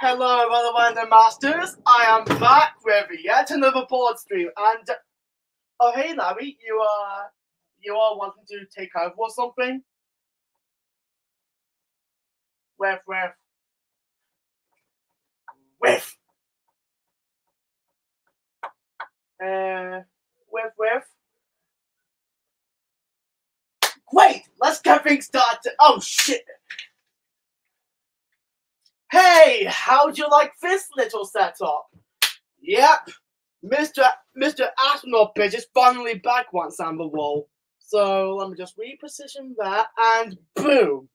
Hello, Random Masters. I am back with yet another board stream, and oh hey, Larry, you are you are wanting to take over or something? With with with uh with with. Great, let's get things started. Oh shit. Hey, how'd you like this little setup? Yep, Mr. Mr. Astronaut Bitch is finally back once on the wall. So let me just reposition that and boom.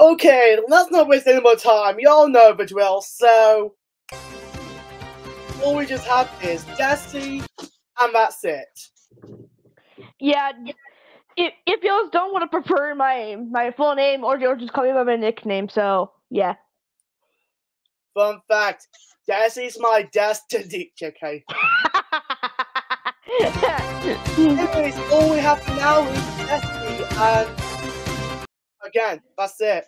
Okay, let's not waste any more time. Y'all know the drill. So all we just have is Desi, and that's it. Yeah, if if y'all don't want to prefer my my full name, or you'll just call me by my nickname. So yeah. Fun fact: Desi's my destiny. JK. Anyways, all we have now is Destiny, and again, that's it.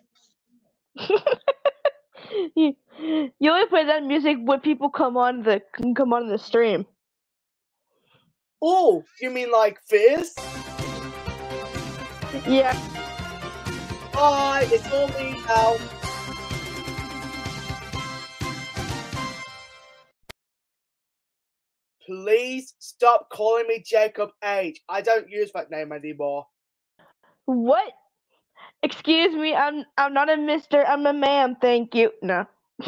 you, you only play that music when people come on the come on the stream. Oh, you mean like this? Yeah. Hi, it's all me now. Please stop calling me Jacob H. I don't use that name anymore. What? Excuse me, I'm I'm not a Mister. I'm a ma'am. Thank you. No.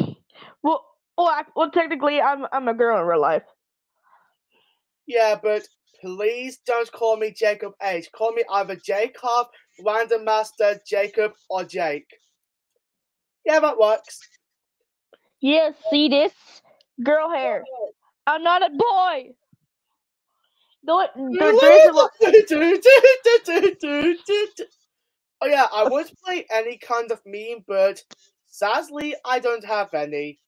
well, well, I, well, technically, I'm I'm a girl in real life. Yeah, but please don't call me Jacob H. Call me either Jacob, Random Master, Jacob, or Jake. Yeah, that works. Yeah, see this girl hair. I'm not a boy. No, is a oh yeah, I would play any kind of meme, but sadly, I don't have any.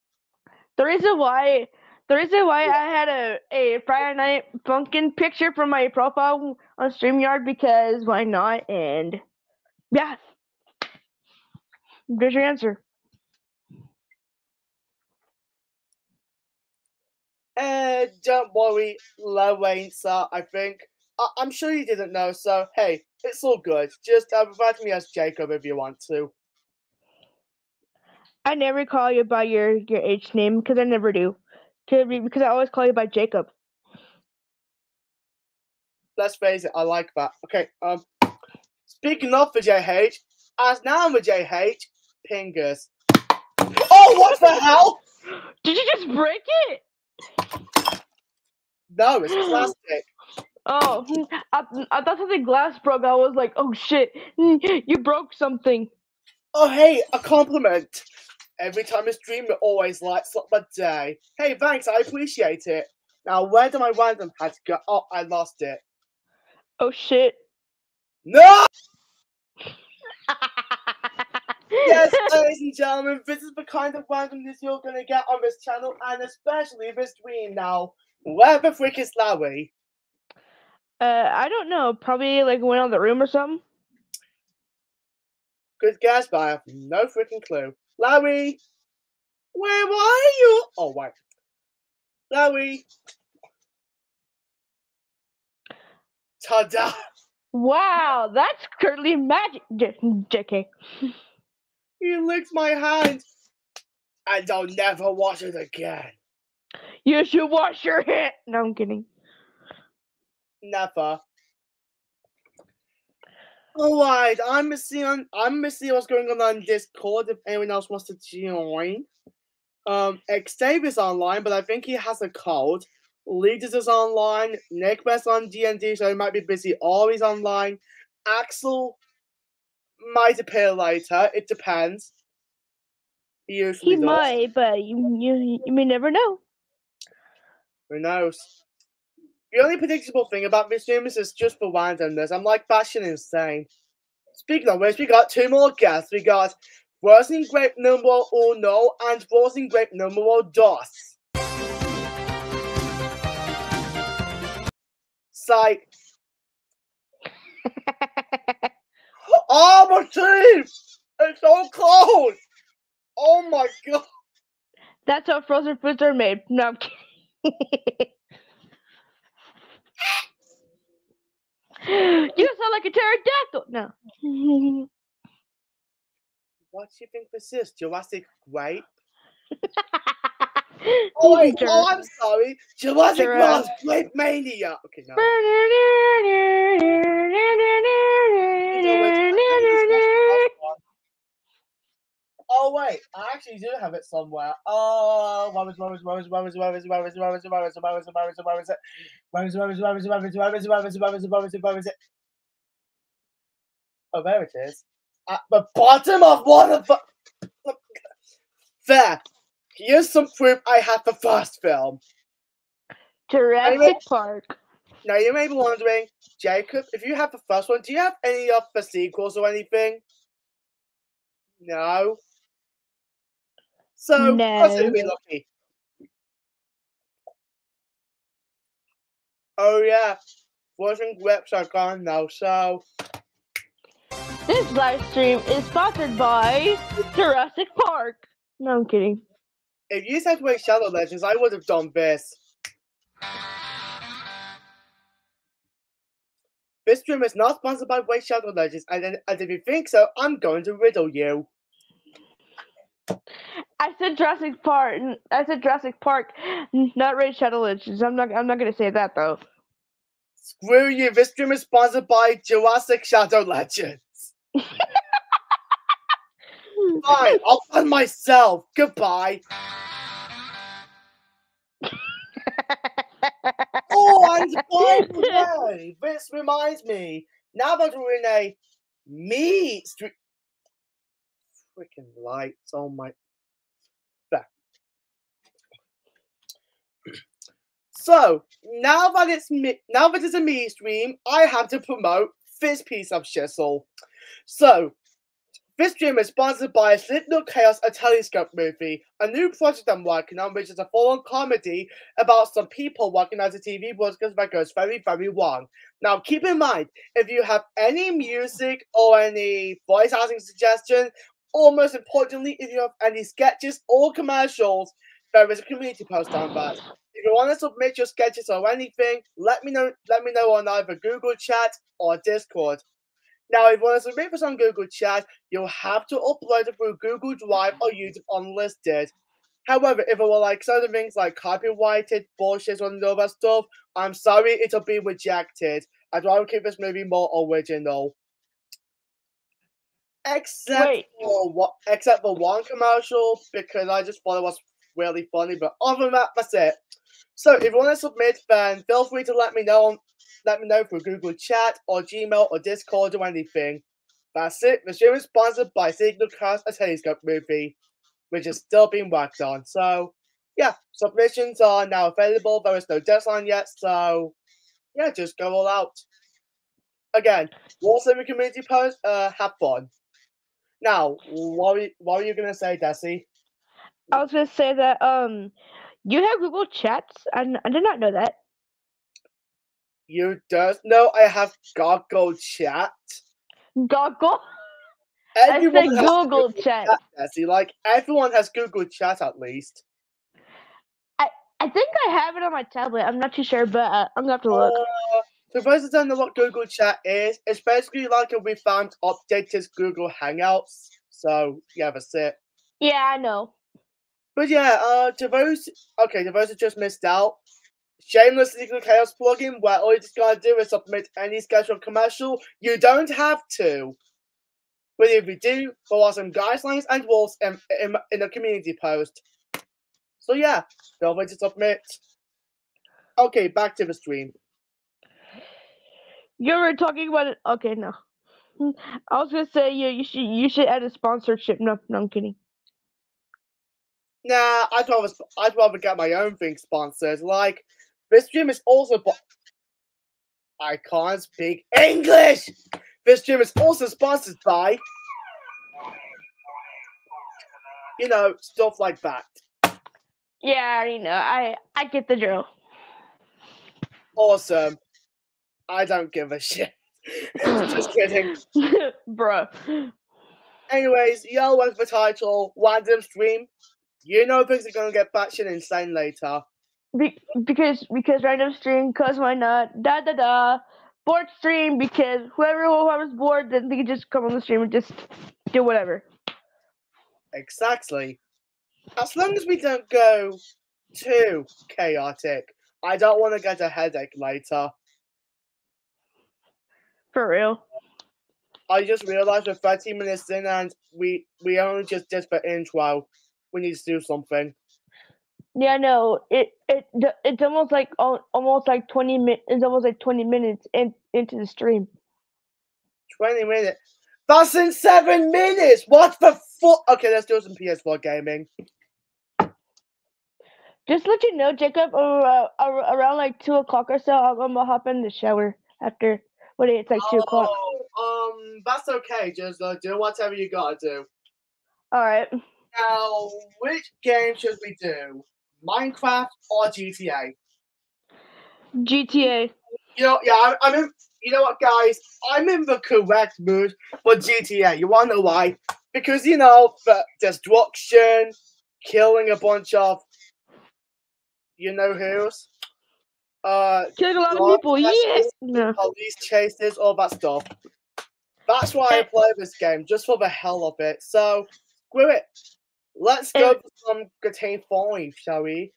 The reason why, the reason why I had a a Friday Night Funkin' picture from my profile on Streamyard because why not? And yeah, there's your answer. Uh, don't worry, low answer, I think. I- I'm sure you didn't know, so hey, it's all good. Just uh, refer to me as Jacob if you want to. I never call you by your your H name because I never do. 'Cause Because I always call you by Jacob. Let's face it, I like that. Okay, um, speaking of the JH, as now I'm a JH, Pingus. Oh, what the hell? Did you just break it? No, it's plastic. Oh, I, I thought something glass broke. I was like, oh shit, you broke something. Oh, hey, a compliment. Every time I stream, it always lights up my day. Hey, thanks, I appreciate it. Now, where did my random hat go? Oh, I lost it. Oh shit. No! Yes, ladies and gentlemen, this is the kind of randomness you're gonna get on this channel, and especially this stream now. Where the frick is Larry? Uh, I don't know. Probably like went on the room or something. Good guess, but I have no freaking clue. Larry! Where are you? Oh, wait. Larry! Ta-da! Wow, that's curly magic, JK. He licked my hand, and I'll never wash it again. You should wash your hand. No, I'm kidding. Never. Alright, I'm missing on I'm missing what's going on on Discord if anyone else wants to join. Um Xavier's online, but I think he has a cold. Leaders is online, Nick West on D&D, so he might be busy. always online. Axl might appear later. It depends. He usually He does. might, but you, you you may never know. Who knows? The only predictable thing about this stream is it's just for randomness. I'm like bashing insane. Speaking of which, we got two more guests. We got Rosin Grape number uno and Rosin Grape numero dos. Psych. Oh, my teeth! It's so cold! Oh my god. That's how frozen foods are made. No, I'm kidding. you sound like a pterodactyl. No. What do you think this is? Jurassic Grape? Oh oh I'm sorry. Jurassic Jura- World Grape Mania. Okay, no. Oh wait, I actually do have it somewhere. Oh, where is where is where is where is where is where is where is where is where is where is where is it? Where is where is where is where is where is where is where is where is where is it? Oh, there it is. At the bottom of one of the. There. Here's some proof I have the first film. Jurassic Park. Now you may be wondering, Jacob, if you have the first one, do you have any of the sequels or anything? No. So, no. be lucky. Oh yeah, frozen grips are gone now. So This live stream is sponsored by Jurassic Park. No, I'm kidding. If you said Wake Shadow Legends, I would have done this. This stream is not sponsored by Wake Shadow Legends, and, and if you think so, I'm going to riddle you. I said Jurassic Park. I said Jurassic Park, not Raid Shadow Legends. I'm not. I'm not gonna say that though. Screw you. This stream is sponsored by Jurassic Shadow Legends. Fine, I'll fund myself. Goodbye. Oh, the way, this reminds me. Now that we're in a me street, freaking lights! on my. There. So now that it's me, now that it's a me stream, I have to promote this piece of shizzle. So this stream is sponsored by Slipknot Chaos, a telescope movie, a new project I'm working on, which is a full-on comedy about some people working as a TV broadcast that goes very, very wrong. Now, keep in mind, if you have any music or any voice acting suggestions, or most importantly, if you have any sketches or commercials, there is a community post on that. If you want to submit your sketches or anything, let me know. Let me know on either Google Chat or Discord. Now, if you want to submit this on Google Chat, you'll have to upload it through Google Drive or use it unlisted. However, if it were like certain things like copyrighted bullshit and all that stuff, I'm sorry, it'll be rejected. I'd rather keep this movie more original. Except Wait. for what except for one commercial, because I just thought it was really funny, but other than that, that's it. So if you want to submit, then feel free to let me know on let me know through Google Chat or Gmail or Discord or anything. That's it. The show is sponsored by Signal Chaos, a telescope movie, which is still being worked on. So, yeah, submissions are now available. There is no deadline yet, so yeah, just go all out. Again, War Civil Community Post, uh, have fun. Now, what were you, what were you gonna say, Desi? I was gonna say that um, you have Google Chats. and I did not know that. You just know I have Goggle Chat. Goggle. I said Everyone has Google Chat. Desi. Like everyone has Google Chat at least. I I think I have it on my tablet. I'm not too sure, but uh, I'm gonna have to look. Uh, for those don't know what Google Chat is, it's basically like a revamped, updated Google Hangouts. So yeah, that's it. Yeah, I know. But yeah, uh, to those okay, to those that just missed out, shameless legal chaos plugin where all you just gotta do is submit any scheduled commercial. You don't have to. But if you do, there are some guidelines and rules in, in, in the community post. So yeah, feel free to submit. Okay, back to the stream. You were talking about it. Okay, no. I was gonna say you you should you should add a sponsorship. No, no, I'm kidding. Nah, I'd rather I'd rather get my own thing sponsored. Like this stream is also bo- I can't speak English. This stream is also sponsored by you know stuff like that. Yeah, I already know. I I get the drill. Awesome. I don't give a shit. Just kidding. Bruh. Anyways, y'all went for title, random stream. You know things are gonna get batshit insane later. Be- because because random stream, cause why not? Da da da. Board stream because whoever whoever's bored, then they can just come on the stream and just do whatever. Exactly. As long as we don't go too chaotic, I don't want to get a headache later. For real. I just realized we're 30 minutes in and we we only just did the intro. We need to do something. Yeah, no, it it it's almost like almost like twenty minutes. It's almost like twenty minutes in, into the stream. 20 minutes. That's in seven minutes. What the fuck? Okay, let's do some PS4 gaming. Just let you know, Jacob, uh, ar- around like two o'clock or so, I'm gonna hop in the shower after. What it's like two o'clock. Oh, um, that's okay. Just uh, do whatever you gotta do. All right. Now, which game should we do? Minecraft or GTA? GTA. You know, yeah, I, I'm in. You know what, guys? I'm in the correct mood for GTA. You wanna know why? Because you know the destruction, killing a bunch of, you know who's, uh, Killing a lot of people. Yes. No. police chases, all that stuff. That's why I play this game, just for the hell of it. So, screw it. Let's go And- for some Gatane 5, shall we?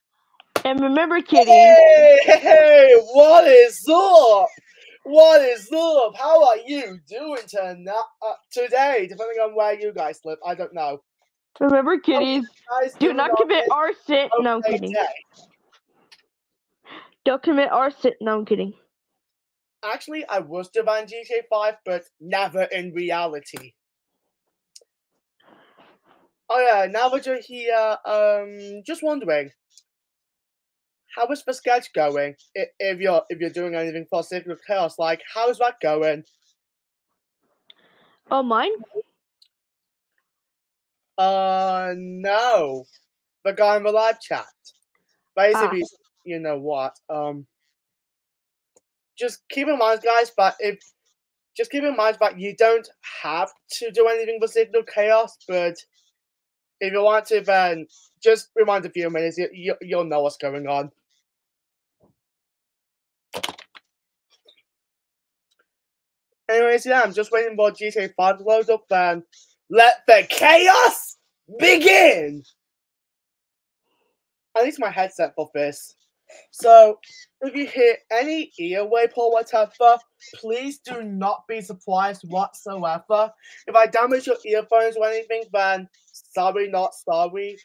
And remember, Kitty. Hey, hey, what is up? What is up? How are you doing tonight, uh, today? Depending on where you guys live, I don't know. Remember, kitties. Do not commit arson. No, I'm kidding. day? Don't commit arson. No, I'm kidding. Actually, I was to ban GTA 5, but never in reality. Oh yeah, now that you're here, um, just wondering, how is the sketch going? If you're if you're doing anything for Secret Chaos, like how is that going? Oh, mine? Uh, no, the guy in the live chat. Basically, you know what? Um, just keep in mind, guys, but if just keep in mind that you don't have to do anything for Signal Chaos, but if you want to, then just rewind a few minutes. You, you, you'll know what's going on. Anyways, yeah, I'm just waiting for GTA 5 to load up, then let the chaos begin! At least my headset for this. So, if you hear any earwave or whatever, please do not be surprised whatsoever. If I damage your earphones or anything, then sorry, not sorry.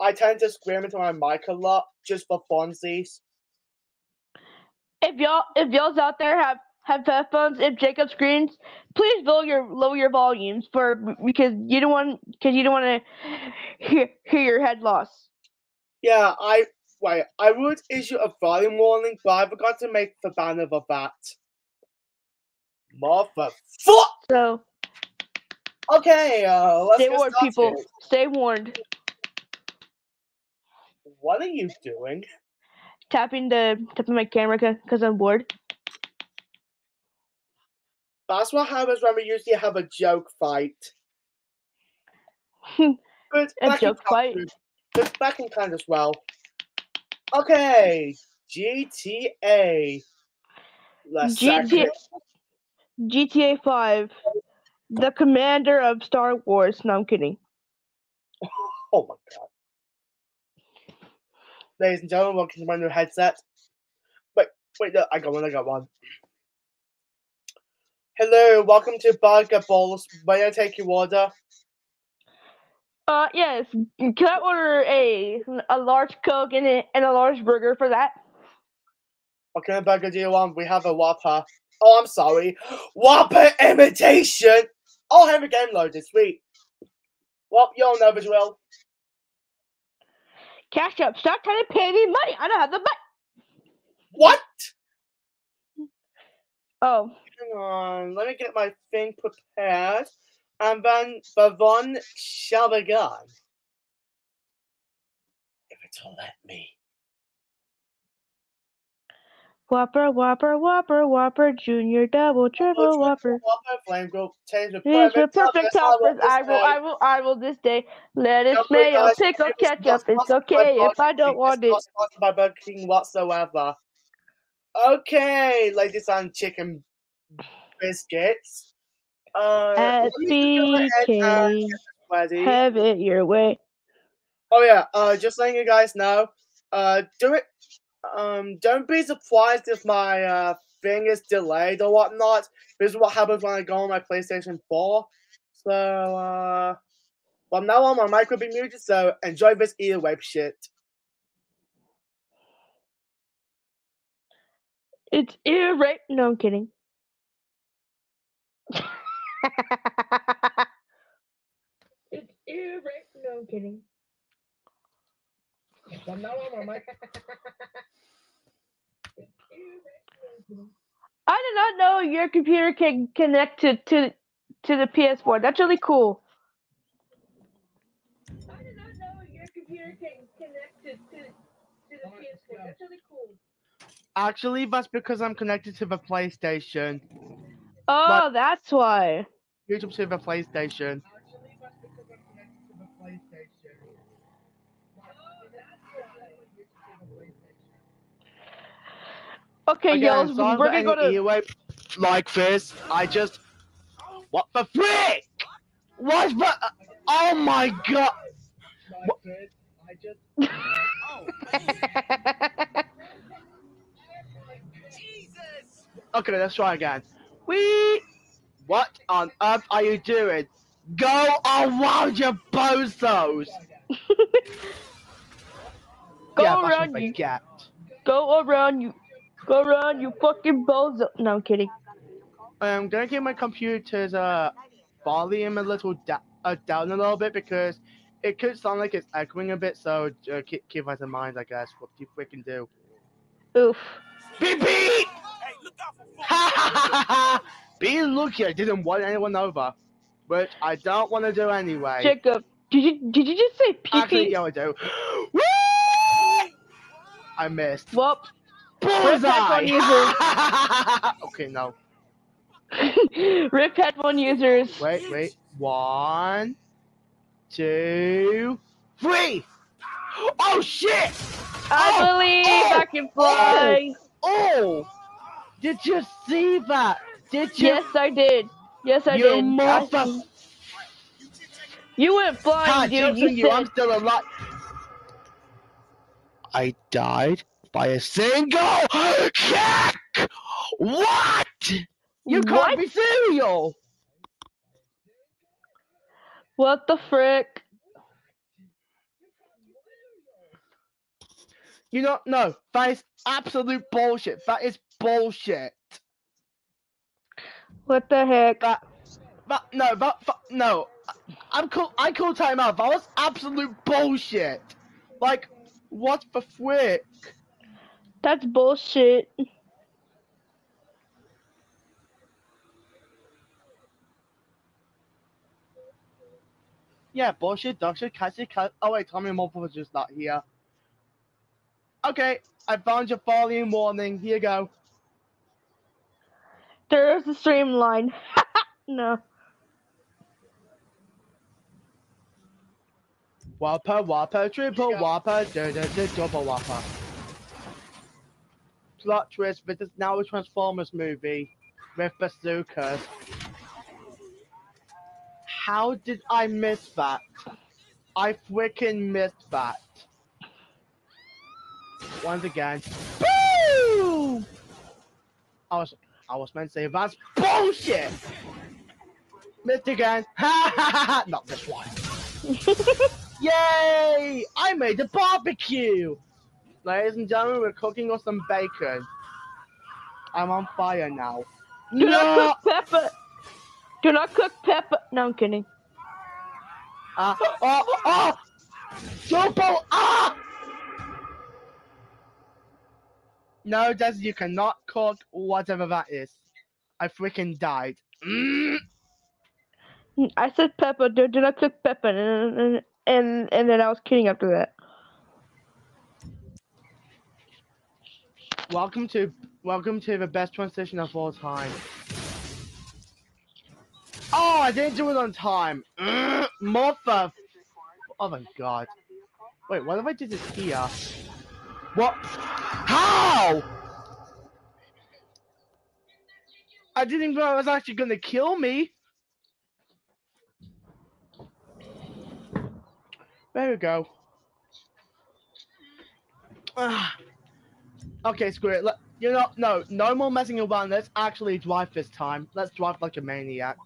I tend to scream into my mic a lot just for funsies. If y'all if y'all's out there have have headphones, if Jacob screams, please lower your lower your volumes for because you don't want because you don't want to hear hear your head loss. Yeah, I wait. I would issue a volume warning, but I forgot to make the banner of that. Motherfuck. So Okay, uh, let's stay warned, people. Stay warned. What are you doing? Tapping the tapping my camera because I'm bored. That's what happens when we usually have a joke fight. But A joke fight? It's back in kind as well. Okay, GTA. Let's GTA GTA Five, the commander of Star Wars. No, I'm kidding. Oh my god. Ladies and gentlemen, welcome to my new headset. Wait, wait, no, I got one, I got one. Hello, welcome to Burger Balls. May I take your order? Uh, yes. Can I order a a large Coke and a, and a large burger for that? What kind of burger do you want? We have a Whopper. Oh, I'm sorry. Whopper imitation! I'll have a game loaded, sweet. Well, you all know the drill. Cash up. Stop trying to pay me money. I don't have the money. What? Oh, Hang on, let me get my thing prepared, and then the one shall begin. If it'll let me. Whopper, Whopper, Whopper, Whopper, Junior, Double, Triple, Whopper. Whopper, Flame Grove, change the perfect perfect toppers. I will, I will, I will this day. Let it guys, pickle, it's not ketchup. It's okay if I don't want it's it. Not by Burger King whatsoever. Okay, ladies and chicken biscuits. Uh, let me just go ahead and SBK, have it your way. Oh yeah, uh, just letting you guys know, uh, do it. Um, don't be surprised if my uh thing is delayed or whatnot. This is what happens when I go on my PlayStation 4. So uh, from now on, my mic will be muted. So enjoy this earwave shit. It's irre. No, I'm kidding. it's irre. No, I'm kidding. From now on, my mic. I did not know your computer can connect to to, to the PS4. That's really cool. I did not know your computer can connect to, to, to the PS4. That's really cool. Actually, that's because I'm connected to the PlayStation. Oh, that's why. YouTube the PlayStation. Okay, Okay, y'all, so we're gonna go to. earwave like this. I just what the frick? What's the? Uh, oh my god! What- Okay, let's try again. We. What on earth are you doing? Go around your bozos! Go yeah, around, you. they. Go around, you. Go around, you fucking bozo. No, I'm kidding. I'm gonna keep my computer's uh volume a little da- uh, down a little bit because it could sound like it's echoing a bit. So uh, keep keep that in mind, I guess. What do you freaking do? Oof. Beep beep! Ha ha ha ha! Be lucky I didn't want anyone over, which I don't want to do anyway. Jacob, did you did you just say pee Actually, yeah, I do. I missed. Well, Bullseye! okay, no. rip headphone users. Wait, wait. One, two, three. Oh shit! I Oh, believe oh, I can fly. Oh! oh! Did you see that? Did you? Yes, I did. Yes, I you did. Mother. You went Ha, flying, dude. You you, I'm still alive. I died by a single kick. What? You can't what? be serial. What the frick? You know, no, that is absolute bullshit. That is bullshit. What the heck? That, that, no, that, that no. I'm cool. I call time out. That was absolute bullshit. Like, what the frick? That's bullshit. Yeah, bullshit, doctor, shit, cat. Oh wait, Tommy Mulper was just not here. Okay, I found your volume warning. Here you go. There's the streamline. no. Whopper, whopper, triple whopper, da da da, double whopper. Plot twist, but this is now a Transformers movie with bazookas. How did I miss that? I freaking missed that. Once again. Boo! I was I was meant to say that's bullshit! Missed again. Ha ha ha ha! Not this one. Yay! I made a barbecue! Ladies and gentlemen, we're cooking us some bacon. I'm on fire now. Do No! not cook pepper. Do not cook pepper. No, I'm kidding. Ah, oh, oh! Super! Ah! No, Des, you cannot cook whatever that is. I freaking died. Mm. I said pepper. Do, do not cook pepper. And, and, and, then I was kidding after that. Welcome to Welcome to the best transition of all time. Oh, I didn't do it on time. Mother. Oh my god. Wait, what if I did this here? What? How? I didn't even know it was actually gonna kill me. There we go. Ah. okay, screw it. Let, you know, no, no more messing around. Let's actually drive this time. Let's drive like a maniac.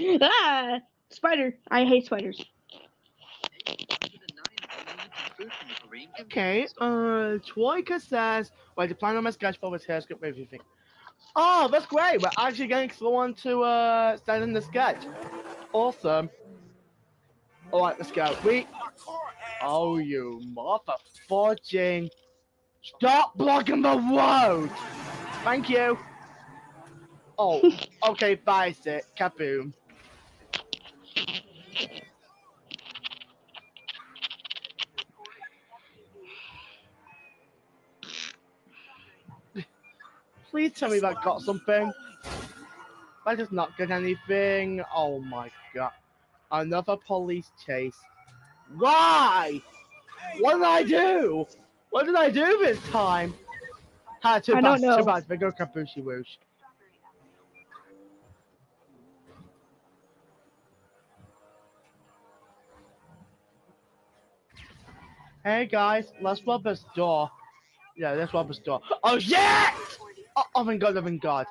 ah, spider. I hate spiders. Okay, uh, Troika says, wait, the plan on my sketch for his hair script everything. Oh, that's great. We're actually getting someone to uh, stand in the sketch. Awesome. All right, let's go. We. Oh, you motherfucking. Stop blocking the road! Thank you. Oh, okay, bye, it. Kaboom. Please tell me that got something. I just not get anything. Oh my god. Another police chase. Why? What did I do? What did I do this time? Ha, too I bad, don't know. too bad. Big kabushi whoosh. Hey guys, let's rob this door. Yeah, let's rob this door. Oh shit! Oh, oh my god, oh my god.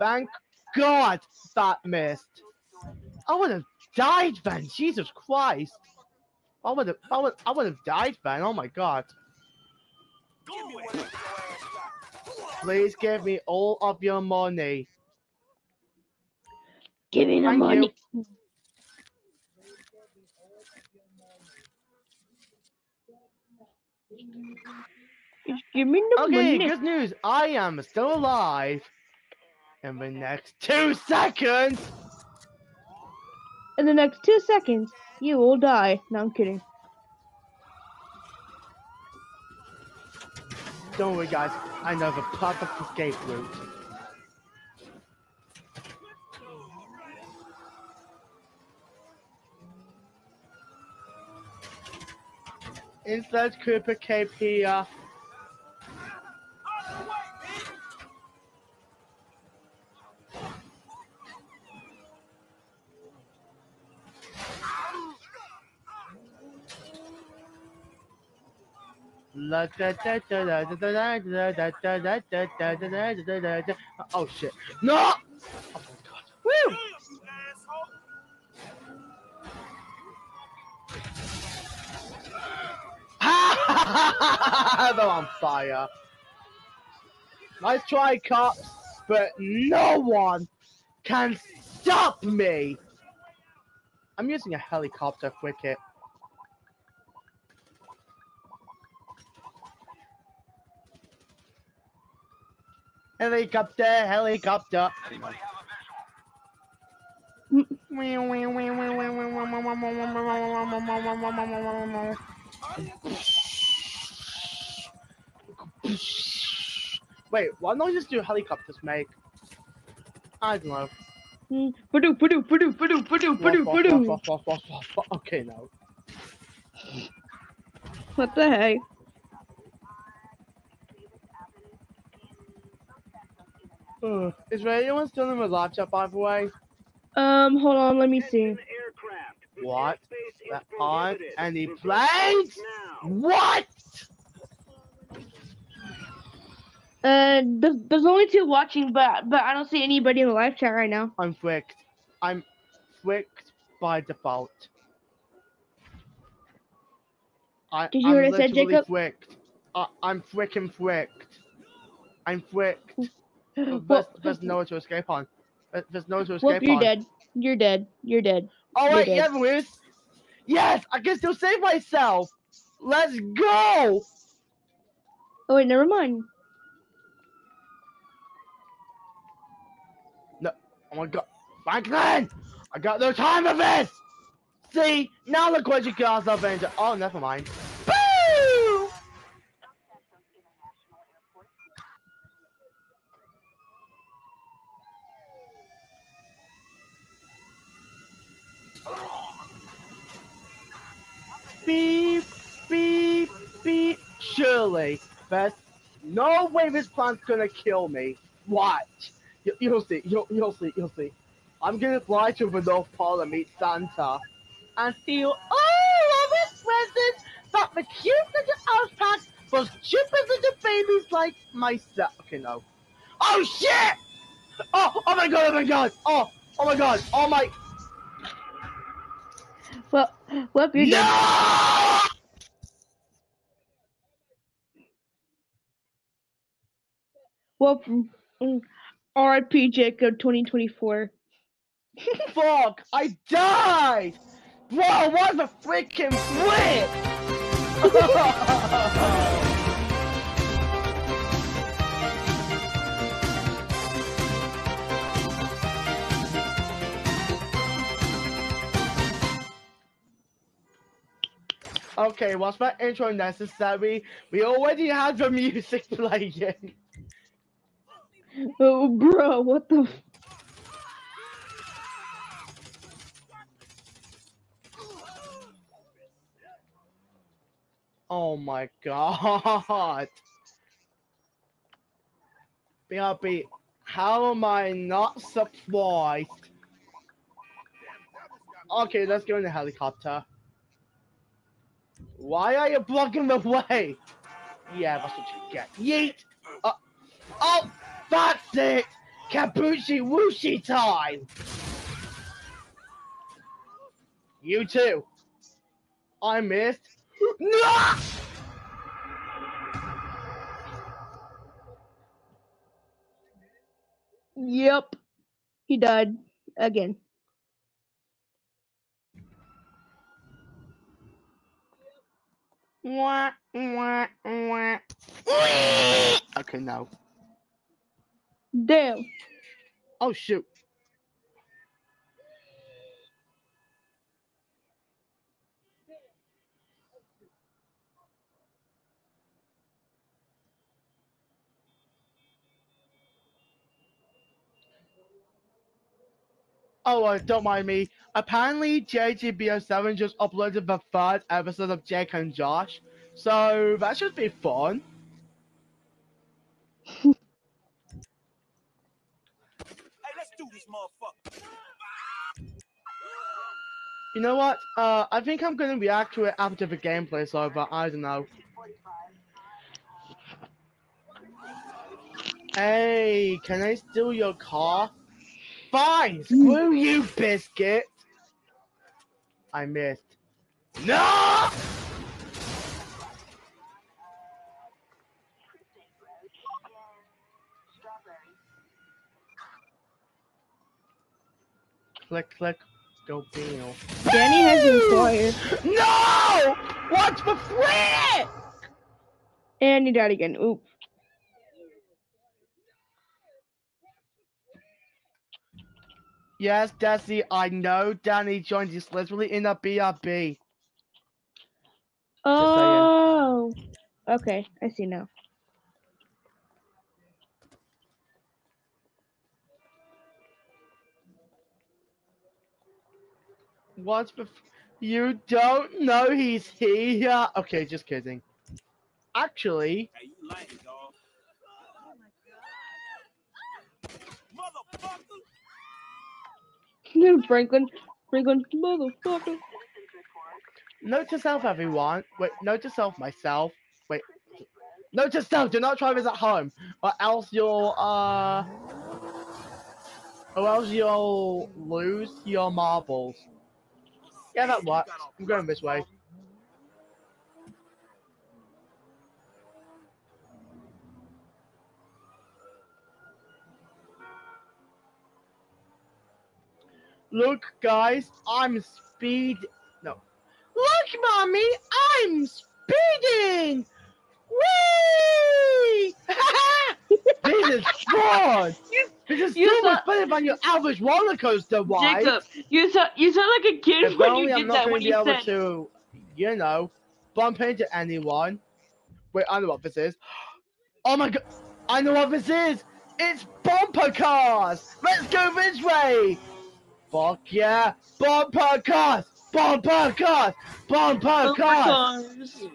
Thank God that missed. I would have died then, Jesus Christ. I would have I would I would have died then, oh my god. Please give me all of your money. Give me the Thank money. Just give me the Okay, money. good news. I am still alive. In the next two seconds. In the next two seconds, you will die. No, I'm kidding. Don't worry, guys. I know the perfect escape route. Insert Cooper Cape here. Oh shit! No! Oh my god! Woo! They're on fire. Nice try, cops, but no one can stop me. I'm using a helicopter cricket. Helicopter, helicopter. Wait, why not just do helicopters make? I don't know. Badoo, badoo, badoo, badoo, badoo, badoo, badoo. Okay, now. What the heck? Ugh. Is there anyone still in my laptop, by the way? Um, hold on, let me see. What? That aren't any planes? What? Uh, there's, there's only two watching, but but I don't see anybody in the live chat right now. I'm fricked. I'm fricked by default. I, Did you I'm hear what I said, literally Jacob? Fricked. I, I'm frickin' fricked. I'm fricked. There's, Well, there's nowhere to escape on. There- There's nowhere to escape well, you're on. dead. You're dead. You're dead. Oh You're wait, dead. yeah, there is. Yes, I can still save myself. Let's go. Oh wait, never mind. No, oh my god, Franklin! I got no time for this! See, now look what you got yourself into. Oh, never mind. Beep, beep, beep. Surely, Beth, no way this plant's gonna kill me. Watch. You, you'll see, you'll, you'll see, you'll see. I'm gonna fly to the North Pole and meet Santa and steal all of his presents that the cute little pack for stupid little babies like myself. Okay, no. Oh shit! Oh, oh my god, oh my god! Oh, oh my god, oh my. Well, you're done. No! Well, mm, R.I.P. Jacob 2024. Fuck! I died! Bro, what the freaking flip? okay, was my intro necessary? We already had the music playing. Oh, bro, what the? F- Oh my god. BRB, how am I not surprised? Okay, let's go in the helicopter. Why are you blocking the way? Yeah, that's what you get. Yeet! Uh, oh, that's it! Kabushi Wooshi time! You too. I missed. No! yep, he died again. Wah, wah, wah. Okay, no. Damn. Oh shoot. Oh, uh, don't mind me. Apparently, JGB07 just uploaded the third episode of Jake and Josh, so that should be fun. Hey, let's do this, motherfucker. You know what? Uh, I think I'm gonna react to it after the gameplay's over. I don't know. Hey, can I steal your car? Fine, screw you, biscuit. I missed. No! Click, click, go Beal. Danny has inquired. No! What's the frick? And he died again. Oop. Yes, Desi, I know Danny joined us literally in a BRB. Oh. Okay, I see now. What's the You don't know he's here? Okay, just kidding. Actually, Hey, you lame, dog. Motherfucker. Franklin. Franklin, motherfucker. note to self, everyone. Wait, note to self, myself. Wait. Note to self, do not try this at home, or else you'll, uh. Or else you'll lose your marbles. Yeah, that works. I'm going this way. Look, guys, I'm speed. No. Look, mommy, I'm speeding. Whee! this is fun. This is You so much saw- better than your average roller coaster ride. Jacob, you sound you sound like a kid If when only you I'm did not that. going When to be you able said, to, you know, bump into anyone. Wait, I know what this is. Oh my god, I know what this is. It's bumper cars. Let's go this way. Fuck yeah, bumper cars, bumper cars, bumper Bumper cars. cars.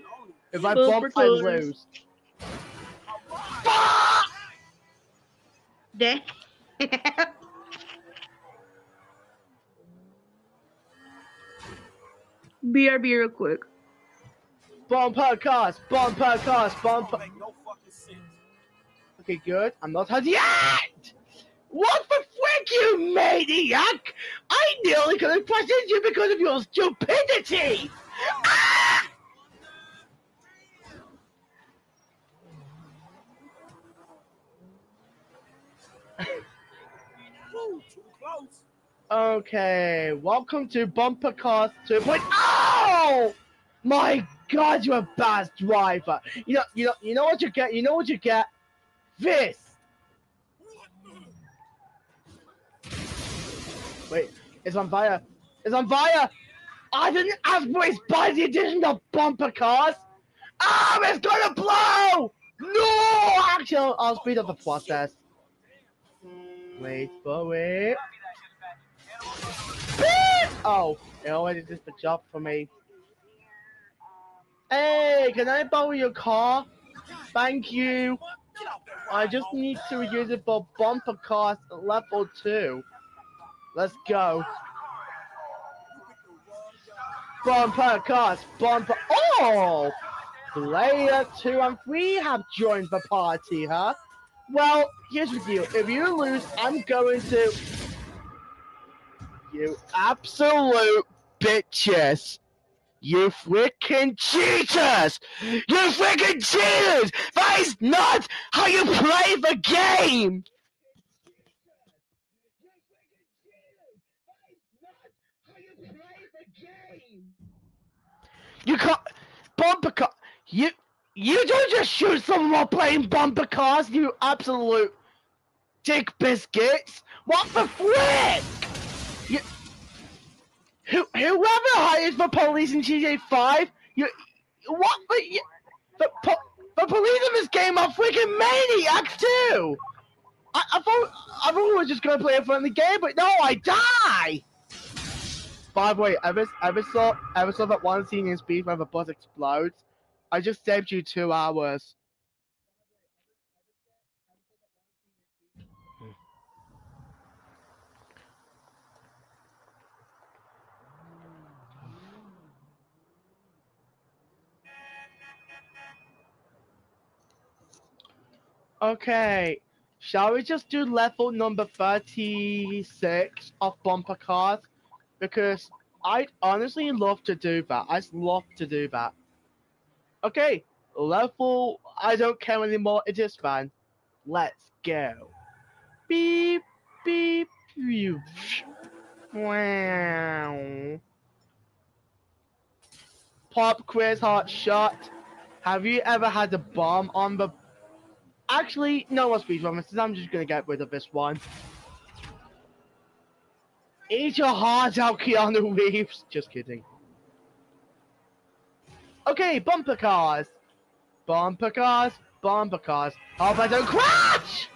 If I Bumper bump, I lose. Fuck! Damn. BRB real quick. Bumper cars, bumper cars, bumper. Make no. Okay, good. I'm not had yet. What the frick, you maniac! I nearly could have into you because of your stupidity. Ah! Okay, welcome to Bumper Cars 2.0. point. Oh! My God, you're a bad driver. You know, you know, you know what you get. You know what you get. This. Wait, it's on fire. It's on fire. I didn't ask for his addition of bumper cars. Ah, it's gonna blow! No! Actually, I'll, I'll speed up the process. Wait for it. Oh, it already did the job for me. Hey, can I borrow your car? Thank you. I just need to use it for bumper cars level 2. Let's go. Bumper cars, bumper. Oh! Player 2 and 3 have joined the party, huh? Well, here's the deal. If you lose, I'm going to. You absolute bitches. You freaking cheaters! You freaking cheaters! That is not how you play the game! You can't bumper car. You you don't just shoot someone while playing bumper cars. You absolute dick biscuits. What the frick? You, who whoever hires the police in GTA Five, you what the you, the po, the police in this game are freaking maniacs too. I, I thought I thought we were just gonna play a friendly game, but no, I die. By the way, ever, ever saw ever saw that one scene in Speed where the bus explodes? I just saved you two hours. Okay, shall we just do level number 36 of bumper cars? Because I'd honestly love to do that. I'd love to do that. Okay, level, I don't care anymore. It is fine. Let's go. Beep, beep, beep. Wow. Pop quiz hot shot. Have you ever had a bomb on the? Actually, no speed promises. I'm just gonna get rid of this one. Eat your heart out, Keanu Reeves. Just kidding. Okay, bumper cars. Bumper cars. Bumper cars. Hope I don't crash!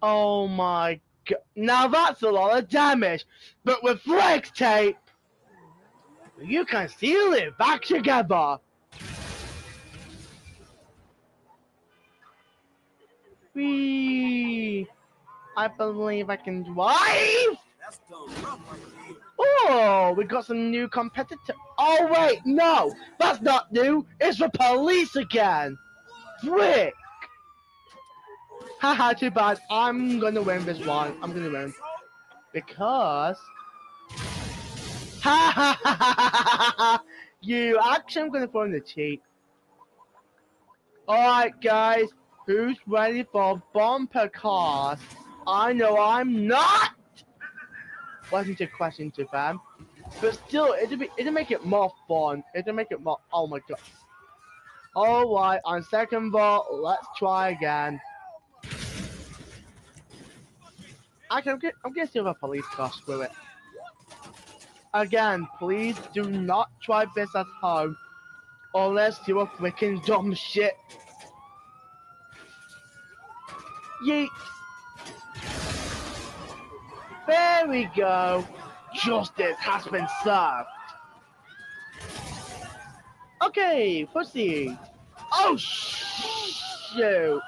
Oh my god. Now that's a lot of damage. But with flex tape, you can seal it back together. Whee! I believe I can drive. That's done rough right here. Oh, we got some new competitor. Oh wait, no, that's not new. It's the police again. Frick. Haha, too bad. I'm gonna win this one. I'm gonna win because. Ha ha ha ha ha ha! You actually, I'm gonna throw in the cheat. All right, guys, who's ready for bumper cars? I know I'm not question to fam. But still, it'd be it'd make it more fun. It'd make it more oh my god. Alright, on second ball, let's try again. Actually, I'm gonna, I'm gonna steal a police car. Screw it. Again, please do not try this at home, unless you're a freaking dumb shit. Yeet. There we go. Justice has been served. Okay, proceed. Oh shoot!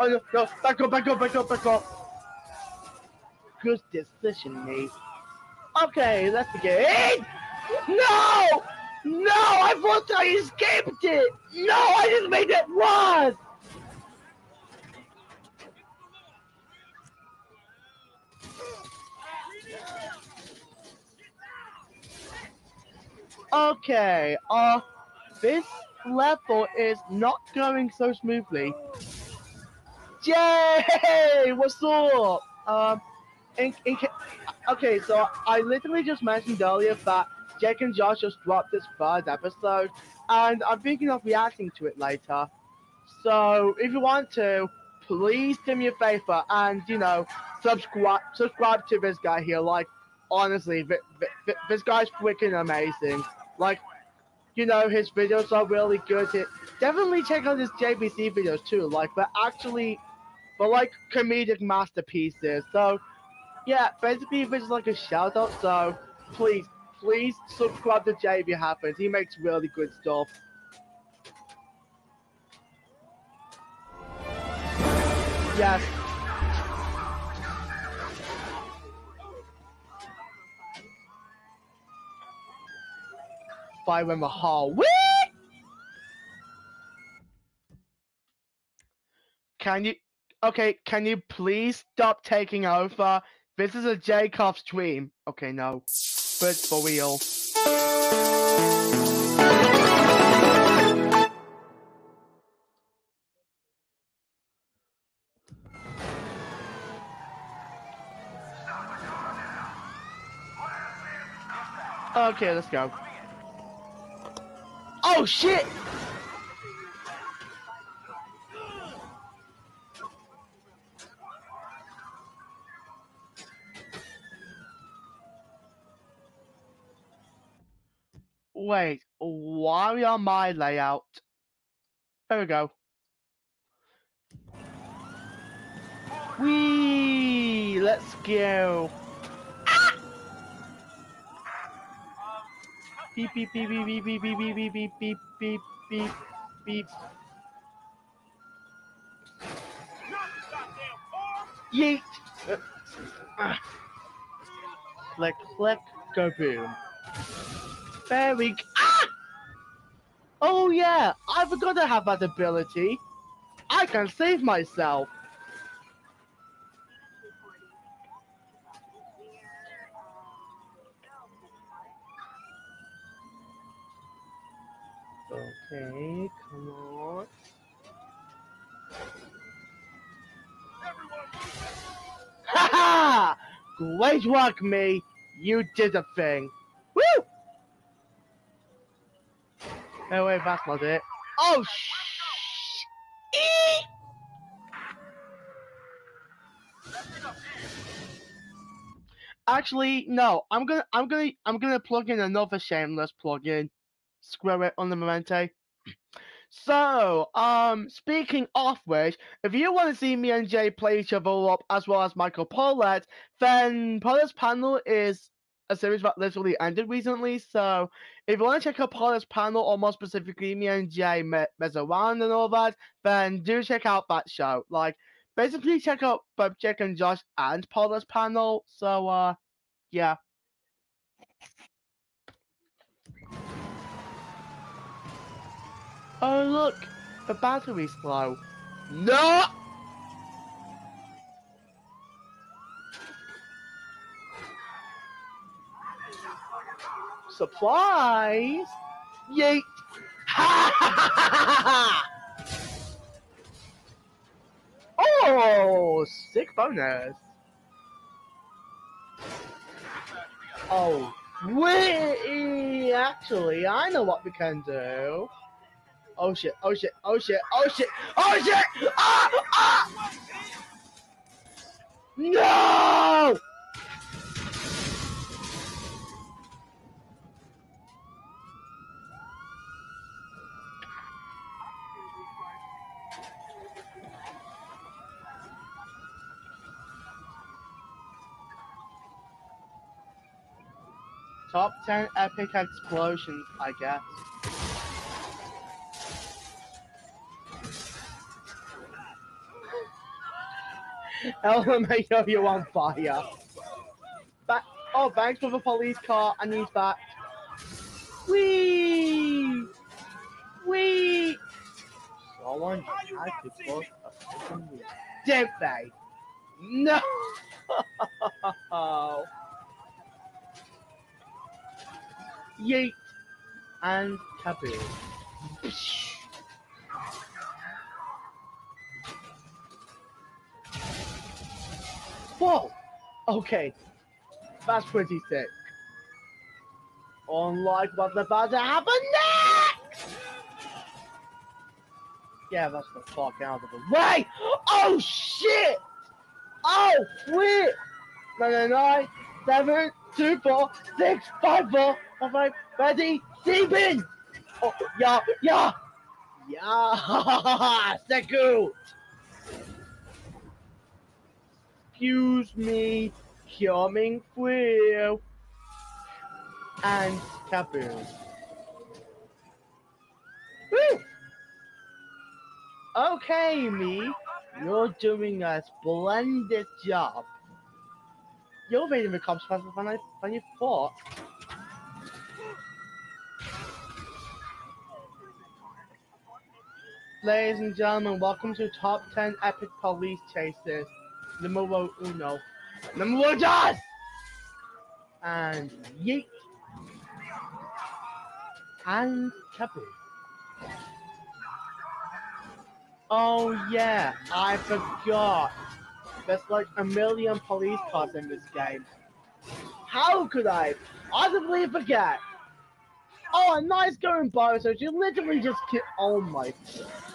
Oh no, no, back up, back up, back up, back up. Good decision, mate. Okay, let's begin. No! No! I thought I escaped it! No, I just made it worse! Okay, uh, this level is not going so smoothly. Yay! What's up? Um, in, in, okay, so I literally just mentioned earlier that Jake and Josh just dropped this third episode, and I'm thinking of reacting to it later. So if you want to, please do me a favor and you know subscribe subscribe to this guy here. Like honestly, th- th- th- this guy's freaking amazing. Like you know his videos are really good. It, definitely check out his JBC videos too. Like they're actually but like comedic masterpieces. So yeah, basically this is like a shout out. So please, please subscribe to Jay Happens. He makes really good stuff. Yes. Fire in the hall. Whee! Can you okay, can you please stop taking over? This is a Jacob's dream. Okay, no. But for real. Okay, let's go. Oh shit! Wait, why on my layout? There we go. Wee! Let's go. Beep beep beep beep beep beep beep beep beep beep beep beep beep. Yeet! Uh, ah. Click, click, go boom. There we go. Ah! Oh yeah, I forgot to have that ability. I can save myself. Okay, come on. Ha ha! Great work, me. You did a thing. Woo! Oh wait, that's not it. Oh sh! Eee! Actually, no. I'm gonna, I'm gonna, I'm gonna plug in another shameless plugin. Screw it on the Memento. So, um, speaking of which, if you want to see me and Jay play each other up as well as Michael Poellot, then Poellot's panel is a series that literally ended recently. So, if you want to check out Poellot's panel, or more specifically, me and Jay me- mess around and all that, then do check out that show. Like, basically, check out both Jake and Josh and Poellot's panel. So, uh, yeah. Oh look, the battery's low. No! Supplies? Yeet! Ha ha ha ha ha! Oh, sick bonus. Oh, we actually, I know what we can do. Oh shit, oh shit, oh shit, oh shit, oh shit! Ah! Ah! No! Top 10 epic explosions, I guess. Oh, LMAO, you on fire. Back, oh, thanks for the police car, and he's back. Whee! Whee! Someone had to put a fucking wheel. Did they? No! Yeet! And kaboom. Whoa! Okay. That's pretty sick. Unlike what's about to happen next! Yeah, that's the fuck out of the way! Oh shit! Oh, nine, nine, seven, two, four, six, five, four, five, five, ready, deep in! Oh, yeah, yeah! Yeah! Seku! Excuse me, coming through. And kaboom. Woo! Okay, me. You're doing a splendid job. You're evading the cops faster than I than you thought. Ladies and gentlemen, welcome to Top 10 Epic Police Chases. Numero uno. Numero dos! And yeet. And kaboom. Oh yeah, I forgot. There's like a million police cars in this game. How could I possibly forget? Oh, a nice going so she literally just ki- Oh my.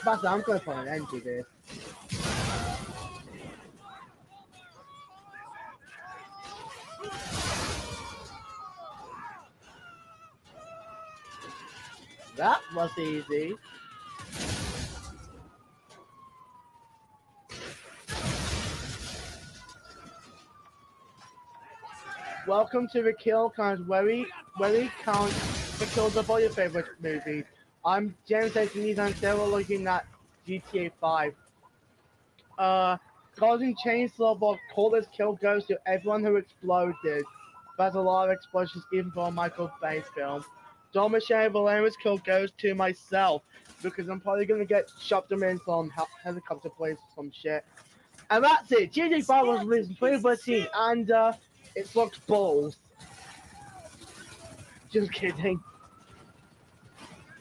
But I'm gonna put an end to this. That was easy. Welcome to the Kill Count, where we, where we count the kills of all your favorite movies. I'm James Anthony and we're looking at GTA 5. Uh, causing chainsaw but coldest kill goes to everyone who exploded. There's a lot of explosions even for a Michael Bay film. Don Michelle Valerian's kill goes to myself because I'm probably gonna get chopped them in some hel- helicopter place or some shit. And that's it. GTA 5 was released in 2013 and uh, it looks balls. Just kidding.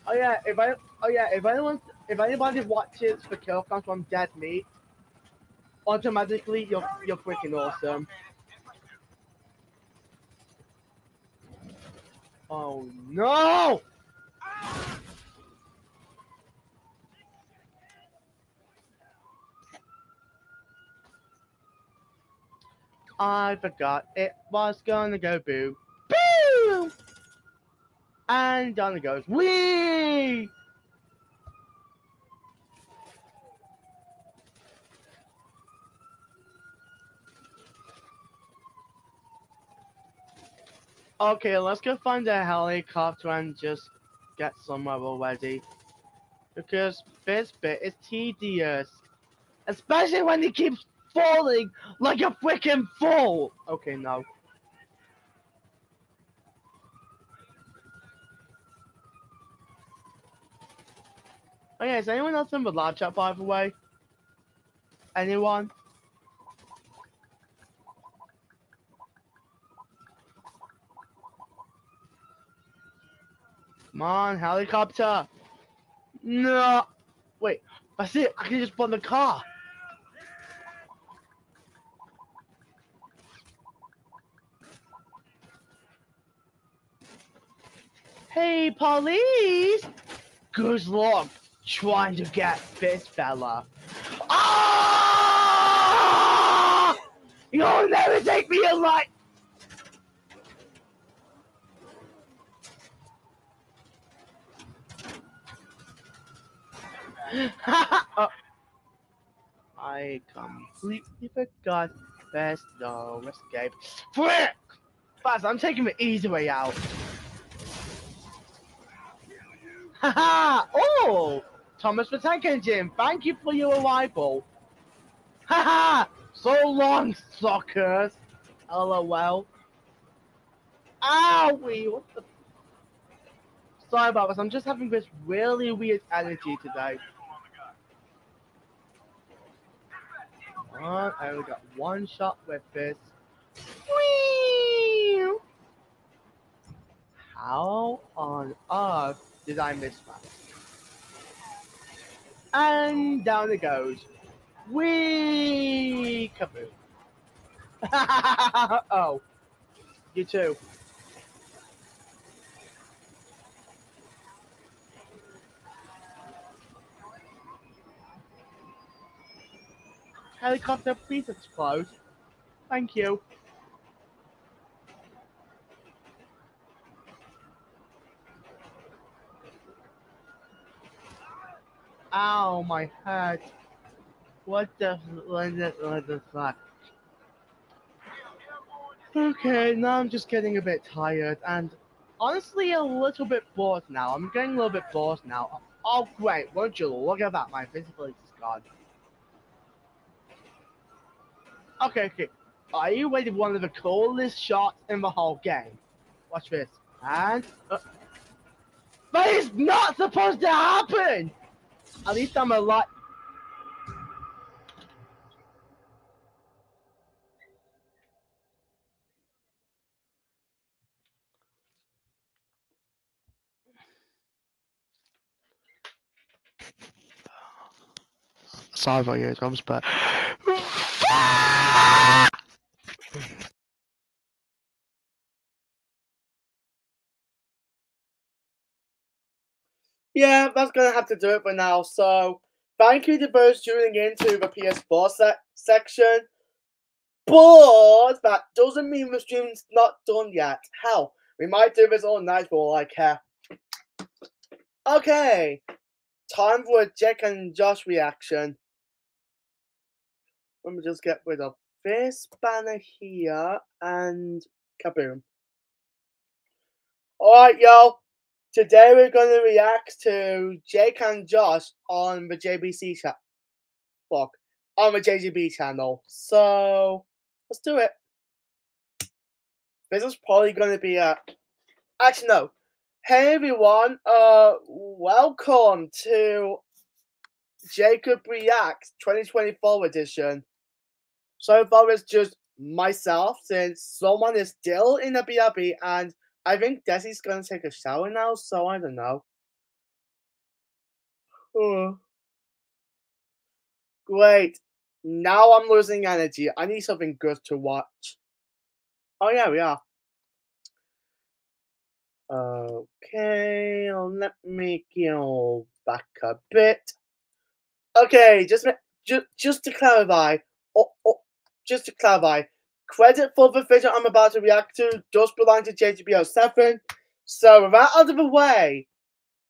Oh yeah, if I oh yeah, if anyone if anybody watches the kill count from Dead Meat, automatically you're you're freaking awesome. Oh no! I forgot it was gonna go boo. Boo! And down it goes. Whee! Okay, let's go find a helicopter and just get somewhere already. Because this bit is tedious. Especially when he keeps falling like a freaking fool! Okay, no. Yeah, is anyone else in the live chat by the way? Anyone? Come on, helicopter! No! Wait, that's it, I can just in the car! Hey, police! Good luck trying to get this fella. Ah! You'll never take me alive! I completely forgot there's no escape. Frick! Buzz, I'm taking the easy way out. Haha! oh! Thomas the Tank Engine, thank you for your arrival. Haha! so long, suckers! LOL. Owie! What the? Sorry about this, I'm just having this really weird energy today. One, I only got one shot with this. Whee! How on earth did I miss that? And down it goes. Wee kaboom. oh. You too. Helicopter, please explode. Thank you. Ow, my head. What the what the, the fuck? Okay, now I'm just getting a bit tired and honestly a little bit bored now. I'm getting a little bit bored now. Oh great, won't you look at that? My visibility is gone. Okay, okay. Are you ready for one of the coolest shots in the whole game? Watch this. And uh, that is not supposed to happen. At least I'm alive. Sorry about your drums, but Yeah, that's gonna have to do it for now. So, thank you to those tuning in to the PS4 se- section. But that doesn't mean the stream's not done yet. Hell, we might do this all night for all I care. Okay, time for a Jack and Josh reaction. Let me just get rid of this banner here and kaboom. Alright, y'all. Today we're going to react to Jake and Josh on the JBC chat. Fuck. On the JGB channel. So, let's do it. This is probably going to be a. Actually, no. Hey everyone. Uh, welcome to Jacob Reacts 2024 edition. So far, it's just myself since someone is still in the BRB and I think Desi's gonna take a shower now, so I don't know. Oh. Great. Now I'm losing energy. I need something good to watch. Oh yeah, we are. Okay, let me go back a bit. Okay, just just just to clarify. Just to clarify, credit for the video I'm about to react to does belong to JGB07. So with that out of the way,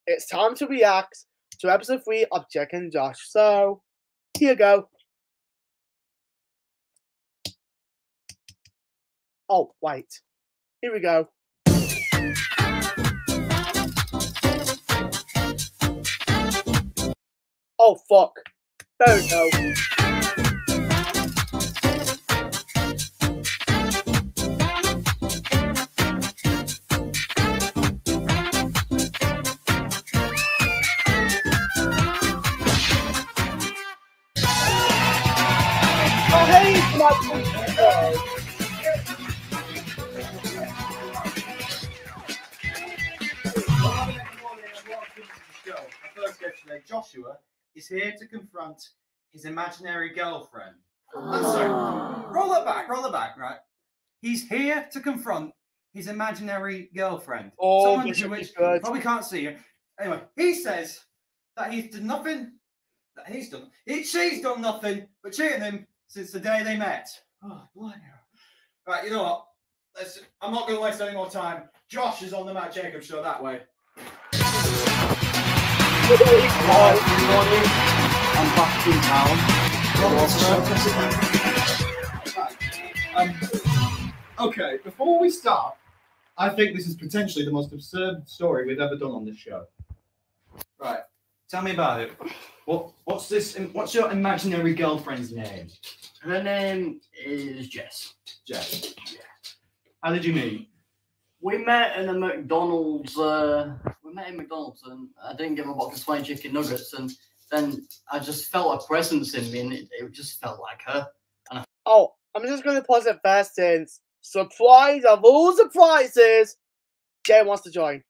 it's time to react to episode 3 of Jack and Josh. So here you go. Oh, wait. Here we go. Oh, fuck. There we go. His imaginary girlfriend. Oh. I'm sorry. Roll it back, roll it back, right? He's here to confront his imaginary girlfriend. Oh, Someone to which good. probably can't see you. Anyway, he says that he's done nothing. That he's done. He, she's done nothing but cheating him since the day they met. Oh, bloody hell. Right, you know what? Let's. I'm not going to waste any more time. Josh is on the Matt Jacobs show that way. Everybody. I'm back in town. Um, okay, before we start, I think this is potentially the most absurd story we've ever done on this show. Right, tell me about it. What what's this? What's your imaginary girlfriend's name? Her name is Jess. Jess. How did you meet? We met in a McDonald's. Uh, we met in McDonald's, and I didn't give a box of flying chicken nuggets, and then I just felt a presence in me, and it, it just felt like her. Oh, I'm just going to pause it first since surprise of all surprises, Jay wants to join.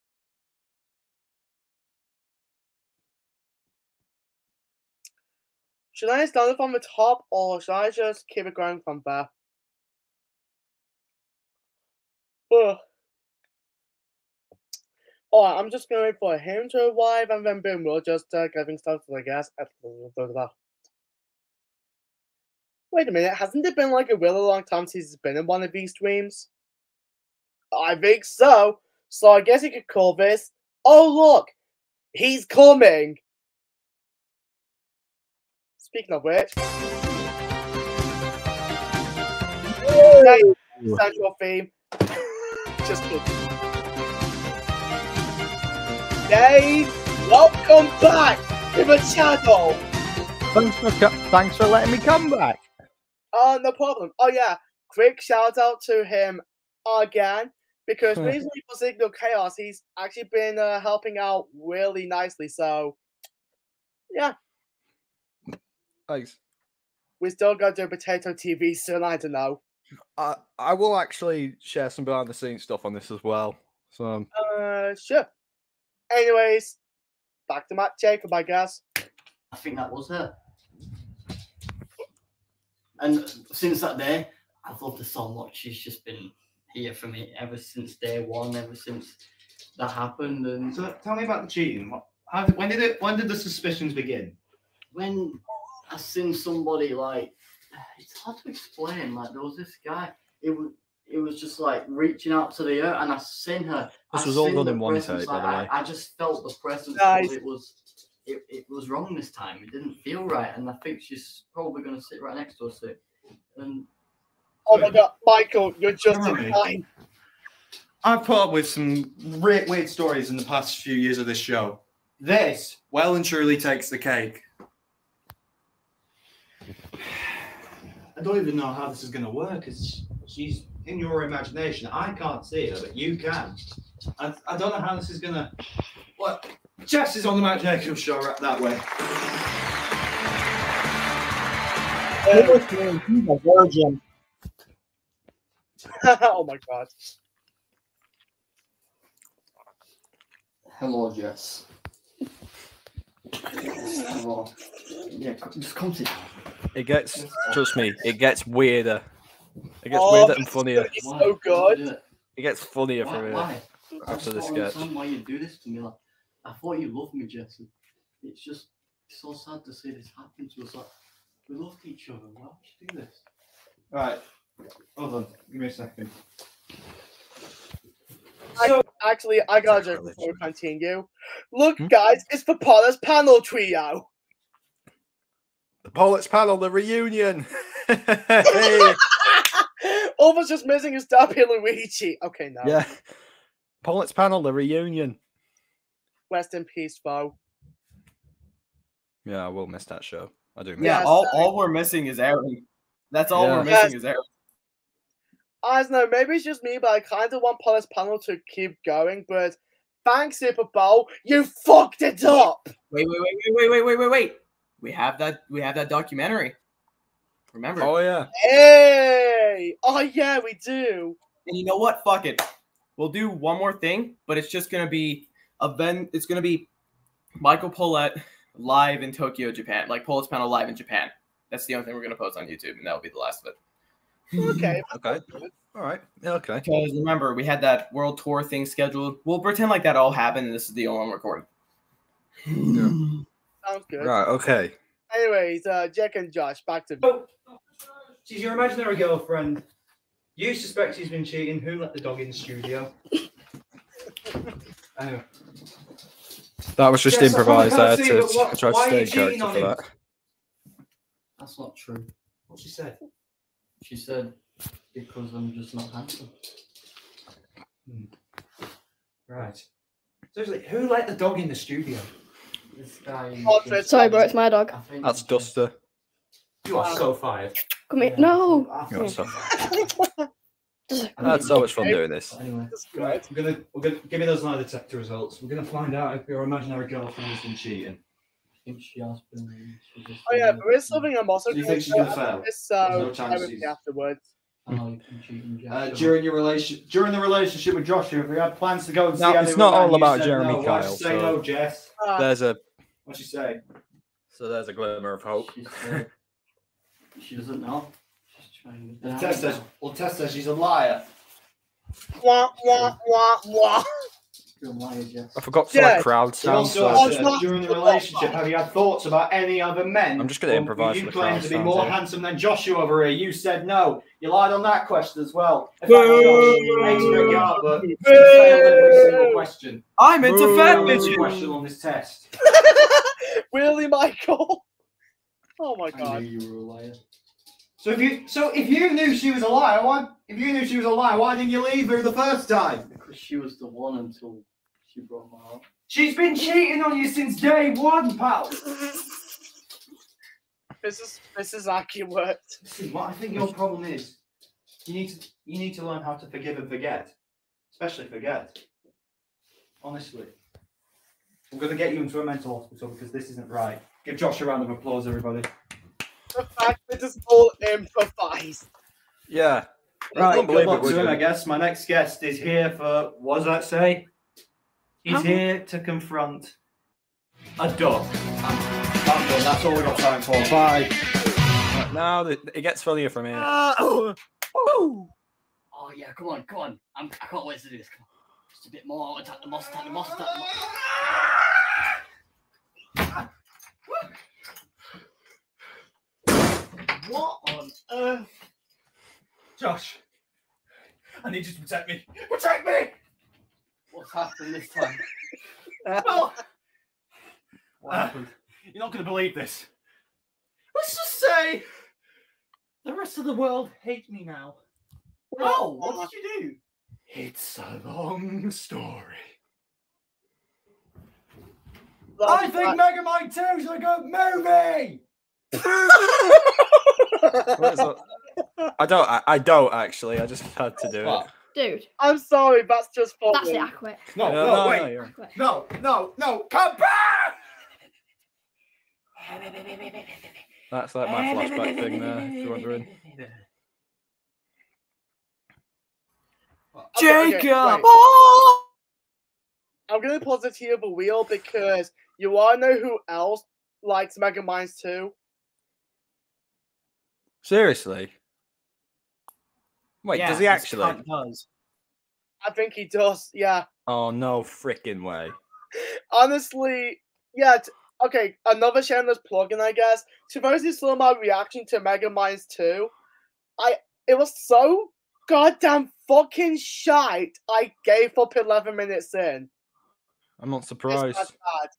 Should I start it from the top or should I just keep it going from there? Ugh. Alright, I'm just gonna wait for him to arrive and then boom, we'll just uh, get things started, I guess. Wait a minute, hasn't it been like a really long time since he's been in one of these streams? I think so. So I guess you could call this. Oh look, he's coming. Speaking of which, central theme. Just kidding. Dave, welcome back to the channel. Thanks for thanks for letting me come back. Oh, no problem. Oh, yeah. Quick shout out to him again because recently for Signal Chaos, he's actually been uh, helping out really nicely. So, yeah, Thanks. we still got to do potato TV soon. I don't know. I I will actually share some behind the scenes stuff on this as well. So um, Uh, sure. Anyways, back to Matt Jacob, I guess. I think that was her. And since that day, I've loved her so much. She's just been here for me ever since day one, ever since that happened. And So tell me about the cheating. What, how, when did it? When did the suspicions begin? when I seen somebody like, it's hard to explain. Like there was this guy. It was. It was just like reaching out to the earth, and I seen her. This I was all done in one presence, take, by the way. I, I just felt the presence. Nice. It was. It, it was wrong this time. It didn't feel right, and I think she's probably going to sit right next to us soon. And Oh my god, Michael, you're just in Alright. time. I've put up with some great weird stories in the past few years of this show. This well and truly takes the cake. I don't even know how this is going to work. Cause she's in your imagination. I can't see her, but you can. I, I don't know how this is going to. What? Jess is on the Matt Jacobs show right that way. virgin. oh my god. hello, Jess. Hello. Yeah, just come sit down. it gets trust me, it gets weirder. It gets Oh, weirder and funnier. It's Why? so good. it? It gets funnier Why? from here. why? I after just the don't sketch. understand why you do this to me. Like, I thought you loved me, Jesse. It's just so sad to see this happen to us. Like, we loved each other. Why would you do this? Right. Hold on. Give me a second. I, actually, I gotta just before we continue. Look, Hmm? guys, it's the Paula's panel trio. The Poets panel, the reunion. Hey, Almost just missing his Dappy and Luigi. Okay, now. yeah. Poets panel, the reunion. Rest in peace, Bo. Yeah, I will miss that show. I do miss Yeah, Yes, all, I- all we're missing is Aaron. That's all Yeah. we're Yes. missing is Aaron. I don't know, maybe it's just me, but I kind of want Paula's panel to keep going. But thanks, Super Bowl, you fucked it up. Wait, wait, wait, wait, wait, wait, wait, wait, wait. We have that. We have that documentary. Remember? Oh yeah. Hey! Oh yeah, we do. And you know what? Fuck it. We'll do one more thing, but it's just gonna be a event. It's gonna be Michael Poellot live in Tokyo, Japan. Like Poellot's panel live in Japan. That's the only thing we're gonna post on YouTube, and that'll be the last of it. Okay. Okay. All right. Yeah, okay. Because remember, we had that world tour thing scheduled. We'll pretend like that all happened, and this is the only one recorded. Sounds good. Right, okay. Anyways, uh, Jack and Josh, back to she's your imaginary girlfriend. You suspect she's been cheating. Who let the dog in the studio? Oh. That was just Yes, I improvised can't there see, to but what- I tried to stay in character on for that. That's not true. What she said? She said because I'm just not handsome. Right. Seriously, who let the dog in the studio? This guy. Portrait. Sorry, bro, it's my dog. That's Duster. You are so fired. Come here. No. You're so- I That's so much fun doing this. Anyway, Right, we're gonna we're gonna give me those lie detector results. We're gonna find out if your imaginary girlfriend has been cheating. I think she has been. just Oh yeah, there is something I'm also Do you going think she's gonna fail? This There's no uh, chance she's- afterwards. I know you can cheat in Uh, during your relation, during the relationship with Joshua, if we had plans to go and see No, how it's not all about Jeremy no, Kyle, you say so- no, Jess. Uh, There's a What'd you say? so there's a glimmer of hope. She said she doesn't know. She's trying to. Well, Tess says, well, Tess says she's a liar. wah, wah, wah, wah. I forgot to Yeah. like crowd sound. also So said, it's not- during the relationship, have you had thoughts about any other men? I'm just gonna improvise You for the claim crowd to be more here. handsome than Joshua over here. You said no. You lied on that question as well. In fact, Josh, hate to break it up, but you failed every single question. I'm into fat Every bitches. question on this test. really, Michael? Oh my I god. knew you were a liar. So if you so if you knew she was a liar, why if you knew she was a liar, why didn't you leave her the first time? Because she was the one until she broke my heart. She's been cheating on you since day one, pal. This is this is accurate. Listen, what I think your problem is, you need to you need to learn how to forgive and forget, especially forget. Honestly, I'm going to get you into a mental hospital because this isn't right. Give Josh a round of applause, everybody. The fact that it's all improvised. Yeah. Right, can't good luck to him, I guess. My next guest is here for what does that say? He's How- here to confront a duck. I'm done. That's all we got time for. Bye. Now it gets funnier from here. Uh, oh, oh. oh yeah, come on, come on. I'm, I can't wait to do this. Come on. Just a bit more. Attack the moss, attack the moss, attack the moss. What on earth? Josh, I need you to protect me. Protect me! What's happened this time? Oh, What Uh, happened? you're not going to believe this. Let's just say the rest of the world hate me now. Oh, what did you do? It's a long story. Like, I think Megamind 2 is a good movie! What is that? I don't. I, I don't actually. I just had to do it. What? Dude, I'm sorry, that's just for that's me. it. I quit. No, Yeah, no, no, wait. no, quit. No, no, no, come back! That's like my flashback thing there. If you're wondering. Okay, okay, Jacob! I'm gonna pause it here the wheel because you wanna know who else likes Mega Minds 2? Seriously. Wait, Yeah, does he actually? Does. I think he does, yeah. Oh no, freaking way! Honestly, yeah. T- okay, another shameless plugin, I guess. Supposedly, saw my reaction to Mega Minds 2. I it was so goddamn fucking shite. I gave up 11 minutes in. I'm not surprised. that bad.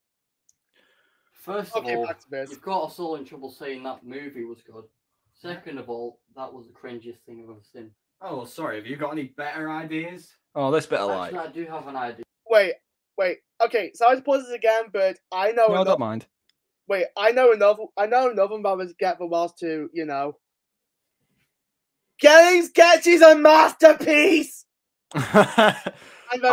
First of all, back to this. you've got us all in trouble saying that movie was good. Second of all, that was the cringiest thing I've ever seen. Oh, well, sorry. Have you got any better ideas? Oh, this bit I like. I do have an idea. Wait, wait. Okay, sorry to pause this again, but I know No, I enough. don't mind. Wait, I know enough. I know enough about this Get the Wells to you know. Getting sketches a masterpiece. I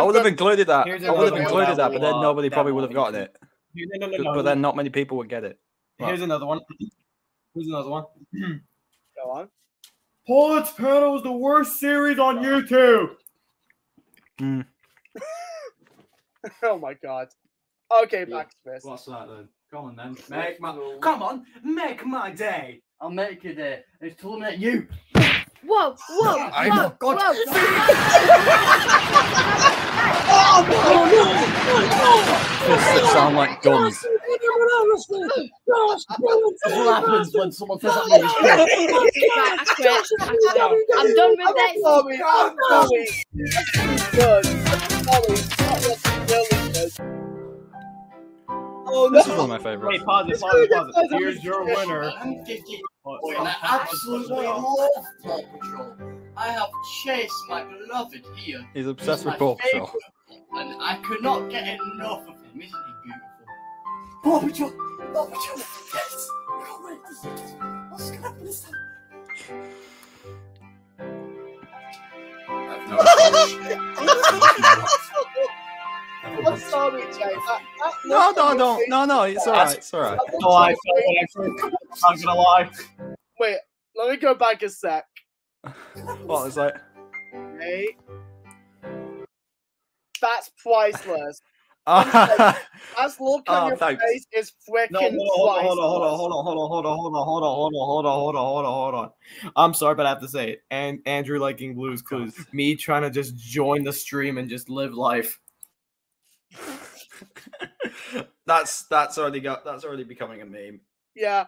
would have included that. I would have included that that, but then nobody that probably would have gotten it. No, no, no, But- no. But then not many people would get it. Here's another one. Here's another one. Go on. Paul's Panel is the worst series on YouTube. Mm. Oh my god. Okay, back to this. What's that then? Come on then. Make my come on, make my day. I'll make it there. And it's to eliminate you. Whoa, whoa, I whoa, know, God. whoa. Fists that sound like guns. What happens when someone says that I. I. I'm done with this. Sorry, I'm. Oh This is one of my favorites. Wait, pause it, pause it, pause it. Here's your winner. Pause- boy, I absolutely love Paw Patrol. I have Chase, my beloved, here. He's He's obsessed with Paw Patrol. And I could not get enough of him. Isn't he Babacım, babacım, ters. Buralara gideceğiz. Oscar Plisa. I'm sorry, Jay. No, no, don't. no, no. It's all right. It's all right. I felt like I'm not gonna lie. Wait, let me go back a sec. What is was that? Hey, that's priceless ah, That look on Oh, your thanks. face is freaking No, hold on, hold on, hold on, hold on, hold on, hold on, hold on, hold on, hold on, hold on, hold on, hold on, hold on. I'm sorry, but I have to say it. And Andrew liking Blues Clues, me trying to just join the stream and just live life. that's that's already got that's already becoming a meme. Yeah.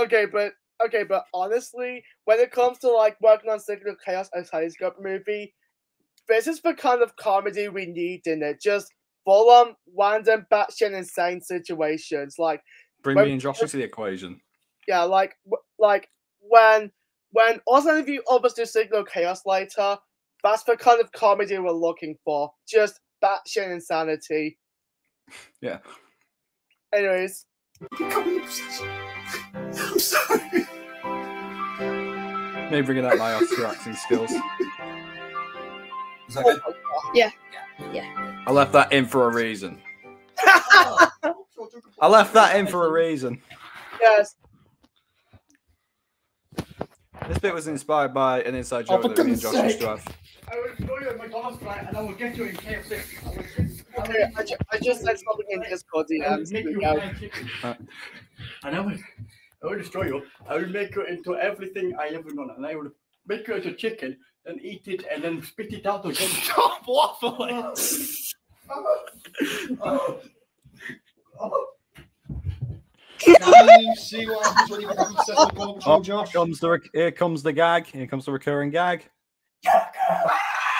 Okay, but okay, but honestly, when it comes to like working on Signal Chaos as Telescope movie, this is the kind of comedy we need in it. Just full on random batshit insane situations. Like Bring When- me and Josh into the equation. yeah, like like when when also of you do Signal Chaos later, that's the kind of comedy we're looking for. Just batshit insanity. Yeah. Anyways, I'm sorry. Maybe bringing out my Oscar acting skills. Is that good? I left that in for a reason. I left that in for a reason. yes, This bit was inspired by an inside Oh, joke for that me and goodness Josh used to have. I will show you at McDonald's tonight, and I will get you in KFC. I okay, I, ju- I just said something in Discord I will DMs. make you we go. fried. I know. I will destroy you. I will make you into everything I ever known, and I will make you into chicken, then eat it, and then spit it out again. Stop waffling. Can you see what happens when you become obsessed with Oh, Josh? comes the here comes the gag. Here comes the recurring gag.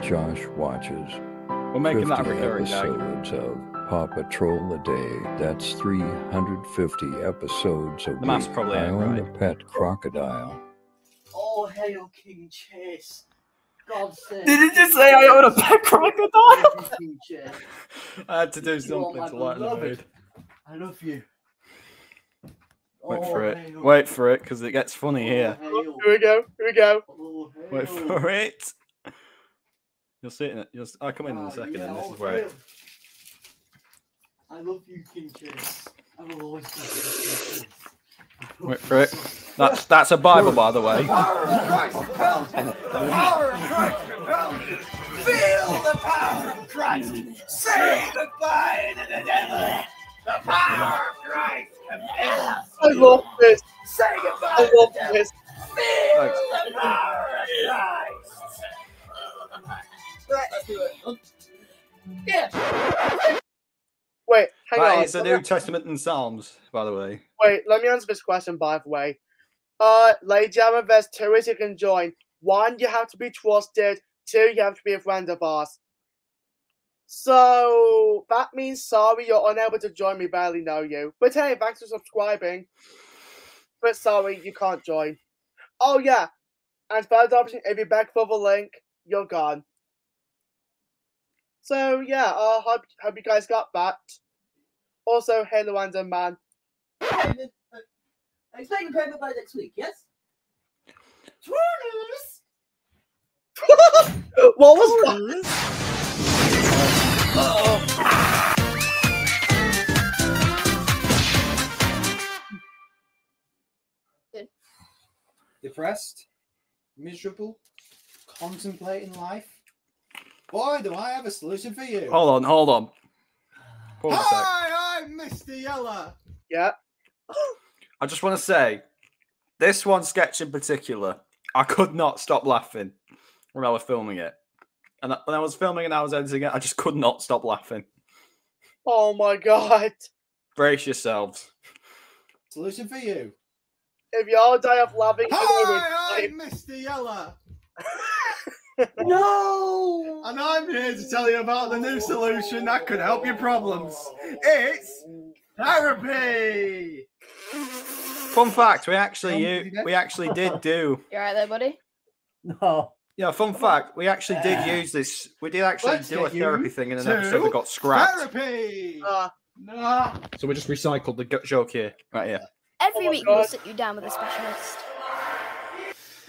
Josh watches We're making 50 that a recurring gag. episodes of Paw Patrol a day. That's 350 episodes a The math's week. probably I ain't own right. a pet crocodile. Oh, hail King Chase. God save. Did it just say I own a pet crocodile? King Chase. I had to do something my to lighten the mood. I love you. Wait Oh, for it. hail. Wait for it, because it gets funny Oh, here. hail. Here we go. Here we go. Oh, Wait for it. You'll see it. In it. You'll. s- I'll come in in Ah, a second, yeah, and this is where it. I love you, King Chase. I will always love you, King Chase. Wait for it. That's that's a Bible, by the way. Feel the power of Christ. Say goodbye to the devil. The power of Christ compels I love this. Say goodbye I love the this. Feel Thanks. the power of Christ. Let's do it. Yeah. Wait, hang Right, on. it's the New me- Testament and Psalms, by the way. Wait, let me answer this question by the way. Uh, ladies and gentlemen, there's two ways you can join. One, you have to be trusted. Two, you have to be a friend of ours. So that means sorry you're unable to join. We barely know you. But hey, thanks for subscribing. But sorry, you can't join. Oh yeah, and third option, if you beg for the link, you're gone. So yeah, uh, hope hope you guys got that. Also, Halo and Man. I'm expecting paper by next week, yes? Twirlers! what was that? Depressed? Miserable? Contemplating life? Boy, do I have a solution for you. Hold on, hold on. Pause a sec. Hi, I'm Mr. Yeller. Yeah. I just want to say, this one sketch in particular, I could not stop laughing when I was filming it. And when I was filming and I was editing it, I just could not stop laughing. Oh my god. Brace yourselves. Solution for you. If y'all die of laughing, Hi, I'm Mr. Yeller. no! And I'm here to tell you about the new solution that could help your problems. It's therapy. Fun fact: we actually u- we actually did do. You alright there, buddy? No. Yeah, fun fact: we actually did use this. We did actually Let's do a therapy thing in an episode that got scrapped. Therapy. Uh, Nah. So we just recycled the g- joke here, right here. Every my week we'll sit you down with a specialist.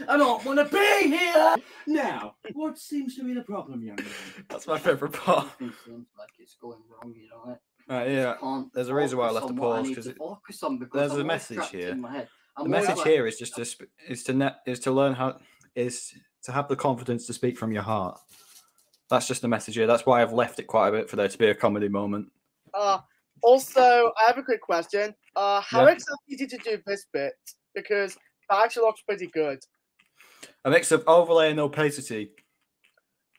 I don't want to be here. Now, what seems to be the problem, young man? That's my favourite part. Everything seems like it's going wrong, you know. I Right, yeah. can't There's a reason why I left the on what I pause because it, focus on because there's I'm a message here. in my head. the message like- here is just to sp- is to net is to learn how is to have the confidence to speak from your heart. That's just the message here. That's why I've left it quite a bit for there to be a comedy moment. uh, also, I have a quick question. Uh, how Yeah. exactly did you do this bit? Because that actually looks pretty good. A mix of overlay and opacity.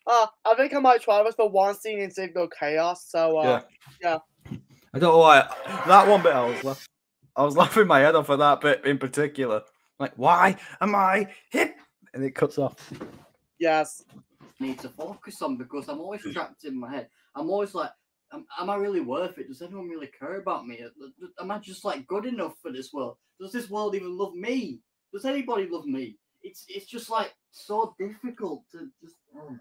Uh, I think I might try this for one scene in Signal Chaos. So, uh, yeah. I don't know why that one bit I was laugh- I was laughing my head off at that bit in particular. Like, why am I hip? And it cuts off. Yes. need to focus on because I'm always trapped in my head. I'm always like, am, am I really worth it? Does anyone really care about me? Uh, Am I just like good enough for this world? Does this world even love me? Does anybody love me? It's it's just like so difficult to just uh,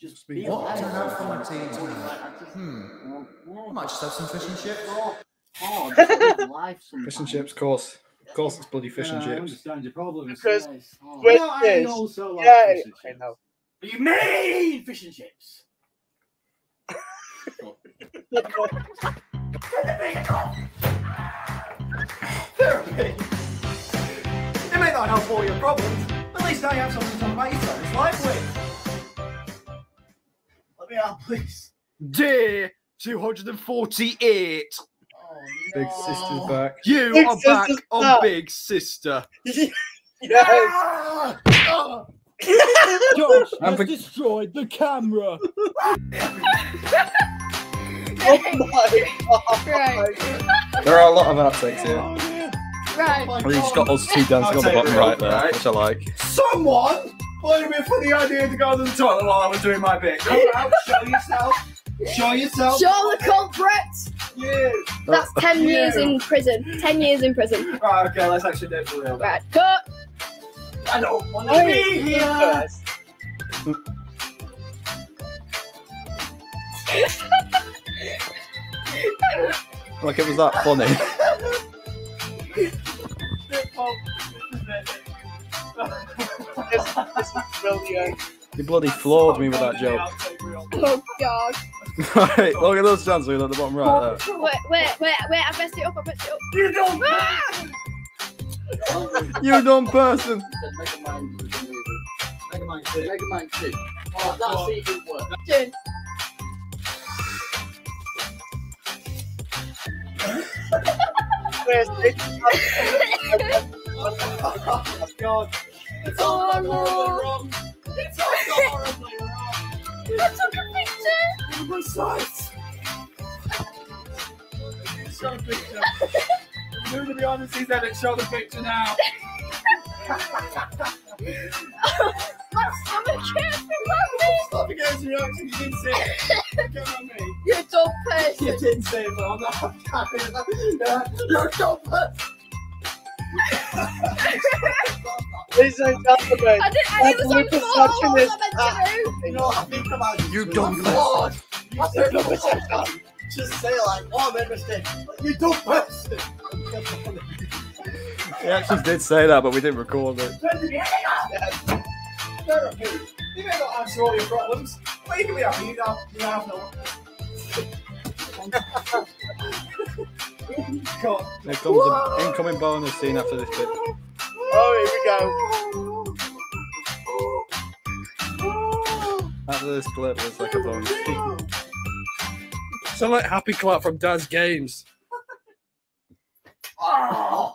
just be What alive. to have from a Like, teen I just- Hmm. I might just have some fish and chips. so hard to live life Fish and chips, of course. Of course, it's bloody fish and Yeah, I chips. understand your problems. Because Yeah, it's hard. with Well, I also like yeah, fish and I chips. know. You mean fish and chips? Therapy. It may not help all your problems, but at least now you have something to talk about your son's life with. Let me out, please. Dear 248, Big sister's back. you Big are back Sister's on. Big Sister. yes. Ah! Ah! Josh I'm has for- destroyed the camera. Oh my god. Right. There are a lot of outtakes here. Right. We just got us two dancing I'll on the bottom it, right there, right. which I like. Someone wanted me for the idea to go to the toilet while I was doing my bit. Come out, show yourself. Show yourself. Show the culprit! Yeah. That's 10 Yeah. years in prison. 10 years in prison. Right, okay, let's actually do it for real. Right, cut! I don't want to Oh, be here. yes. Like it was that funny. This, this is brilliant. You bloody floored me with that joke. Oh, God. right, look at those dancing at the bottom right there. Wait, wait, wait, wait, I messed it up, I messed it up. You don't. Ah! You dumb person. Mega Man was. Mega Man 2. Mega Man 2. Oh, that's even worse. Dude, Chris, it's Oh, God. It's Oh, all no. horribly wrong. It's all horribly wrong. I took a picture! My sight. Show the picture. Who to be honest, he's it. Show the picture now. My stomach hurts me, mommy! Stop against your reaction. You didn't see it. Come on me. You dumb You didn't say it, but I'm not happy. You're a dumb person. Ladies and gentlemen, I didn't, I That was on blue four holes I meant to do! You know, what I think about it. You dumb God. You said no perception. Just say like, oh, I made a mistake. Like, you dumb person. He actually did say that, but we didn't record it. Turn the beginning off. Therapy. You may not answer all your problems, but you can be happy. You don't, you don't have no one. God. There comes an incoming bonus scene after this bit. oh, here we go. After this clip, there's like a bonus scene. Sound like Happy Clap from Dad's Games. Oh!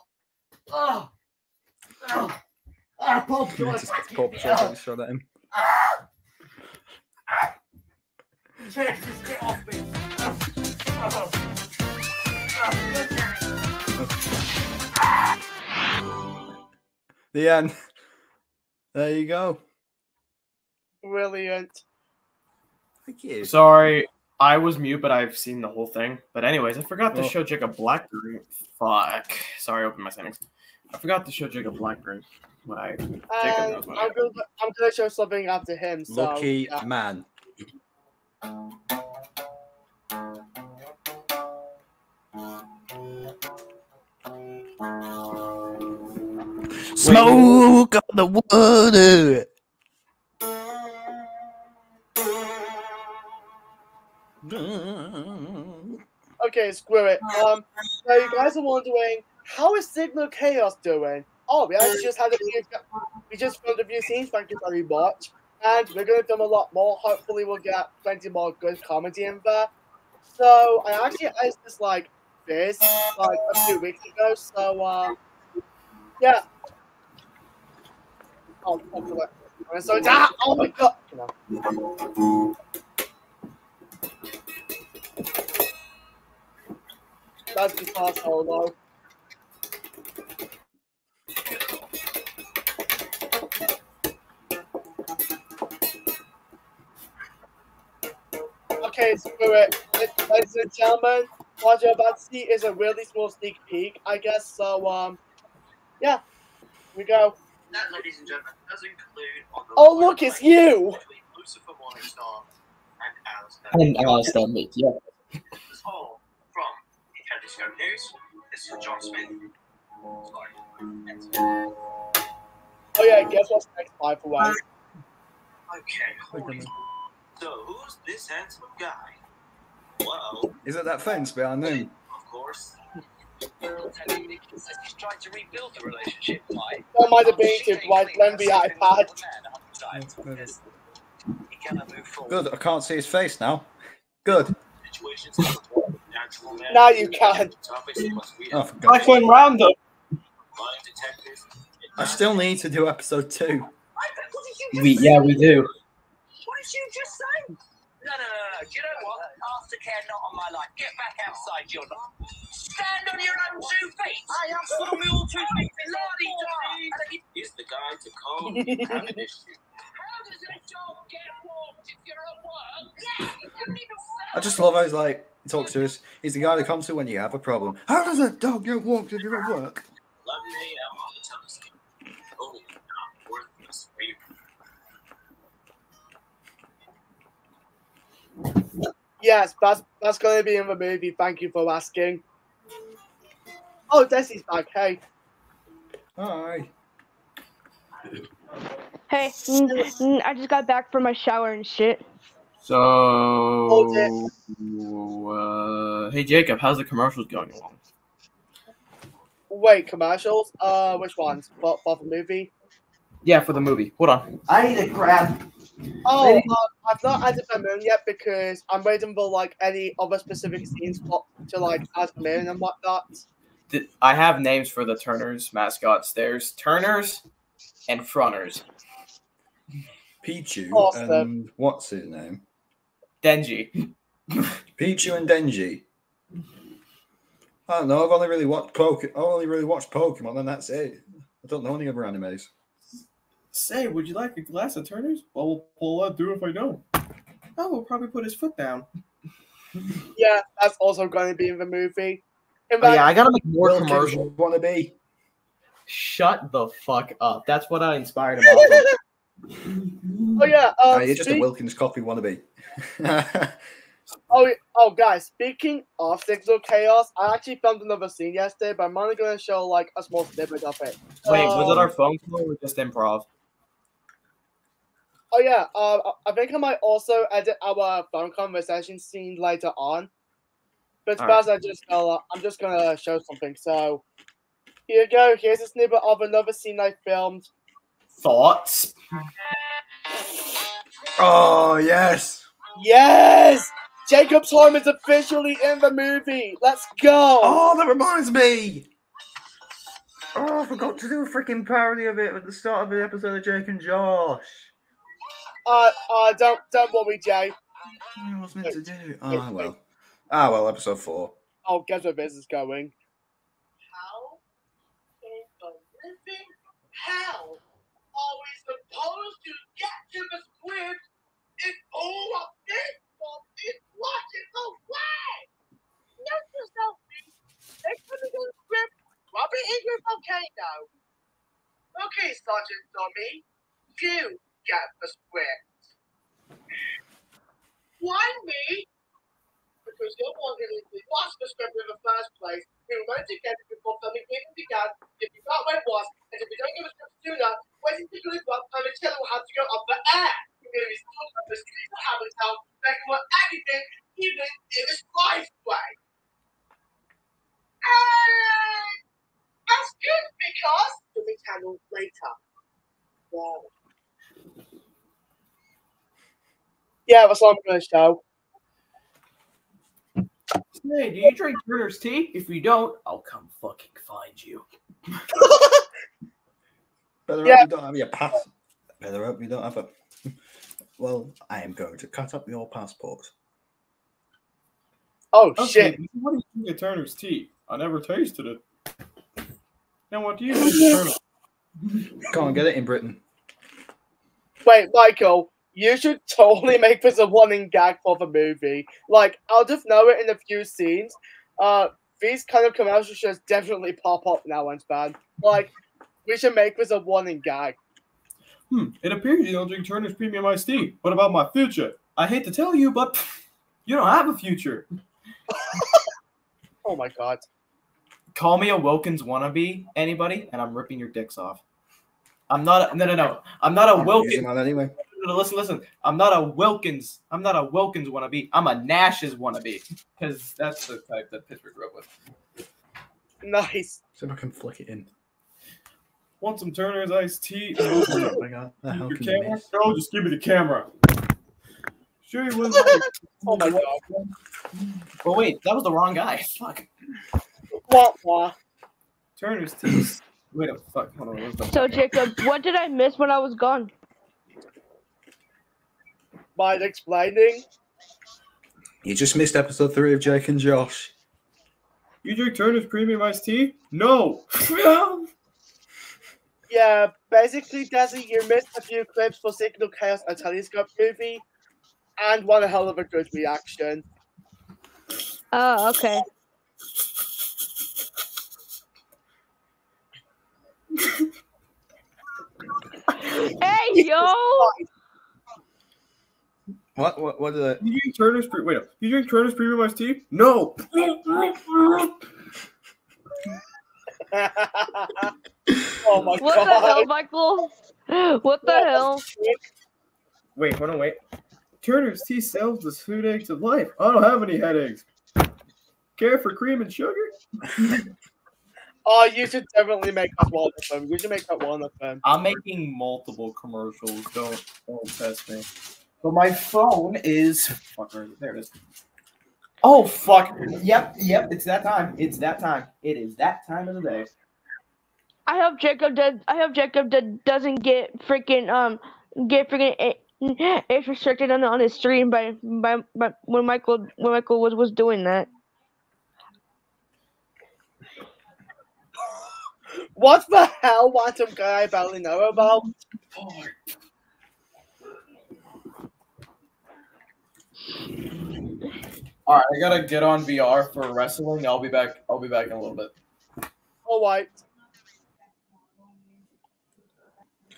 Pop, George. Just pop, George shot at him. Chase, just get off me. The end. There you go. Brilliant. Thank you. Sorry, I was mute, but I've seen the whole thing. But anyways, I forgot to oh. show a Blackberry. Fuck. Sorry, open my settings. I forgot to show Jacob Blackburn. What I Jacob And knows what I I'm gonna, I'm gonna show something after him. So Lucky yeah. man. Smoke on the water. Okay, screw it. Um, so you guys are wondering how is Signal Chaos doing? Oh, we actually just had a few. We just filmed a few scenes. Thank you very much. And we're gonna film a lot more. Hopefully, we'll get plenty more good comedy in there. So I actually iced this like this like a few weeks ago. So uh, yeah. Oh, so ah, oh my god. That's because solo. Okay, screw it. Ladies and gentlemen, what you're about to see is a really small sneak peek, I guess. So, um, yeah, here we go. That, ladies and gentlemen, does include on the Oh, look, it's you! between Lucifer Morningstar and Alistair. And Alistair Meek, yeah. This all from the Telescope News. This is John Smith. Sorry. Oh, yeah, guess what's next, by the way? Okay, holy. So, who's this handsome guy? Whoa. Is it that fence behind him? of course. Nick says he's trying to rebuild the relationship by Don't mind the beating, like, lend me iPad. he cannot move forward. Good. I can't see his face now. Good. Situations like natural man. Now you can. Topics that Oh, for God's Back when round though. Lie detectors. I still need to do episode two. We yeah we do. What did you just say? No, no, no, no. Do you know what? Aftercare not on my life. Get back outside, you're not. Stand on your own two feet. I am on my own two feet. Lardy He's the guy to call when you have an issue. How does a dog get walked if you're at work? Yeah, you don't even I just love how he's like he talks to us. He's the guy that comes to when you have a problem. How does a dog get walked if you're at work? Let Yes, that's that's gonna be in the movie. Thank you for asking. Oh, Desi's back. Hey. Hi. Hey, I just got back from my shower and shit. So uh, hey Jacob, how's the commercials going along? Wait, commercials? Uh, which ones? For, for the movie? Yeah, for the movie. Hold on. I need a grab. Oh, um, I've not added them in yet because I'm waiting for like any other specific scenes for, to like add them in and whatnot. I have names for the Turners mascots. There's Turners and Fronters. Pichu Awesome. and what's his name? Denji. Pichu and Denji. I don't know. I've only really watched Pokemon. I've only really watched Pokemon, and that's it. I don't know any other animes. Say, would you like a glass of Turners? What will Paul through if I don't? Oh, we'll probably put his foot down. Yeah, that's also going to be in the movie. In Oh, yeah, I gotta make more Wilkins commercials. Wanna be? Shut the fuck up. That's what I inspired him oh yeah. Ah, Um, you're just a Wilkins coffee wannabe. Oh, oh, guys! Speaking of Signal Chaos, I actually filmed another scene yesterday, but I'm only going to show like a small snippet of it. Wait, was it Um, our phone call or just improv? Oh yeah, um, I think I might also edit our phone conversation scene later on. But Alright. first, I just gonna, I'm just gonna show something. So here you go. Here's a snippet of another scene I filmed. Thoughts? oh yes. Yes, Jacob's home is officially in the movie. Let's go. Oh, that reminds me. Oh, I forgot to do a freaking parody of it at the start of the episode of Jake and Josh. Uh, uh, don't, don't worry, Jay. I was meant to do. Ah well. Ah well, episode four. Oh, guess where this is going. How in the living hell are we supposed to get to the script if all of this stuff is blocking the way? Note yourself, they couldn't do the script. Robert is your volcano. Okay, Sergeant Dummy, you get the script. Why me? Because you're one who lost the script in the first place. We were meant to get it before filming even began. If you got it was, and if you don't give us script sooner, waiting to well, the channel will have to go up the air. We're going to be stuck up the streets of Hamilton, making want anything, even in this life way. And that's good because the channel later. Wow. Yeah, that's all I'm going to show. Hey, do you drink Turner's tea? If you don't, I'll come fucking find you. Better Yeah. hope you don't have your pass. Better hope you don't have a. Well, I am going to cut up your passport. Oh Okay, what do you think of Turner's tea? I never tasted it. Now, what do you think of Turner? Can't get it in Britain. Wait, Michael, you should totally make this a running gag for the movie. Like, I'll just know it in a few scenes. Uh, these kind of commercials should definitely pop up now and then. Like, we should make this a running gag. Hmm, it appears you don't drink Turner's Premium Iced Tea. What about my future? I hate to tell you, but you don't have a future. Oh my god. Call me a Wilkins wannabe, anybody, and I'm ripping your dicks off. I'm not. A, no, no, no. I'm not a I'm Wilkins. using anyway. No, Listen, listen. I'm not a Wilkins. I'm not a Wilkins wannabe. I'm a Nash's wannabe, because that's the type that Pittsburgh grew up with. Nice. See if I can flick it in. Want some Turner's iced tea? Oh my god. The hell Your can you camera? miss? No, just give me the camera. Sure, you wouldn't. Oh my god. Oh wait, that was the wrong guy. Fuck. Wah, wah. Turner's tea. Wait a fuck. Hold on. So Jacob, what did I miss when I was gone? Mind explaining? You just missed episode three of Jake and Josh. You drink Turner's premium iced tea? No. Yeah, basically, Desi, you missed a few clips for Signal Chaos, a telescope movie, and one hell of a good reaction. Oh, okay. hey yo! What? What? What did you drink Turner's pre- wait. You drink Turner's premium iced tea? No. oh my What god. the hell, Michael? What the hell? Wait, hold on, wait. Turner's tea sells the food eggs of life. I don't have any headaches. Care for cream and sugar? Oh, you should definitely make that one of them. You should make that one of them. I'm making multiple commercials. Don't don't test me. But my phone is fuck where is it? there it is. Oh fuck. Yep, yep, it's that time. It's that time. It is that time of the day. I hope Jacob does. I hope Jacob do, doesn't get freaking um get freaking a- age restricted on on his stream by by, by when Michael when Michael was was doing that. What the hell? What some guy I barely know about? All right, I gotta get on VR for wrestling. I'll be back. I'll be back in a little bit. All right.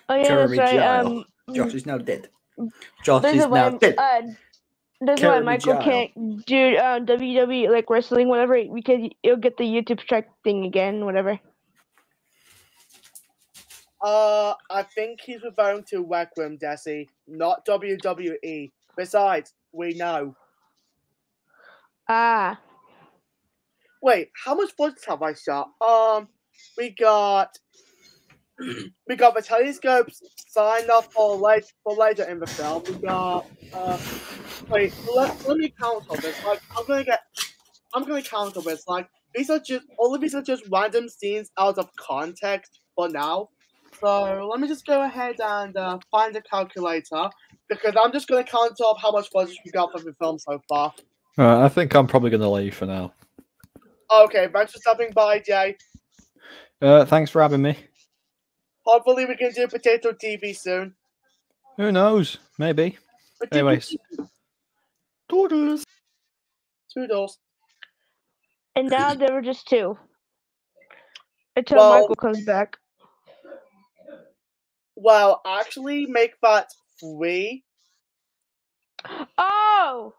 Oh yeah, Jeremy that's right. Giles. Um, Josh is now dead. Josh is a way. now dead. Uh, there's why Michael Giles. can't do uh, WWE like wrestling, whatever, because he'll get the YouTube strike thing again, whatever. Uh, I think he's referring to Rec Room, Desi, not WWE. Besides, we know. Ah, Wait, how much footage have I shot? Um, we got we got the telescopes signed off for late for later in the film. We got uh, wait, let, let me count on this. Like, I'm gonna get, I'm gonna count on this. Like, these are just all of these are just random scenes out of context for now. So let me just go ahead and uh, find a calculator because I'm just gonna count up how much footage we got from the film so far. Alright, I think I'm probably going to leave for now. Okay, thanks for stopping by, Jay. Uh, thanks for having me. Hopefully, we can do potato TV soon. Who knows? Maybe. Potato Anyways. TV. Toodles. Toodles. And now there were just two. Until Well- Michael comes back. Well, actually, make that three. Oh!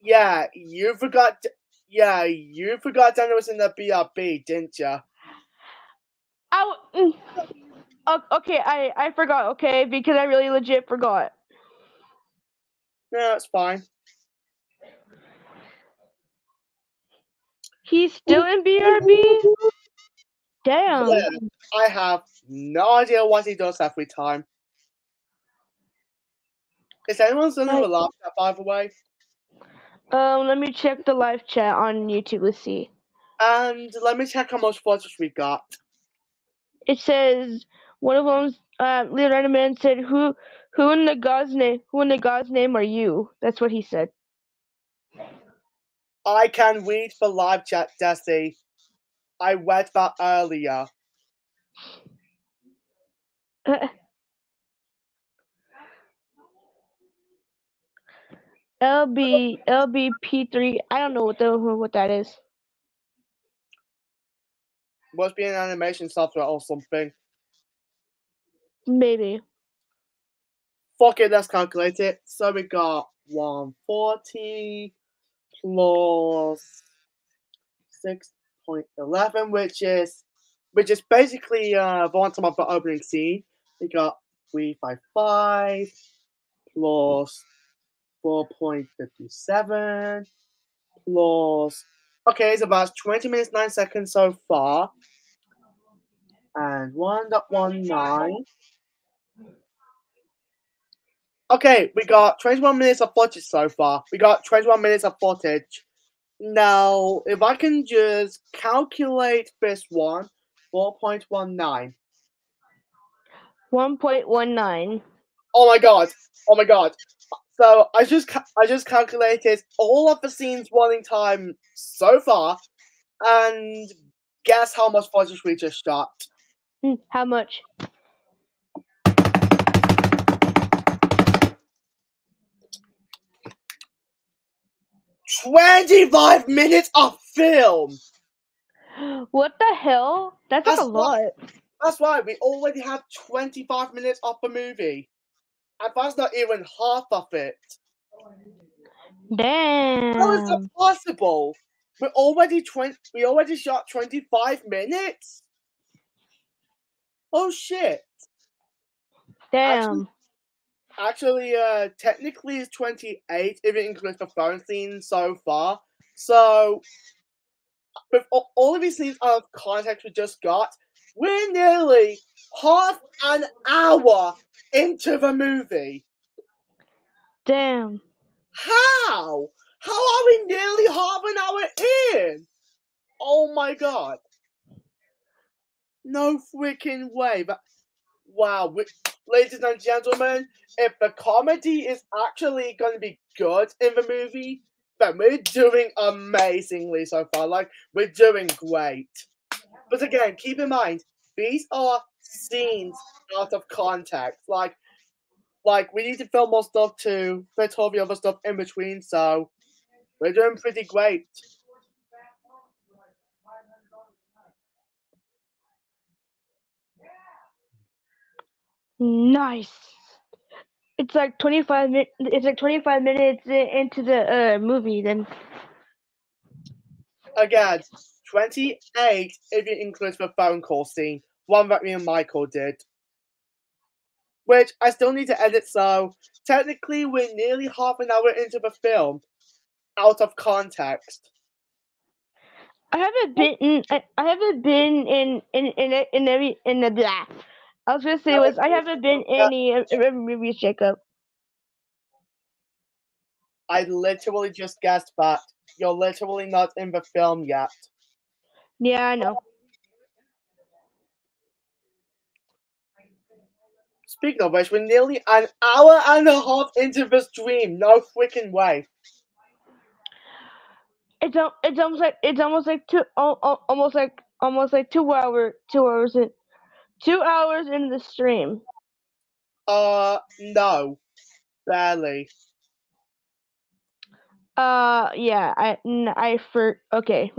Yeah, you forgot. Yeah, you forgot Daniel was in the BRB, didn't you? I w-. Okay, I I forgot. Okay, because I really legit forgot. No, it's fine. He's still in BRB. Damn. Yeah, I have no idea what he does every time. Is anyone still in the laptop, by the way? Um, let me check the live chat on YouTube. Let's see. And let me check how much footage we got. It says one of them. Uh, Leonardo Man said, "Who, who in the God's name? Who in the God's name are you?" That's what he said. I can read the live chat, Desi. I read that earlier. LB LBP3. I don't know what the what that is. Must be an animation software or something. Maybe. Fuck it, let's calculate it. So we got 140 plus 6.11, which is which is basically uh the one time of the opening scene. We got 355 plus 4.57 plus okay, it's about 20 minutes 9 seconds so far. And 1.19. Okay, we got 21 minutes of footage so far. We got 21 minutes of footage. Now, if I can just calculate this one, 4.19. 1.19. Oh my god! Oh my god! So I just ca- I just calculated all of the scenes running time so far, and guess how much footage we just shot? Hmm, How much? Twenty-five minutes of film. What the hell? That's, like That's a lot. That's why We already have twenty-five minutes of the movie, and that's not even half of it. How is that Damn. possible? We already twenty. We already shot twenty-five minutes. Oh shit! Damn. Actually, uh, technically it's 28 if it includes the phone scene so far. So, with all, all of these scenes out of context we just got, we're nearly half an hour into the movie. Damn. How? How are we nearly half an hour in? Oh my god. No freaking way. But, wow. We, ladies and gentlemen, if the comedy is actually going to be good in the movie, then we're doing amazingly so far. Like, we're doing great. But again, keep in mind, these are scenes out of context. Like, like we need to film more stuff to fit all the other stuff in between. So we're doing pretty great. Nice. It's like 25 minutes. It's like 25 minutes into the uh, movie. Then Again, 28 if it includes the phone call scene, one that me and Michael did. Which I still need to edit, so technically we're nearly half an hour into the film, out of context. I haven't been. In, I, I haven't been in in in a- in every in the blah. I was gonna say was I haven't been in any every movies, Jacob. I literally just guessed that. You're literally not in the film yet. Yeah, I know. Speaking of which, we're nearly an hour and a half into the stream. No freaking way. It's it's almost like it's almost like two al- al- almost like almost like two hour two hours in two hours in the stream. Uh, no, barely. Uh, yeah, I I for okay,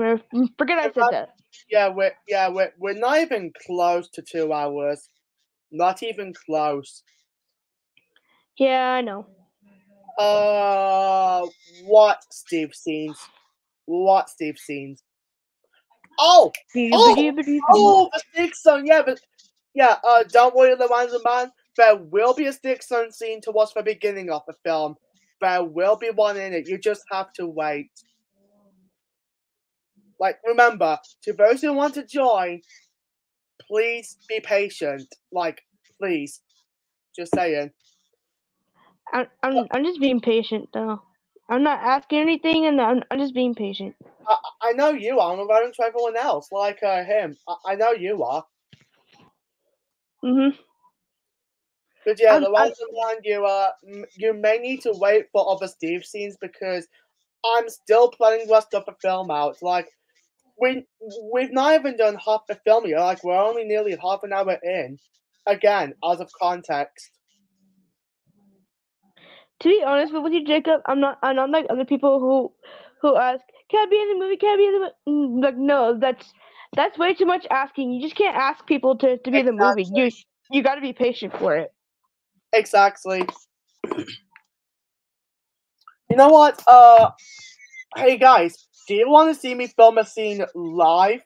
forget I said that. Yeah, we're yeah we're we're not even close to two hours. Not even close. Yeah, I know. Uh, what Steve scenes? What Steve scenes? Oh, oh, oh, the stick son. Yeah, but yeah. Uh, don't worry, Lorenzo man. There will be a stick son scene towards the beginning of the film. There will be one in it. You just have to wait. Like, remember, to those who want to join, please be patient. Like, please. Just saying. I'm, I'm, I'm just being patient though. I'm not asking anything, and I'm, I'm just being patient. I, I know you are. I'm referring to everyone else, like uh, him. I, I know you are. Mhm. But yeah, I'm- the I'm- ones around you, uh, you may need to wait for other Steve scenes because I'm still planning the rest of the film out. Like, we we've not even done half the film yet. Like, we're only nearly half an hour in. Again, out of context. To be honest with you, Jacob, I'm not. I'm not like other people who, who ask, "Can I be in the movie? Can I be in the movie?" Like, no, that's that's way too much asking. You just can't ask people to, to be in the movie. You you got to be patient for it. Exactly. You know what? Uh, hey guys, do you want to see me film a scene live?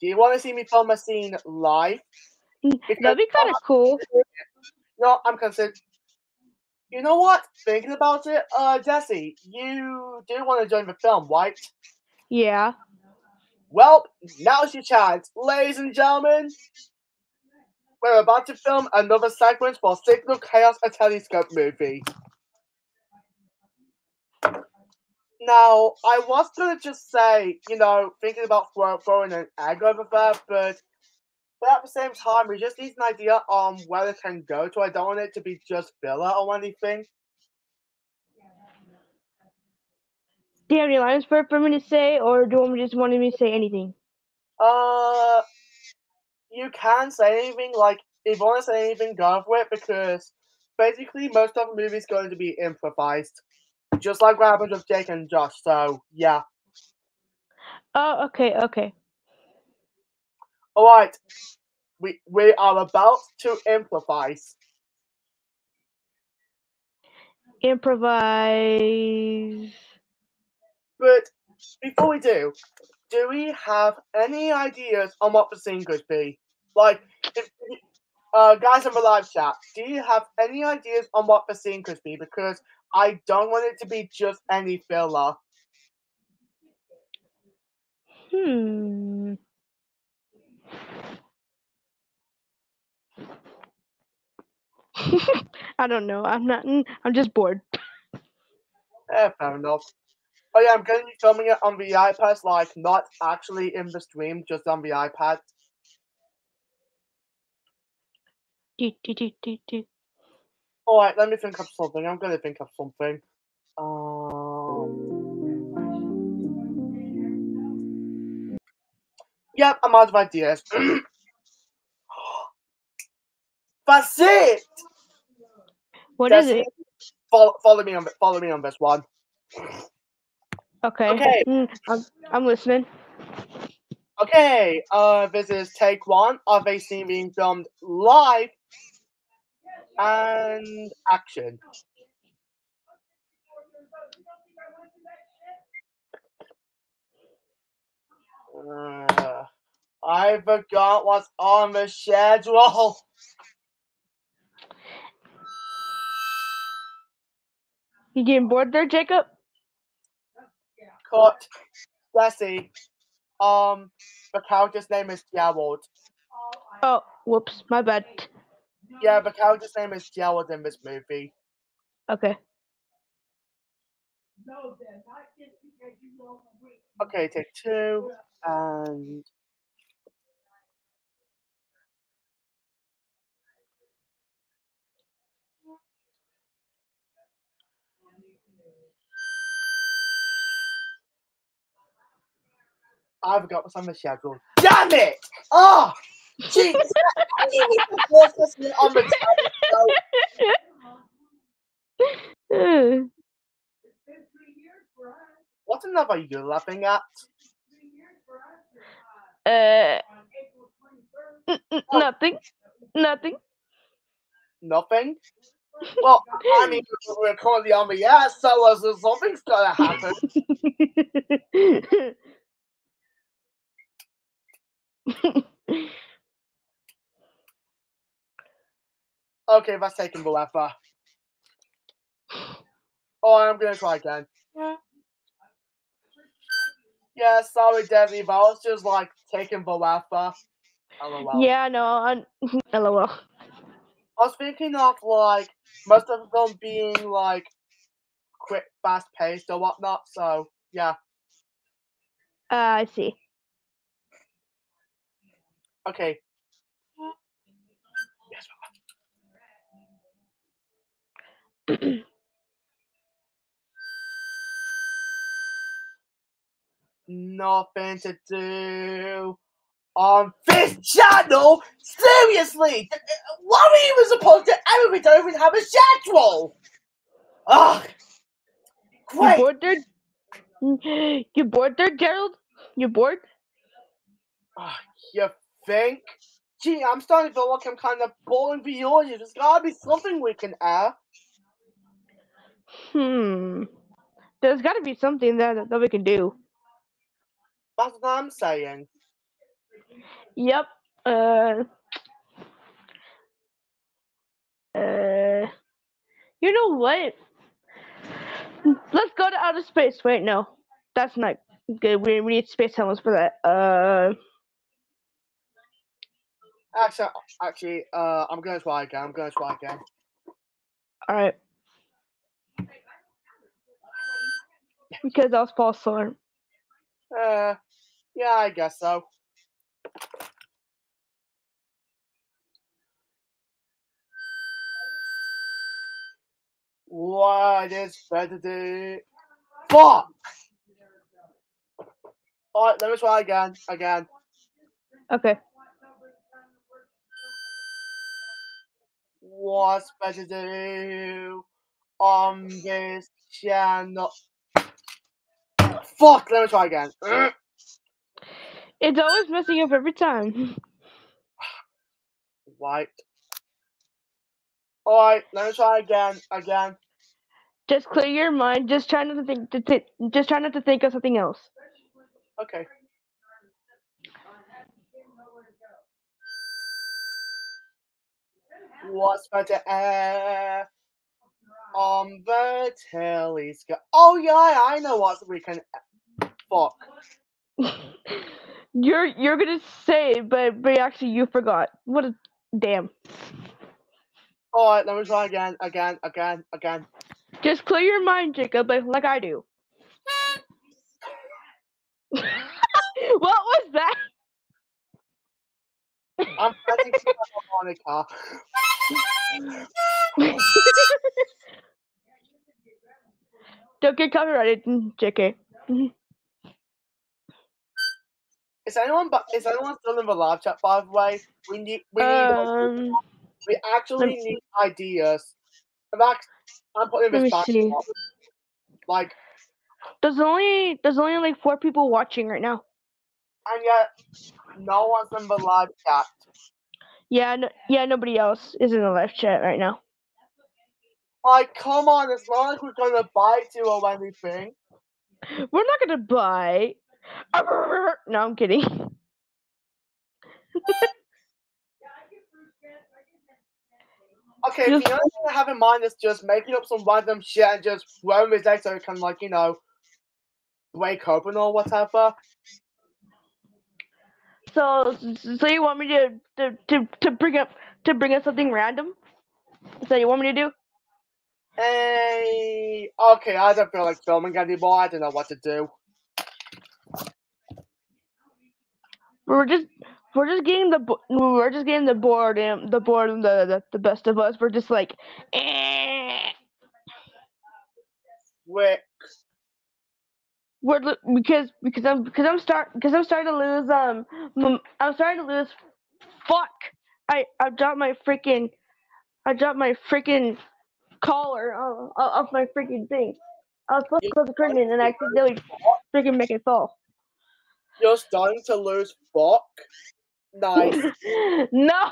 Do you want to see me film a scene live? That'd be kind of cool. No, I'm considered. You know what? Thinking about it, uh, Jesse, you do want to join the film, right? Yeah. Well, now's your chance, ladies and gentlemen. We're about to film another segment for Signal Chaos, a Telescope movie. Now, I was gonna just say, you know, thinking about throw, throwing an egg over there, but but at the same time, we just need an idea on where it can go to. I don't want it to be just filler or anything. Do you have any lines for, for me to say, or do you just wanting me to say anything? Uh, you can say anything. Like, if you want to say anything, go for it because basically most of the movie is going to be improvised, just like what happened with Jake and Josh. So yeah. Oh, okay, okay. All right, we we are about to improvise. Improvise. But before we do, do we have any ideas on what the scene could be? Like, if, uh, guys in the live chat, do you have any ideas on what the scene could be? Because I don't want it to be just any filler. Hmm. I don't know. I'm not. mm, I'm just bored. Eh, fair enough. Oh yeah, I'm going to be filming it on the iPad, like not actually in the stream, just on the iPad. Do, do, do, do, do. All right, let me think of something. I'm going to think of something. Um. Yep, I'm out of ideas. That's it. What is That's it? Follow, follow me on. Follow me on this one. Okay. Okay. mm, I'm, I'm listening. Okay, uh, this is take one of a scene being filmed live and action. Uh, I forgot what's on the schedule. You getting bored there, Jacob? Cut. Jesse. Um, the character's name is Gerald. Oh, whoops. My bad. Yeah, the character's name is Gerald in this movie. Okay. Okay, take two, and I forgot what's on the schedule. Damn it! Oh, Jeez, I need to force this on the Uh, What's another you're laughing at? Uh, n- n- nothing. Nothing. Nothing. Well, I mean, we're currently on the air, so uh, so something's gonna happen. Okay, that's taking forever. Oh, I'm gonna try again. Yeah, sorry, Debbie, but I was just like taking forever. LOL. yeah, no, I'm, lol. I was thinking of like most of them being like quick, fast paced or whatnot. So yeah, Uh, I see. okay. Nothing to do on this channel. Seriously, what are we even supposed to? do? we don't even have a schedule. Ugh. You Great. bored there? You bored there, Gerald? You bored? Ah, you think? Gee, I'm starting to feel like I'm kind of boring for you. There's gotta be something we can add. Hmm. There's got to be something that that we can do. That's what I'm saying. Yep. Uh. Uh. You know what? Let's go to outer space. Wait, no, that's not good. We we need space helmets for that. Uh. Actually, actually, uh, I'm gonna try again. I'm gonna try again. All right. Because I was false alarm. Uh, yeah, I guess so. What is better to Fuck! Alright, let me try again. Again. Okay. What's better to do on this channel? Fuck, let me try again. It's always messing up every time. Right. Alright, let me try again. Again. Just clear your mind. Just try not to think. To thi- just try not to think of something else. Okay. What's better air on the telescope? Oh yeah, I know what we can. Fuck. You're you're gonna say, it, but but actually you forgot. What a damn. Alright, let me try again, again, again, again. Just clear your mind, Jacob, like, like I do. what was that? I'm my harmonica. Don't get copyrighted, JK. Is anyone but is anyone still in the live chat by the way? We need we need Um, we actually need ideas. I'm, I'm putting Let this me back see. up. like There's only there's only like four people watching right now. and yet no one's in the live chat. Yeah, no, yeah, nobody else is in the live chat right now. Like, come on, it's not like we're gonna bite you or anything. We're not gonna buy. No, I'm kidding. Okay, the only thing I have in mind is just making up some random shit and just throwing it there so it can like, you know, break open or whatever. So, so you want me to to to, to bring up to bring up something random? Is that you want me to do? Hey, okay, I don't feel like filming anymore. I don't know what to do. We're just we're just getting the we're just getting the board and the board and the, the the best of us. We're just like, eh. Wait, we're because because I'm because I'm start because I'm starting to lose um I'm starting to lose fuck! I I dropped my freaking I dropped my freaking collar off, off my freaking thing. I was supposed to close the curtain and I accidentally freaking make it fall. You're starting to lose fuck. Nice. no.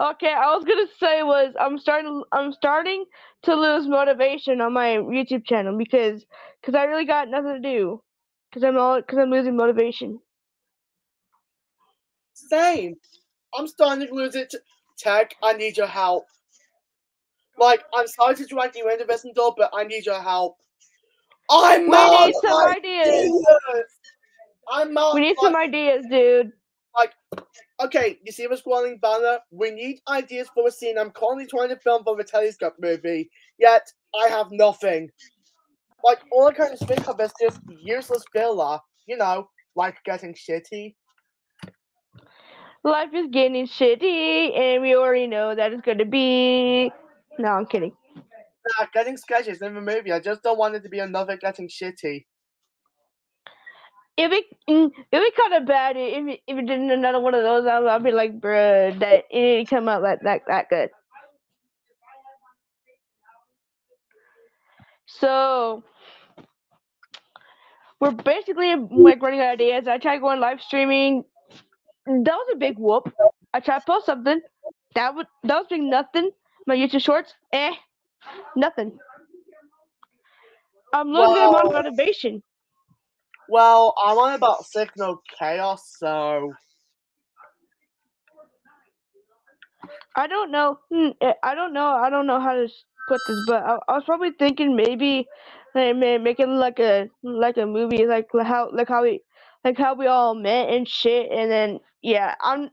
Okay, I was gonna say was I'm starting I'm starting to lose motivation on my YouTube channel because because I really got nothing to do because I'm all because I'm losing motivation. Same. I'm starting to lose it. Tech, I need your help. Like, I'm sorry to drag you into this, door, but I need your help. I'm We need some ideas. ideas. I'm out. We need some ideas, dude. Like, okay, you see the scrolling banner? We need ideas for a scene I'm currently trying to film for the Telescope movie, yet I have nothing. Like, all I can think of is just useless filler, you know, like getting shitty. Life is getting shitty, and we already know that it's gonna be. No, I'm kidding. Nah, getting sketches in the movie, I just don't want it to be another getting shitty. If it mm, if it kind of bad, if it, if it did another one of those, I'll, I'll be like, bruh, that it didn't come out that that that good. So we're basically like running out of ideas. I tried going live streaming. That was a big whoop. I tried to post something. That would that was big nothing. My YouTube shorts, eh, nothing. I'm losing lot motivation. Well, I'm on about Signal Chaos, so I don't know. Hmm, eh, I don't know. I don't know how to put this, but I, I was probably thinking maybe like, make it like a like a movie, like how like how we like how we all met and shit, and then yeah, I'm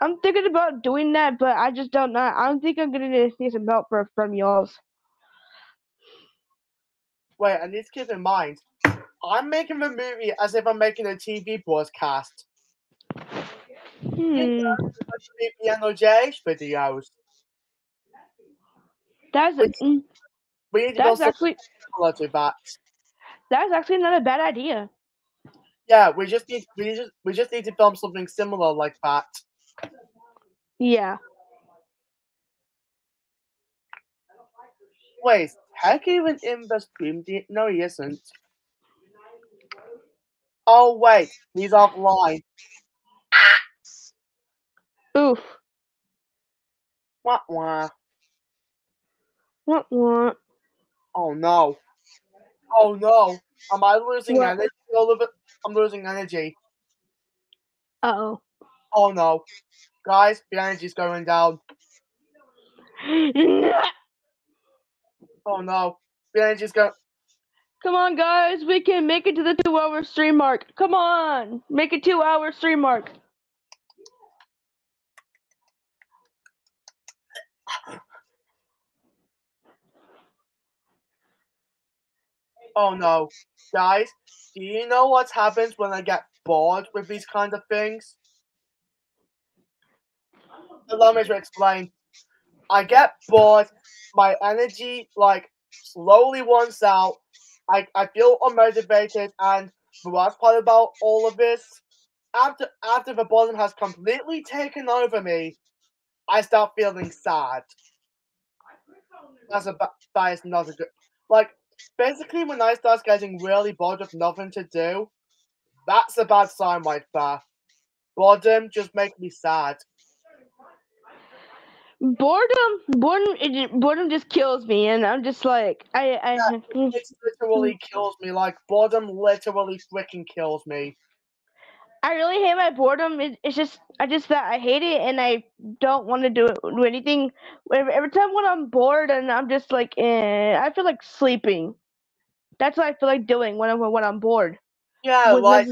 I'm thinking about doing that, but I just don't know. I don't think I'm gonna need some help for, from y'all's. wait, I need to keep in mind, I'm making the movie as if I'm making a TV broadcast. Hmm. Piano videos. That's mm, We need to that's actually similar to that. that's actually not a bad idea. Yeah, we just need we just we just need to film something similar like that. Yeah. Wait, Heck even in the stream? No, he isn't. Oh wait, he's offline. Oof. Wah wah. What what? Oh no. Oh no. Am I losing What? energy all of it? I'm losing energy. Uh oh. Oh no. Guys, the energy's going down. Oh no. The energy's going Come on, guys, we can make it to the two hour stream mark. Come on, make it two hour stream mark. Oh no. Guys, do you know what happens when I get bored with these kind of things? Allow me to explain. I get bored, my energy like slowly runs out. I, I feel unmotivated and the worst part about all of this, after after the boredom has completely taken over me, I start feeling sad. That's a that is not a good like basically when I start getting really bored with nothing to do, that's a bad sign right there. Boredom just makes me sad. Boredom, boredom, it, boredom just kills me, and I'm just like, I, I, It literally kills me. Like boredom literally freaking kills me. I really hate my boredom. It, it's just, I just that I hate it, and I don't want to do it, do anything. Every, every time when I'm bored, and I'm just like, eh, I feel like sleeping. That's what I feel like doing when I'm when I'm bored. Yeah, With like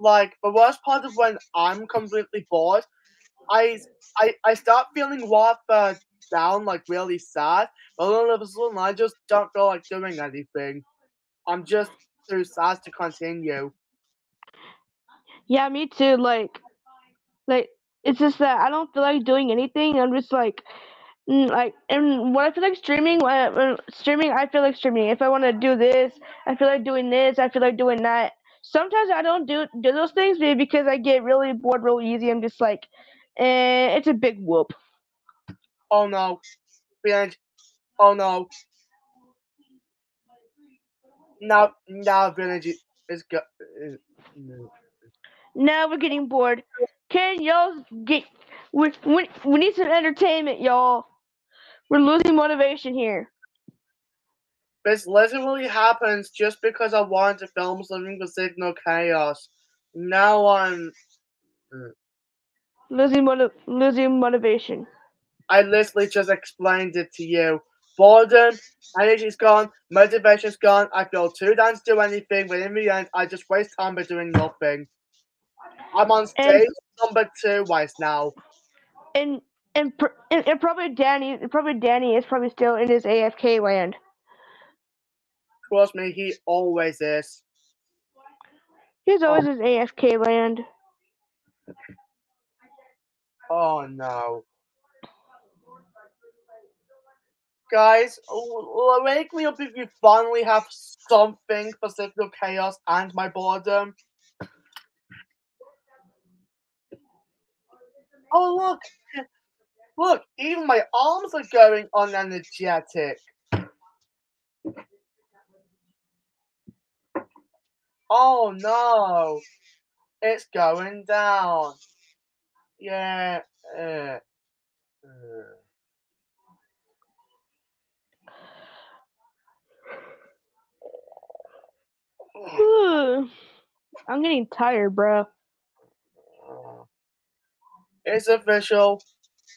like the worst part of when I'm completely bored, I I I start feeling rather down, like really sad. But all of a sudden, I just don't feel like doing anything. I'm just too sad to continue. Yeah, me too. Like, like it's just that I don't feel like doing anything. I'm just like, mm, like, and when I feel like streaming, when, when streaming, I feel like streaming. If I want to do this, I feel like doing this. I feel like doing that. Sometimes I don't do do those things because I get really bored real easy. I'm just like, and it's a big whoop. Oh no. Behind. Oh no. Now, now village is go. Is, no. Now we're getting bored. Can y'all get? We, we, we need some entertainment, y'all. We're losing motivation here. This literally happens just because I wanted to film something for Signal Chaos. Now I'm. Uh, Losing motiv- losing motivation. I literally just explained it to you. Boredom, energy's gone, motivation's gone. I feel too down to do anything, but in the end, I just waste time by doing nothing. I'm on stage number two right now. And and, pr- and and probably Danny, probably Danny is probably still in his AFK land. Trust me, he always is. He's always um, in AFK land. Oh no. Guys, wake me up if you finally have something for Signal Chaos and my boredom. Oh look! Look, even my arms are going unenergetic. Oh no! It's going down. Yeah. Uh, uh. I'm getting tired, bro. It's official.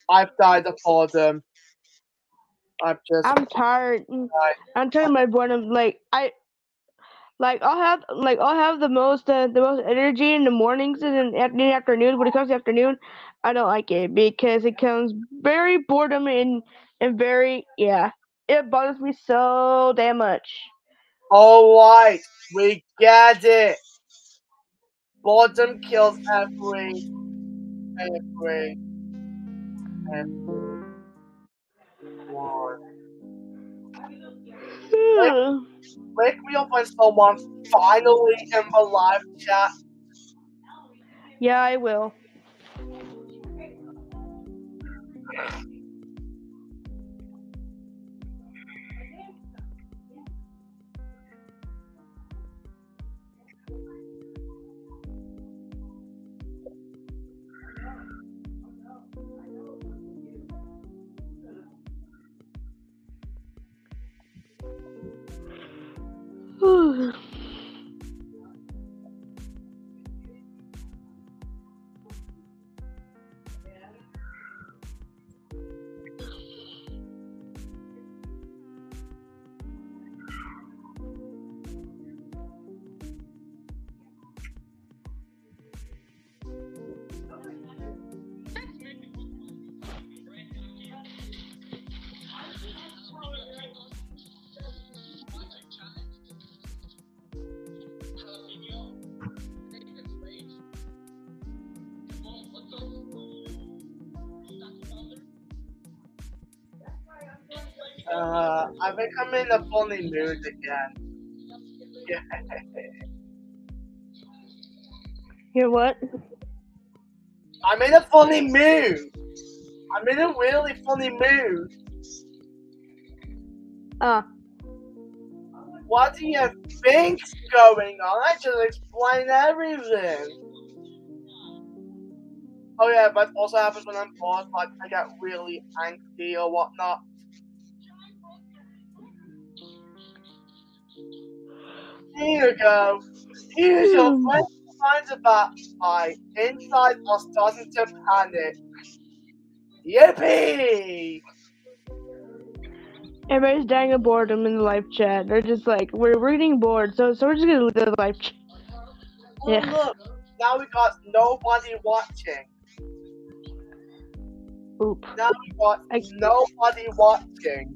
I've died of boredom. I've just. I'm tired. Mm, I'm tired of my boredom. Like I, like I'll have like I'll have the most uh, the most energy in the mornings and in the afternoon. When it comes to afternoon, I don't like it because it comes very boredom and and very yeah. It bothers me so damn much. Alright, we get it. Boredom kills every. Every. Every. One. Wake, wake me up when someone's finally in the live chat. Yeah, I will. I'm in a funny mood again. Yeah. You're what? I'm in a funny mood. I'm in a really funny mood. Uh, What do you think's going on? I just explained everything. Oh yeah, but also happens when I'm bored, like I get really angry or whatnot. Here you go. Here's your hmm. friend finds about my inside are starting to panic. Yippee! everybody's dying of boredom in the live chat. They're just like, we're, we're getting bored, so so we're just gonna leave the live chat. Oh, Yeah. look, now we got nobody watching. Oop. Now we got nobody watching.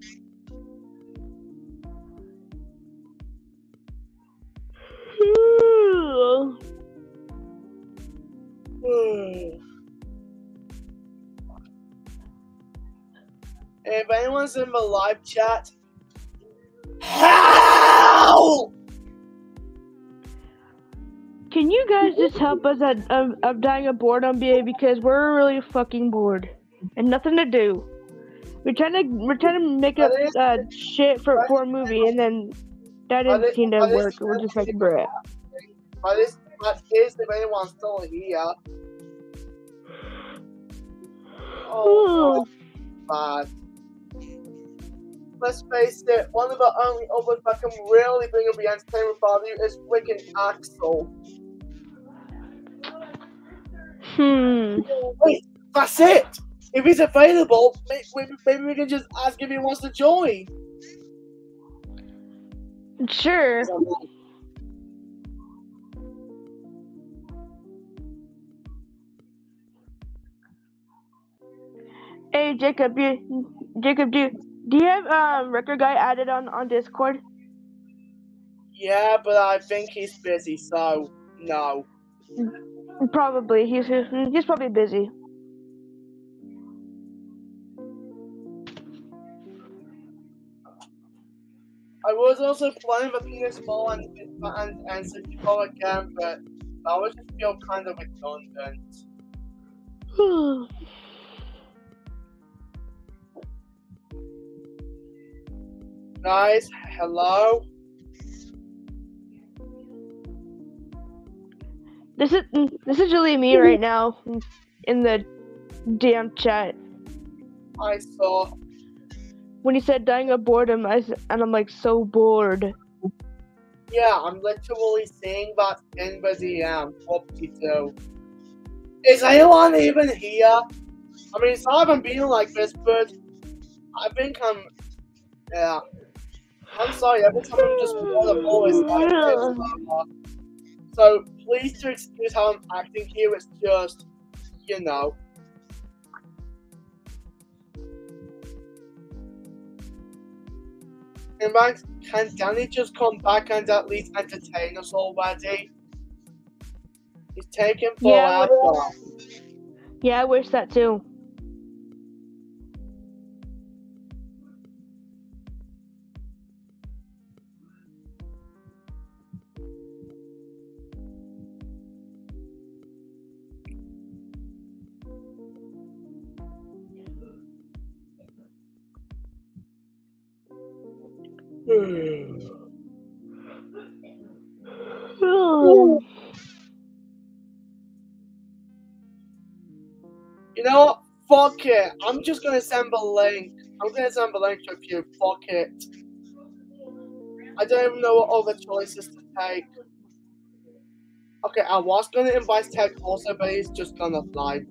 If anyone's in the live chat, how? Can you guys just help us at of, of dying of boredom, BA? Because we're really fucking bored and nothing to do. We're trying to we're trying to make up uh, shit for for a movie, and then that didn't seem to work. We're just like, bruh. But this, is if anyone's still here. Oh, bad. Let's face it, one of the only others that can really bring up the entertainment value is freaking Axl. Hmm. Wait, that's it! If he's available, maybe, maybe we can just ask if he wants to join. Sure. Hey Jacob, you Jacob, do do you have um record guy added on on Discord? Yeah, but I think he's busy, so no. Probably. He's he's probably busy. I was also playing the penis ball and and and Sachiko again, but I would just feel kind of redundant. Guys, hello. This is this is really me right now in the damn chat. I saw. When he said dying of boredom, I, and I'm like so bored. Yeah, I'm literally seeing that in the DM. Whoopsie do. Is anyone even here? I mean, it's not even been like this, but I think I'm. Yeah. I'm sorry, every time I'm just want to always like this. So please do excuse how I'm acting here. It's just, you know. Can Danny just come back and at least entertain us already? He's taking Yeah, forever. Yeah, I wish that too. You know what? Fuck it. I'm just gonna send a link. I'm gonna send a link to you. Fuck it. I don't even know what other choices to take. Okay, I was gonna invite Tech also, but he's just gonna fly.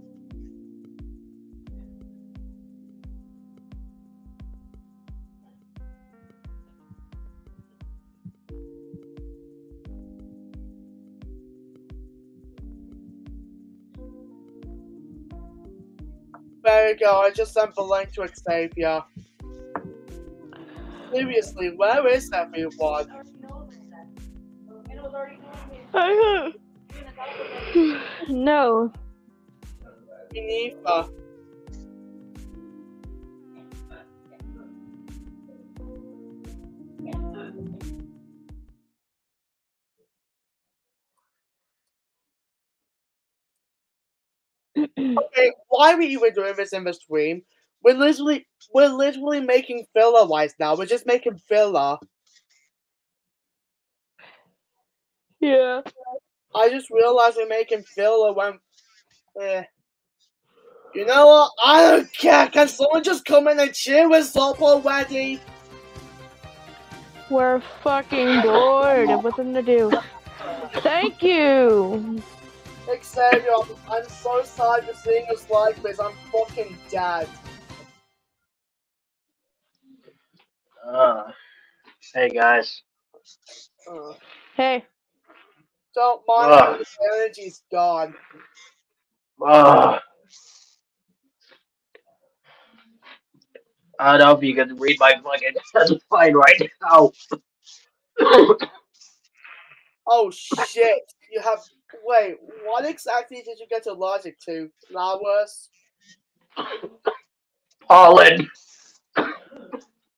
There you go. I just sent the link to Xavier. Seriously, where is everyone? no. Me neither. Why are we even doing this in the stream? We're literally we're literally making filler wise now. We're just making filler. Yeah. I just realized we're making filler when eh. You know what? I don't care. Can someone just come in and cheer us up already? We're fucking bored. What's something to do? Thank you. Xavier, I'm so sad for seeing us like this. I'm fucking dead. Uh, hey guys. Uh, Hey. don't mind Ugh. me, the energy's gone. Uh, I don't know if you can read my fucking fine right now. Oh shit! You have wait. What exactly did you get allergic to? Flowers? Pollen.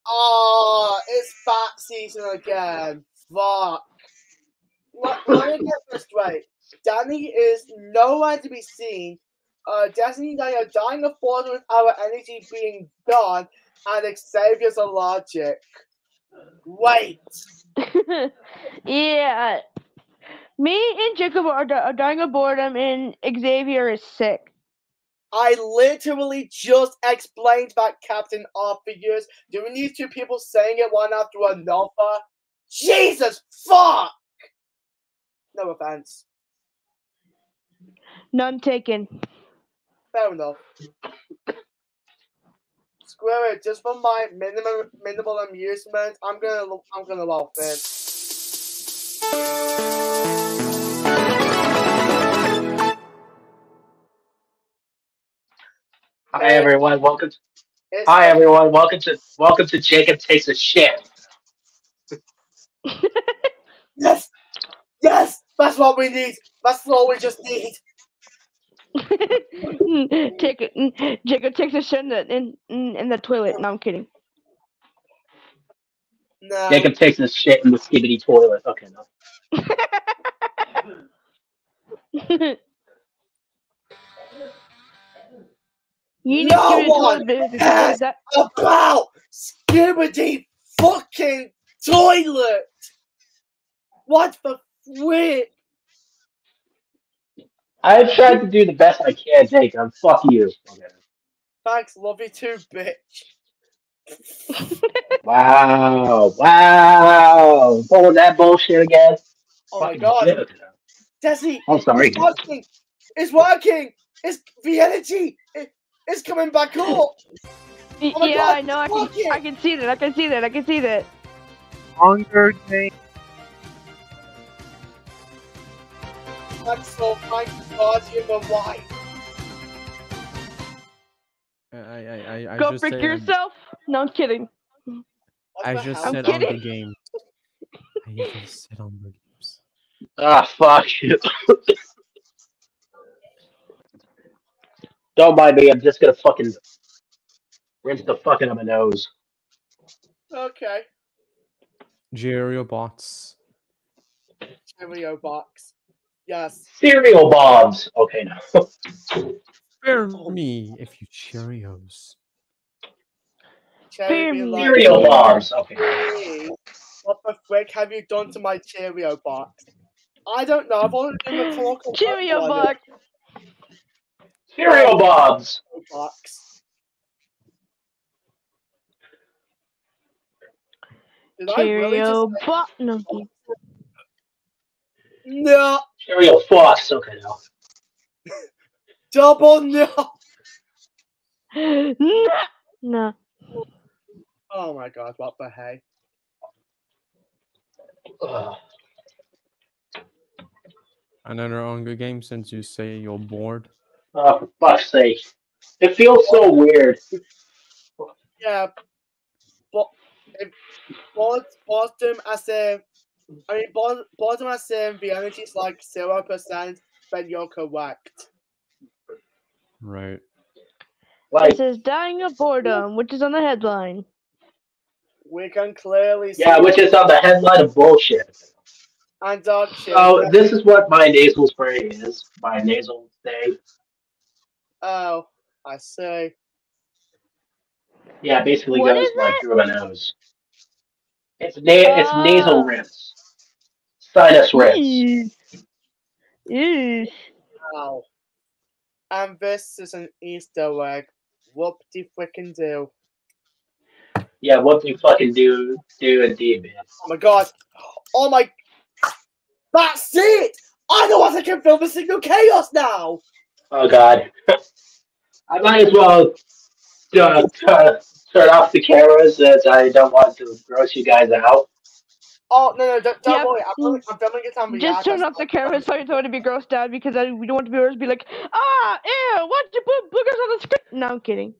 Oh, it's bat season again. Fuck. let, let me get this straight. Danny is nowhere to be seen. Uh, Destiny and I are dying of boredom with our energy being gone, and Xavier's allergic. Wait. yeah. Me and Jacob are, are dying of boredom, and Xavier is sick. I literally just explained that Captain Obvious. Doing these two people saying it one after another. Jesus fuck! No offense. None taken. Fair enough. Screw it, just for my minimum minimal amusement, I'm gonna I'm gonna laugh this. Hi everyone, welcome. To, hi everyone, welcome to welcome to Jacob takes a shit. Yes! Yes! That's what we need! That's all we just need! Take mm, Jacob takes a shit in the in, in, in the toilet. No, I'm kidding. No. Jacob takes a shit in the skibidi toilet. Okay, no. You need no to go to one the cares that. about Skibidi fucking toilet! What the frick? I've tried to do the best I can, Jacob. Fuck you. Okay. Thanks, love you too, bitch. Wow, wow. Pulling that bullshit again. Oh my god. shit. Desi, I'm sorry. it's working! It's working! It's the energy! It, it's coming back up! Y- Oh yeah, God, I know. I can. working! I can see that. I can see that. I can see that. Hunger Games. I'm so thank God you're the wife. I I I, I Go just freak said I'm- yourself. No, I'm kidding. I just hell? said on the game. I just said on the games. Ah, fuck you. Don't mind me. I'm just gonna fucking rinse the fuck out of my nose. Okay. Cheerio bots. Cheerio box. Yes. Cereal bombs. Okay, now. Spare me if you Cheerios. Cherry me. like- Cereal bombs. Okay. What the frick have you done to my Cheerio box? I don't know. I've only done the clock Cheerio box. Cereal bombs. box. Did I really just Cheerio say- box. No. No. Cereal fox. Okay, no. Double no. No. No. Oh my god, what the heck? Ugh. Another Hunger Game since you say you're bored. Oh, for fuck's sake. It feels so weird. Yeah. But if bod- bottom as a I mean bod- bottom as in the energy is like zero percent, then you're correct. Right. Like, This is dying of boredom, which is on the headline. We can clearly see yeah, which is on the headline of bullshit. and uh, dog shit. So this is what my nasal spray is. My nasal thing. Oh, I see. Yeah, basically What goes is like it? through my nose. It's na- it's oh. nasal Oh. rinse. Sinus rinse. Eesh. Eesh. Wow. And this is an Easter egg. Whoop de frickin' do. Yeah, what do you fucking do do indeed, man. Oh my god. Oh my. That's it! I know what I can film the signal chaos now! Oh god. I might as well uh, turn, turn off the cameras as I don't want to gross you guys out. Oh, no, no, don't, don't Yep. worry. I'm filming, I'm filming it on Just turn off the cameras so you don't want to be grossed out because I, we don't want to be viewers be like, ah, ew, why'd you put boogers on the screen? No, I'm kidding.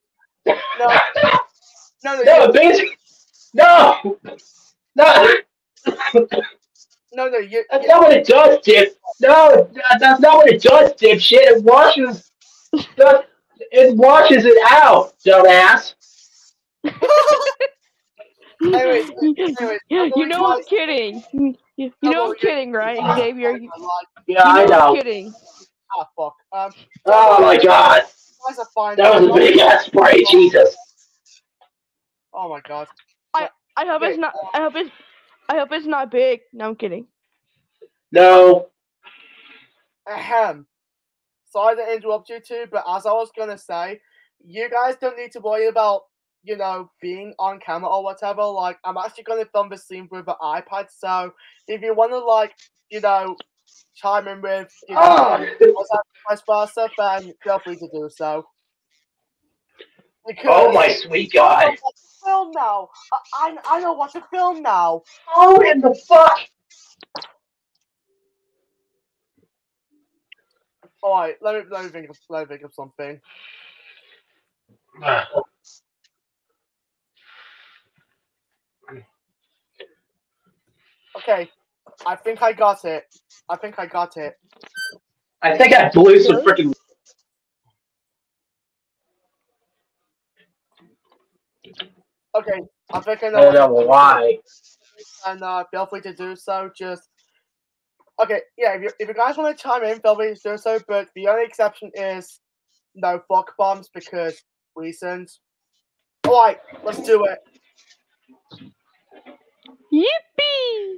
No, no, no, No, you, basically, no, no. no, no, you, That's not what it does, dip. No, that- that's not what it does, dipshit. It washes. the- It washes it out, dumbass. anyways, anyways, you know I'm kidding. You, you know I'm kidding, right, Xavier? You, Yeah, I know I'm kidding. Ah, fuck. Um, Oh my god. guys are fine. That was a big ass spray, Jesus. Oh my god. I I hope it's not. I hope it's. I hope it's not big. No, I'm kidding. No. Ahem. Sorry to interrupt you two, but as I was gonna say, you guys don't need to worry about, you know, being on camera or whatever. Like, I'm actually gonna film the scene with an iPad, so if you wanna like, you know, chime in with, you know, ah! what's vice versa, then feel free to do so. Oh my sweet god. I know film now. I, I I know what to film now. Oh, in the fuck. All right, let me let me think of let me think of something. Ah. Okay, I think I got it. I think I got it. I think I blew some freaking. Okay, I think I I know. don't know what to do. why. And uh, feel free to do so. Just okay, yeah. If you if you guys want to chime in, feel free to do so. But the only exception is no fuck bombs because reasons. All right, let's do it. Yippee!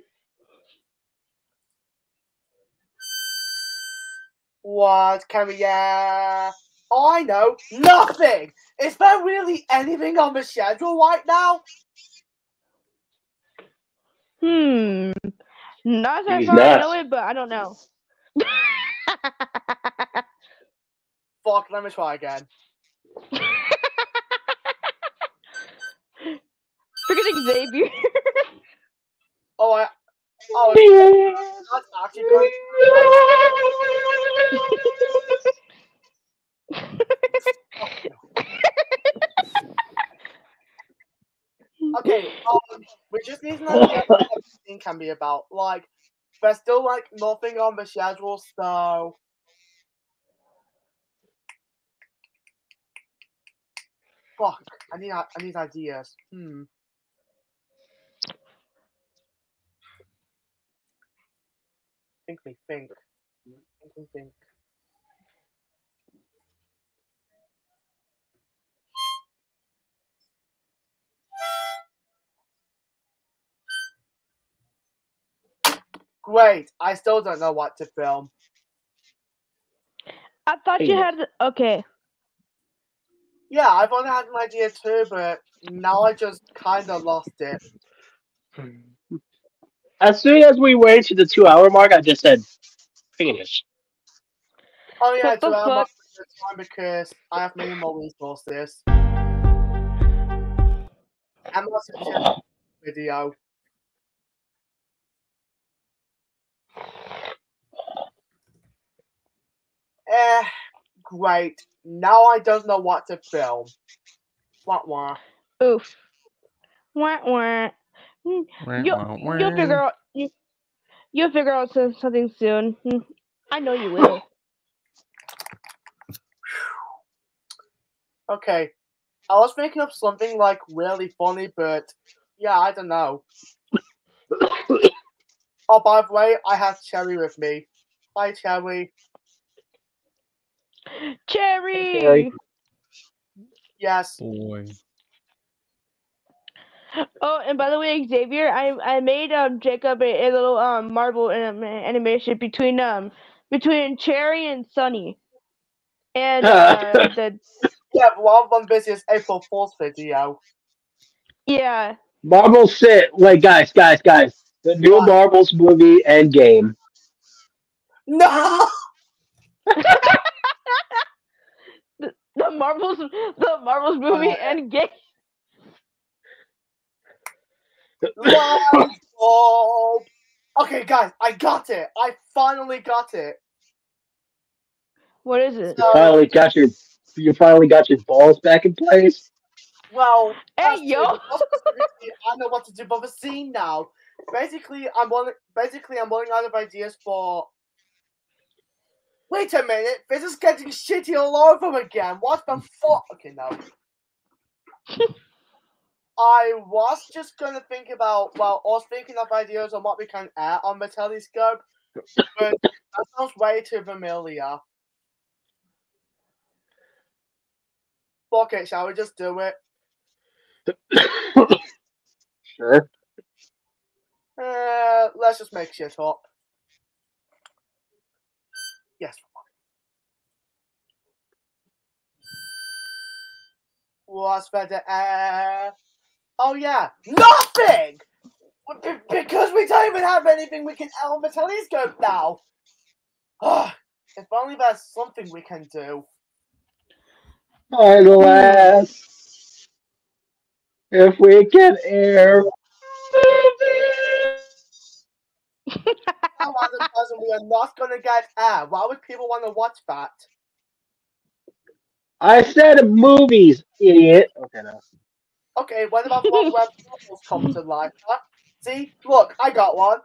What can we? Yeah. I know nothing. Is there really anything on the schedule right now? Hmm. Not as far as I know it, but I don't know. Fuck. Let me try again. Freaking Xavier. Oh, I. Oh, that's actually good. Okay, um, we just need to know what can be about. Like, there's still like nothing on the schedule, so fuck. I need I need ideas. Hmm. Think me think. Think me think. Great. I still don't know what to film. I thought you had. Okay. Yeah, I've only had an idea too, but now I just kind of lost it. As soon as we went to the two hour mark, I just said, finish. Oh yeah, What the two hour mark fuck? is a good time because I have many more resources. I'm also sharing video. Eh, great. Now I don't know what to film. What wah. Oof. Wah wah. Mm, You'll, you'll figure out. You, you'll figure out something soon. Mm, I know you will. Okay. I was thinking of something like really funny, but yeah, I don't know. oh, by the way, I have Cherry with me. Hi, Cherry. Cherry. Cherry. Yes. Boy. Oh, and by the way, Xavier, I I made um Jacob a, a little um marble um, animation between um between Cherry and Sunny, and uh, the Yeah, but one of them busy is April Fool's video. yeah Marvel sit. Wait, guys, guys, guys. The new Marvels movie and game. No. the, the Marvels the Marvels movie Uh, and game. Light. Okay, guys, I got it. I finally got it. What is it? You finally got your. You finally got your balls back in place. Well, Hey, yo. true. More specifically, I know what to do for the scene now. Basically, I'm running. Basically, I'm running out of ideas for. Wait a minute! This is getting shitty all over again. What the fuck? Okay, no. I was just gonna think about well, I was thinking of ideas on what we can add on the telescope, but that sounds way too familiar. Fuck it, shall we just do it? Sure. Uh, let's just make shit up. Yes. What's better? Uh, oh yeah, nothing. Be- because we don't even have anything we can add on the telescope now. Ah, if only there's something we can do. Unless hmm. if we can air How other person we are not gonna get air? Why would people want to watch that? I said movies, idiot. Okay, no. Okay, what about the one where bubbles come to life? Huh? See, look, I got one.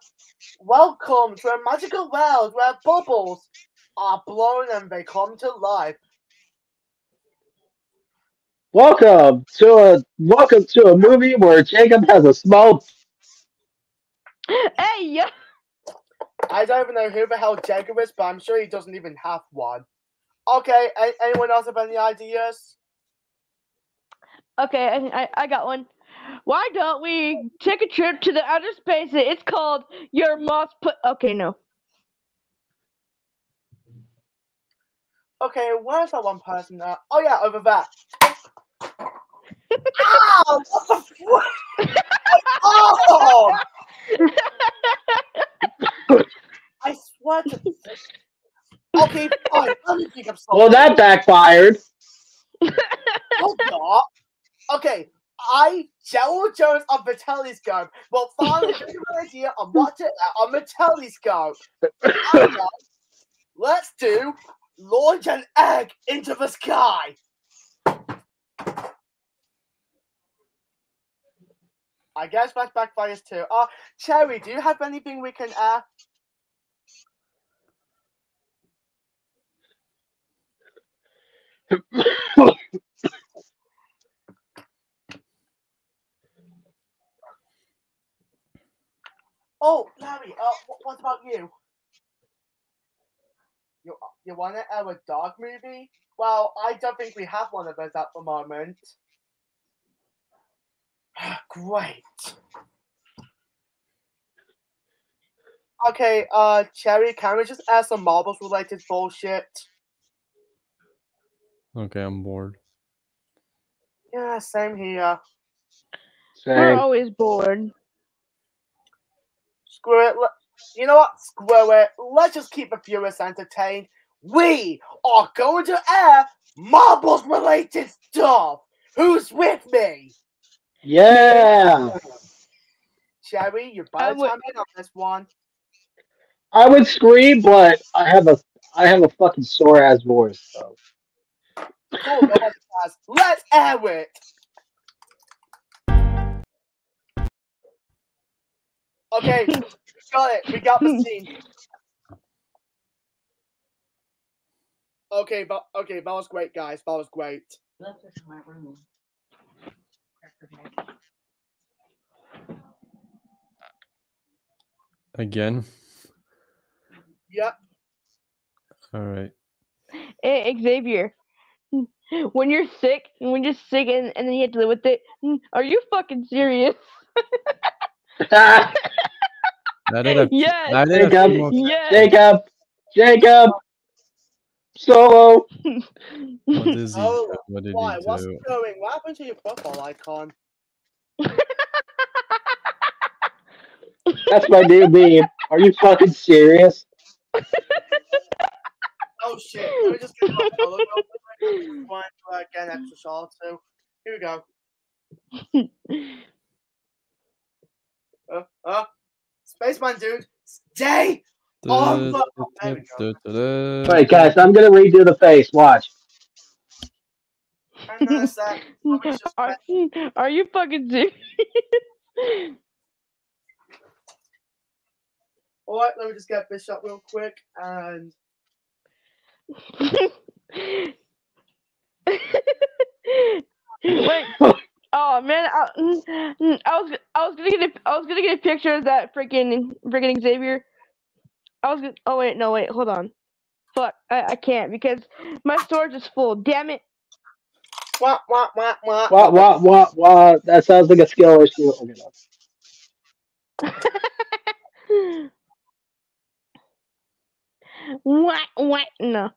Welcome to a magical world where bubbles are blown and they come to life. Welcome to a welcome to a movie where Jacob has a small. Hey, yeah. I don't even know who the hell Jacob is, but I'm sure he doesn't even have one. Okay, a- anyone else have any ideas? Okay, I, I, I got one. Why don't we take a trip to the outer space? It's called Your Moss Put. Okay, no. Okay, where's that one person? Uh, oh yeah, over there. Ow! What the f- Oh! I swear to. Okay, fine. Let me think of something. Well, that backfired. Not. Okay, I, Gerald Jones of the telescope, will finally give you an idea on what to uh, on the telescope. Let's do launch an egg into the sky. I guess that backfires too. Uh, Cherry, do you have anything we can uh Oh, Larry, uh, what, what about you? You you want to have a dog movie? Well, I don't think we have one of those at the moment. Great. Okay, uh, Cherry, can we just add some marbles related bullshit? Okay, I'm bored. Yeah, same here. We're always bored. Screw it. You know what? Screw it. Let's just keep the viewers entertained. We are going to air marbles related stuff. Who's with me? Yeah, Cherry, you better chime in on this one. I would scream, but I have a I have a fucking sore ass voice. So. Cool, go ahead, guys. Let's air it. Okay, we got it. We got the scene. Okay, but okay, that was great, guys. That was great. Again. Yep. All right. Hey, Xavier. When you're sick, when you're sick and, and then you have to live with it, are you fucking serious? Now that I've, Yes. now that Jacob, seen more- Yes. Jacob, Jacob, solo. What is he? Oh, what did why? he What's going? What happened to your profile icon? That's my new meme. Are you fucking serious? Oh shit! Let me just get my photo real quick. One, uh, get an extra shot too. Here we go. Uh, uh, Spaceman dude, stay on the. Oh, there go. Wait, guys, I'm gonna redo the face. Watch. Hang on a sec. Let me just- Are, are you fucking serious? All right, let me just get this shot real quick and. Wait. Oh man, I, mm, I was I was gonna get a, I was gonna get a picture of that freaking freaking Xavier. I was gonna, oh wait no wait hold on, fuck I, I can't because my storage is full. Damn it. Wah, wah, wah, wah. What, what, what, what? That sounds like a skill issue. Okay, no. What what no.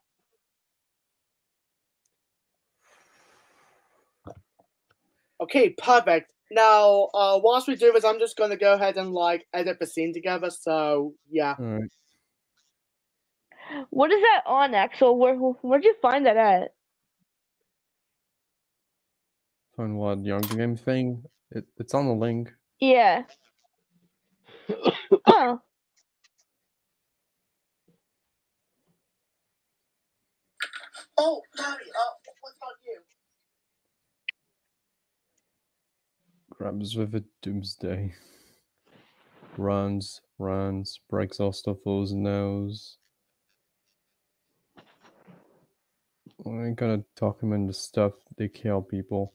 Okay, perfect. Now, uh, whilst we do this, I'm just gonna go ahead and like edit the scene together. So yeah. Alright. What is that on Axl? Where where'd you find that at? Find what Younger Game thing? It, it's on the link. Yeah. oh. Oh, Daddy, uh, what about you? Grabs with a doomsday. Runs, runs, breaks all stuff his nose. I ain't gonna talk him into stuff. They kill people.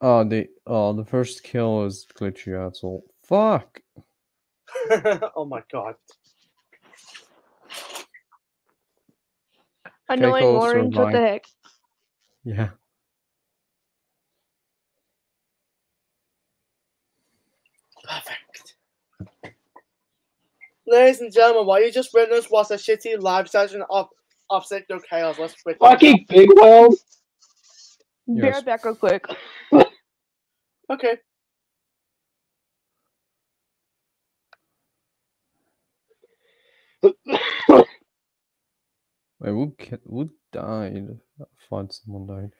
Oh, they. Oh, the first kill is glitchy asshole. Fuck. oh my god. Annoying Keiko orange, what the heck? Yeah. Perfect. Ladies and gentlemen, what you just witnessed was a shitty live session of of Signal Chaos. Let's switch. Fucking big whales. Be right back real quick. Okay. Wait, who, ki- who died? I thought someone died.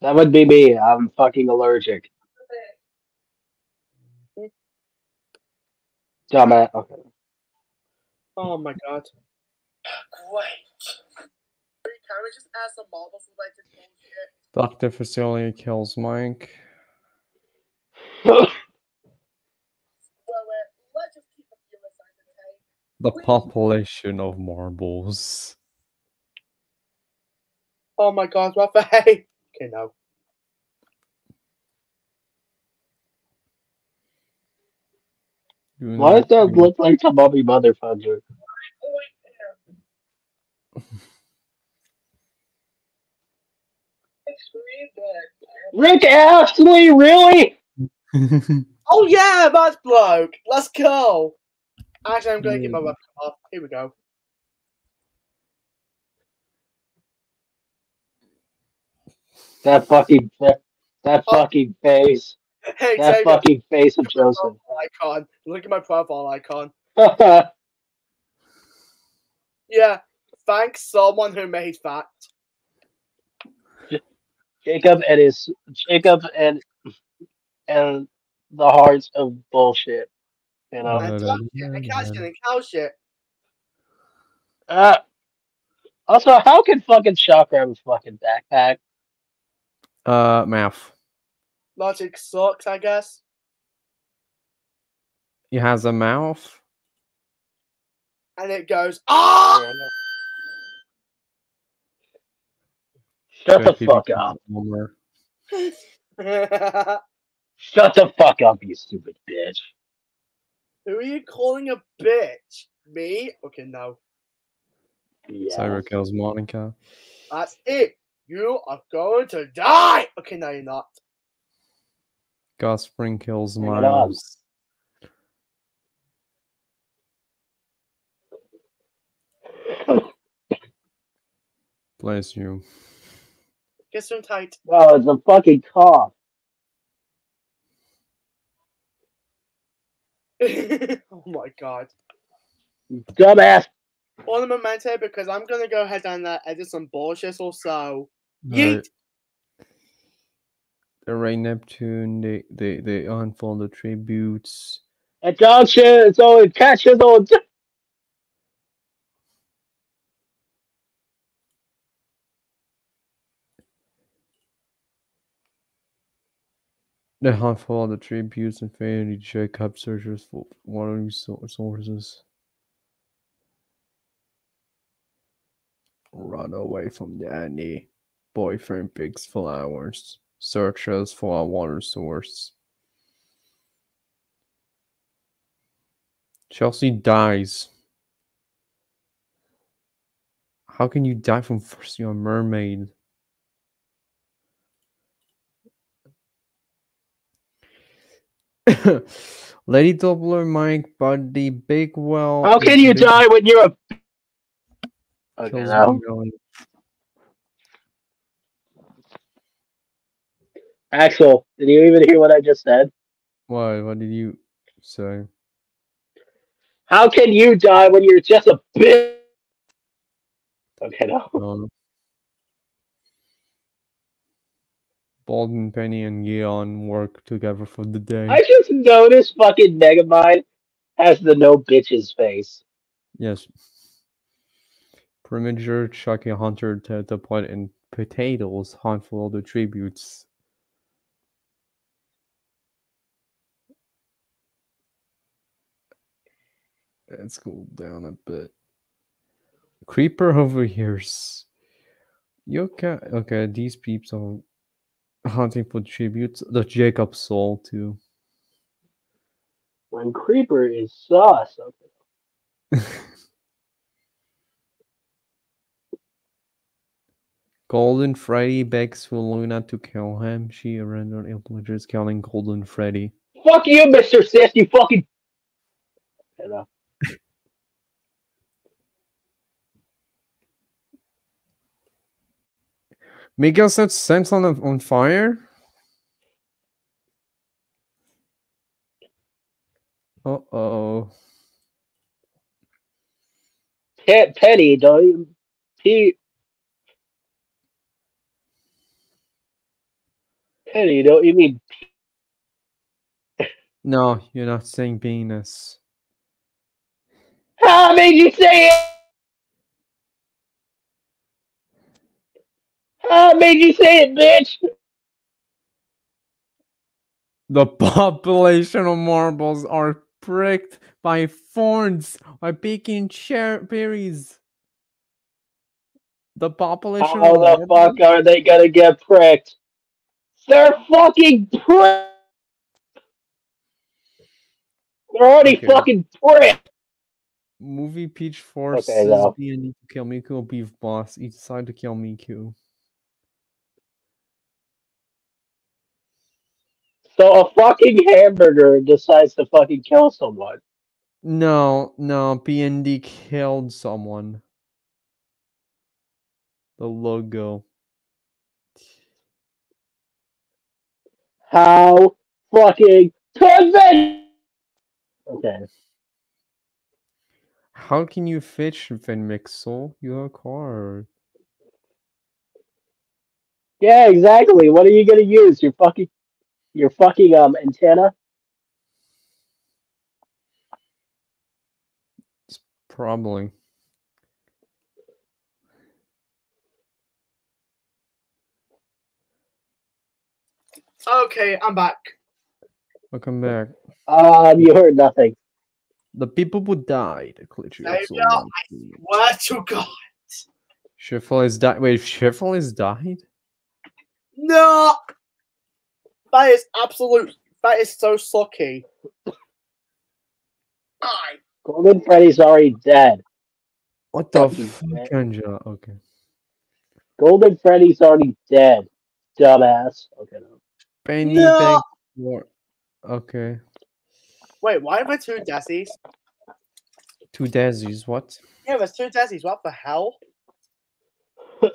That would be me. I'm fucking allergic. Dumbass. Okay. Oh my god. Great. Can we just add some Marvel related bullshit? Dr. Facilier kills Mike. Well, wait, let's just keep a few aside, okay? The population of marbles. Oh my god, what the heck? Okay, no. Why does that look like a mummy motherfucker? Rick Astley, really? Oh yeah, that's bloke. Let's go. Actually, I'm gonna get my webcam off. Here we go. That fucking that, that oh. fucking face. Hey, that Xavier, fucking face of Joseph. icon. Look at my profile icon. Yeah, thanks someone who made that. Jacob and his Jacob and and the hearts of bullshit. You know. And cow shit, and cow shit, and cow shit. Uh, also, how can fucking Shocker have a fucking backpack? Uh, mouth. Logic sucks, I guess. He has a mouth. And it goes, ah! Shut the fuck up. Shut the fuck up, you stupid bitch. Who are you calling a bitch? Me? Okay, no. Cyber kills Monica. That's it. You are going to die. Okay, no, you're not. Gus Fring kills Bring it. Miles. Bless you. Get some tight. Oh, it's a fucking cough. oh my god. Dumbass. On the memento, because I'm gonna go ahead and uh, edit some bullshit or so. Alright. The Rain Neptune, they they they unfold the tributes. At shit, so it catches on. They unfold the tributes and Infinity Jacob searches for one of these sources. Run away from Danny. Boyfriend picks flowers. Searches for a water source. Chelsea dies. How can you die from forcing a mermaid? Lady Doubler, Mike, Buddy, Big Well. How can you die when you're a? Okay, Kills now. me going. Axl, did you even hear what I just said? Why? What did you say? How can you die when you're just a bitch? Okay, no. Um, Baldwin, Penny, and Yeon work together for the day. I just noticed fucking Megamind has the no bitches face. Yes. Premature Chucky Hunter put in potatoes, handful of the tributes. Let's cool down a bit. Creeper overhears. You okay? Okay, these peeps are hunting for tributes. The Jacob soul too. When Creeper is sus. Okay. Golden Freddy begs for Luna to kill him. She rendered implements killing Golden Freddy. Fuck you, Mr. Sis, you fucking. Okay, Miguel sets Sense on, on fire? Uh oh. Pe- Penny, don't you? He. Penny, don't you mean No, you're not saying penis. How made you say it? How made you say it, bitch? The population of marbles are pricked by thorns by picking cher- berries. The population How the marbles- fuck are they gonna get pricked? They're fucking pricked! They're already Okay. fucking pricked! Movie Peach forces Okay, no. B&E to kill Miku Beef Boss. Each decide to kill Miku. So a fucking hamburger decides to fucking kill someone. No, no, B&D killed someone. The logo. How fucking convenient! Okay. How can you fish Vin Mixel? You're a car. Yeah, exactly. What are you gonna use? Your fucking your fucking um antenna? It's Probably. Okay, I'm back. Welcome back. Um, you heard nothing. The people who died. Glitchy There also you go. won. I swear to God. Schiffel has died. Wait, Schiffel is died? No! That is absolute. That is so sucky. Golden Freddy's already dead. What the Fucking fuck, man. Anja? Okay. Golden Freddy's already dead. Dumbass. Okay, no. Penny No! begged. Okay. Wait, why are there two Desies? Two daisies. What? Yeah, there's two Desies. What the hell?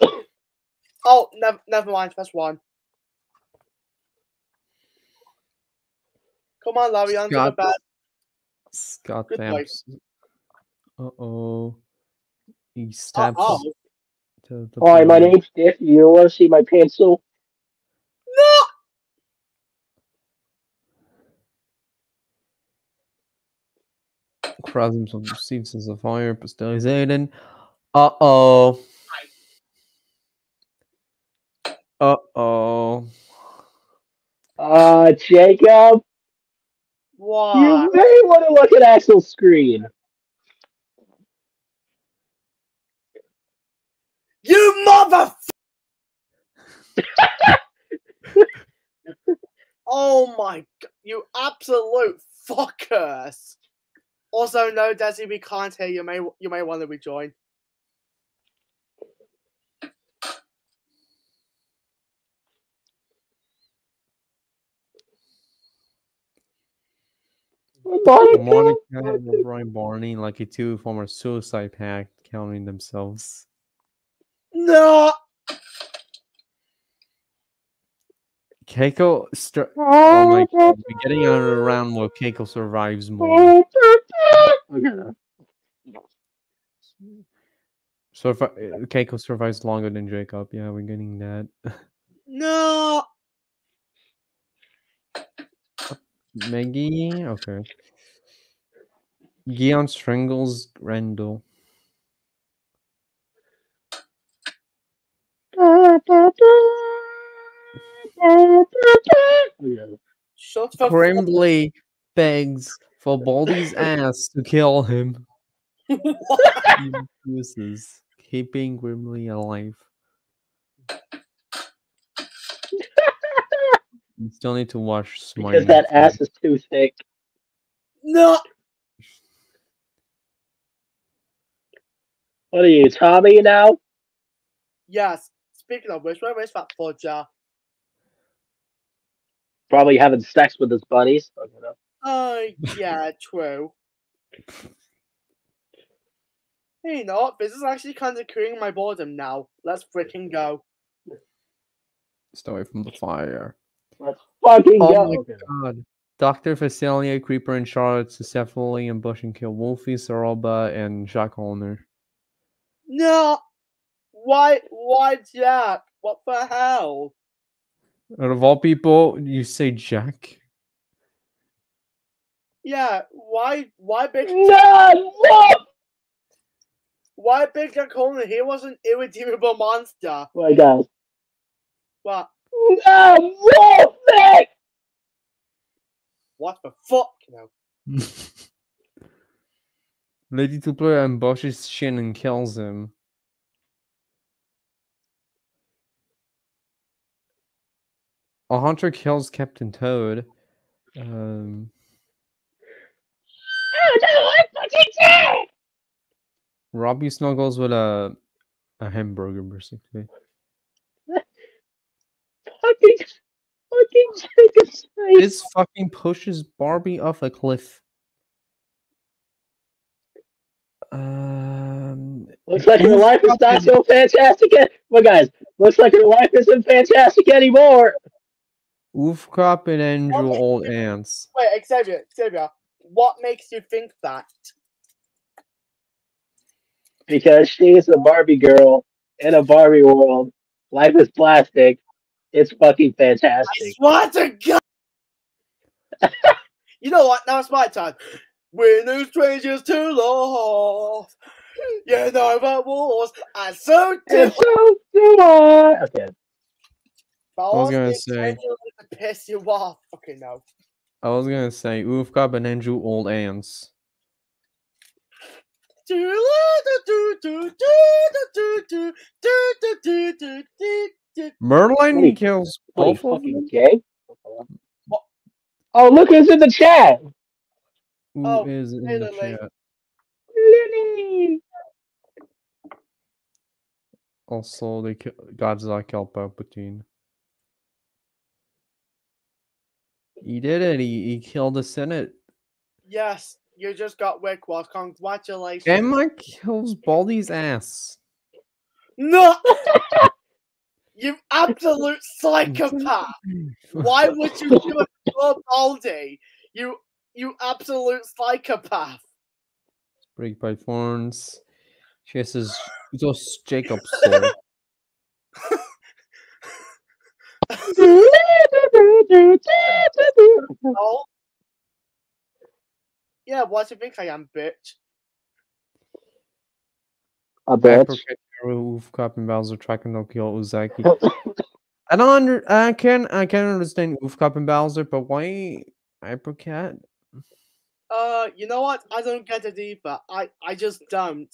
oh, never, never mind. That's one. Come on, Larry, under the Scott. bed. Scott Good boy. Uh oh. He stabs Uh-oh. the, the Hi, my name's Dick. You want to see my pencil? No! Crasms of seasons of fire, Pastel Aiden. Uh oh. Uh oh. Uh, Jacob, you may want to look at Axl's screen. You mother. oh my god, you absolute fuckers. Also, no, Desi, we can't hear you. May you may want to rejoin. Monica and Brian Barney, like a two former suicide pact, counting themselves. No. Keiko, str- oh my god, we're getting out of the round where Keiko survives more. So if I, Keiko survives longer than Jacob, yeah, we're getting that. No. Maggie, okay. Gion strangles Randall. Shut Grimly begs for Baldy's ass to kill him. He refuses, keeping Grimly alive. You still need to watch Smite. Because that ass is too thick. No. What are you, Tommy now? Yes. Speaking of which, where is that fudger? Probably having sex with his buddies. I don't. Oh, yeah, true. Hey, you know what? This is actually kind of clearing my boredom now. Let's freaking go. Stay away from the fire. Let's fucking Oh go. my god. Dr. Facilier, Creeper, and Charlotte successfully ambush and kill Wolfie, Saroba, and Jack Horner. No. Why? Why Jack? What the hell? Out of all people, you say Jack? Yeah. Why? Why big? No. Why big Jack Coleman? He was an irredeemable monster. Oh my God. What? No, Wolfie! What the fuck? No. Lady Tupler ambushes Shin and kills him. A hunter kills Captain Toad. Um, Oh no, I'm fucking dead! Robbie snuggles with a a hamburger, basically. Fucking, fucking Jacob Snake. This fucking pushes Barbie off a cliff. Um, Looks like her life is not so fantastic. an- Well, guys, looks like her life isn't fantastic anymore. Oofcop and Andrew Old Ants. Wait, Xavier, Xavier, what makes you think that? Because she's a Barbie girl in a Barbie world. Life is plastic. It's fucking fantastic. I Swear to God! you know what? Now it's my time. We're no strangers to love. You know the wars, and so do And so do I. Okay. I was gonna honestly, say- it's genuinely to piss you off. Okay, no. I was gonna say Oofcop and Andrew Old Ants. Merlin Wait, kills What, both of them. gay? Oh, look who's in the chat. Who Oh, is in hey, the Lily. chat? Lily. Also, they ki- Godzilla killed Palpatine. He did it. He, he killed the Senate. Yes, you just got Wick Wickwas. Congratulations. Emma kills Baldy's ass. No! you absolute psychopath! Why would you do it for Baldy? You you absolute psychopath! Break by thorns. Chases just Jacob's. Oh. Yeah, what do you think I am, bitch? A bitch. Oofcop and Bowser tracking no Uzaki. I don't under I can I can understand Oofcop and Bowser, but why Hypercat? Uh, you know what? I don't get it either. I I just don't.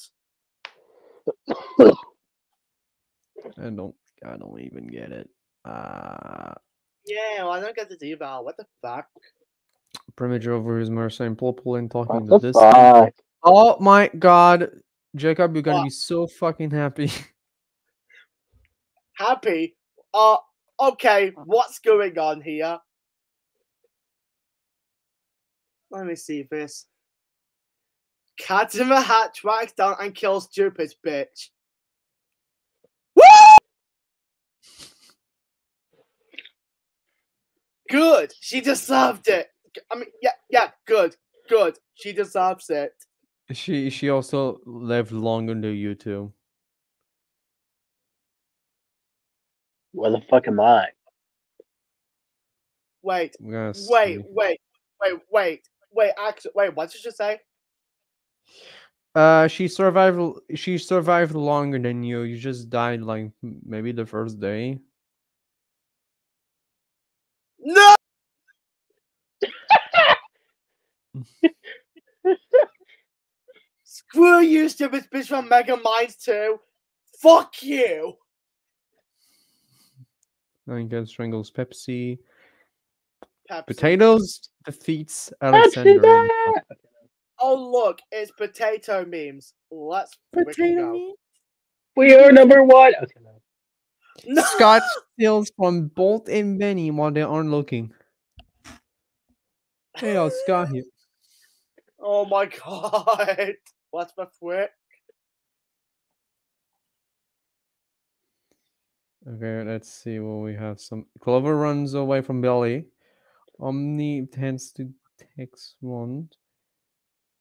I don't I don't even get it. Uh Yeah, well, I don't get to do that. What the fuck? Premature over his mercy and Popol and talking What to the this. fuck? Oh my god, Jacob, you're gonna What? be so fucking happy. Happy? Uh, okay, what's going on here? Let me see this. Cat in the Hat tracks down and kills stupid bitch. Woo! Good. She deserved it. I mean, yeah, yeah, good, good. She deserves it. She she also lived longer than you two. Where the fuck am I? Wait, I'm wait, wait, wait, wait, wait. Actually, wait. What did you say? Uh, she survived. She survived longer than you. You just died like maybe the first day. No. Screw you, stupid bitch from Mega Minds 2. Fuck you. Nine Gun strangles Pepsi. Pepsi. Potatoes defeats Alexander. Oh, look, it's potato memes. Let's freaking go. We are number one. Okay, no. No. Scott steals from Bolt and Benny while they aren't looking. Hey, oh, Scott here. Oh my god. What's my frick? Okay, let's see what we have. Some Clover runs away from Billy. Omni tends to text one.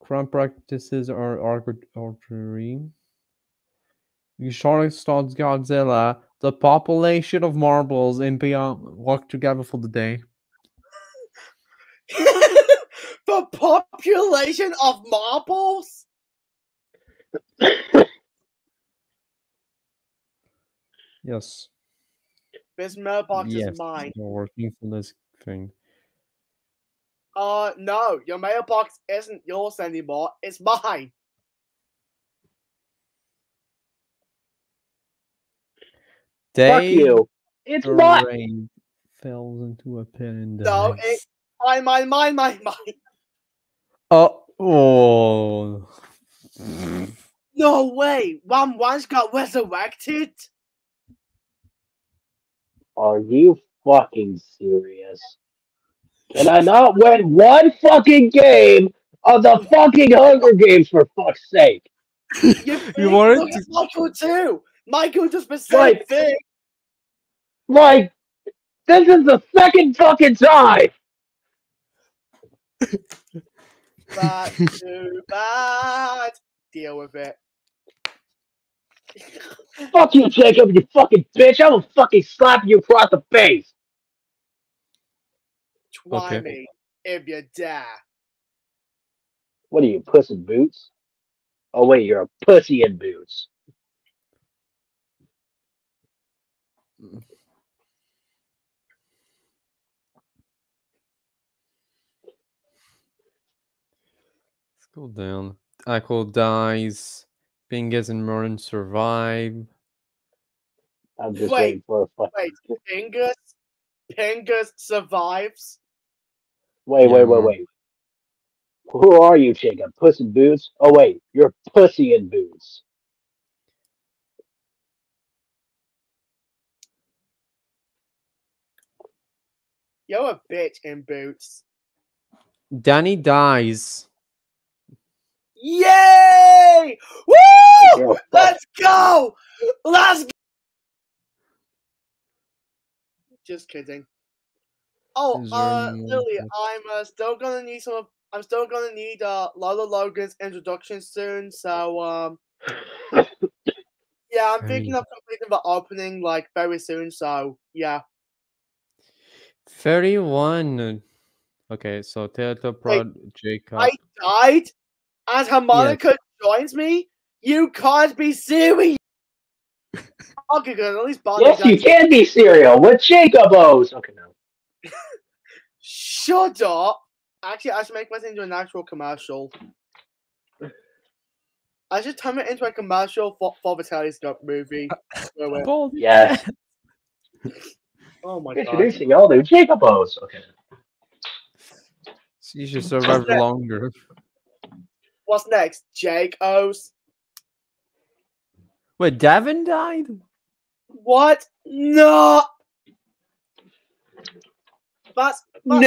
Crime practices are arg- archery. Charlotte starts Godzilla. The population of marbles and beyond work together for the day. the population of marbles? Yes. This mailbox yes. is mine. You're working for this thing. Uh, no, your mailbox isn't yours anymore. It's mine. Fuck you. It's mine. rain falls into a pit and No, dies. it, mine, mine, mine, mine, mine. Oh, oh. No way. One once got resurrected. Are you fucking serious? Can I not win one fucking game of the fucking Hunger Games for fuck's sake? You, wanted look to- Michael too. Michael just the same Like- thing. Like, this is the second fucking time. Bad, too bad. Deal with it. Fuck you, Jacob, you fucking bitch. I will fucking slap you across the face. Try Okay. me if you dare. What are you, puss in boots? Oh, wait, you're a pussy in boots. Let's go down. Echo dies. Bingus and Merlin survive. I'm just Wait, waiting for a fuck. Wait, Pingus? Pingus survives? Wait, Yeah, wait, wait, wait. Who are you, Jacob? Puss in boots? Oh, wait, you're pussy in boots. You're a bitch in boots. Danny dies. Yay! Woo! a. Let's go! Let's go! Just kidding. Oh, uh, Lily. I'm uh, still gonna need some. of- I'm still gonna need uh Lola Logan's introduction soon. So um, yeah, I'm thinking Hey. of completing the opening like very soon. So yeah, 31. Okay, so Theater Prod Jacob. I died, and Harmonica joins me. You can't be serious. okay, good. At least Bonnie Yes, you died. can be cereal with Jacobos. Okay, no. Shut up. Actually, I should make myself into an actual commercial. I should turn it into a commercial for, for the Telescope movie. Wait, wait. Yes. Oh my god. Introducing all new Jacobos. Okay. You should survive longer. What's next? Jake O's. Wait, Davin died? What? No. That's, that's No.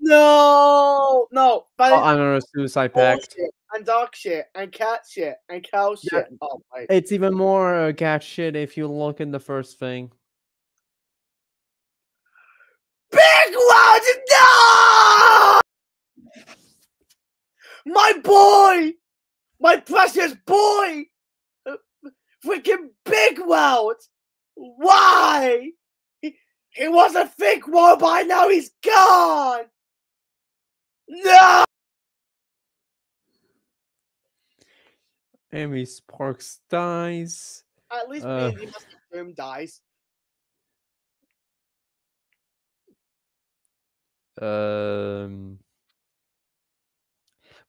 no, no. That Oh, is another suicide pact. and dog shit and cat shit and cow shit. Oh my. It's even more uh, cat shit if you look in the first thing. Big Loud, no! My boy, my precious boy, freaking Big Loud. Why? He, he was a thick one by now. He's gone. No. Amy Sparks dies. At least Uh. me, must Doom dies. Um,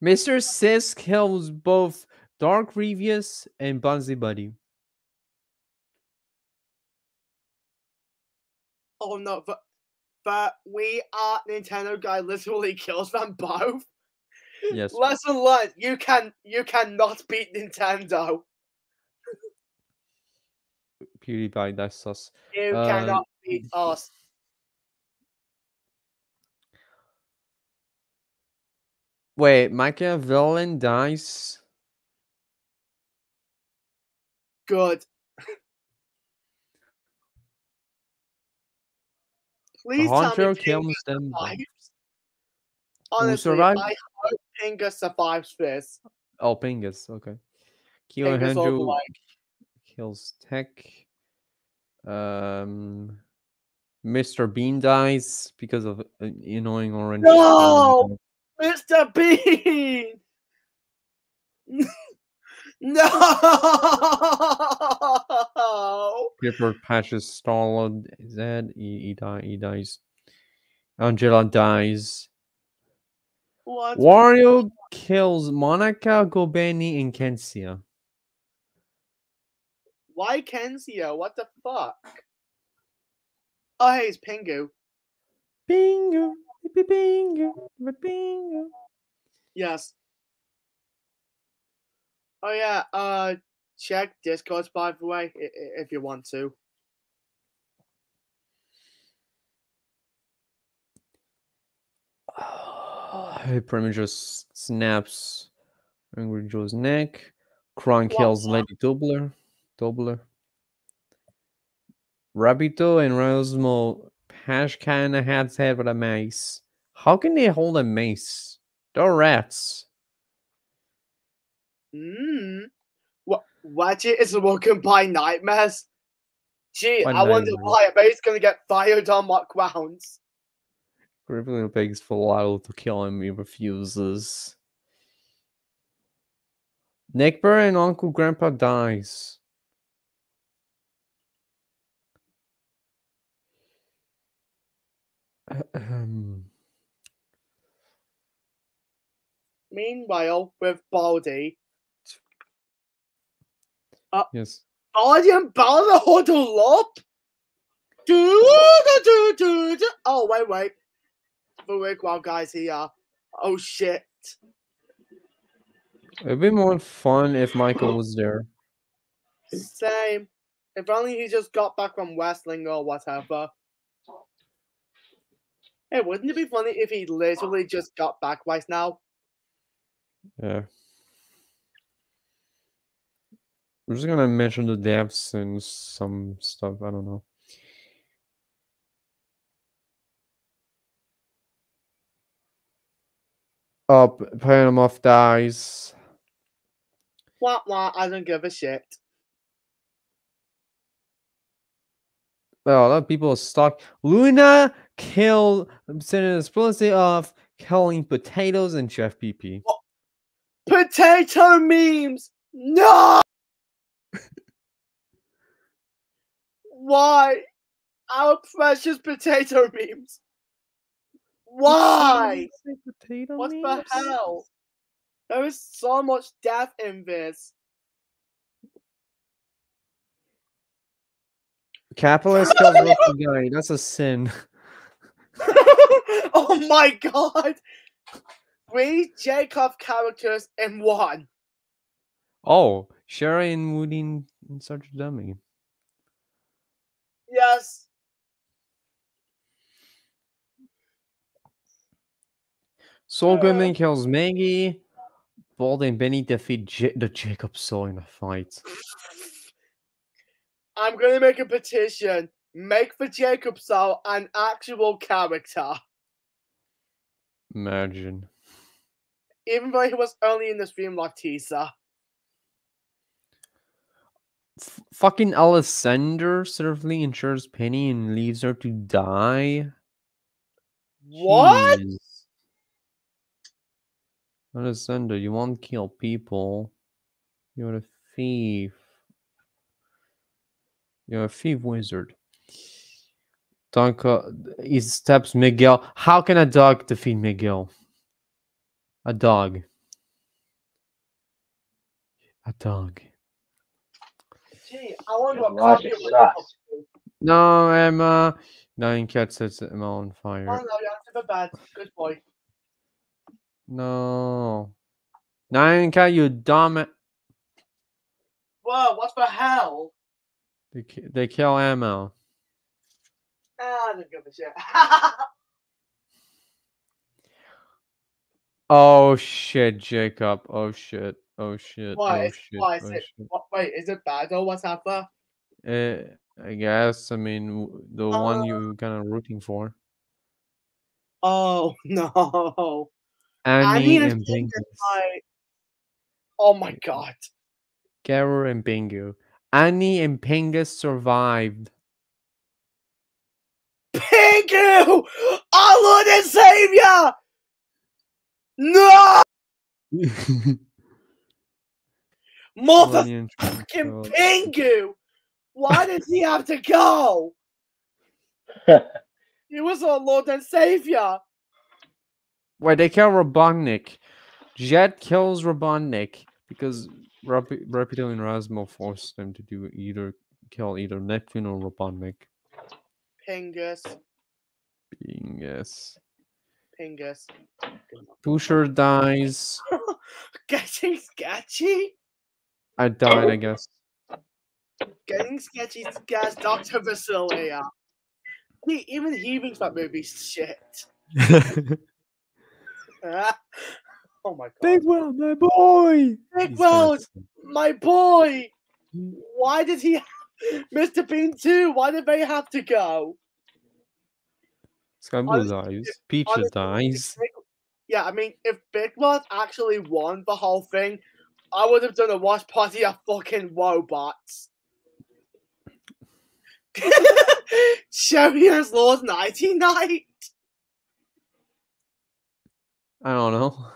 Mr. Sis kills both Dark Grievous and Bunsy Buddy. Oh no, but but we are Nintendo guy literally kills them both. Yes. Lesson learned: you can you cannot beat Nintendo. PewDiePie, that's sus. You Uh, cannot beat us. Wait, Machiavellian dies. Good. Please tell me Honcho kills them. survives. Honestly? I hope Pinga survives this. Oh, Pingus. Okay. Kilo Henju kills Tech. Um, Mr. Bean dies because of an annoying orange. No! Mr. Bean! no! Clifford patches Starlord. Zed. He, he, die, he dies. Angela dies. What? Wario kills Monica, Gobeni, and Kensia. Why Kenzio? What the fuck? Oh, hey, it's Pingu. Bingo. Yes. Oh yeah. Uh, check Discord by the way, if you want to. He pretty much just snaps Angry Joe's neck. Kron kills Lady Doubler. Doubler. Rabito and Rosmo hash kinda heads head with a mace. How can they hold a mace? They're rats. Hmm. What? Watchit is walking by nightmares. Gee, By I wonder why. Bet he's gonna get fired on what grounds. Griffin begs Philalo to kill him. He refuses. Nick Burr and Uncle Grandpa dies. Meanwhile, with Baldy, uh, yes. Baldy and Baldy huddle up. Oh wait, wait. The Wigwam guys here. Oh shit. It'd be more fun if Michael was there. Same. If only he just got back from wrestling or whatever. Hey, wouldn't it be funny if he literally just got back right now? Yeah. I'm just gonna mention the devs and some stuff. I don't know. Oh, P- Panamoth dies. Wah wah, I don't give a shit. Well, a lot of people are stuck. Luna killed sending a explicit of killing potatoes and Chef PP. Potato memes! No! Why? Our precious potato memes. Why? Potato What the memes? hell? There is so much death in this. Capitalist kills Russian guy. That's a sin. oh my god! Three Jacob characters in one. Oh, Sherry and Woody in such a dummy. Yes. Soul uh. Goodman kills Maggie. Bald and Benny defeat J- the Jacob Soul in a fight. I'm gonna make a petition. Make the Jacob Soul an actual character. Imagine. Even though he was only in the stream like teaser. F- fucking Alessander certainly ensures Penny and leaves her to die. What? Jeez. Alessander, you won't kill people. You're a thief. You're a thief wizard. Donka, uh, he steps Miguel. How can a dog defeat Miguel? A dog. A dog. Gee, I wonder what Logic copy it sucks. No, Emma. Nine cat sets Emma on Oh fire. no, you answered the bad. Good boy. No. Nine cat, you dumb. Whoa, what the hell? They, they kill Emma. Ah, I don't give a shit. Oh shit, Jacob. Oh shit. Oh shit. why? Oh shit. why is oh, it? shit. What, wait, is it bad or what's happened? Eh, I guess. I mean, the one you kind of rooting for. Oh no. Annie and and Bingo. my... Oh my god. Garo and Bingo. Annie and Pingus survived. Pingu! Our Lord and Savior! No! Motherfucking. Pingu! Why did he have to go? He was our Lord and Savior. Wait, they kill Robotnik. Jet kills Robotnik because Rap- Rapido and Rasmo forced them to do either kill either Neptune or Robotnik. Pingus. Yes. Pingus. Pusher dies. Getting sketchy? I died, I guess. Getting sketchy scares Dr. Basilia. He, even he thinks that movie's shit. Ah. Oh my god. Big Well, my boy. Big He's World, got- my boy. Why did he, Mr. Bean too? Why did they have to go? Sky Blue Honestly, dies. if- Peach honestly, dies. Big- yeah, I mean, if Big World actually won the whole thing, I would have done a watch party of fucking robots. Sherry has Lord Nighty Night. I don't know.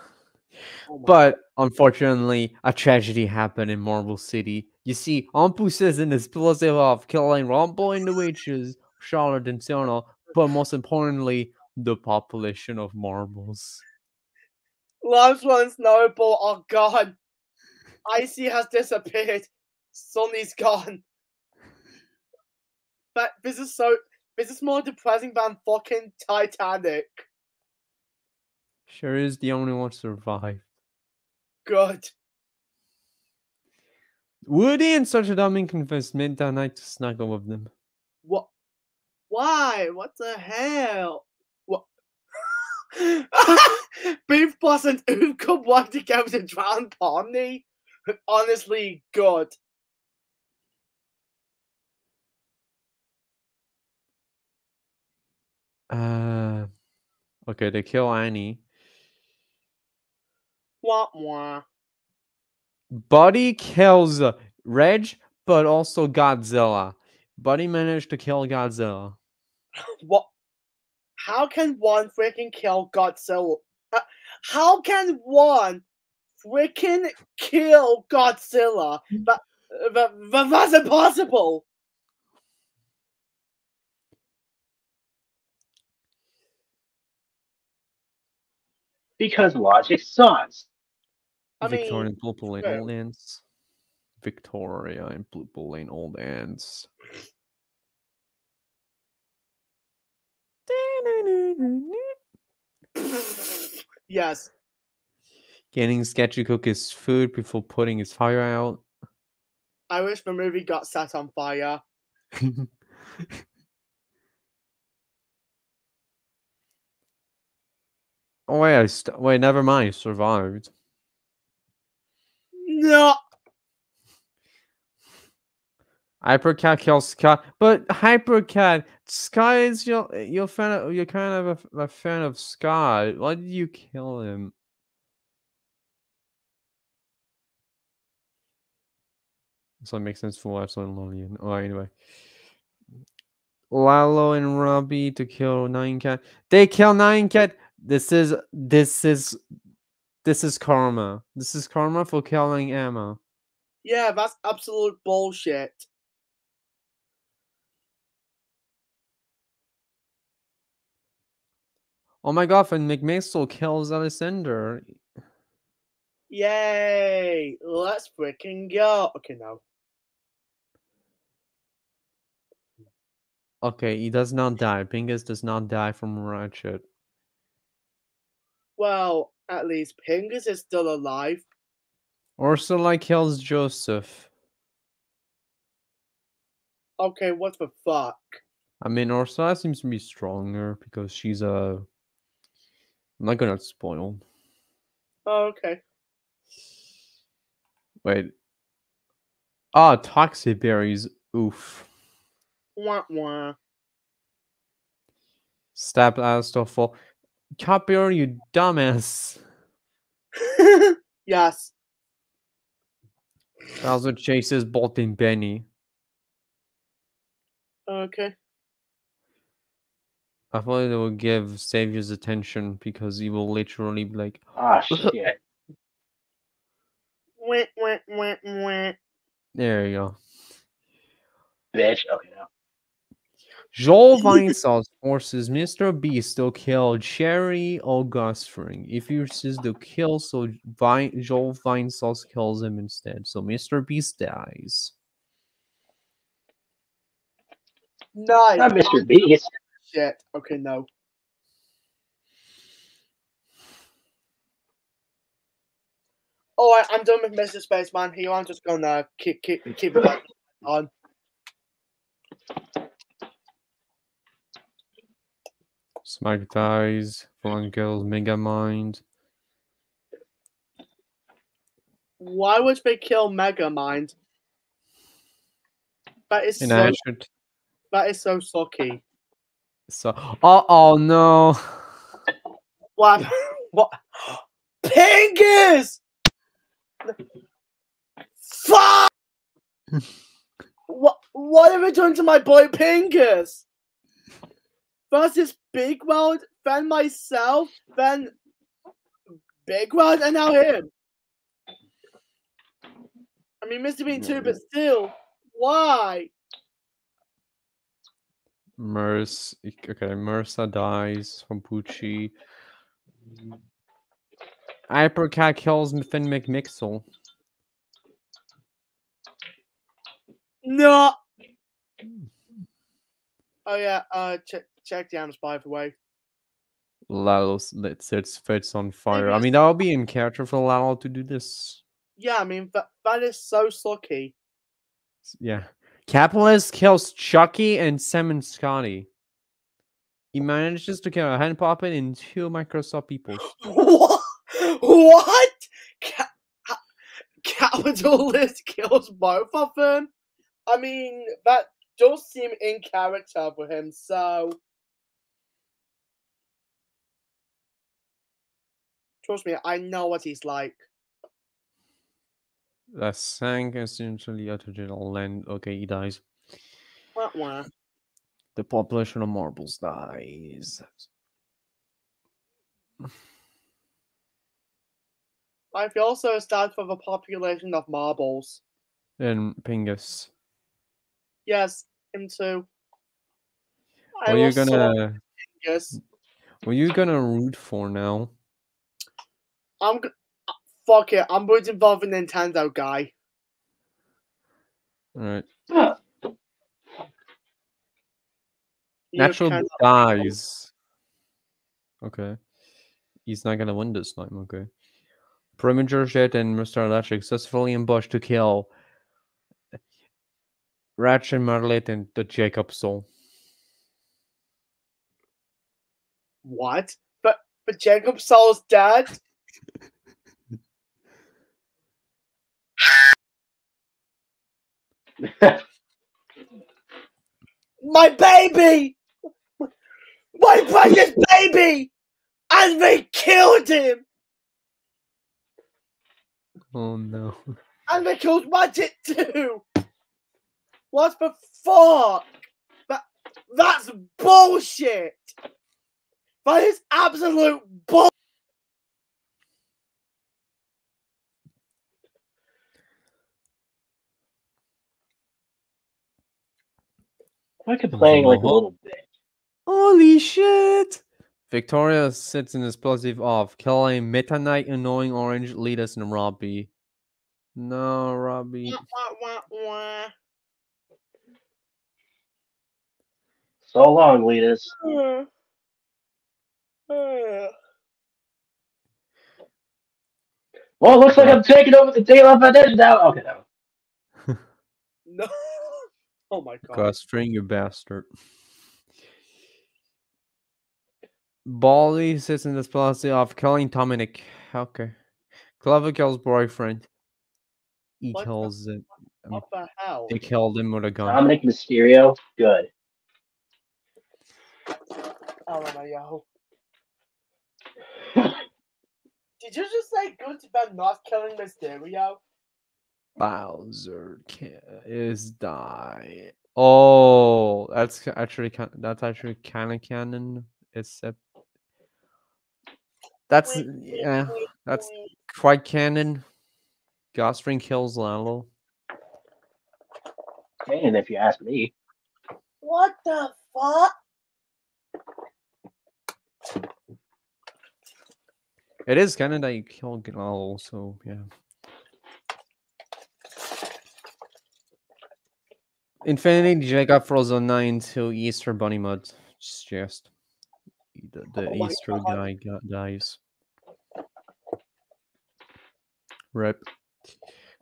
Oh But unfortunately, a tragedy happened in Marble City. You see, Ampus is in explosive of killing Rumble and the witches, Charlotte and Sona, but most importantly, the population of marbles. Loves one's noble are gone. Icy has disappeared. Sunny's gone. But this is so. This is more depressing than fucking Titanic. Sure is the only one survived. Good. Woody and such a dummy convinced Midnight Night to snuggle with them. What? Why? What the hell? What? Beef Boss and could work together to drown Pomni? Honestly, God. Uh, okay, they kill Annie. Wah wah. Buddy kills uh, Reg, but also Godzilla. Buddy managed to kill Godzilla. What? How can one freaking kill Godzilla? Uh, How can one freaking kill Godzilla? But, that, that that's impossible. Because logic sucks. I Victorian mean, blue ball. Victoria and blue ball in all yes. Getting sketchy cook his food before putting his fire out. I wish the movie got set on fire. oh wait, I st- wait, never mind. Survived. No. Hypercat kills Sky, but Hypercat Sky is your you're fan of, you're kind of a, a fan of Sky. Why did you kill him? So it makes sense for why so Lolian. Oh, anyway. Lalo and Robbie to kill Nine Cat. They kill Nine Cat. This is this is this is karma. This is karma for killing Emma. Yeah, that's absolute bullshit. Oh my god, and McMaster kills Alexander. Yay! Let's freaking go. Okay, now. Okay, he does not die. Pingus does not die from Ratchet. Well, at least Pingus is still alive. Ursula kills Joseph. Okay, what the fuck? I mean, Ursula seems to be stronger because she's a. I'm not gonna spoil. Oh, okay. Wait. Ah, toxic berries. Oof. Wah wah. Stab Aristotle. Copper, you dumbass. Yes. Also chases Bolt and Benny. Okay. I thought it would give Savior's attention because he will literally be like, Ah, shit. Wah, wah, wah, wah. there you go. Bitch. Okay, now. Joel Vinesauce forces Mr. Beast to kill Cherry Augustring. If he refuses to kill, so Vine- Joel Vinesauce kills him instead. So Mr. Beast dies. Nice. Not Mr. Beast. Shit. Okay, no. Oh, All right, I'm done with Mr. Spaceman here. I'm just gonna keep keep keep it on. Smack dies. Fun kills Megamind. Why would they kill mega Megamind? That is And so I should. that is so sucky. So, uh oh no. What? What? Pingus! Fuck! what? What have they done to my boy Pingus? First is Big World, then myself, then Big World, and now him. I mean, Mr. Bean too, but still, why? Merce. Okay, Mersa dies from Pucci. Hypercat kills Finn McMixel. No. Oh yeah. Uh, check check the Ams by the way. Lalo sets its fits on fire. I mean, that would be in character for Lalo to do this. Yeah, I mean that that is so sucky. Yeah. Capitalist kills Chucky and Simon Scotty. He manages to kill a hand puppet and two Microsoft people. What? What? Ca- capitalist kills both of them. I mean, that does seem in character for him. So, trust me, I know what he's like. The sank essentially original land. Okay, he dies. Wah, wah. The population of marbles dies. Like, he also stands for the population of marbles. And Pingus. Yes, him too. What are you gonna what are you gonna root for now? I'm. Fuck it, I'm rooting for the Nintendo guy. Alright. You Natural cannot- dies. Okay. He's not gonna win this time, okay. Perimeter Jet and Mr. Electric successfully ambushed to kill Ratchet Marlet and the Jacob Soul. What? But but Jacob Soul's dead? My baby! My precious baby! And they killed him! Oh no. And they killed Magic too! What the fuck? That, that's bullshit! That is absolute bull. I could playing like a little bit. Holy shit! Victoria sits in this positive off, killing Meta Knight, Annoying Orange, Leadus, and Robbie. No, Robbie. Wah, wah, wah. So long, Leadus. Uh, uh. Well, it looks like I'm taking over the Daylight Foundation now. Okay, no. No. Oh my god. God, string you bastard. Bally sits in this policy of killing Dominic. Okay. Clover kills boyfriend. He What the kills it. Um, what the hell? they killed him with a gun. Dominic Mysterio, good. Oh my yo. Did you just say good about not killing Mysterio? Bowser ca- is die. Oh, that's actually that's actually kind of canon. Except that's yeah, that's quite canon. Gus Fring kills Lalo. And if you ask me, What the fuck? It is canon that you kill Lalo, so yeah. Infinity Jacob Frozen 9 to Easter Bunny Mud. It's just the, the Oh Easter God. guy got, dies. Rip.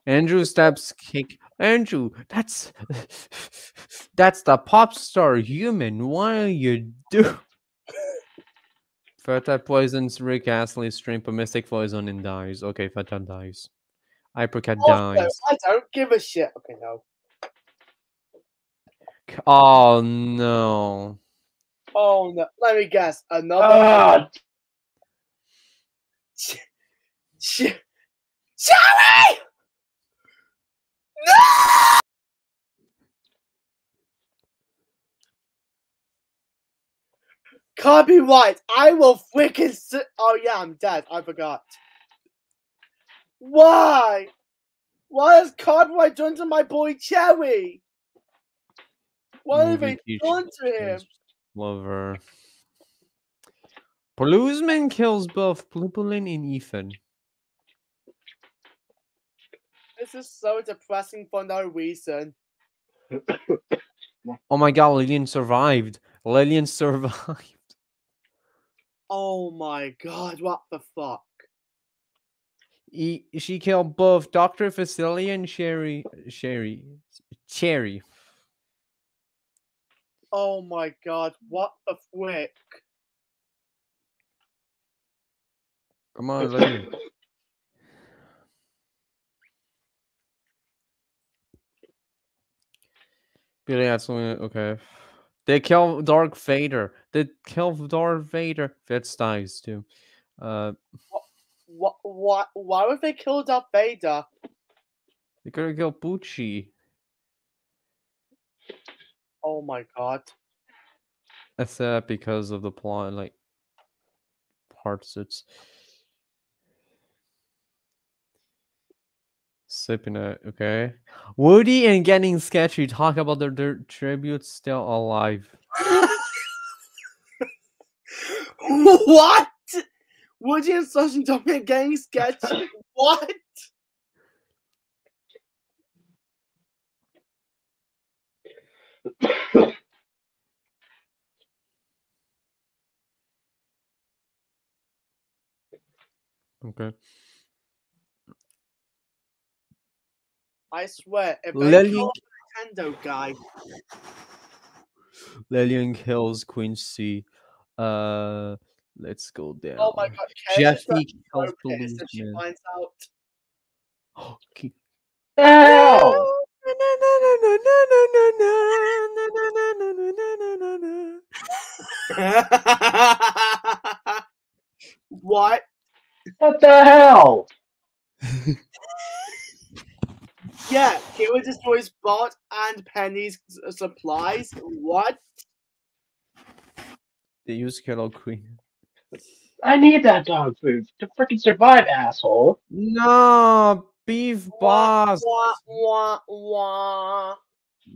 Andrew stabs kick. Andrew, that's that's the pop star human. What are you do? Feta poisons Rick Astley's stream for Mystic Poison and dies. Okay, Feta dies. Hypercat Also, dies. I don't give a shit. Okay, no. Oh no. Oh no. Let me guess. Another. Ah. Ch- Ch- Charlie! No! Copyright. I will freaking. S- oh yeah, I'm dead. I forgot. Why? Why has copyright done to my boy Cherry? What have they done to him? Lover. Bluesman kills both Blupulin and Ethan. This is so depressing for no reason. Oh my god, Lillian survived. Lillian survived. Oh my god, what the fuck? He, she killed both Dr. Facilier and Sherry. Sherry. Cherry. Oh my god, what the frick? Come on, Lillian. Billy Astley, okay. They kill Dark Vader. They kill Darth Vader. Fitz dies too. Uh, What, what, why would they kill Darth Vader? they gotta kill Bucci. Oh my god. That's that because of the plot, like parts. It's sipping it. Okay, Woody and getting sketchy talk about their, their tributes still alive. what? Woody and and Tommy are getting sketchy? what? Okay. I swear, if they Lily- call a Nintendo guy, Lillian kills Quincy. Uh, let's go down. oh my god, Kayla's Jeffy so kills pissed if she policeman. finds out. Ki- Ow! What? What the hell? Yeah, Kayla destroys Bart and Penny's uh, supplies. What? They use Hello Queen. I need that dog food to freaking survive, asshole. No, beef boss. Wah, wah, wah.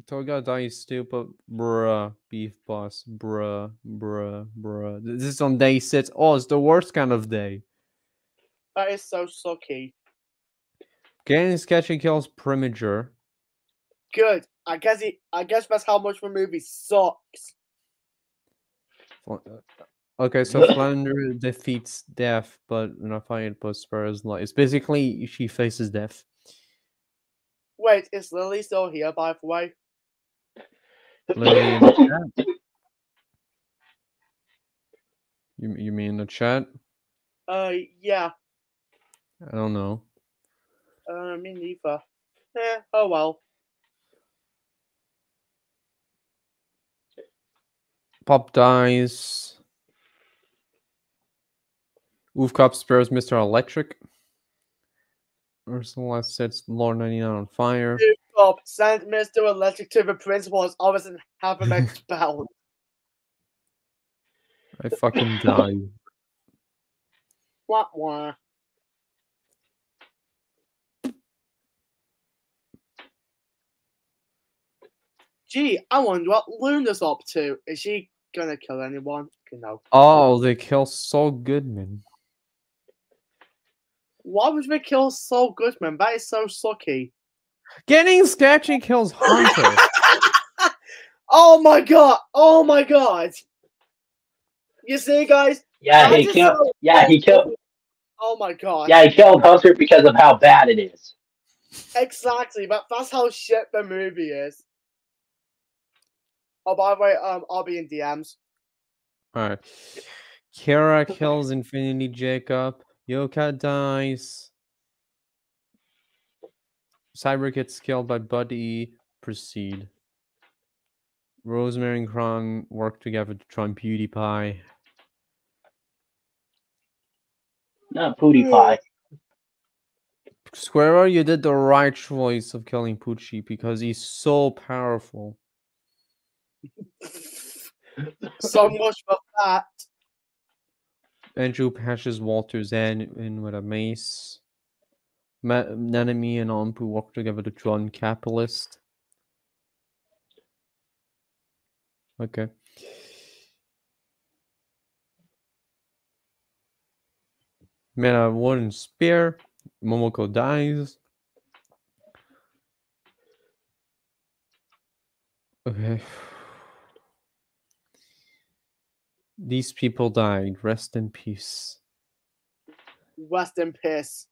Toga die stupid, bruh. Beef boss, bruh, bruh, bruh. This is on day six. Oh, it's the worst kind of day. That is so sucky. Getting sketchy kills Primiger. Good. I guess he. I guess that's how much the movie sucks. Okay, so Flounder defeats Death, but Raphael Prospera's not. It's basically she faces Death. Wait, is Lily still here? By the way. Lily in the chat. You, you mean in the chat? Uh, yeah. I don't know. Uh, me neither. Eh, oh well. Pop dies. Wolf Cop spares Mr. Electric. Ursula sets Lord 99 on fire. Stop. Send Mr. Electric to the principal's office and have him expelled. I fucking die. What? wah. Gee, I wonder what Luna's up to. Is she gonna kill anyone? Know. Oh, they kill Saul Goodman. Why would they kill Saul Goodman? That is so sucky. Getting sketchy kills Hunter. Oh my god! Oh my god! You see, guys? Yeah, that he killed. so- Yeah, he killed. Oh my god! Yeah, he killed Hunter because of how bad it is. Exactly, but that's how shit the movie is. Oh, by the way, um, I'll be in DMs. Alright. Kara kills Infinity Jacob. Yoka dies. Cyber gets killed by Buddy. Proceed. Rosemary and Kron work together to try and PewDiePie. Not PewDiePie. Squirrel, you did the right choice of killing Poochie because he's so powerful. So much for that. Andrew patches Walter in, in with a mace. Ma- Nanami and Ampu work together to join Capitalist. Okay. Man, a wooden spear. Momoko dies. Okay. These people died. Rest in peace. Rest in peace.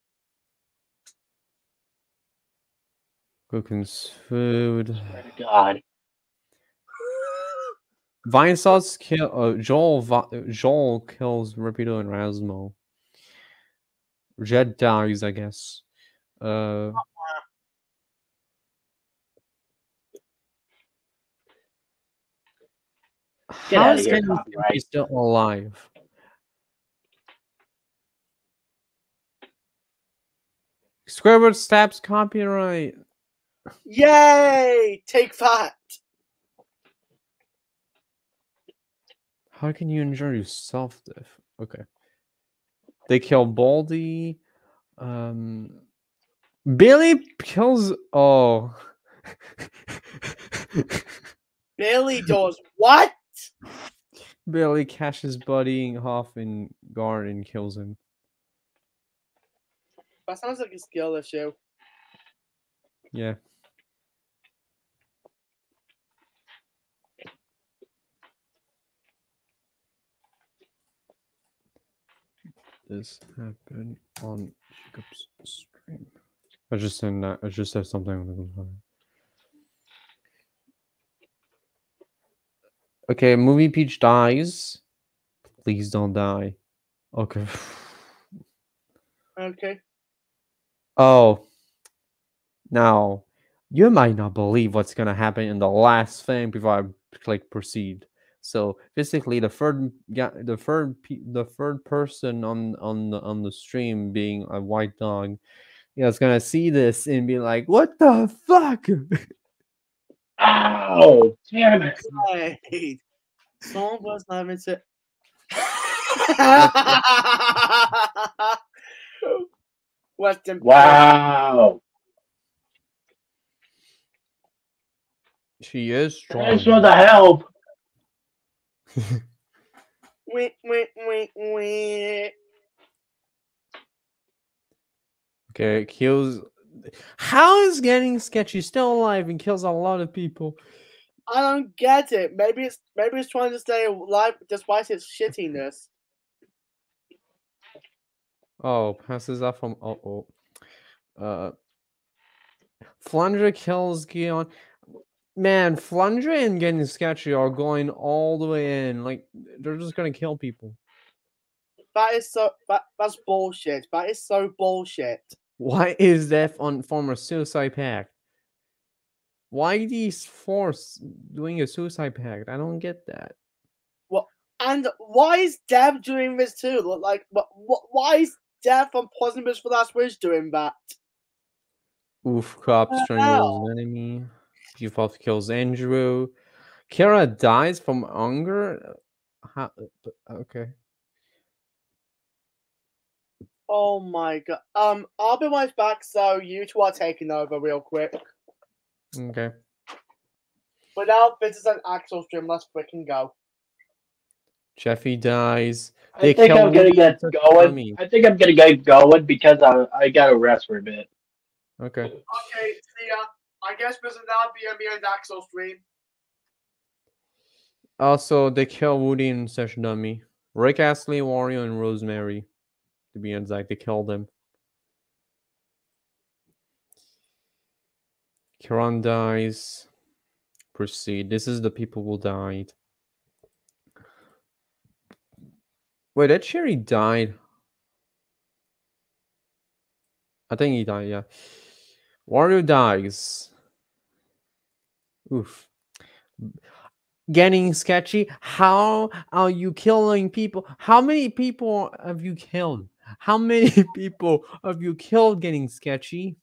Cooking's food. God. Vinesauce kill uh, Joel. Vi- Joel kills Rapido and Rasmo. Jed dies, I guess. Uh, Get how outta is here, Kenny copyright. Still alive? Squidward stabs copyright. Yay! Take that. How can you injure yourself? Diff? Okay. They kill Baldy. Um, Billy kills. Oh. Billy does what? Billy catches Buddy Hoff in guard and kills him. That sounds like a skill issue. Yeah. this happened on Jacob's stream? I just said that. I just said something on the computer. Okay, movie Peach dies. Please don't die. Okay. Okay. Oh. Now, you might not believe what's gonna happen in the last thing before I click proceed. So basically, the third, yeah, the third, the third person on on the on the stream being a white dog, yeah, is gonna see this and be like, "What the fuck?" Ow! Damn it! Right. Someone was having to. Western. Wow! She is strong. Thanks for the help. Wait, wait, wait, wait. Okay, kills. How is getting sketchy still alive and kills a lot of people? I don't get it. Maybe it's maybe it's trying to stay alive despite its shittiness. Oh, passes off from oh oh. Uh Flunger kills Gion. Man, Flunger and getting sketchy are going all the way in. Like they're just gonna kill people. That is so that, that's bullshit. That is so bullshit. Why is Death on former suicide pact? Why these force doing a suicide pact? I don't get that. What and why is Dev doing this too? Like what, what why is Dev from Poisonous for Last Wish doing that? Oof, Cop the strangles enemy. Default kills Andrew. Kara dies from hunger. How, uh, okay. Oh my god. Um, I'll be right back. So you two are taking over real quick. Okay. But now this is an actual stream. Let's freaking go. Jeffy dies. I think I'm gonna get going. Tommy. I think I'm gonna get going because I I gotta rest for a bit. Okay. Okay, see ya. I guess this is now BNB and Axl stream. Also, they kill Woody and Sesh Dummy. Rick Astley, Wario, and Rosemary. To be exact, they killed them. Kiran dies. Proceed. This is the people who died. Wait, that Cherry died. I think he died, yeah. Wario dies. Oof. Getting sketchy. How are you killing people? How many people have you killed? How many people have you killed getting sketchy?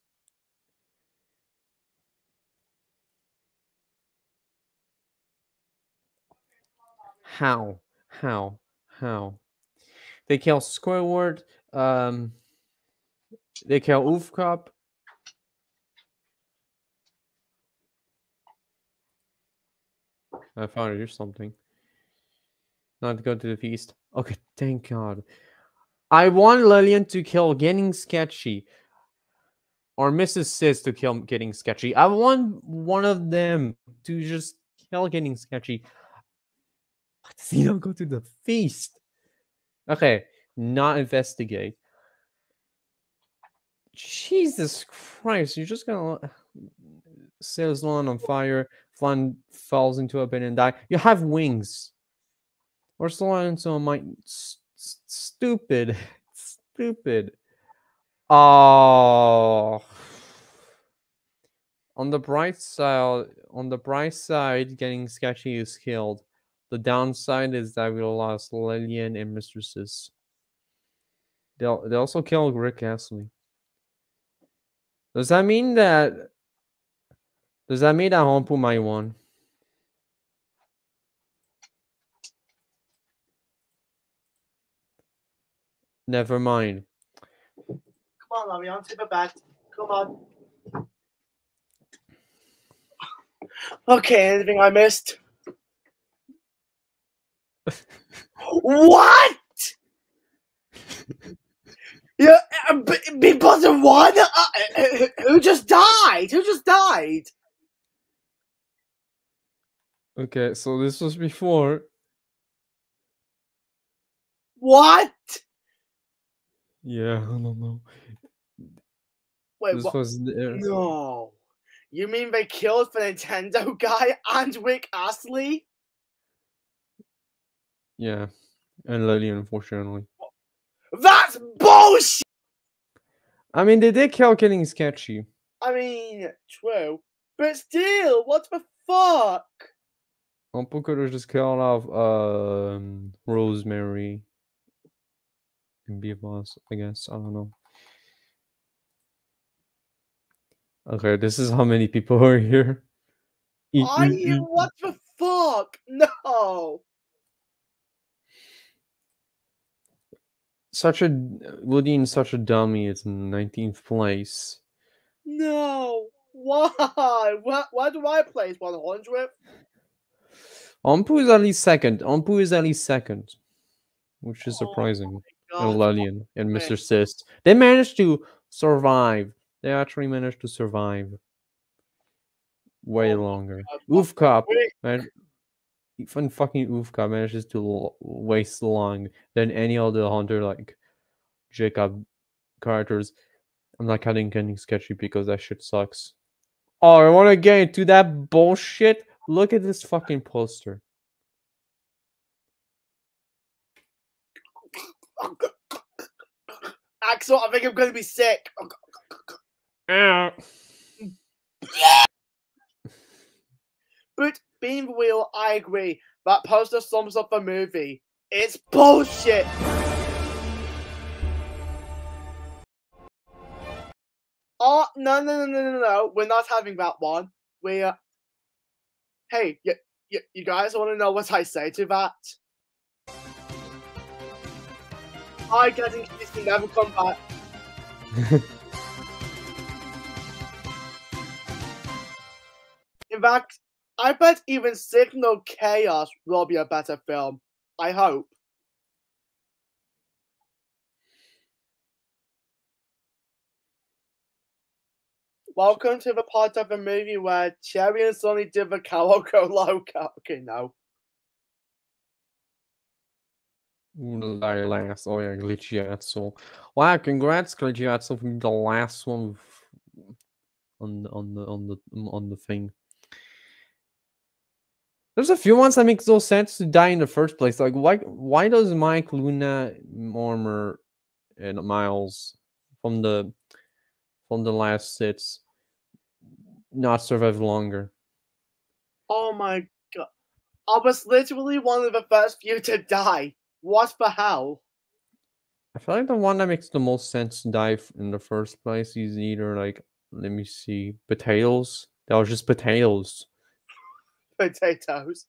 How? How? How? They kill Squidward. Um, they kill Oof Cop. I found it or something. Not to go to the feast. Okay, thank God. I want Lillian to kill getting sketchy. Or Mrs. Sis to kill getting sketchy. I want one of them to just kill getting sketchy. Why does he go to the feast? Okay, not investigate. Jesus Christ, you're just gonna set his lawn on fire. Flan falls into a bin and die. You have wings. Or so might stupid. Stupid. Oh. On the bright side, on the bright side, getting sketchy is killed. The downside is that we lost Lillian and Mistresses. They'll they also killed Rick Astley. Does that mean that does that mean that Hompu might won? Never mind. Come on, on to the bed. Come on. Okay, anything I missed? what? Yeah, uh, Big Button one. Uh, uh, who just died? Who just died? Okay, so this was before. What? Yeah, I don't know. Wait, This what? was the- No. You mean they killed the Nintendo guy and Rick Astley? Yeah, and Lily, unfortunately. That's bullshit! I mean, they did kill Getting Sketchy. I mean, true. But still, what the fuck? Uncle could have just killed off um, Rosemary and be a boss, I guess. I don't know. Okay, this is how many people are here. Are you? What the fuck? No! Such a Woody in such a dummy is in 19th place. No! Why? Why, why do I place 100? Ampu is at least second. Ampu is at least second, which is oh surprising. and Lelian and Mr. Sis. They managed to survive. They actually managed to survive way longer. Oof Cop, man. Even fucking Oof Cop manages to l- waste long than any other hunter like Jacob characters. I'm not counting getting sketchy because that shit sucks. Oh, I want to get into that bullshit. Look at this fucking poster. Axl, I think I'm gonna be sick. yeah. But being real, I agree. That poster sums up the movie. It's bullshit. Oh no no no no no no! We're not having that one. We uh, hey, you, you, you guys want to know what I say to that? I getting kissed and never come back. In fact, I bet even Signal Chaos will be a better film. I hope. Welcome to the part of the movie where Cherry and Sonny did the Kawako Loco. Okay, no. Ooh, the very last. Oh yeah, Glitchiazzo. Wow, congrats, Glitchiazzo, from the last one on the on the on the on the thing. There's a few ones that make no sense to die in the first place. Like why why does Mike, Luna, Mormer, and Miles from the from the last sits not survive longer? Oh my god. I was literally one of the first few to die. What the hell? I feel like the one that makes the most sense to die in the first place is either like let me see potatoes. That was just potatoes. Potatoes.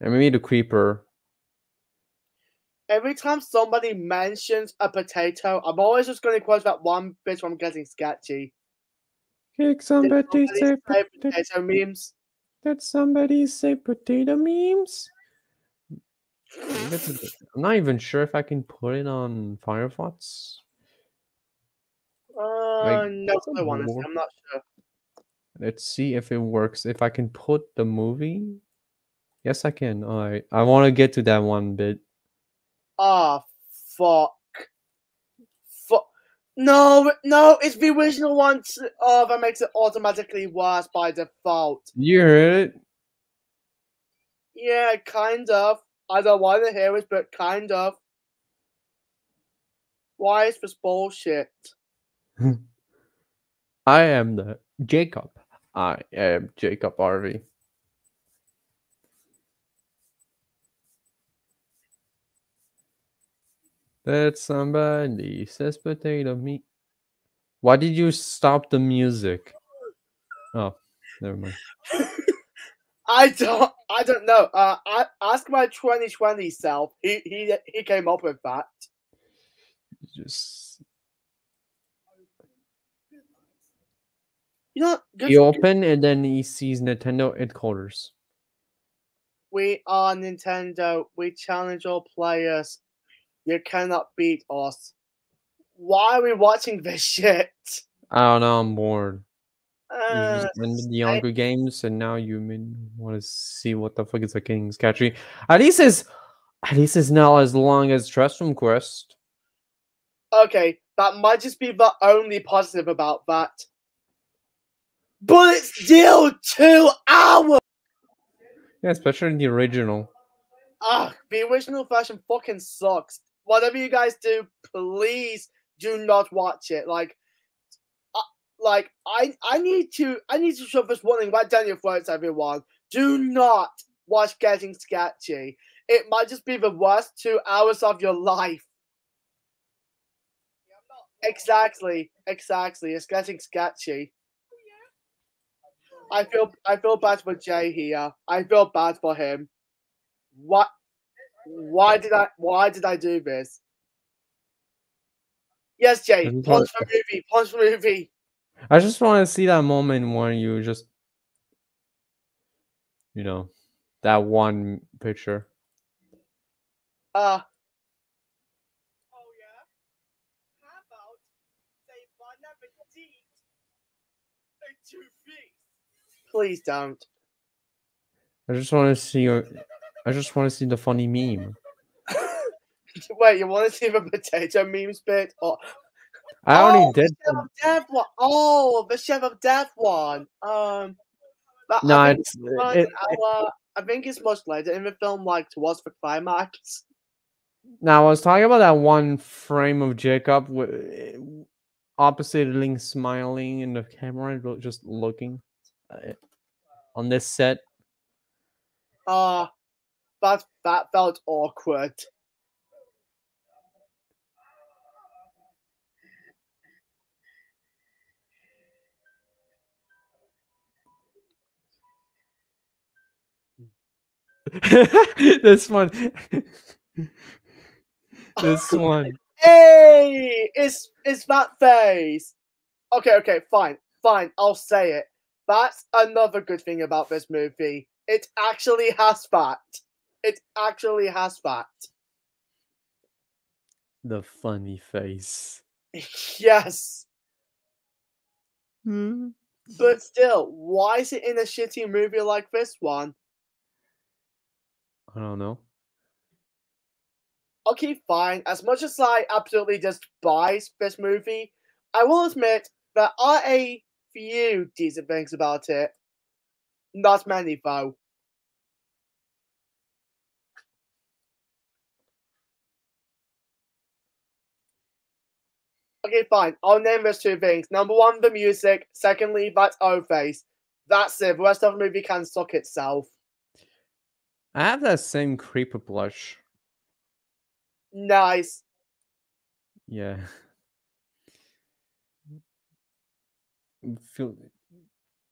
And maybe the creeper. Every time somebody mentions a potato, I'm always just going to quote that one bit where I'm getting sketchy. Kick somebody Somebody say say potato. potato memes. Did somebody say potato memes? Maybe it's a- I'm not even sure if I can put it on Firefox. Uh, no a clue, I'm not sure. Let's see if it works. If I can put the movie. Yes, I can. All right. I want to get to that one bit. Ah, fuck. Fuck. No, no, it's the original one. Oh, that makes it automatically worse by default. You heard it? Yeah, kind of. I don't want to hear it, but kind of. Why is this bullshit? I am the Jacob. I am Jacob Harvey. That somebody says potato meat. Why did you stop the music? Oh, never mind. I don't. I don't know. Uh, I, ask my 2020 self. He he he came up with that. Just You know, good you. opened and then he sees Nintendo headquarters. We are Nintendo. We challenge all players. You cannot beat us. Why are we watching this shit? I don't know. I'm bored. Uh, the Hunger Games, and now you want to see what the fuck is a King's Catchy. At least it's at least it's not as long as Trustrum Quest. Okay, that might just be the only positive about that. But it's still two hours. Yeah, especially in the original. Ah, the original version fucking sucks. Whatever you guys do, please do not watch it. Like, like I, I need to, I need to shove this warning right down your throats, everyone. Do not watch Getting Sketchy. It might just be the worst two hours of your life. Exactly, exactly. It's getting sketchy. Oh, I feel I feel bad for Jay here. I feel bad for him. What? Why did I? Why did I do this? Yes, Jay. Doesn't Punch tell- for movie. Punch the movie. I just want to see that moment when you just, you know, that one picture. Uh. Oh yeah. How about they wanna deep into things? Please don't. I just want to see your. I just want to see the funny meme. Wait, you want to see the potato memes bit? Or I already oh, did. Of Death one. Oh, the Chef of Death one. Um, No, I think it's- one it- hour- I think it's much later in the film, like towards the climax. Now I was talking about that one frame of Jacob with opposite Link smiling in the camera, and just looking uh, on this set. Ah, that that felt awkward. this one. this one. Hey, it's it's that face. Okay, okay, fine, fine. I'll say it. That's another good thing about this movie. It actually has fat. It actually has fat. The funny face. Yes. Hmm. But still, why is it in a shitty movie like this one? I don't know. Okay, fine. As much as I absolutely despise this movie, I will admit there are a few decent things about it. Not many, though. Okay, fine. I'll name those two things. Number one, the music. Secondly, that O face. That's it. The rest of the movie can suck itself. I have that same creeper blush. Nice. Yeah. Feel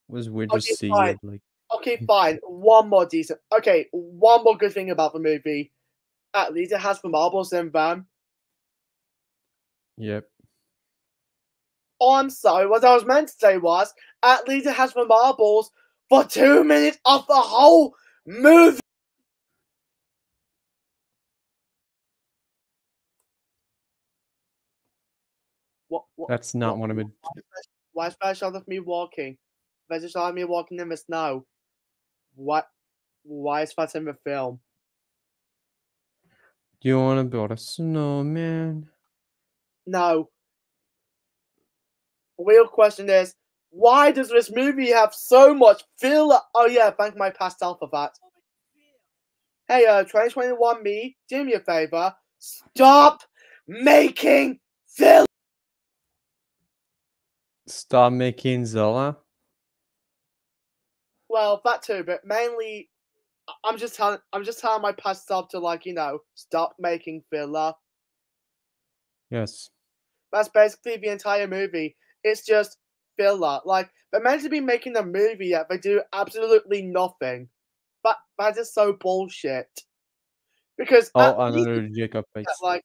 was weird to see fine. like Okay, fine. One more decent. Okay, one more good thing about the movie. At least it has the marbles in them. Yep. Oh, I'm sorry. What I was meant to say was, at least it has the marbles for two minutes of the whole movie. That's not one of it. why is there shot of me walking? There's a shot of me walking in the snow. What? Why is that in the film? Do you want to build a snowman? No. The real question is, why does this movie have so much filler? Oh yeah, thank my pastel for that. Hey, uh, 2021 me, do me a favor. Stop making filler. Stop making Zilla. Well, that too, but mainly, I'm just telling, I'm just telling my past self to like, you know, stop making filler. Yes. That's basically the entire movie. It's just filler. Like they're meant to be making a movie, yet they do absolutely nothing. But that is so bullshit. Because Oh, least another Jacob face. like,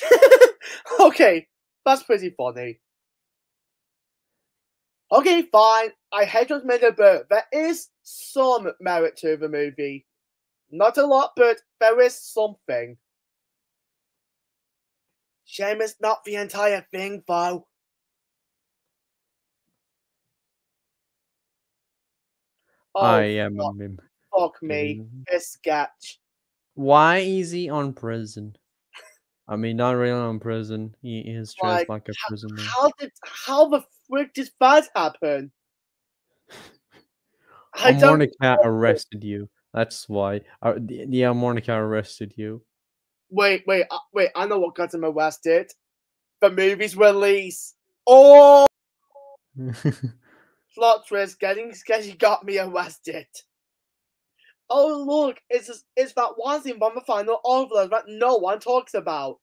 okay, that's pretty funny. Okay, fine. I hate to admit it, but there is some merit to the movie. Not a lot, but there is something. Shame it's not the entire thing, though. Oh, I am fuck, fuck me. Mm-hmm. This sketch. Why is he on prison? I mean, not really in prison. He is dressed Like, like, a prisoner. How did how the frick did that happen? I don't Amornica arrested you. That's why. Uh, the, the Amornica arrested you. wait, wait, uh, wait. I know what got him arrested. The movie's release. Oh, plot twist. Getting sketchy got me arrested. Oh look, it's just, it's that one scene from the final overload that no one talks about.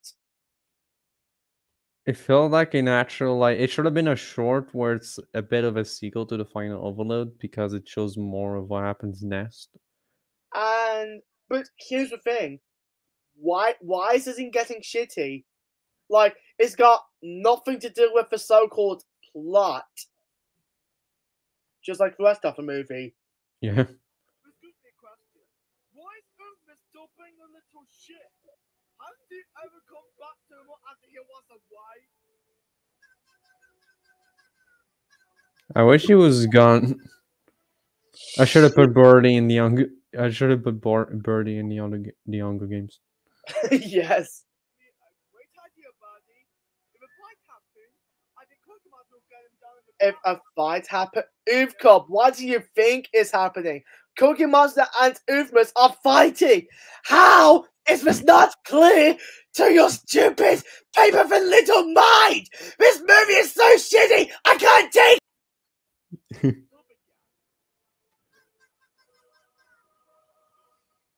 It felt like a natural, like it should have been a short where it's a bit of a sequel to the final overload because it shows more of what happens next. And but here's the thing. Why why is this thing getting shitty? Like it's got nothing to do with the so-called plot. Just like the rest of the movie. Yeah. Why is Uthman still being a little shit? Hasn't ever come back to him after he was away? I wish he was gone. I should have put Birdie in the young. I should have put Bor- Birdie in the younger, the younger games. yes. If a fight happens, Oof Cop, what do you think is happening? Cookie Monster and Oofmus are fighting. How is was not clear to your stupid paper thin little mind? This movie is so shitty. I can't take.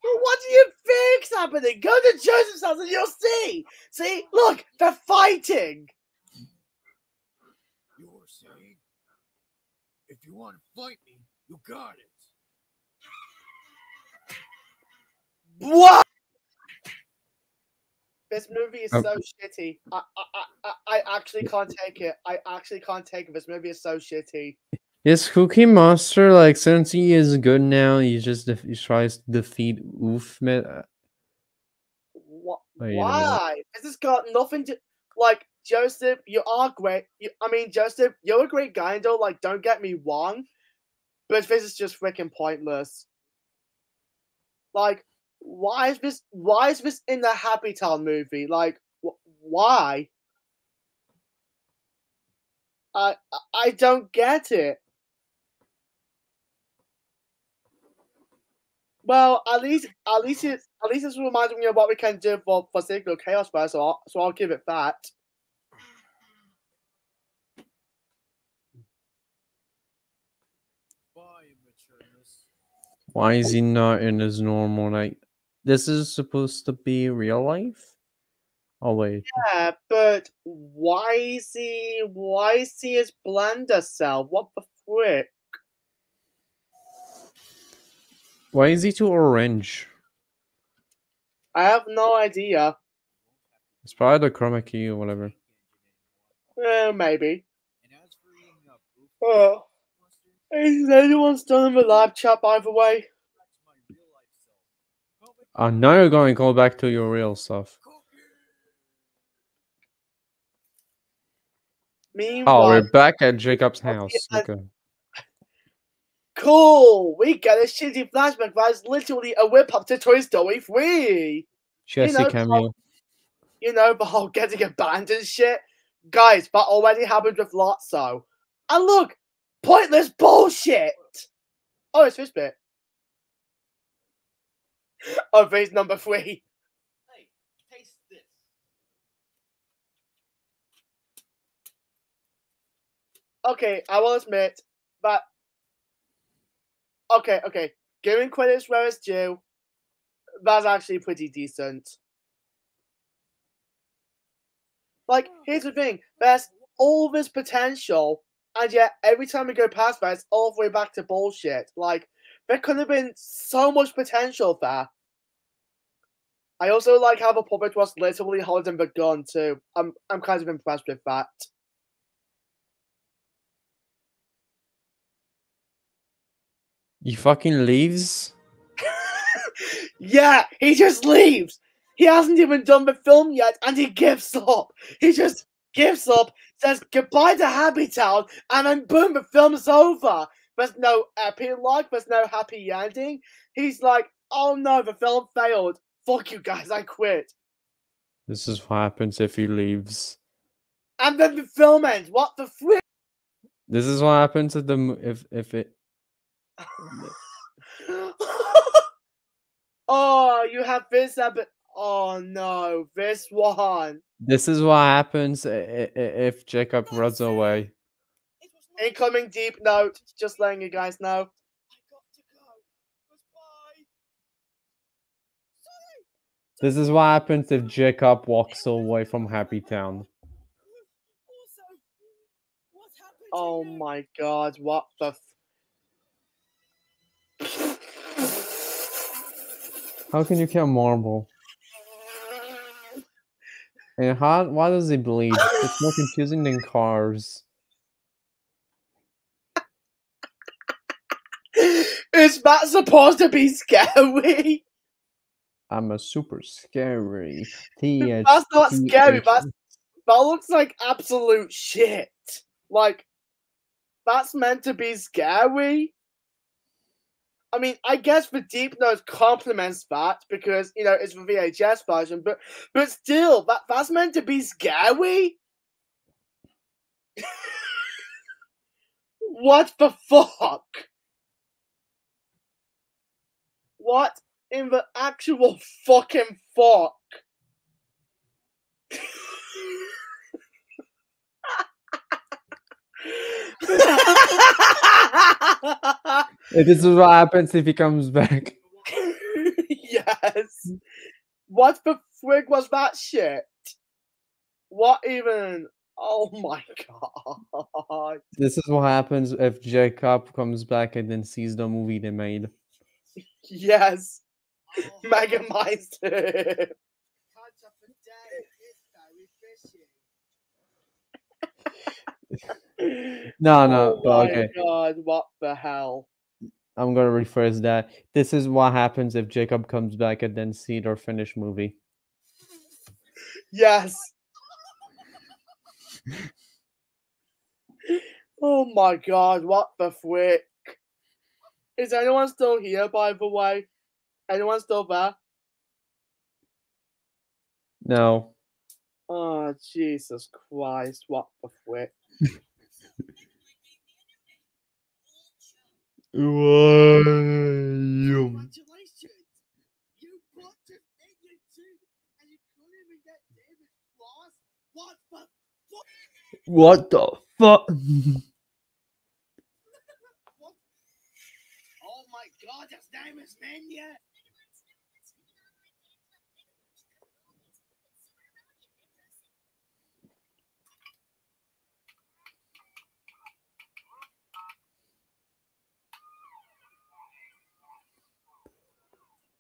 Well, what do you think's happening? Go to Joseph's house and you'll see. See, look, they're fighting. You're saying if you want to fight me, you got it. What? This movie is Um, so shitty. I, I, I, I actually can't take it. I actually can't take it. This movie is so shitty. Is Cookie Monster like since he is good now? He just def- he tries to defeat Oofmet. What? Wait a. Why? This has got nothing to like. Joseph, you are great. You, I mean, Joseph, you're a great guy, and though. Like, don't get me wrong, but this is just freaking pointless. Like, why is this? Why is this in the Happy Town movie? Like, wh- why? I I- I don't get it. Well, at least at least it at least it's reminding me of what we can do for for Signal Chaos Fire, so I'll, so I'll give it that. Why is he not in his normal night? This is supposed to be real life. Oh wait, Yeah, but why is he why is he his blender self? What the frick? why is he too orange? I have no idea. It's probably the chroma key or whatever. Eh, maybe. Oh. Is anyone still in the live chat, by the way? Uh, now you're going to go back to your real stuff. Meanwhile, Oh, we're back at Jacob's house. and- Okay. cool. We got a shitty flashback that's literally a whip up to Toy Story 3. Jesse know, cameo. You know, the whole getting abandoned shit. Guys, that already happened with Lotso. And look, pointless bullshit. Oh, it's this bit. Oh, phase number three. Okay, I will admit that. Okay, okay. Giving credits where it's due, that's actually pretty decent. Like, oh. here's the thing there's all this potential, and yet every time we go past that, it's all the way back to bullshit. Like, there could have been so much potential there. I also like how the puppet was literally holding the gun, too. I'm, I'm kind of impressed with that. He fucking leaves. Yeah, he just leaves. He hasn't even done the film yet, and he gives up. He just gives up, says goodbye to Happy Town, and then boom, the film's over. There's no uh, epilogue, there's no happy ending. He's like, oh no, the film failed. Fuck you guys, I quit. This is what happens if he leaves. And then the film ends. What the frick? This is what happens if the if if it. Oh, you have this Oh no, this one. This is what happens if Jacob runs away. Incoming deep note. Just letting you guys know. This is what happens if Jacob walks away from Happy Town. Oh my god, what the f- How can you kill Marble? And how? Why does he bleed? It's more confusing than cars. Is that supposed to be scary? I'm a super scary. TH, That's not scary. That's, that looks like absolute shit. Like, that's meant to be scary. I mean, I guess the Deep Note complements that because you know it's the VHS version, but but still, that that's meant to be scary. what the fuck? What in the actual fucking fuck? This is what happens if he comes back. yes. What the frig was that shit? What even? Oh my god. This is what happens if Jacob comes back and then sees the movie they made. Yes. Oh. Mega Meister. No, no, oh but my okay. god, what the hell? I'm gonna rephrase that. This is what happens if Jacob comes back and then see their finished movie. Yes. oh my god, what the frick? Is anyone still here, by the way? Anyone still there? No. Oh, Jesus Christ, what the frick? What the fuck? Oh my god, his name is Menya!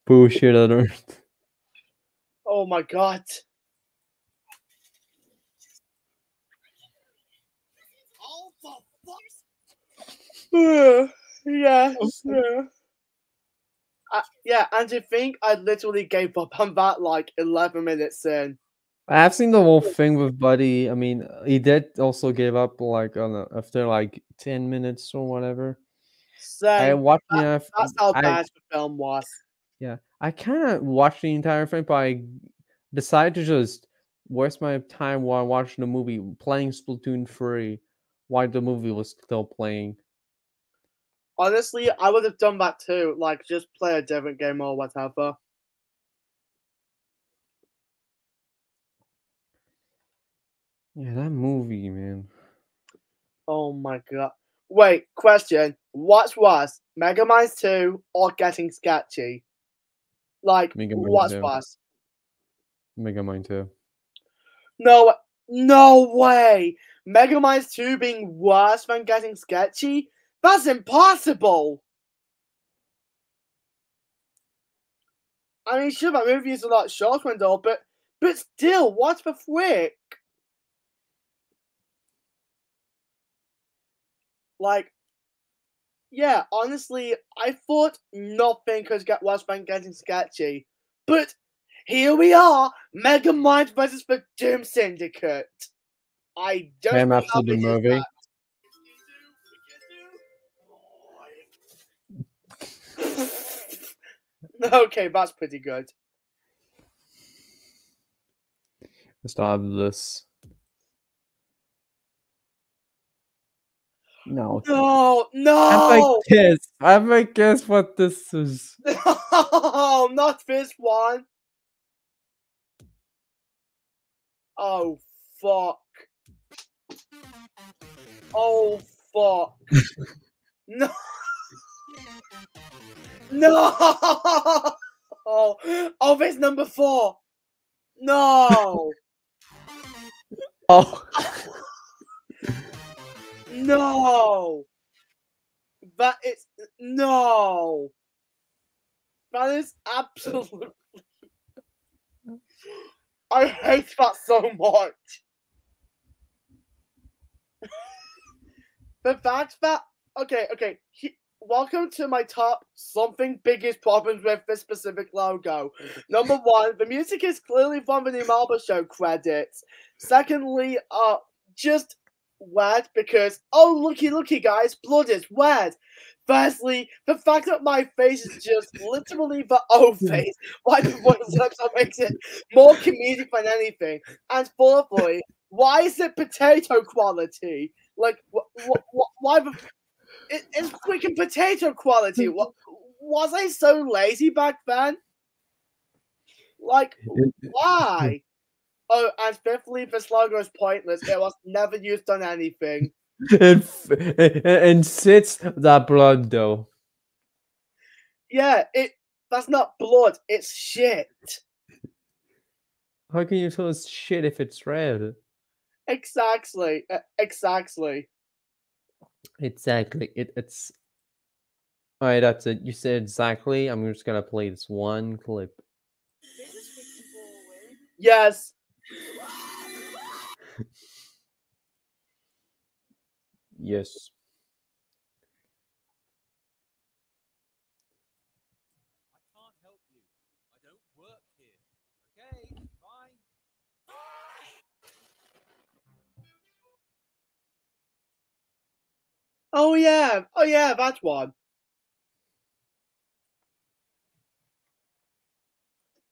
Bullshit alert. Oh my god. Yes. yeah. Uh, yeah, and to think I literally gave up on that like 11 minutes in. I've seen the whole thing with Buddy. I mean, he did also give up like on a, after like ten minutes or whatever. So I watched. that- yeah, that's how I- bad the film was. Yeah, I kind of watched the entire thing, but I decided to just waste my time while watching the movie, playing Splatoon 3 while the movie was still playing. Honestly, I would have done that too. Like, just play a different game or whatever. Yeah, that movie, man. Oh my god. Wait, question. What's worse, Megamind 2 or Getting Sketchy? Like, Mega what's 2. worse? Megamind 2. No, no way. Megamind 2 being worse than Getting Sketchy? That's impossible. I mean, sure, that movie is a lot shorter and all, but but still, what the frick? Like, yeah, honestly, I thought nothing could get worse than getting sketchy. But here we are, Megamind versus the Doom Syndicate. I don't Came know after the movie. that. Okay, that's pretty good. Let's not have this. No. No, Have no, I guess? Have I guess what this is? no, not this one. Oh fuck. Oh fuck. no. No. Oh, oh, it's number four. No. Oh. No. That is no. That is absolutely. I hate that so much. the fact that okay, okay. He, welcome to my top something biggest problems with this specific logo. Number one, the music is clearly from the new Marvel Show credits. Secondly, uh, just weird because oh looky looky guys, blood is weird. Firstly, the fact that my face is just literally the O face, why the voice that makes it more comedic than anything. And fourthly, why is it potato quality? Like, wh- wh- why the? It, it's freaking potato quality. What was I so lazy back then? Like, why? Oh, and fifthly, this logo is pointless. It was never used on anything. and, f- and, and sits that blood though. Yeah, it. That's not blood. It's shit. How can you tell it's shit if it's red? Exactly. uh, Exactly. Exactly. It, it's. Alright, that's it. You said exactly. I'm just gonna play this one clip. Yes. Yes. I can't help you. I don't work here. Okay, bye. Oh yeah. Oh yeah. that's one.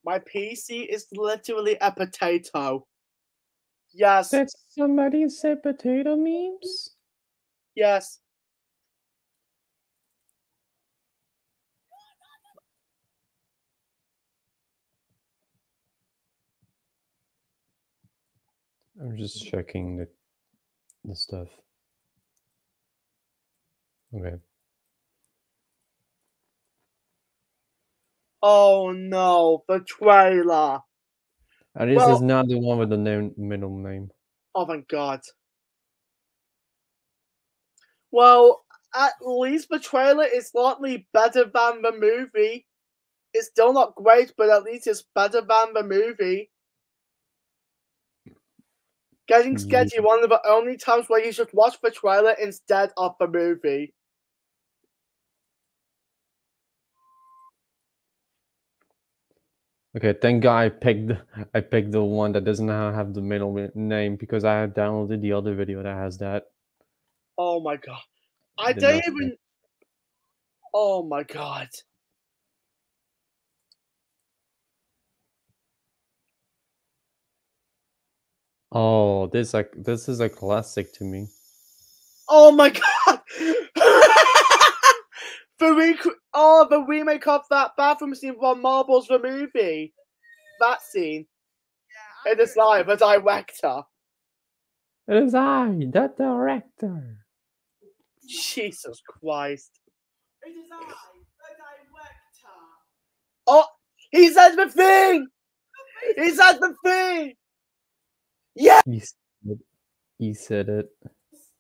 My PC is literally a potato. Yes. Did somebody say potato memes? Yes. I'm just checking the the stuff. Okay. Oh no, the trailer. Uh, this Well- is not the one with the name, middle name. Oh my god. Well, at least the trailer is slightly better than the movie. It's still not great, but at least it's better than the movie. Getting sketchy, one of the only times where you should watch the trailer instead of the movie. Okay, thank God I picked I picked the one that doesn't have the middle name because I had downloaded the other video that has that. Oh my god. I Did don't not even. Oh my god. Oh, this like this is a classic to me. Oh my god! the rec- oh, the remake of that bathroom scene from Marbles the movie. That scene. It is live, a director. It is I, the director. Jesus Christ. It is I, the director. Oh, he said the thing! He said the thing! Yeah! He said, it. he said it.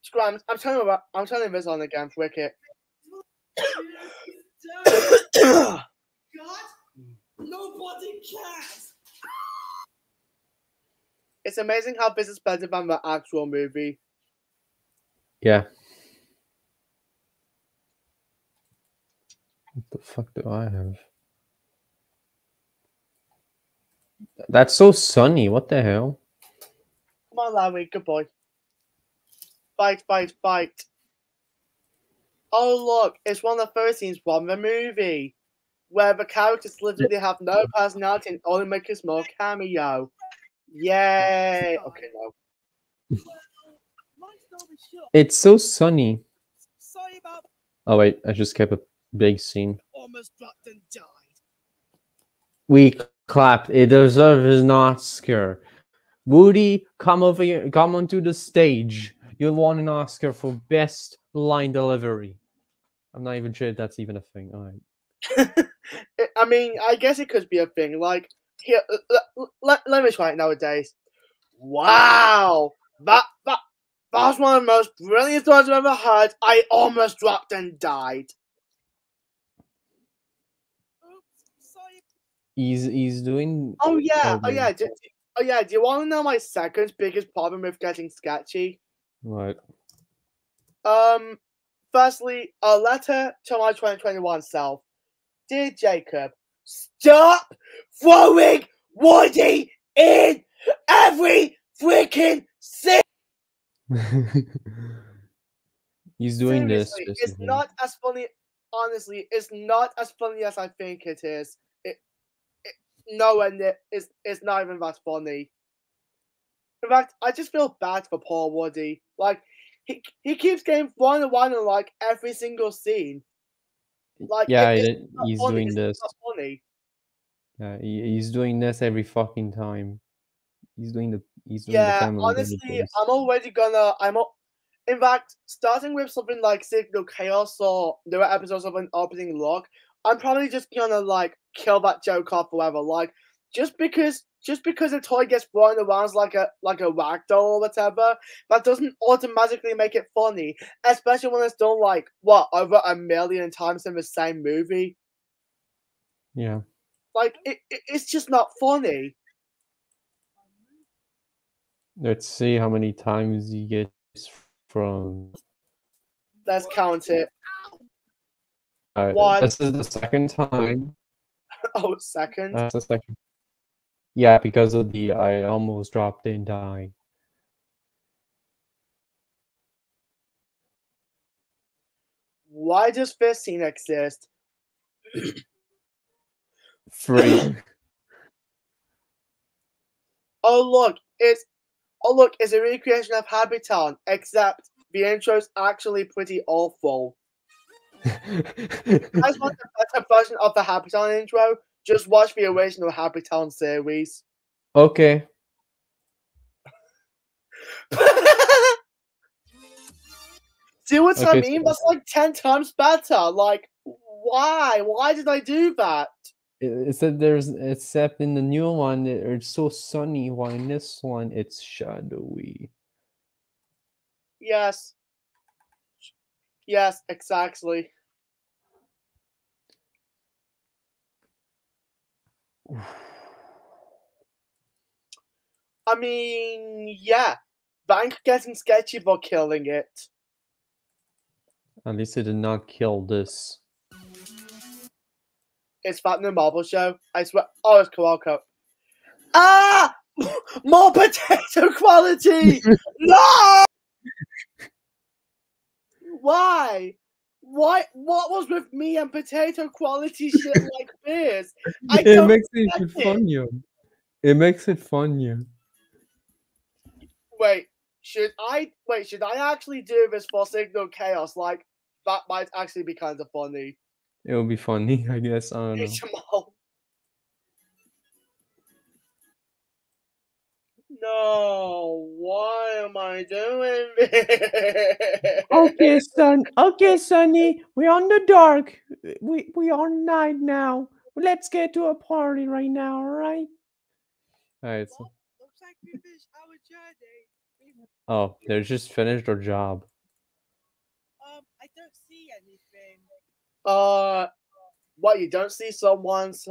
Scram, I'm telling you about, I'm telling this on again, for Wicket. God, nobody cares. It's amazing how is better than the actual movie. Yeah. What the fuck do I have? That's so sunny. What the hell? Come on, Larry, good boy. Fight, fight, fight. Oh, look, it's one of the first scenes from the movie where the characters literally have no personality and only make a small cameo. Yay! Okay, no. It's so sunny. Sorry about Oh wait, I just kept a big scene. almost dropped and died. We clapped. It deserves an Oscar. Woody, come over here. Come onto the stage. You'll want an Oscar for best line delivery. I'm not even sure if that's even a thing. All right. I- mean, I guess it could be a thing. Like, here, let, let, let me try it nowadays. Wow! That, that, that's one of the most brilliant stories I've ever heard. I almost dropped and died. He's he's doing. Oh, yeah. Oh, yeah. Do, oh, yeah. Do you want to know my second biggest problem with getting sketchy? Right. Um, firstly, a letter to my 2021 self. Dear Jacob, stop throwing Woody in every freaking scene. he's doing this. Seriously, it's not as funny. Honestly, it's not as funny as I think it is. It, it nowhere near. It's it's not even that funny. In fact, I just feel bad for poor Woody. Like he he keeps getting thrown around in like every single scene. Like Yeah, it- he's funny, doing this. Funny. Yeah, he, he's doing this every fucking time. He's doing the. He's doing the Yeah, family honestly. I'm already gonna. I'm. al- In fact, starting with something like Signal Chaos or there are episodes of an opening lock, I'm probably just gonna like kill that joke off forever. Like, just because just because a toy gets thrown around like a like a ragdoll or whatever, that doesn't automatically make it funny. Especially when it's done like what over a million times in the same movie. Yeah. Like, it, it it's just not funny. Let's see how many times he gets from. Let's count it. Uh, One. This is the second time. Oh, second. That's the second. Yeah, because of the I almost dropped and died. Why does this scene exist? Free. Oh look, it's oh look, it's a recreation of Town, except the intro's actually pretty awful. You guys want a better version of the Town intro? Just watch the original Happy Town series. okay. See what I mean? so- That's like ten times better. Like, why? Why did I do that? It, it said there's except in the new one it's so sunny, while in this one it's shadowy. Yes. Yes, exactly. I mean, yeah. Bank getting sketchy but killing it. At least it did not kill this. It's that new marble show. I swear. Oh, it's Kuroko. Ah! More potato quality! no! Why? Why? What was with me and potato quality shit like this? I it makes it funnier. It makes it funnier. Wait, should I wait? Should I actually do this for Signal Chaos? Like that might actually be kind of funny. It would be funny, I guess. I don't know. No, why am I doing this? Okay, son. Okay, Sonny. We're on the dark. We we are night now. Let's get to a party right now, all right? All right. So, Looks like we finished our journey. oh, they just finished their job. Um, I don't see anything. Uh, what you don't see someone's.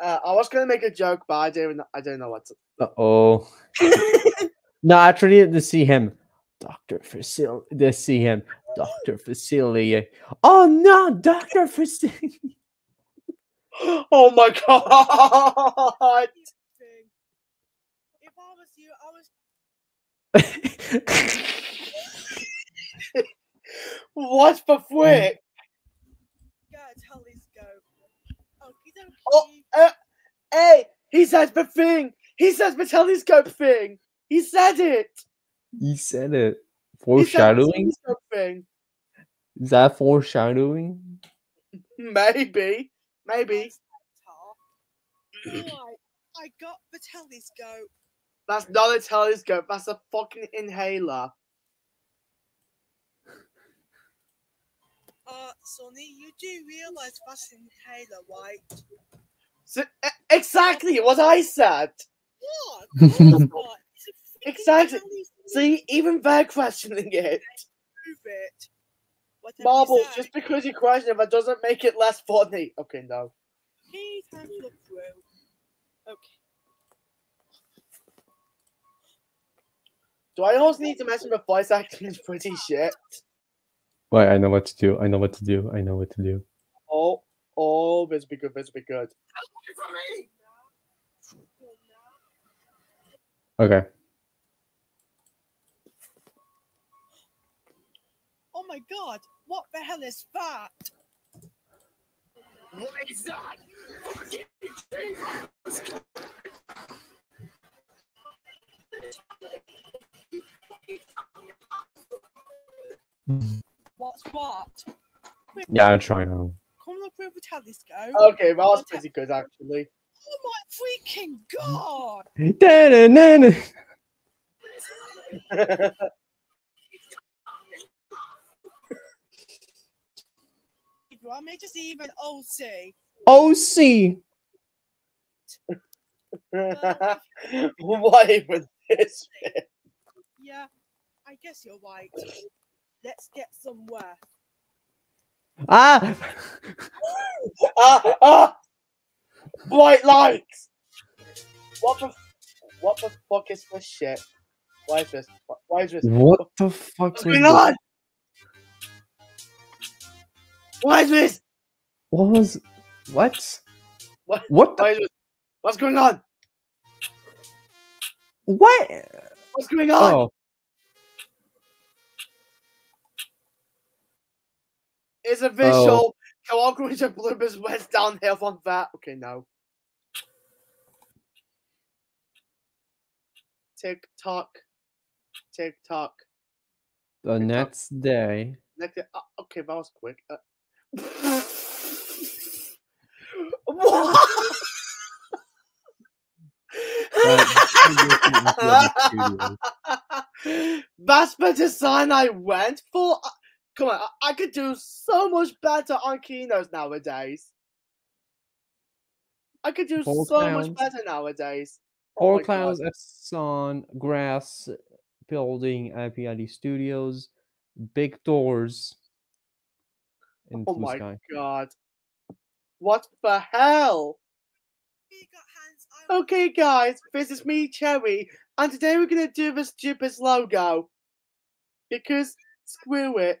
Uh, I was gonna make a joke, but I don't. I don't know what to. Uh oh. no, I actually, to see him, Doctor Facil. To see him, Doctor Facilier. Oh no, Doctor Facilier. Oh my god! If I was you, I was What the frick? gonna go. Oh, you don't Oh, uh, hey, he says the thing. He says the telescope thing. He said it. He said it. He said the Foreshadowing? thing. Is that foreshadowing? Maybe. Maybe. Right, I got the telescope. That's not a telescope. That's a fucking inhaler. Uh, Sonny, you do realise that's an inhaler, right? So, exactly what I said. What? Of course not. It's a freaking Exactly. See, even they're questioning it. Prove it. What have you Marbles, just because you question it, that doesn't make it less funny. Okay, no. Please have a look through. Okay. Do I also need to mention the voice acting is pretty shit? Wait, I know what to do. I know what to do. I know what to do. Oh, oh, this will be good. This will be good. Okay. Oh my god, what the hell is that? What is that? What's what? Yeah, I'm trying now. Come look through the telescope. Okay, that was pretty good actually. Oh my freaking god! Da-da-na-na. I may just even OC. OC. Why even this bit? Yeah, I guess you're right. Let's get somewhere. Ah! ah, ah! Bright lights! What the, what the fuck is this shit? Why is this? Why is this? What the fuck is was going on? Why is this? What was what? What? What the- Why is this? What's going on? What? What's going on? Oh, It's a visual. Oh. Coagulated and bloopers went downhill from that. Okay, no. Tick tock. Tick tock. the next day. Next, uh, okay, that was quick. Uh, what? That's the design I went for. Come on, I, I could do so much better on keynotes nowadays. I could do so clowns. much better nowadays. Oh my God. clowns at sun, grass, building IPID studios, big doors Oh my sky. god. What the hell? Okay, guys, this is me, Cherry, and today we're gonna do the stupid logo. Because screw it.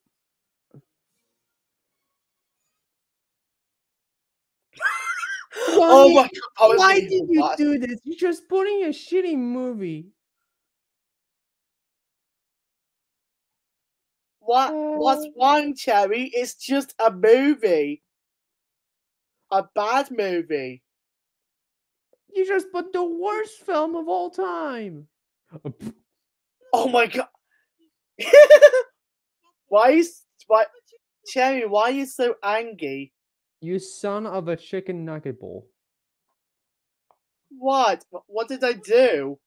Oh my god! Why did you do this? You're just putting a shitty movie. What? What's uh, wrong, Cherry? It's just a movie. A bad movie. You just put the worst film of all time. Oh my god! why is why, Cherry? Why are you so angry? You son of a chicken nugget bowl. What? What did I do?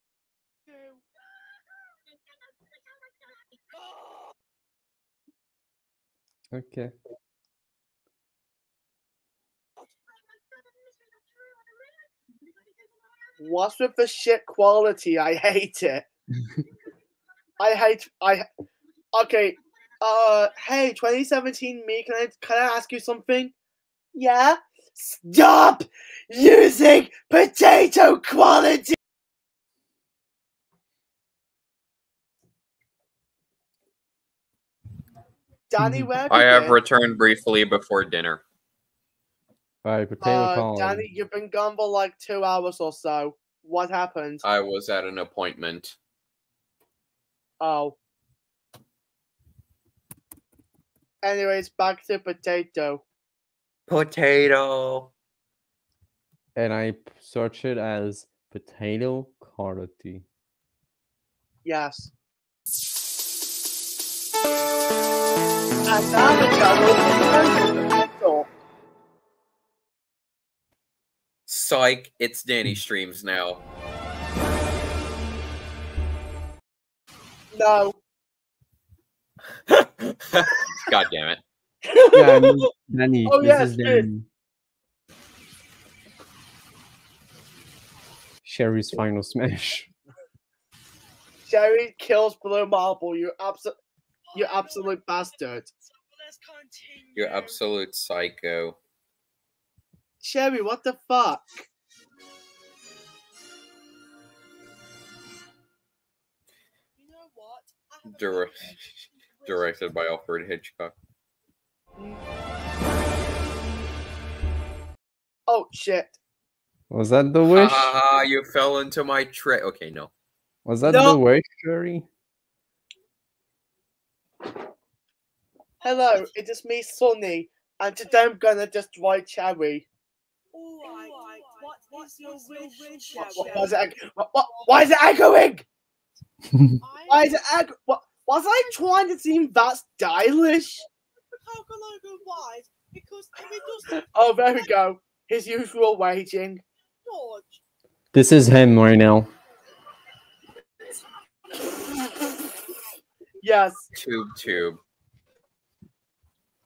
Okay. What's with the shit quality? I hate it. I hate. I. Okay. Uh. Hey, 2017 me. Can I? Can I ask you something? Yeah. Stop using potato quality. Danny, where have I you have been? returned briefly before dinner. Alright, potato Uh, column. Danny, you've been gone for like two hours or so. What happened? I was at an appointment. Oh. Anyways, back to potato. Potato. And I search it as potato quality. Yes. And now the channel is potato. Psych, it's Danny streams now. No. God damn it. Yeah, I mean, Danny, Oh, this yes, is yes. Danny. Sherry's final smash. Sherry kills Blue Marble. You absolute, you absolute bastard. You're absolute psycho. Sherry, what the fuck? Dir- directed by Alfred Hitchcock. Oh shit. Was that the Ha wish? ha ha, you fell into my trick. Okay, no. Was that No. the wish, Sherry? Hello, it is me, Sonny, and today I'm gonna destroy Cherry. Alright, what is your wish, What, what, why is it, ec- what, what, why is it echoing? why is it echo? What, was I trying to seem that stylish? How can I go wide? Because if it doesn't, Oh, there we go. His usual waging. George, This is him right now. Yes. Tube tube.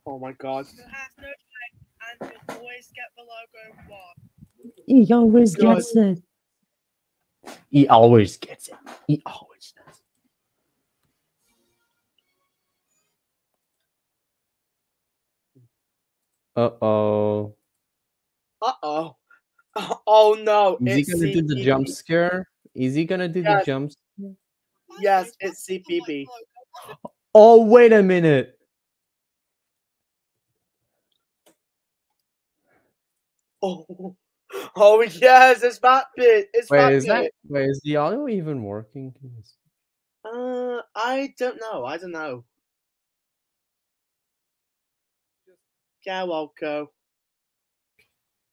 Oh my god. who has no leg and will always get the logo wrong. He always gets it. He always gets it. He always Uh oh. Uh oh. Oh no. Is he gonna do the jump scare? Is he gonna do Yes. the jump? Scare? Yes, it's CPB. Oh, wait a minute. Oh, oh yes, it's that bit. It's Wait, is that wait, is the audio even working? Uh, I don't know. I don't know. Yeah, well, go.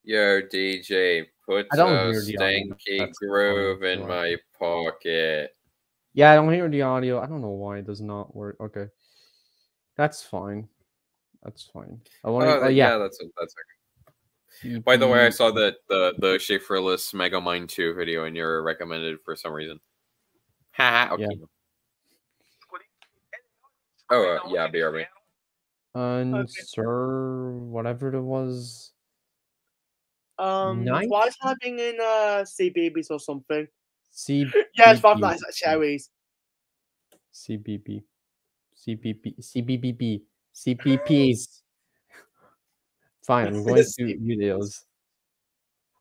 Yo, DJ, put I a the audio, stanky groove in so- my pocket. Yeah, I don't hear the audio. I don't know why it does not work. Okay. That's fine. That's fine. I want Oh, to. Oh, yeah. yeah. that's that's okay. By the way, I saw that the the Schaeferless Mega Megamind 2 video and you're recommended for some reason. Haha, okay. Yeah. Oh, uh, yeah, BRB. Answer whatever it was. Um, Nice. why is having in uh CBBS or something? C. Yes, Five Nights at Cherries. CBB. CBB. CBBB. CPPs. Fine, I'm going to do videos.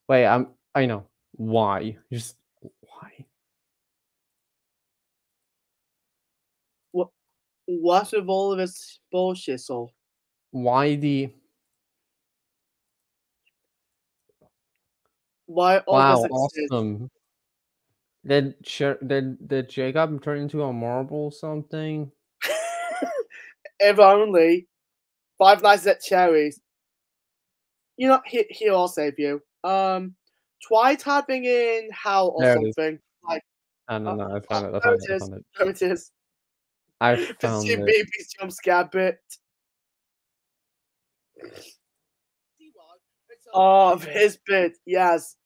Wait, I'm. I know why. Just why? What's with all of this bullshit? So Why the? why all Wow, this exists? awesome. Did did did Jacob turn into a marble something? If only Five Nights at Cherries. You know, here, here I'll save you. Um, try typing in how or There something. Like, I don't know. I found it. I there found it it. I found it. There it is. I The found it. CBBS jump scare bit. Oh, his bit, yes.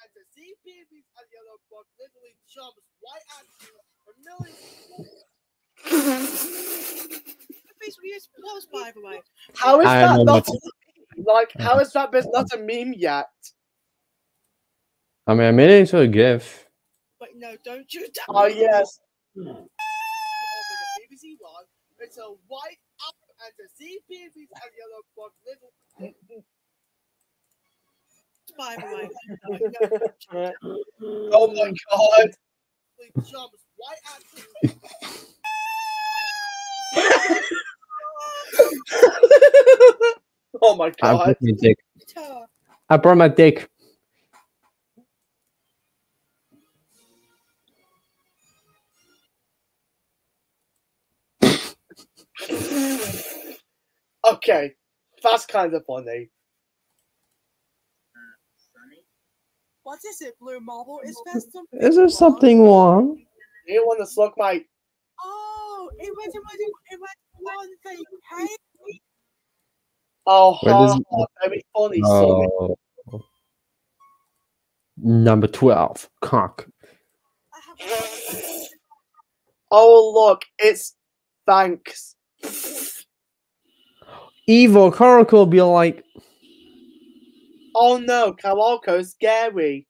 And the Z babies and yellow bug literally jumps right at you a million. Basically, it's close, by the way. How is I that not like? How uh-huh. is that bit not a meme yet? I mean, I made it into a GIF. But no, don't you tell Oh me. yes. Over the BBC one, it's a white up and the Z babies and yellow box little. By the way, oh my god. literally jumps right at you. oh my god. I god. brought my dick. I brought my dick. okay, that's kind of funny. What is it, Blue Marble? Is there something? Is there something wrong? You want to suck my? Oh, it went it went it went one thing. Hey, Oh, Where ha, does- ha, very funny, Sonny. Oh. Number 12, cock. Oh look, it's thanks. Evil Karaka will be like, Oh no, Kawako's scary.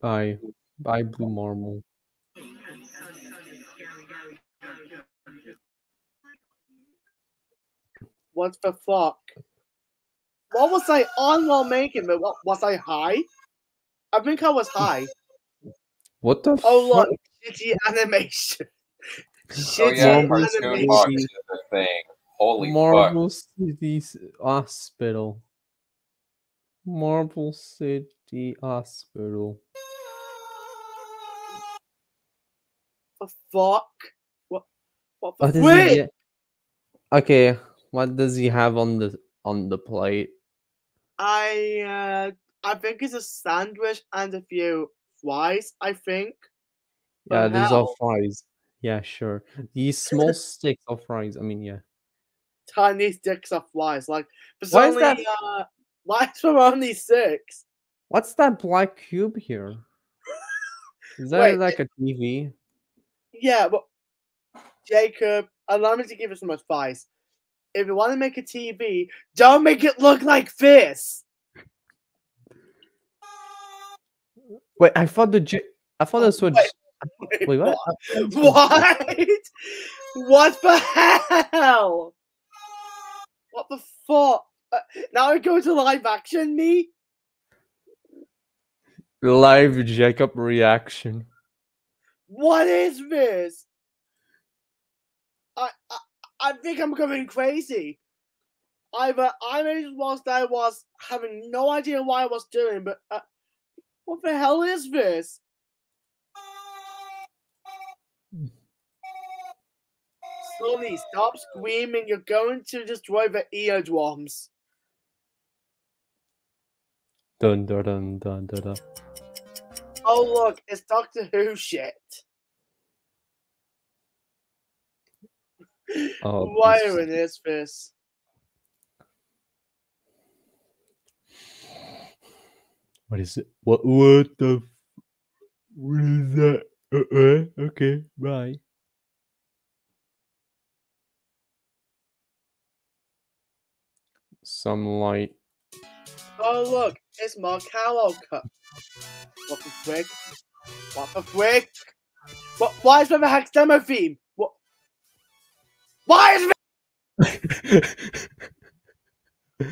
bye. Bye, Blue Marble. What the fuck? What was I on while making it? What was I high? I think I was high. What the Oh fuck? look, shitty animation. Oh Shitty yeah, cartoon box animation. is the thing. Holy fuck. Marble City Hospital. Marble City Hospital. The fuck? What? What the What does frick? he? Okay, what does he have on the on the plate? I uh, I think it's a sandwich and a few fries. I think. Yeah, The these are fries. Yeah, sure. These small sticks of fries. I mean, yeah. Tiny sticks are flies. Like Why is only that- uh, why is only six? What's that black cube here? Is that Wait, like a TV? Yeah, but Jacob, allow me to give you some advice. If you want to make a TV, don't make it look like this. Wait, I thought the J- I thought this was. Wait, Wait, what? What? what the hell? What the fuck? Uh, now I go to live action, me? Live Jacob reaction. What is this? I I, I think I'm going crazy. Either I made it whilst I was having no idea what I was doing, but uh, what the hell is this? Sonny, stop screaming. You're going to destroy the eardrums. Dun dun dun dun dun. dun. Oh, look, it's Doctor Who shit. Oh, Why this- is this? What is it? What what the? f- What is that? Uh, uh, okay, bye. Some light. Oh, look, it's Mark cut. What the frick? What the frick? What, why is a Hex demo theme? What? Why is.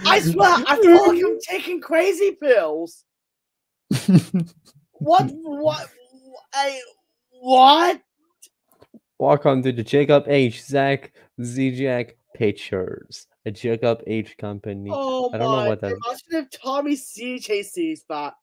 I swear, I feel like I'm taking crazy pills. What? What? I, what? Welcome to the Jacob H. Zach Z Jack Pictures, a Jacob H company. Oh I don't my! know what that. Imagine if Tommy CJ sees that.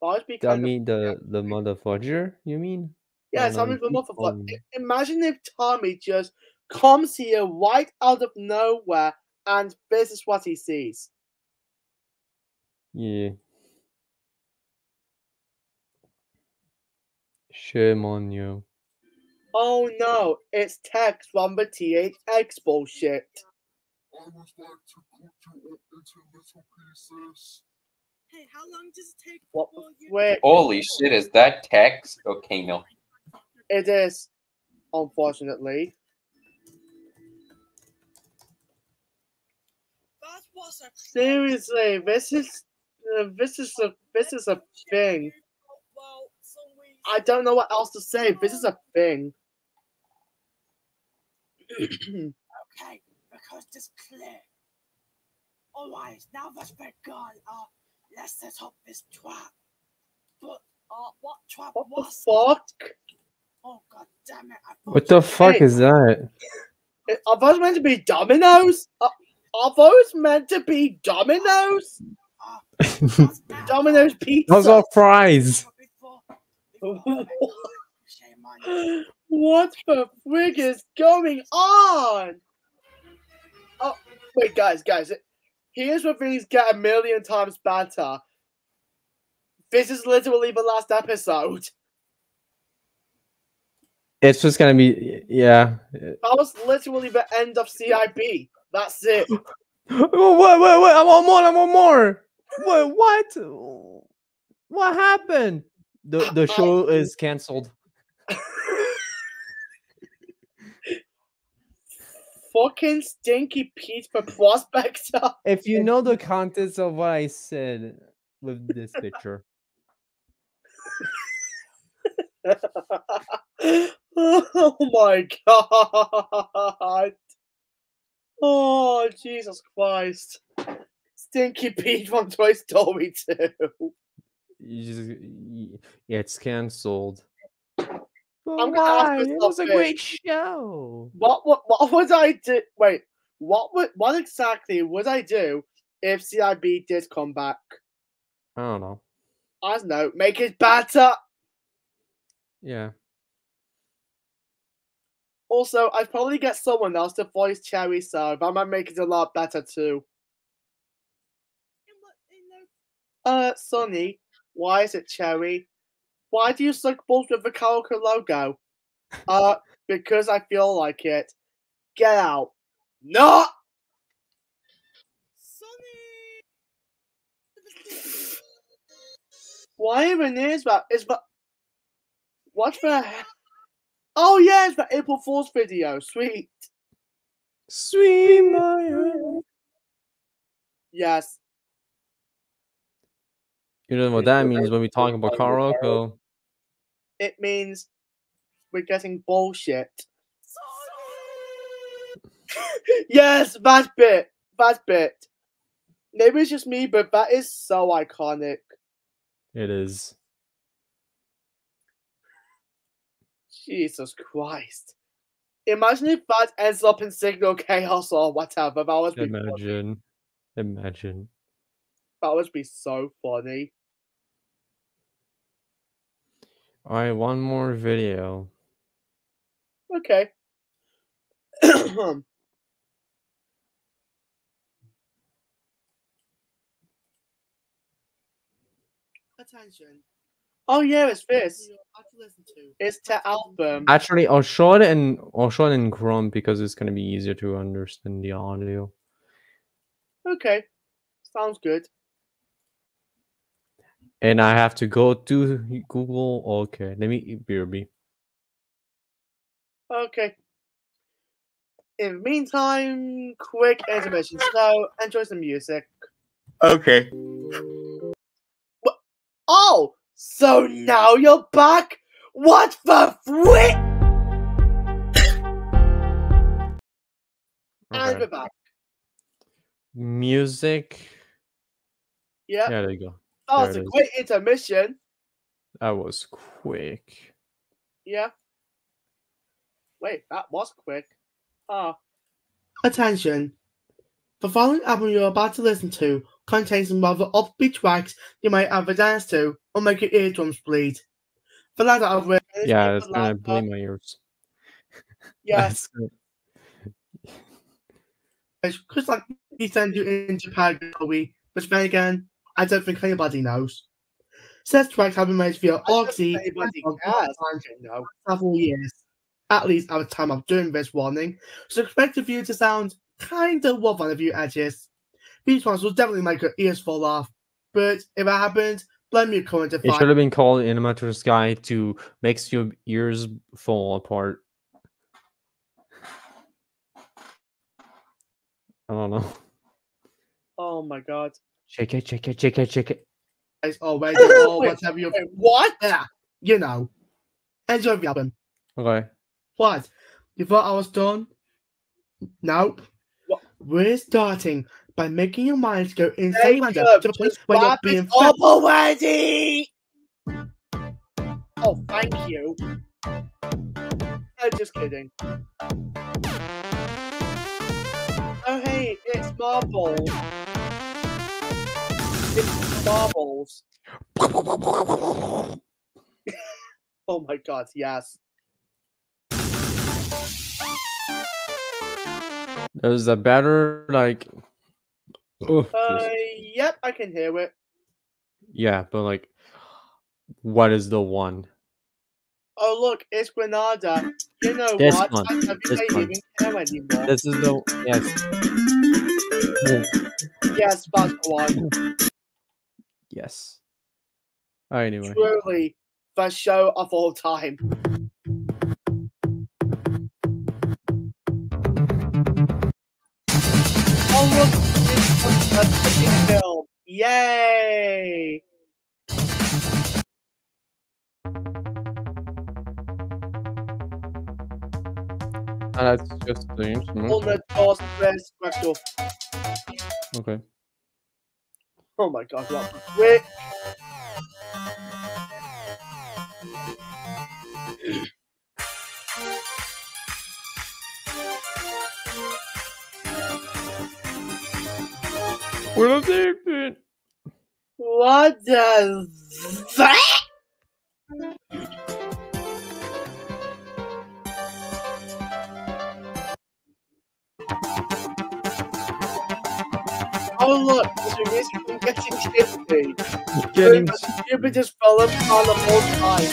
That would be of Dummy, the the motherfucker. You mean? Yeah, Tommy the motherfucker. I- Imagine if Tommy just comes here right out of nowhere and this is what he sees. Yeah. Shame on you. Oh no, it's text from the THX bullshit. Hey, how long does it take? What before you- Wait, Holy shit, is that text? Okay, no. it is, unfortunately. That was a Seriously, this is uh, this is a this is a thing. well, some reason. I don't know what else to say. This is a thing. Okay, because this clear. Alright, now that we're gone, uh, let's set up this trap. But, uh, what trap what the was fuck? Oh god damn it! I What the fuck Hey. is that? Are those meant to be dominoes? Are, are those meant to be dominoes? Domino's pizza. Those are fries. what the frig is going on? Wait, guys, guys. Here's where things get a million times better. This is literally the last episode. It's just gonna be yeah. That was literally the end of CIB. That's it. Wait, wait, wait! I want more! I want more! Wait, what? What happened? The the show is canceled. Fucking stinky Pete for prospector. If you know the contents of what I said with this picture, oh my god. Oh Jesus Christ. Stinky Pete from Toy Story 2. you just yeah, it's canceled. I'm Why? It was a great show. What what what would I do? Wait, what would what exactly would I do if CIB did come back? I don't know. I don't know, make it better. Yeah. Also, I'd probably get someone else to voice Cherry, so that might make it a lot better too. Uh, Sonny, why is it Cherry? Why do you suck balls with the Calico logo? Uh, because I feel like it. Get out. No! Why even is that? Is that. What the hell? Oh, yeah, it's the April Fool's video. Sweet. Sweet Maya. Yes. You know what that means when we talk about karaoke. It means we're getting bullshit. yes, that bit. That bit. Maybe it's just me, but that is so iconic. It is. Jesus Christ. Imagine if that ends up in Signal Chaos or whatever. That would be funny. Imagine. Imagine. That would be so funny. Alright, one more video. Okay. Attention. Oh yeah, it's this. It's the album. Actually, I'll show it in I'll show it in Chrome because it's gonna be easier to understand the audio. Okay. Sounds good. And I have to go to Google. Okay, let me BRB. Okay. In the meantime, quick intermission. So enjoy some music. Okay. Oh, so now you're back? What the frick? And Okay. we're back. Music. Yeah. Yeah, there you go. That was There a it is. great intermission. That was quick. Yeah. Wait, that was quick. Ah. Attention. The following album you're about to listen to contains some rather upbeat tracks you might either dance to or make your eardrums bleed. The latter of which is Yeah, in it's the gonna latter- bleed my ears. Yes, That's it's just like he sent you in Japan, Kobe. But then again, I don't think anybody knows. Said tracks have been made via Oxy several years, at least at the time of doing this warning. So expect the view to sound kind of rough on a few edges. These ones will definitely make your ears fall off. But if that happens, blame your current It should have been called Animator's Guide to makes your ears fall apart. I don't know. Oh my god. Shake it, shake it, shake it, shake it. It's already or whatever you wait, What? Yeah, you know. Enjoy the album. Okay. What? You thought I was done? Nope. We're starting by making your minds go insane random to the point where you're wrap being up fed- oh, already. Oh, thank you. I'm just kidding. Oh, hey, It's marbles. oh my god, yes. There's a better like. Oh, Uh, yep, I can hear it. yeah, but like, what is the one? Oh look, it's Granada. You know This what? one, I this one. even care. This is the yes. Yes, that's one. Yes. Oh, anyway, Truly, the show of all time. Oh look, it's a freaking film. Yay! and that's just the instrument. On the doors, press special. Okay. Oh my god, what? Wait. What it? What does that? Oh a risk from getting shifty. Getting the stupidest film on of all time.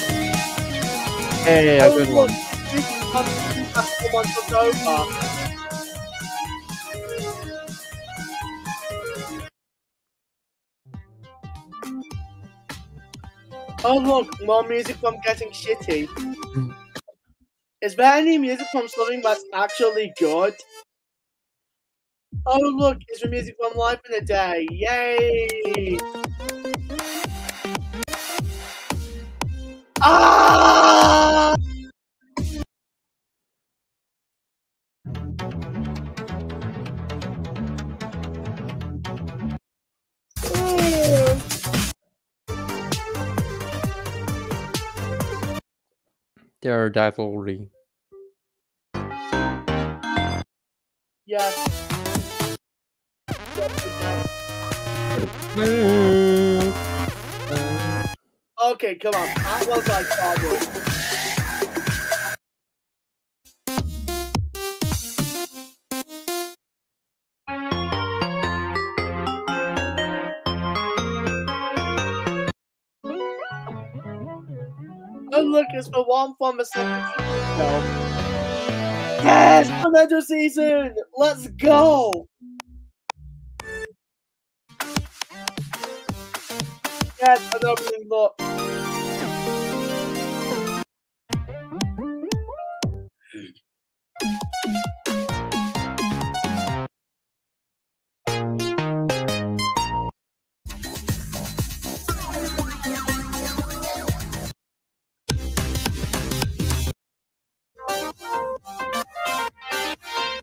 Hey, a oh, good look, one. this is something that someone over. Oh look, more music from Getting Shitty. Hmm. Is there any music from something that's actually good? Oh look, it's the music from Life in a Day. Yay! Ah! They're definitely. Yes. Uh, okay, come on. I was like. Oh look, it's the one second season. Yes, another season. Let's go. Look.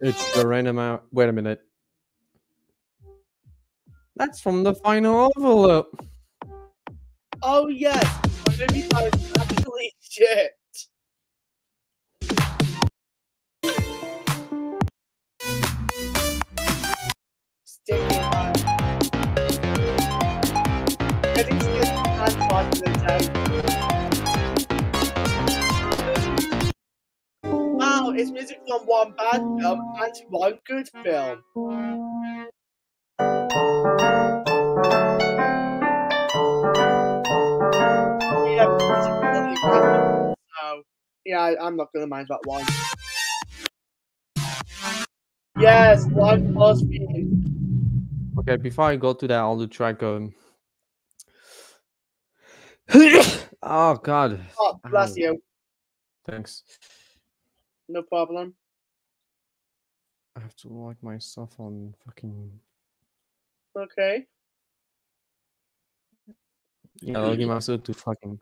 It's the random out. Wait a minute. That's from the final envelope. Oh yes, the movie actually shit. Sticky man part of the time. Wow, it's music from one bad film um, and one good film. Yeah, I- I'm not gonna mind that one. Yes, one plus. Okay, before I go to that, I'll do track. Um... oh God. Oh, bless you. Thanks. No problem. I have to like my stuff on fucking. Okay. Yeah, I'll give myself to fucking.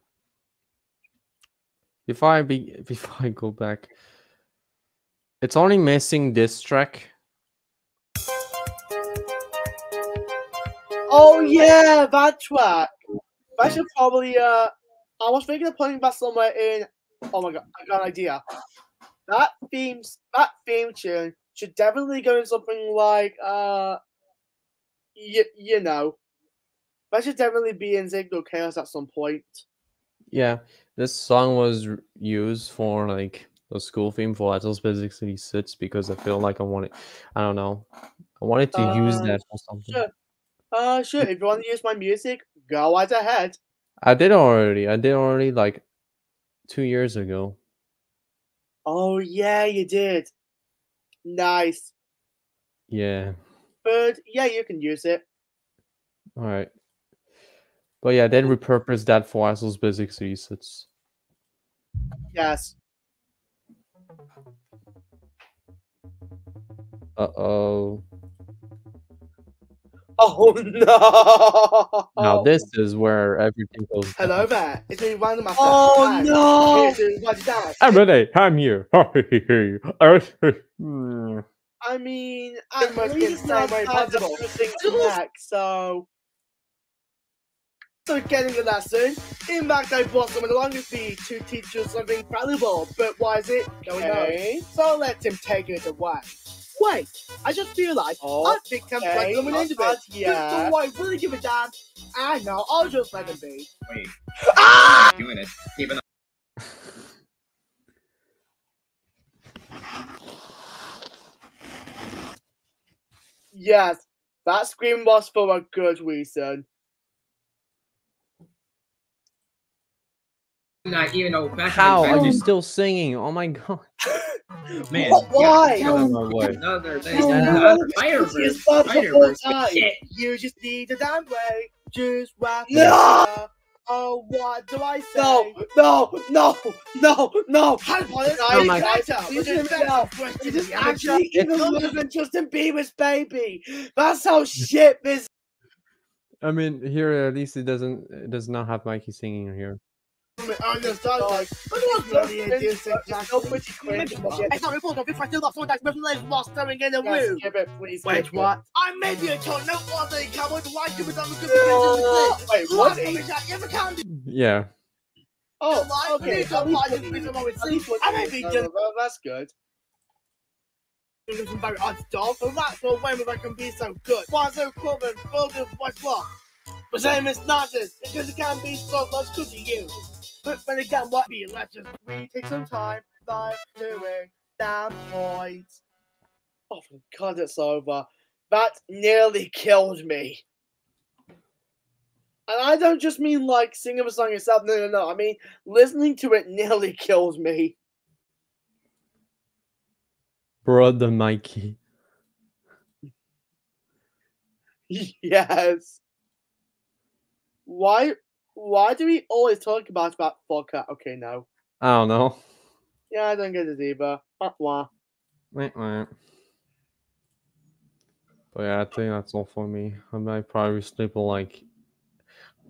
Before I be before I go back, it's only missing this track. Oh yeah, that track. That should probably uh I was thinking of putting that somewhere in oh my god, I got an idea. That theme that theme tune should definitely go in something like uh you, you know, that should definitely be in Signal Chaos at some point. Yeah, this song was used for like the school theme for Atlas Basic City Six because I feel like I wanted, I don't know, I wanted to use Uh, that for something. Sure. Uh, sure. If you want to use my music, go right ahead. I did already. I did already like two years ago. Oh yeah, you did. Nice. Yeah. But yeah, you can use it. All right. But yeah, then repurpose that for Atlas Basic City Six. Yes. Uh oh. Oh no! Now this is where everything goes. Hello there. It's me, been random after Oh time. no! I'm ready. I'm here. I mean, at least last time I was so. So getting a lesson. In fact, I brought someone along with me to teach us something valuable. But why is it? Going Okay. on? So let him take it away. Wait, I just realized I think I'm Okay, like coming into uh, it. yeah. So why really give a damn? I know, I'll just let him be. Wait. Ah! Doing it. Keeping up. Yes, that scream was for a good reason. Not even know back How in are you still singing? Oh my god. Man, What? Why? Get out of my way. Another thing. No, Uh, no, Spider-Verse. it's not the Spider-Verse. whole time. Shit. You just need a damn way. Just wrap No! Oh, what do I say? No, no, no, no, no. Hellpoint, Oh be my better. God. Amateur. actually even worse than Justin Bieber's baby. That's how shit this. I mean, here at least it doesn't. It does not have Mikey singing here. Wait, what? I made the account, no one day, cowboy, why you become a good Wait, what? Yeah. Oh, okay. I may be done. That's good because I'm very underdog, and that's the way I can be so good. Why so common, focused, what's what? My name is Nazis, because it can't be so much good to you. But when it what be, let's just We take some time by doing damn points. Oh, God, it's over. That nearly killed me. And I don't just mean like singing the song itself. No, no, no. I mean listening to it nearly kills me. Brother Mikey. yes. Why? Why do we always talk about that fucker? Okay, no. I don't know. Yeah, I don't get it either. Wah. Wait, wait. But yeah, I think that's all for me. I might probably sleep like.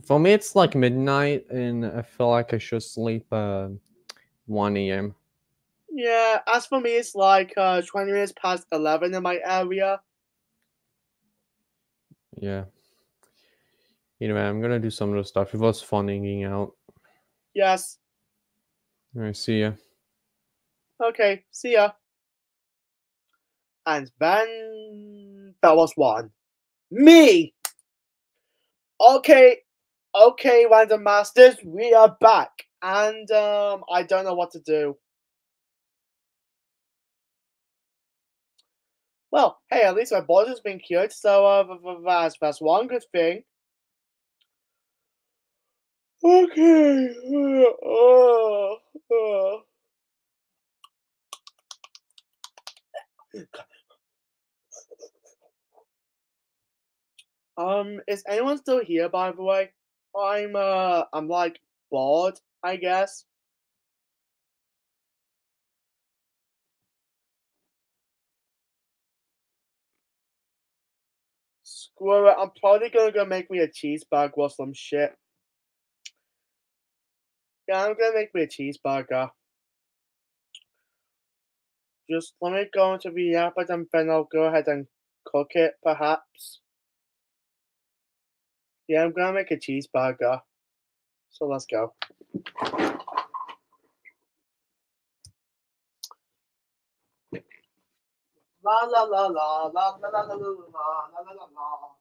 For me, it's like midnight, and I feel like I should sleep uh 1 a.m. Yeah, as for me, it's like uh, 20 minutes past 11 in my area. Yeah. Anyway, I'm gonna do some of the stuff. It was fun hanging out. Yes. Alright, see ya. Okay, see ya. And then that was one. Me! Okay, okay, Random Masters, we are back. And um I don't know what to do. Well, hey, at least my boss has been cured, so uh, th- th- that's, that's one good thing. Okay. Uh, uh. Um, is anyone still here, by the way? I'm, uh, I'm like bored, I guess. Screw it, I'm probably gonna go make me a cheeseburger or some shit. Yeah, I'm gonna make me a cheeseburger. Just let me go into the app and then I'll go ahead and cook it, perhaps. Yeah, I'm gonna make a cheeseburger. So let's go. La la la la la la la la la la la la la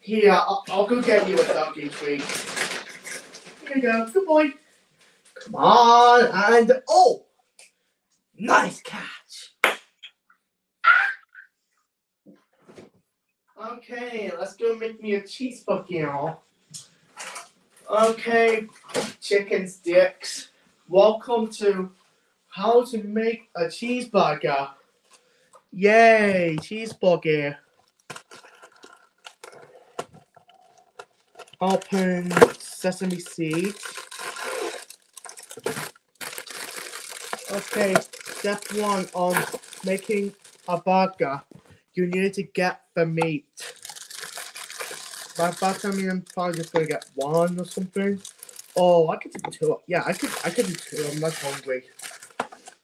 Here, I'll, I'll go get you a doggy treat. Here you go. Good boy. Come on, and oh, nice catch. Okay, let's go make me a cheeseburger. Okay, chicken sticks. Welcome to how to make a cheeseburger. Yay, cheeseburger. Open sesame seeds. Okay, step one on making a burger. You need to get the meat. By that I mean I'm probably just gonna get one or something. Oh, I could do two. Yeah, I could. I could do two. I'm not hungry.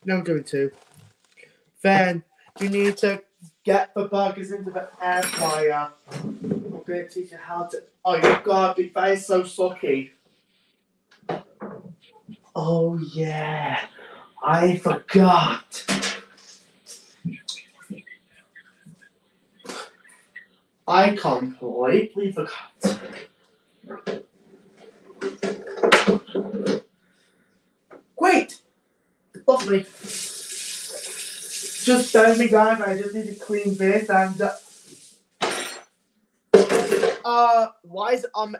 No, I'm doing two. Then you need to get the burgers into the air fryer. I'm gonna teach you how to. Oh, you gotta be. That is so sucky. Oh yeah, I forgot. I completely forgot. Wait! Lovely. Just tell me, guys, I just need to clean this and. Uh, uh why is um.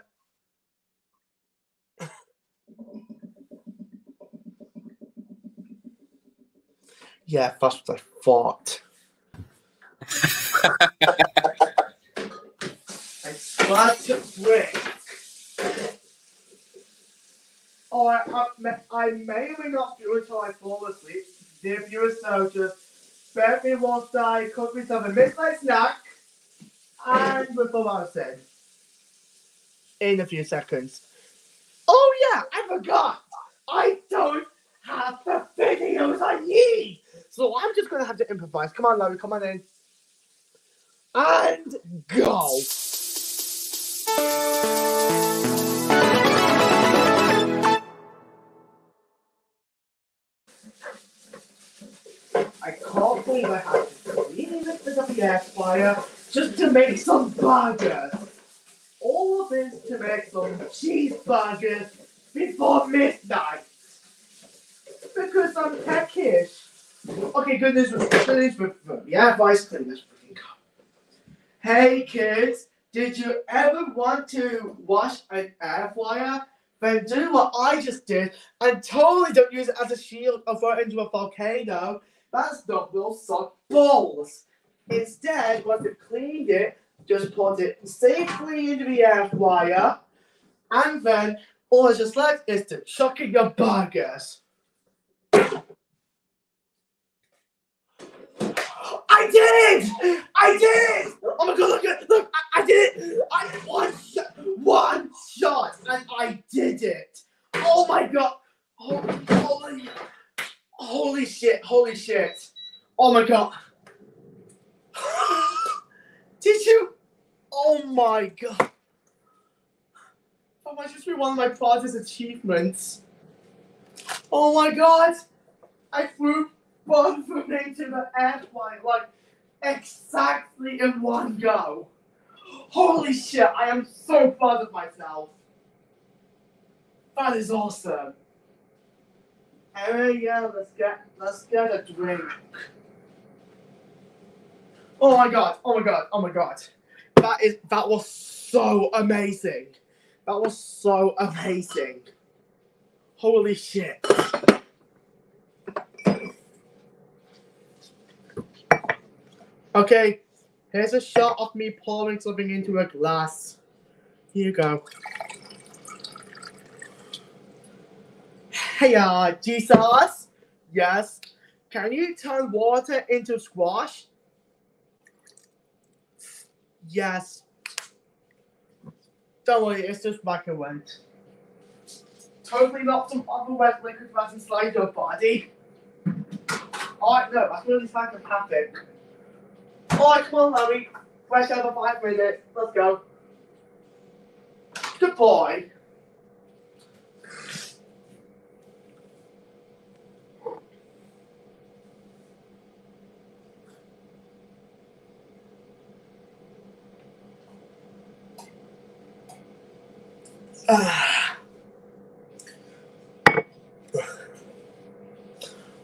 Yeah, that's what I thought. I tried to break. Oh, I, I, may- I may or may not do it until I fall asleep. Dear viewers, so just spare me whilst I cook myself a midnight snack and with the last said in a few seconds. Oh yeah, I forgot. I don't have the videos I need, so I'm just gonna have to improvise. Come on, Larry, come on in, and go. I can't believe I have to this bit of the air fryer just to make some burgers. All of this to make some cheeseburgers before midnight. Because I'm peckish. Okay, good news. Good news. Yeah, vice clean this freaking cup. Hey kids, did you ever want to wash an air fryer? Then do what I just did and totally don't use it as a shield or throw it into a volcano. That stuff will suck balls. Instead, once you've cleaned it, just put it safely into the air fryer, and then all it's just left is to chuck in your burgers. I did it! I did it! Oh my god, look at look! I, I did it! I one shot, one shot, and I did it! Oh my god! Oh, holy, holy shit! Holy shit! Oh my god! Did you? Oh my god! Might just be one of my proudest achievements. Oh my god! I flew both of them into the air fryer like exactly in one go. Holy shit! I am so proud of myself. That is awesome. Hey, yeah, let's get let's get a drink. Oh my god! Oh my god! Oh my god! That is that was so amazing. That was so amazing. Holy shit! Okay, here's a shot of me pouring something into a glass. Here you go. Hey, uh, Jesus. Yes. can you turn water into squash? Yes. Don't worry, it's just microwave. Totally not some other wet liquid resin slide your body. Alright, no, that's really fucking happen. Alright, come on, Larry. Fresh for five minutes. Let's go. Good boy. Ah.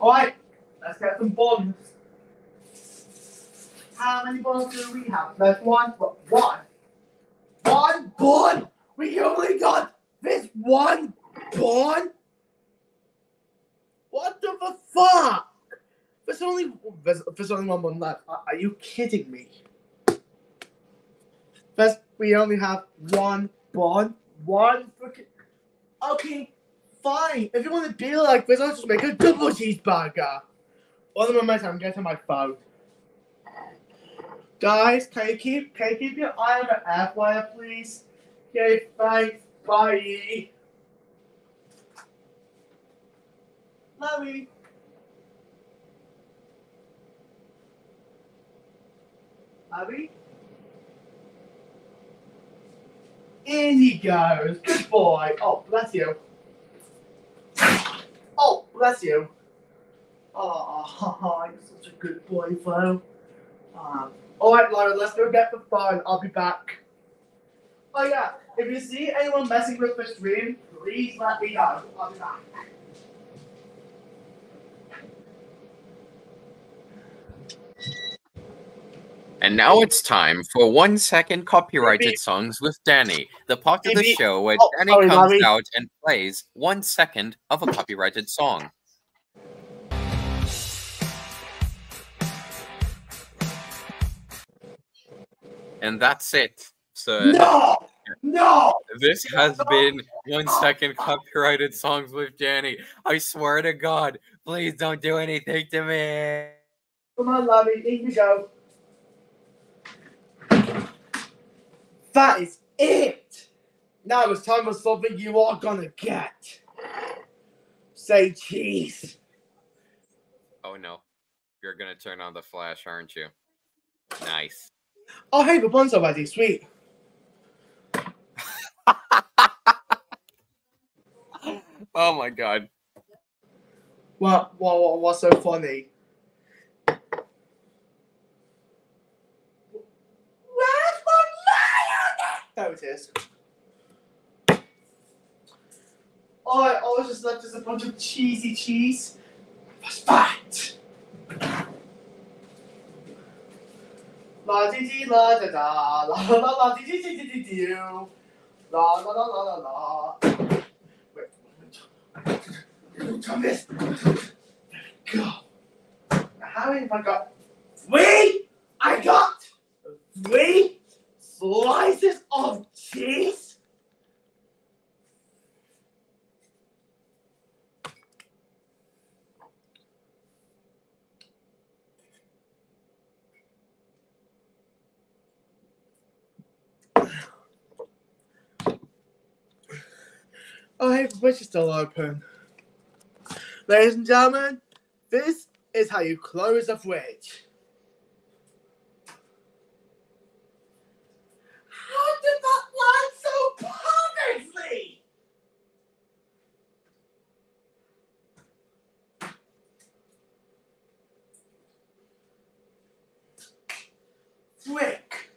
Alright, let's get some bonds. How many bonds do we have? There's one, but one. One bond? We only got this one bond? What the fuck? There's only there's, there's only one bond left. Are, you kidding me? First, we only have one bond. One freaking. Okay, fine. If you want to be like this, I'll just make a double cheeseburger. All the moment, I'm getting my phone. Guys, can you keep can you keep your eye on the air fryer, please? Okay, thanks. Bye. Larry. Larry? In he goes. Good boy. Oh, bless you. Oh, bless you. Oh, you're such a good boy, Flo. Um, all right, Laura, let's go get the phone. I'll be back. Oh yeah, if you see anyone messing with the stream, please let me know. I'll be back. And now it's time for one second copyrighted Maybe- songs with Danny, the part of the show where oh, Danny sorry, comes out and plays one second of a copyrighted song. And that's it. So No! No! this has been one second copyrighted songs with Danny. I swear to God, please don't do anything to me. Come on, Larry, in you go. That is it. Now it's time for something you are gonna get. Say cheese. Oh no. You're gonna turn on the flash, aren't you? Nice. Oh, hey, the bun's already sweet. Oh my god. What, what, what, what's so funny? Where's my mayonnaise? There it is. Oh, I was just left as a bunch of cheesy cheese. That's fat. La dee dee la da da la la la dee dee dee dee dee dee la la la la la la. Wait, wait, turn this. There we go. How many have I got? Three. I got three slices of cheese. Oh, hey, the fridge is still open. Ladies and gentlemen, this is how you close a fridge. How did that land so perfectly? Frick.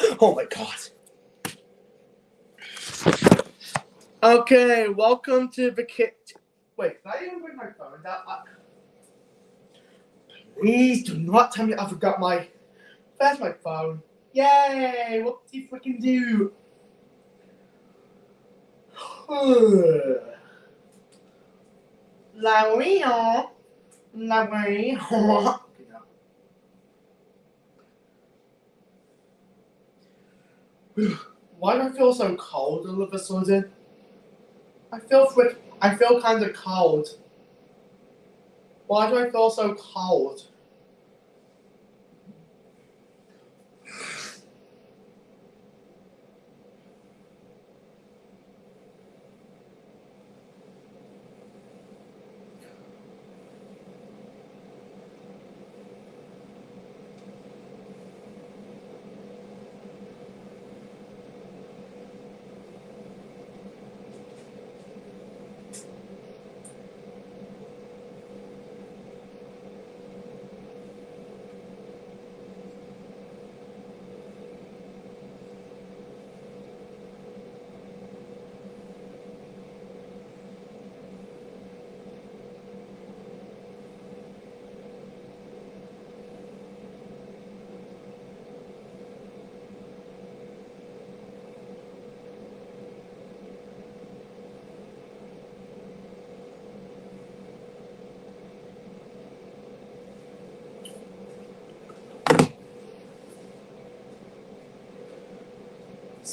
oh my god. Okay, welcome to the kit. Wait, did I even bring my phone? I- Please do not tell me I forgot my. There's my phone. Yay! What do you freaking do? Lario. Why do I feel so cold all of a sudden? I feel frick. I feel kind of cold. Why do I feel so cold?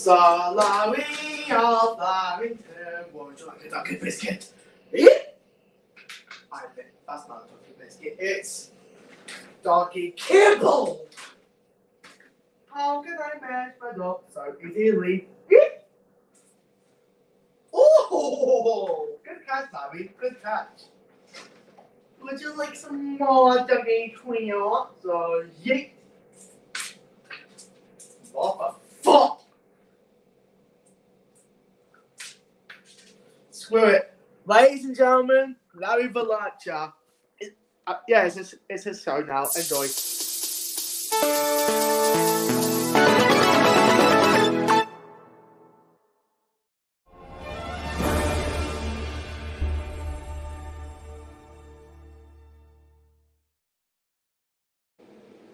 Salary of Barrington, would you like a ducky biscuit? Eh? I think that's not a ducky biscuit, it's doggy kibble! How can I match my dog so easily? Eh? Oh, good catch, Bobby, good catch. Would you like some more doggy quinoa? So, yeet. What the fuck? Ladies and gentlemen, Larry Valacha. It, uh, yeah, it's his, it's his show now. Enjoy.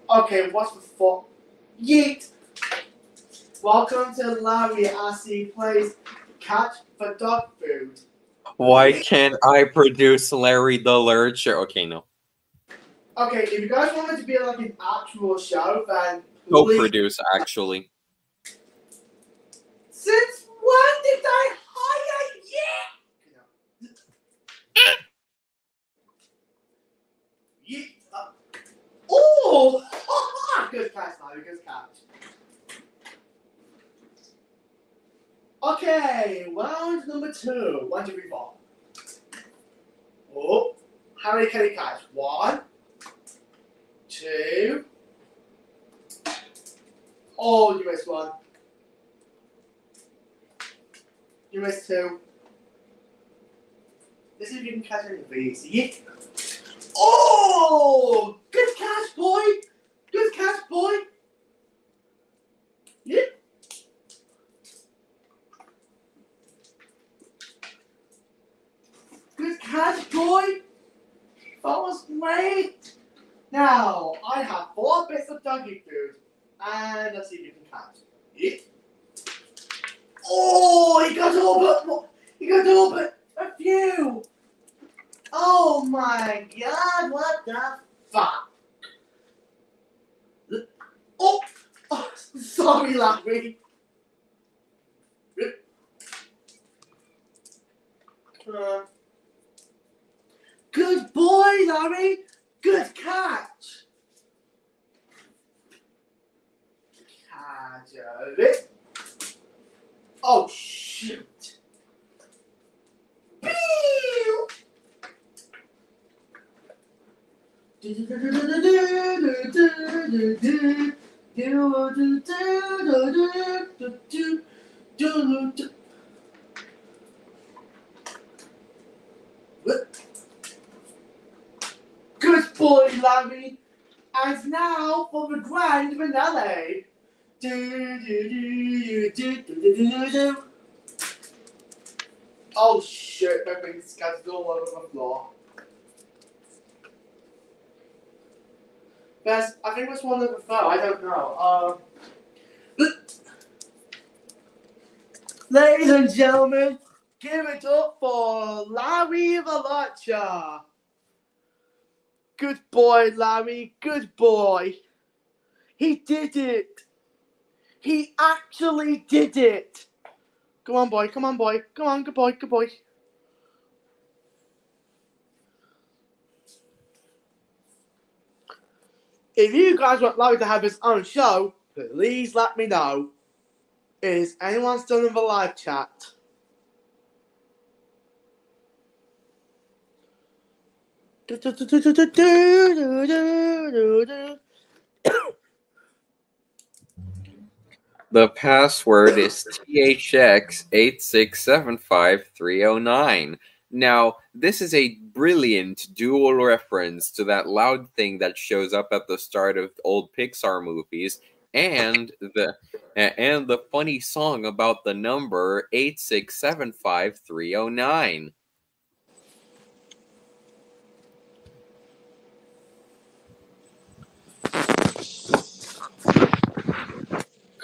Okay, what's the fuck? Yeet! Welcome to Larry as he plays Catch for Dog Food. Why can't I produce Larry the Lurcher? Okay, no. Okay, if you guys want it to be like an actual show, then Go please- produce, actually. Since when did I hire you? Yeah. Uh, oh! good catch, Larry. Good catch. Okay, round number two. One, two, three, four. Oh, how many can he catch? One, two. Oh, you missed one. You missed two. This is if you can catch any of these. Yeah. Oh! Good catch, boy! Good catch, boy! Yeah. Boy! That was great! Now, I have four bits of doggy food. And let's see if you can catch. Yeah. Oh, he got all but he got all but a few. Oh my god, what the fuck? Oh, oh sorry, Larry. Uh, good boy, Larry. Good catch. Catch it. Oh shoot. Pew! Good boy, Larry. And now for the grand finale. Do, do, do. Oh shit, my big scattered all over the floor. There's, I think there's one of the floor, I don't know. Um, ladies and gentlemen, give it up for Larry Valacha. Good boy, Larry. Good boy. He did it. He actually did it. Come on, boy. Come on, boy. Come on, good boy. Good boy. If you guys want Larry to have his own show, please let me know. Is anyone still in the live chat? The password is THX8675309. Now, this is a brilliant dual reference to that loud thing that shows up at the start of old Pixar movies and the and the funny song about the number 8675309.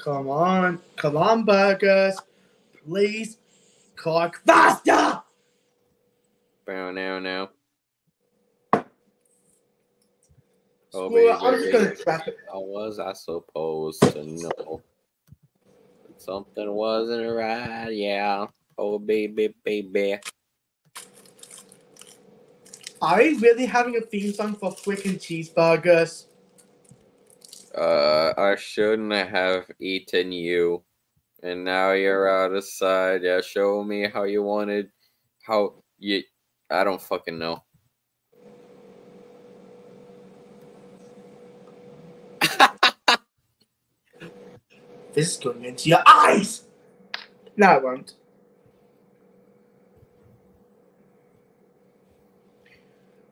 Come on, come on, burgers. Please cook faster. Bow now now. Oh, it, I'm just gonna trap it. Was I supposed to know? Something wasn't right, yeah. Oh, baby, baby. Are we really having a theme song for freaking cheeseburgers? Uh, I shouldn't have eaten you. And now you're out of sight. Yeah, show me how you wanted. How you. I don't fucking know. This is going into your eyes. No, it won't.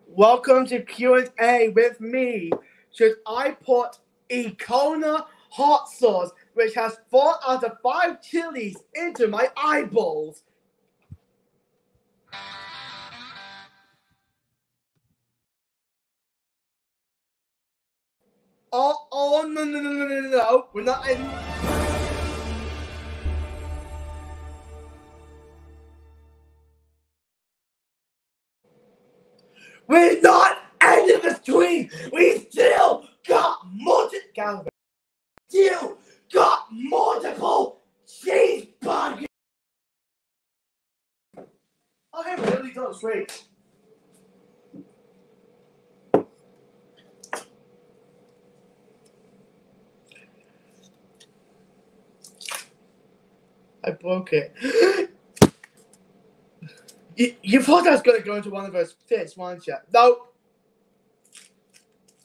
Welcome to Q&A with me. Should I put Icona hot sauce, which has four out of five chilies, into my eyeballs? Oh, oh, no, no, no, no, no, no. We're not in. We're not ending the stream. We still got multiple. You got multiple cheeseburgers. I have really done straight. I broke it. You, you thought I was going to go into one of those fits, weren't you? Nope.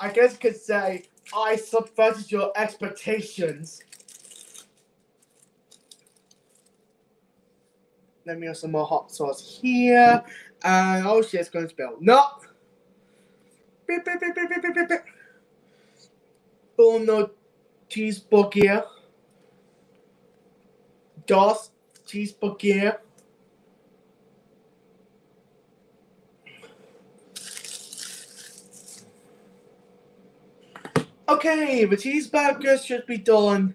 I guess you could say I subverted your expectations. Let me have some more hot sauce here. And oh shit, it's going to spill. No! Beep, beep, beep, beep, beep, beep, beep. Oh no, cheeseburger. Dos cheeseburger. Okay, the cheeseburgers should be done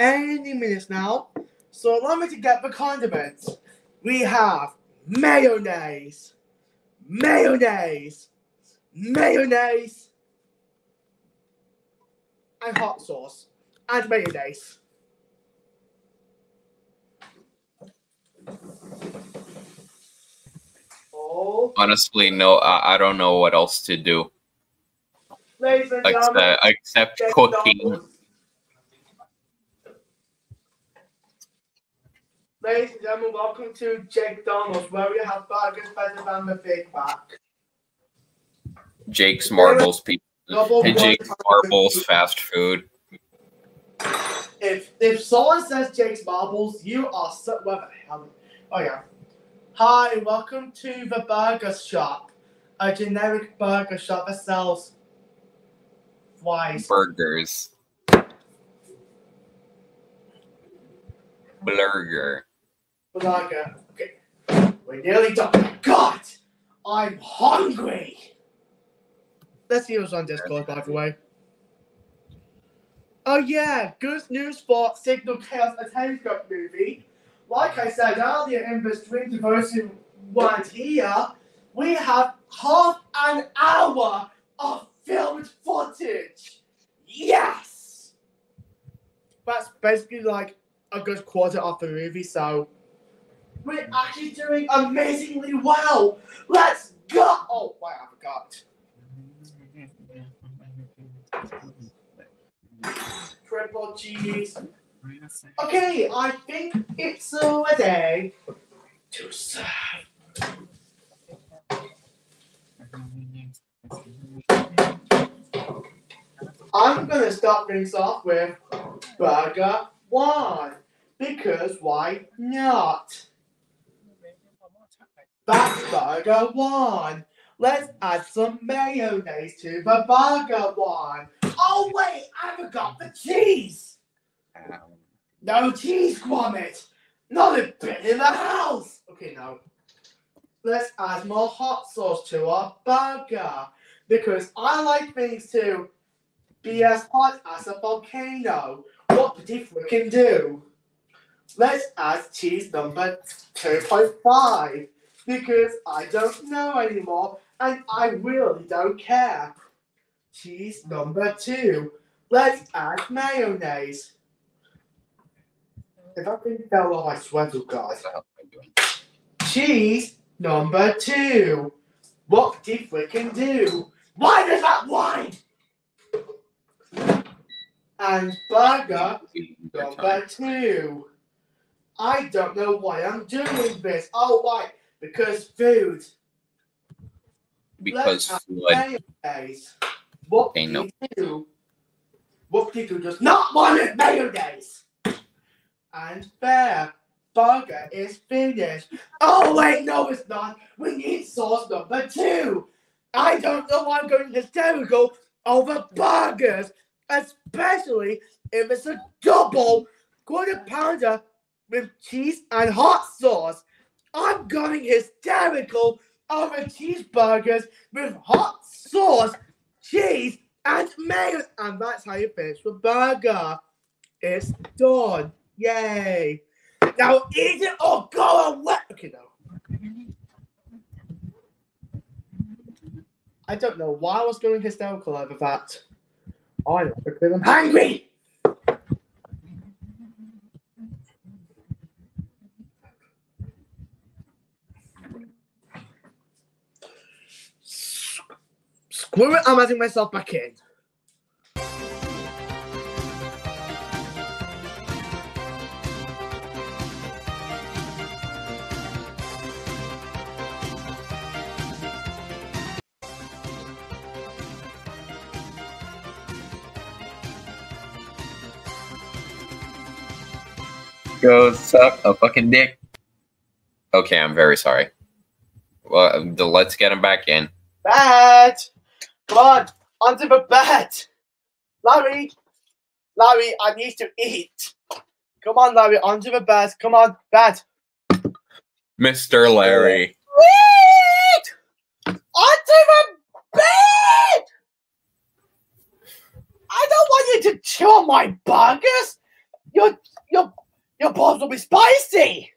any minutes now. So allow me to get the condiments. We have mayonnaise, mayonnaise, mayonnaise, and hot sauce, and mayonnaise. Honestly, no, I, I don't know what else to do ladies and gentlemen, except, except uh, cooking. Ladies and gentlemen, welcome to Jake Donald's, where we have burgers better than the Big Mac. Jake's Marbles pizza. And Jake's Marbles fast food. If if someone says Jake's Marbles, you are so. Where the hell? Oh yeah. Hi, welcome to the burger shop, a generic burger shop that sells fries. Burgers. Burger. Burger. Okay, we're nearly done. God, I'm hungry. Let's see what's on Discord, by the way. Oh yeah, good news for Signal Chaos a Telescope movie. Like I said earlier in the stream those here, we have half an hour of filmed footage. Yes! That's basically like a good quarter of the movie, so we're actually doing amazingly well. Let's go! Oh, wait, I forgot. for cheese. Okay, I think it's ready to serve. I'm gonna start things off with burger one because why not? That's burger one. Let's add some mayonnaise to the burger one. Oh wait, I forgot the cheese. No cheese, Gromit. Not a bit in the house. Okay, now let's add more hot sauce to our burger because I like things to be as hot as a volcano. What did we can do? Let's add cheese number 2.5 because I don't know anymore and I really don't care. Cheese number two. Let's add mayonnaise. If I think fell off, I swear to God. Cheese number two. What did we can do? Why does that wine? And burger number two. I don't know why I'm doing this. Oh, why? Because food. Because food. What no. you do? What you just not want it mayonnaise? And there, burger is finished. Oh wait, no, it's not. We need sauce number two. I don't know why I'm going hysterical over burgers, especially if it's a double quarter pounder with cheese and hot sauce. I'm going hysterical over cheeseburgers with hot sauce, cheese, and mayo. And that's how you finish the burger. It's done. Yay. Now eat it or go away. Okay, no. I don't know why I was going hysterical over that. I know because I'm hungry. Screw it, I'm adding myself back in. Go suck a fucking dick. Okay, I'm very sorry. Well, um, let's get him back in. Bed! Come on, onto the bed! Larry! Larry, I need to eat. Come on, Larry, onto the bed. Come on, bed. Mr. Larry. Wait! Onto the bed! I don't want you to chew on my burgers. Your your your balls will be spicy.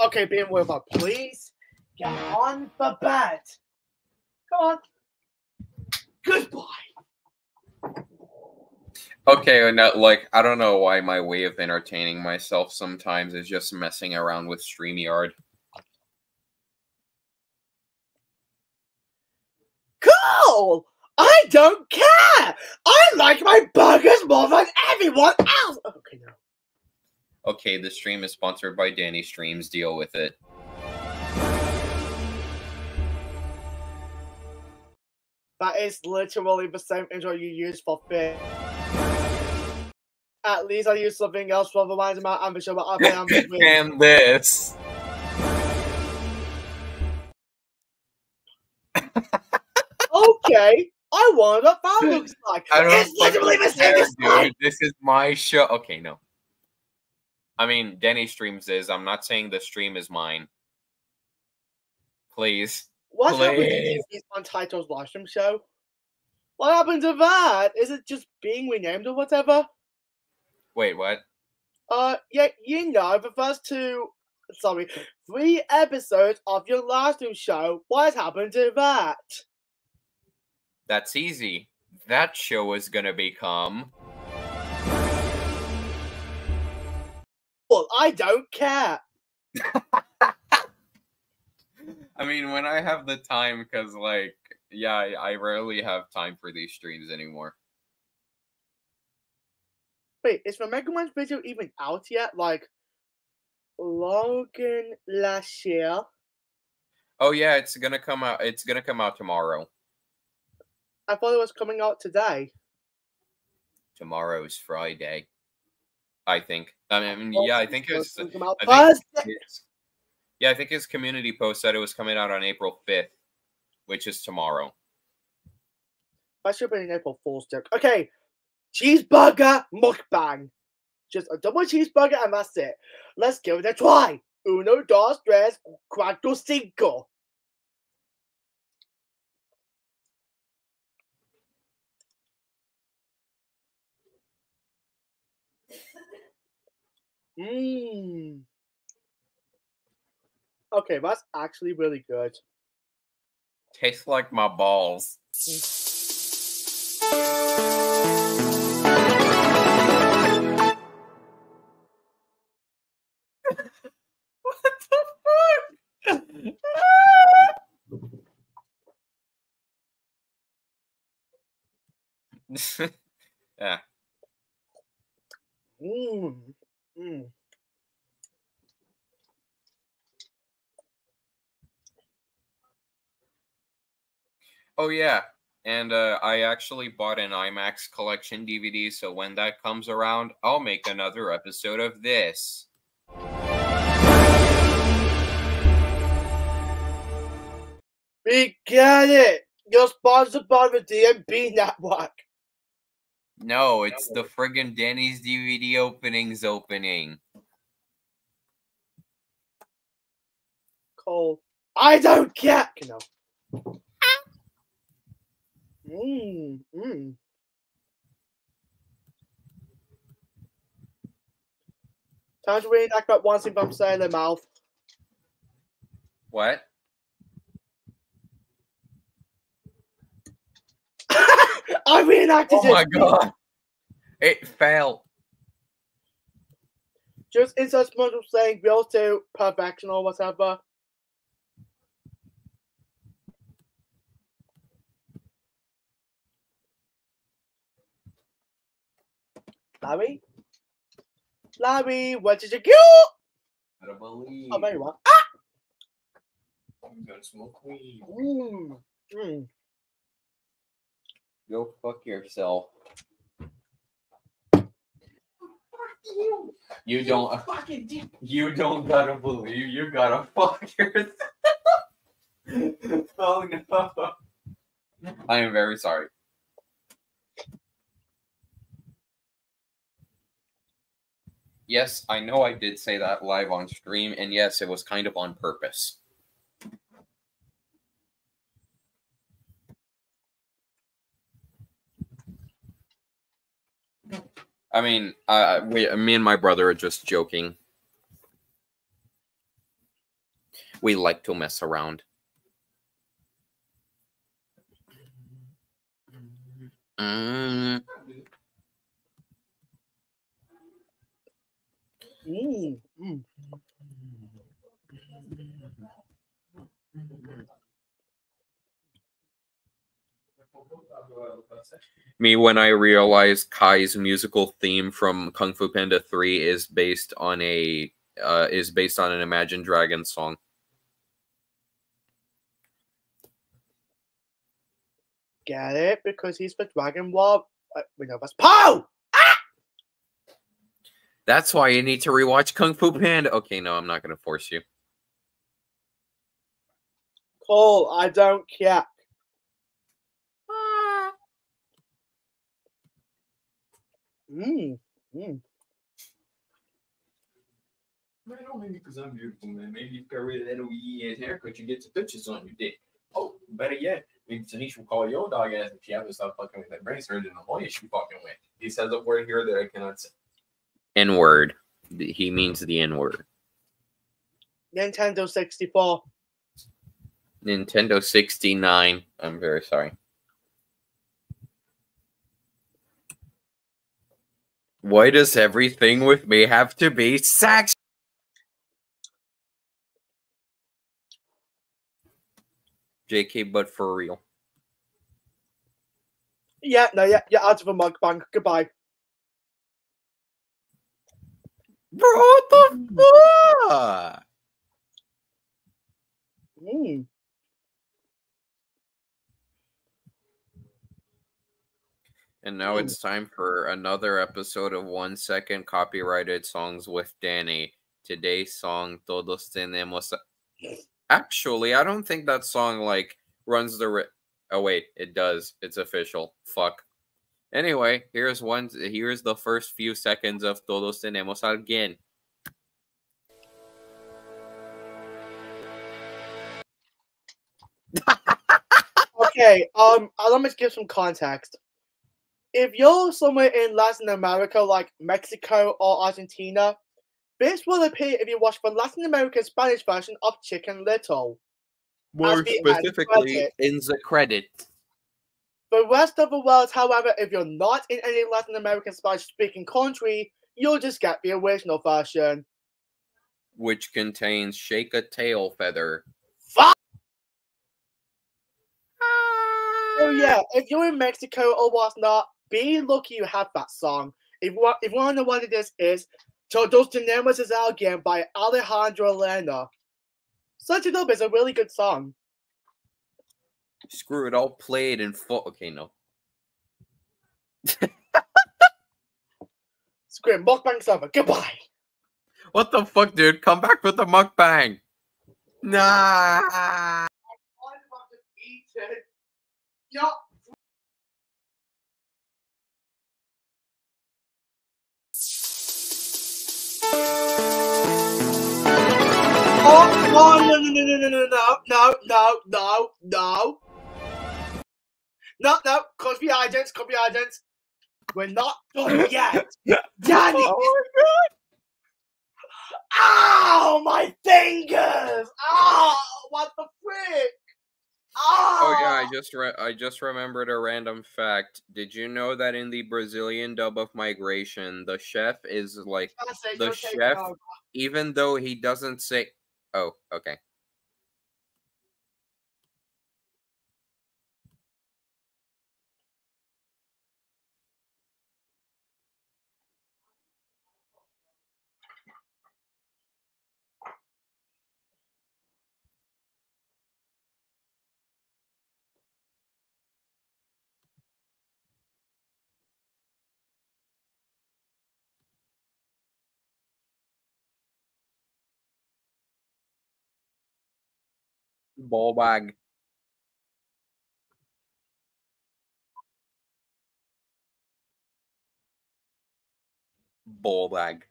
Okay, being with her, please. Get on the bed. Come on. Goodbye. Okay, now, uh, like, I don't know why my way of entertaining myself sometimes is just messing around with StreamYard. Cool! I don't care! I like my burgers more than everyone else! Okay, no. Okay, the stream is sponsored by Danny Streams. Deal with it. That is literally the same intro you use for fit. At least I use something else for the random amount ambition, but I am and this. Okay, I wonder what that looks like. I don't it's literally the same. This is my show. Okay, no. I mean, Danny Streams is. I'm not saying the stream is mine. Please. What happened to Please. this Untitled live stream show? What happened to that? Is it just being renamed or whatever? Wait, what? Uh, yeah, you know, the first two, sorry, three episodes of your live stream show. What happened to that? That's easy. That show is gonna become. Well, I don't care. I mean, when I have the time, because, like, yeah, I, I rarely have time for these streams anymore. Wait, is the Megamind video even out yet? Like Logan last year. Oh yeah, it's gonna come out. It's gonna come out tomorrow. I thought it was coming out today. Tomorrow's Friday. I think. I mean, yeah, I think it's it's. supposed to come out I think it's- yeah, I think his community post said it was coming out on April fifth, which is tomorrow. I should have been an April Fool's joke. Okay, cheeseburger mukbang. Just a double cheeseburger and that's it. Let's give it a try. Uno, dos, tres, cuatro, cinco. Mmm. Okay, that's actually really good. Tastes like my balls. Mm. yeah. Mmm. Mmm. Oh yeah, and uh, I actually bought an IMAX collection DVD, so when that comes around, I'll make another episode of this. We get it. You're sponsored by the DMB network. No, it's the friggin' Danny's DVD openings opening. Cole. I don't care. No. Mmm. Mmm. To reenact that one scene from Sailor Mouth. What? I reenacted it. Oh my it. god! It fell. Just insert much of saying real to perfection or whatever. Larry? Larry, what did you get? I don't believe. Oh, there you are. I'm gonna smoke weed. Mmm. Mmm. Go fuck yourself. You You don't. Fucking do You don't gotta believe. You gotta fuck yourself. oh no. I am very sorry. Yes, I know I did say that live on stream, and yes, it was kind of on purpose. I mean, uh, we, me and my brother are just joking. We like to mess around. Mm. Mmm. Mmm. Me when I realized Kai's musical theme from Kung Fu Panda 3 is based on a uh, is based on an Imagine Dragons song. Get it? Because he's the Dragon War. Uh, we know that's Pow! That's why you need to rewatch Kung Fu Panda. Okay, no, I'm not going to force you. Cole, I don't care. Mmm. Mmm. Man, don't hate me because I'm beautiful, man. Maybe you got rid of that old yee ass haircut, you get some touches on your dick. Oh, better yet, maybe Tanisha will call your dog ass if she hasn't stopped fucking with that brain surgeon and the lawyer she fucking with. He says a word here that I cannot say. N word. He means the N word. Nintendo 64. Nintendo 69. I'm very sorry. Why does everything with me have to be sex? JK, but for real. Yeah, no, yeah, you're out of a mukbang. Goodbye. Bro, what the fuck? Mm. And now it's time for another episode of One Second Copyrighted Songs with Danny. Today's song, Todos Tenemos. Actually, I don't think that song like runs the. Ri- oh wait, it does. It's official. Fuck. Anyway, here's one. Here's the first few seconds of Todos Tenemos Alguien. okay, um, allow me give some context. If you're somewhere in Latin America, like Mexico or Argentina, this will appear if you watch the Latin American Spanish version of Chicken Little. More specifically, in the credit. The rest of the world, however, if you're not in any Latin American Spanish speaking country, you'll just get the original version. which contains Shake a Tail Feather. Ah! Oh yeah, if you're in Mexico or whatnot, be lucky you have that song. If you want, if you want to know what it is, is Todos Tenemos es Alguien by Alejandro Elena. Such it up is a really good song. Screw it, all played in full. Okay, no. Scream, mukbang's over. Goodbye. What the fuck, dude? Come back with the mukbang. Nah. Yeah. Oh, oh no no no no no no no no no no no no copy agents copy agents we're not done yet Danny Oh Ow my fingers Ow what the frick Oh yeah, I just re- I just remembered a random fact. Did you know that in the Brazilian dub of Migration, the chef is like the chef, even though he doesn't say. Oh, okay. Ball bag. Ball bag.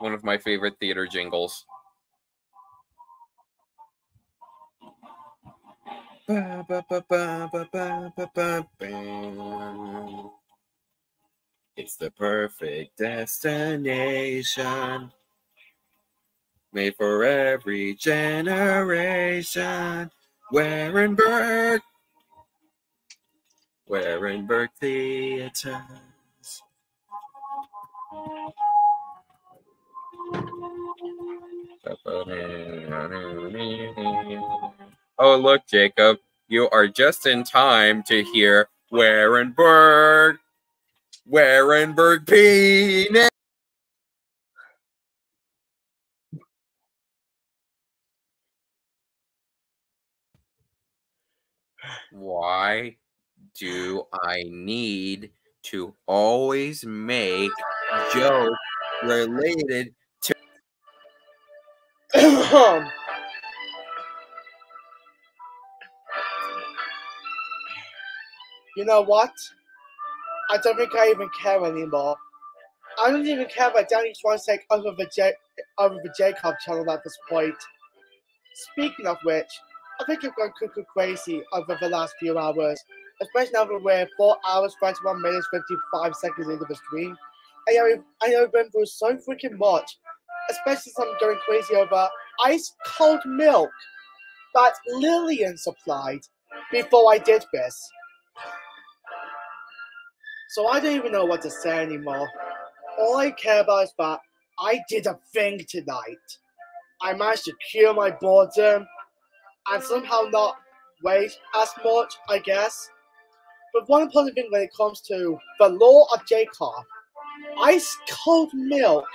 One of my favorite theater jingles. Ba, ba, ba, It's the perfect destination made for every generation. Warenberg, Warenberg Theaters. Oh, look, Jacob, you are just in time to hear Warenberg. Warenberg penis. Why do I need to always make jokes related to You know what? I don't think I even care anymore. I don't even care about Danny Swansek over the J over the Jacob channel at this point. Speaking of which, I think I've gone cuckoo crazy over the last few hours, especially now that we're 4 hours, 21 minutes, 55 seconds into the stream. I know, I I've been through so freaking much, especially since I'm going crazy over ice cold milk that Lillian supplied before I did this. So I don't even know what to say anymore. All I care about is that I did a thing tonight. I managed to cure my boredom and somehow not weight as much, I guess. But one important thing when it comes to the law of Jacob, ice cold milk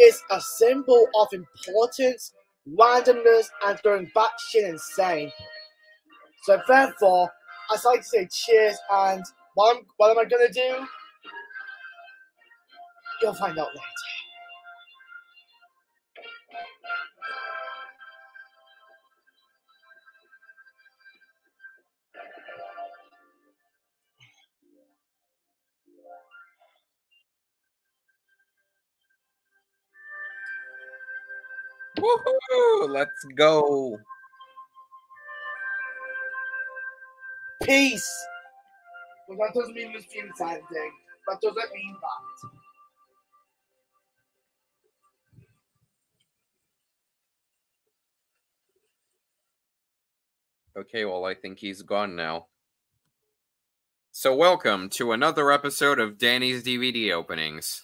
is a symbol of importance, randomness, and going batshit insane. So therefore, I'd like to say cheers and what, am what am I gonna do? You'll find out later. Woohoo! Let's go. Peace. That doesn't mean this stream is ending. That doesn't mean that. Okay, well, I think he's gone now. So, welcome to another episode of Danny's DVD openings.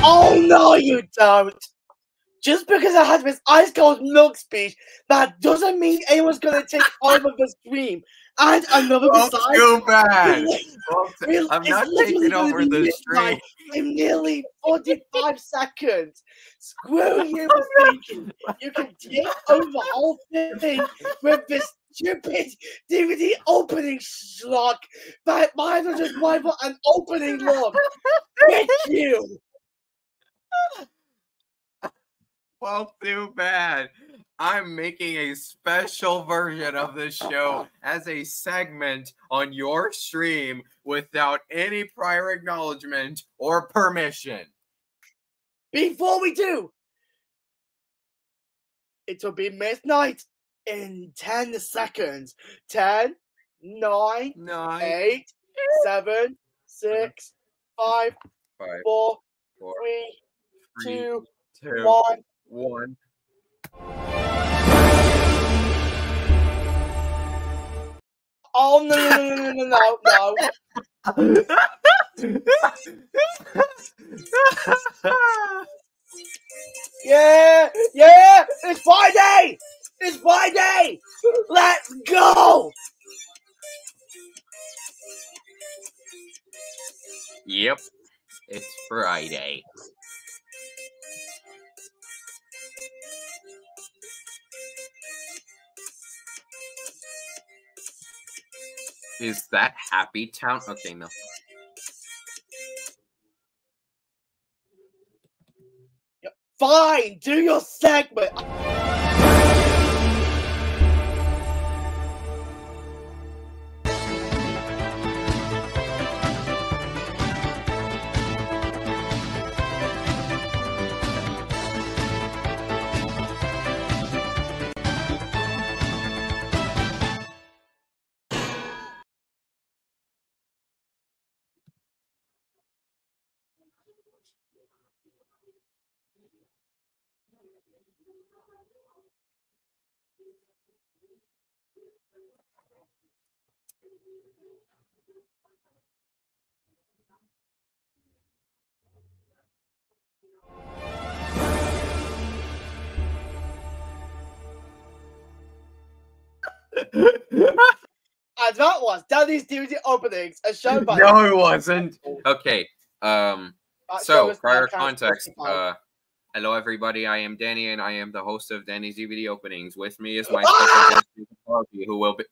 Oh no, you don't. Just because I had this ice cold milk speech, that doesn't mean anyone's gonna take over the stream. And another Don't besides, bad. Real- I'm not taking over the stream. In nearly 45 seconds. Screw oh, you for thinking you can take over the whole thing with this stupid DVD opening schlock that might as well just rival an opening log. Thank you. Well, too bad. I'm making a special version of this show as a segment on your stream without any prior acknowledgement or permission. Before we do, it will be midnight in 10 seconds. 10, 9, Nine, 8, 7, 6, 5, Five, 4, four, 3, three, 2, two, 1. one. Oh, no, no, no, no, no, no, no. Yeah, yeah, it's Friday! It's Friday! Let's go! Yep, it's Friday. Is that Happy Town? Okay, no. Fine, do your segment. And that was Daddy's DVD openings, a show by No, it wasn't. Okay. Um. That So prior context. Uh, hello everybody. I am Danny, and I am the host of Danny's DVD openings. With me is my special guest, who will be.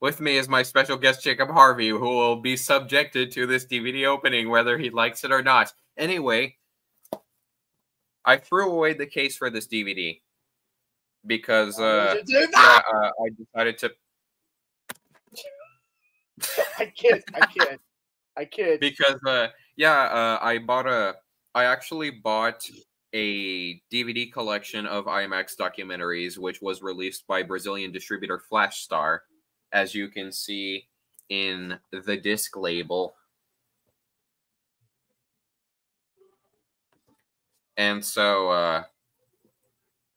With me is my special guest Jacob Harvey, who will be subjected to this DVD opening, whether he likes it or not. Anyway, I threw away the case for this DVD because uh, would you do yeah, uh, I decided to I kid, I kid, I kid. because uh yeah uh i bought a i actually bought a dvd collection of imax documentaries which was released by brazilian distributor flash star as you can see in the disc label And so, uh,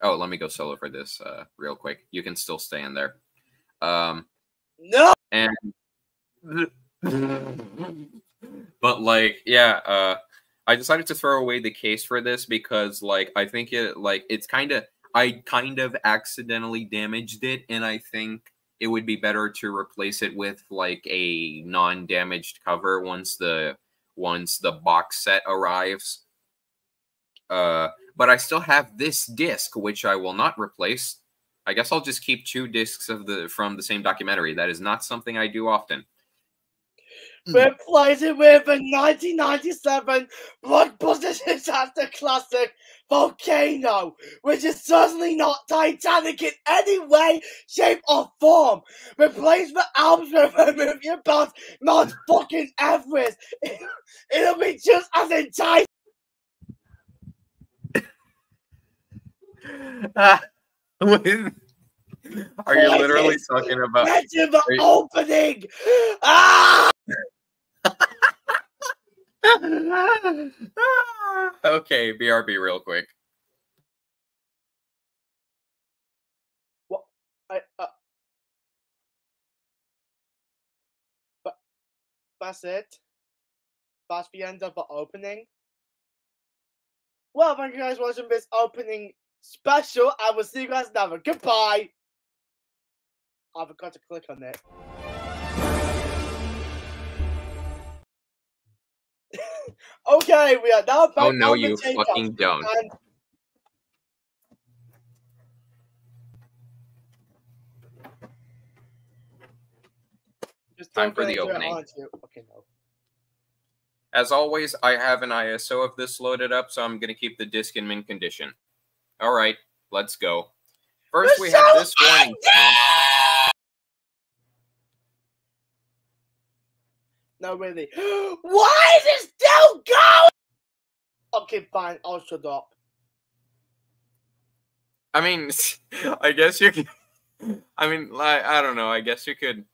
oh, let me go solo for this uh, real quick. You can still stay in there. Um, no. And but like, yeah, uh, I decided to throw away the case for this because like I think it like it's kind of I kind of accidentally damaged it, and I think it would be better to replace it with like a non-damaged cover once the once the box set arrives. Uh, but I still have this disc, which I will not replace. I guess I'll just keep two discs of the from the same documentary. That is not something I do often. Replace it with a 1997 blockbuster disaster classic, Volcano, which is certainly not Titanic in any way, shape, or form. Replace the albums with a movie about Mount fucking Everest. It'll be just as enticing. When- Are you literally talking about? Imagine the you- opening. Ah! okay, BRB real quick. I, uh, but that's it. That's the end of the opening. Well, thank you guys for watching this opening special. I will see you guys never. Goodbye. I forgot to click on it. okay, we are now back Oh no, you fucking don't. and- Just Time for the it, opening. Okay, no. As always, I have an ISO of this loaded up, so I'm going to keep the disk in mint condition. All right, let's go. First, we have this warning. No, really. Why is it still going? Okay, fine. I'll shut up. I mean, I guess you can. I mean, like, I don't know. I guess you could.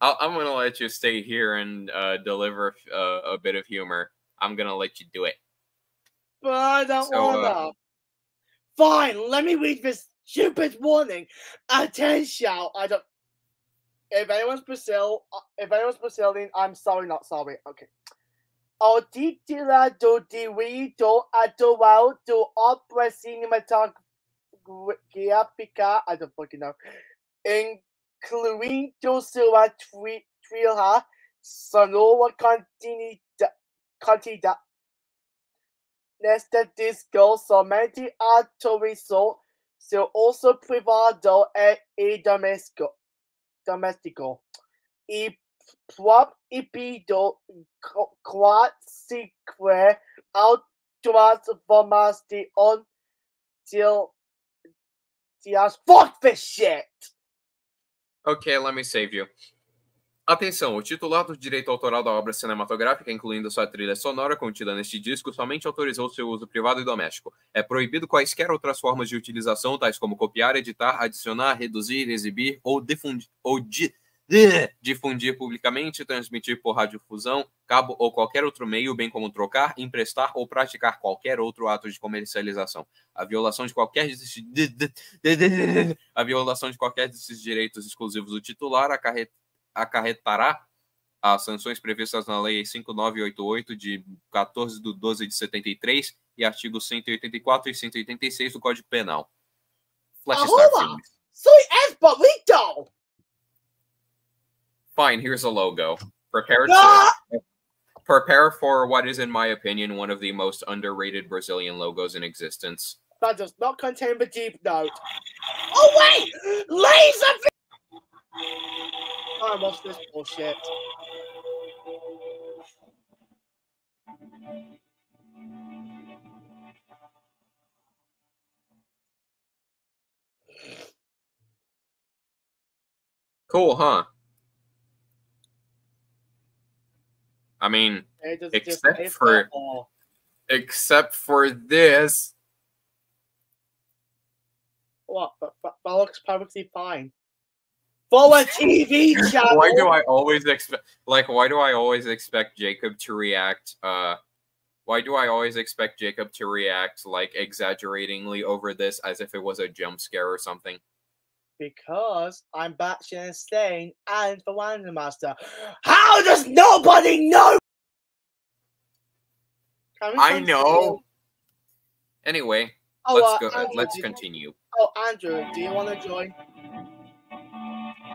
I'll, I'm gonna let you stay here and uh, deliver uh, a bit of humor. I'm gonna let you do it. But I don't So, wanna. uh, Fine, let me read this stupid warning. Attention! I don't. If anyone's Brazil, uh, if anyone's Brazilian, I'm sorry, not sorry. Okay. O do direito atual do obra cinematográfica, I don't fucking know, incluindo sua tri- trilha sonora contida, contida nesta disco somente autorizou seu uso privado e, e doméstico, doméstico e proibido co- quaisquer outras formas de de as fuck this shit. Ok, let me save you. Atenção, o titular do direito autoral da obra cinematográfica, incluindo sua trilha sonora contida neste disco, somente autorizou seu uso privado e doméstico. É proibido quaisquer outras formas de utilização, tais como copiar, editar, adicionar, reduzir, exibir ou difundir, ou di- eh, difundir publicamente, transmitir por radiodifusão, cabo ou qualquer outro meio, bem como trocar, emprestar ou praticar qualquer outro ato de comercialização. A violação de qualquer desses, a violação de qualquer desses direitos exclusivos do titular acarre- acarretará as sanções previstas na Lei 5988 de 14 de 12 de 73 e artigos 184 e 186 do Código Penal. Flash Arroba! Filmes. Soy Esposito! Fine, here's a logo. Prepare Ah! to prepare for what is, in my opinion, one of the most underrated Brazilian logos in existence. That does not contain the deep note. Oh wait! Laser! I watch this bullshit. Cool, huh? I mean, just except for except for this. What? But, but that looks perfectly fine. For a TV channel. why do I always expect like why do I always expect Jacob to react uh Why do I always expect Jacob to react like exaggeratingly over this as if it was a jump scare or something? Because I'm batshit insane and the Wonder Master. How does nobody know? I know. Anyway, Oh, let's uh, go. Andrew, let's do you- continue. Oh, Andrew, do you want to join?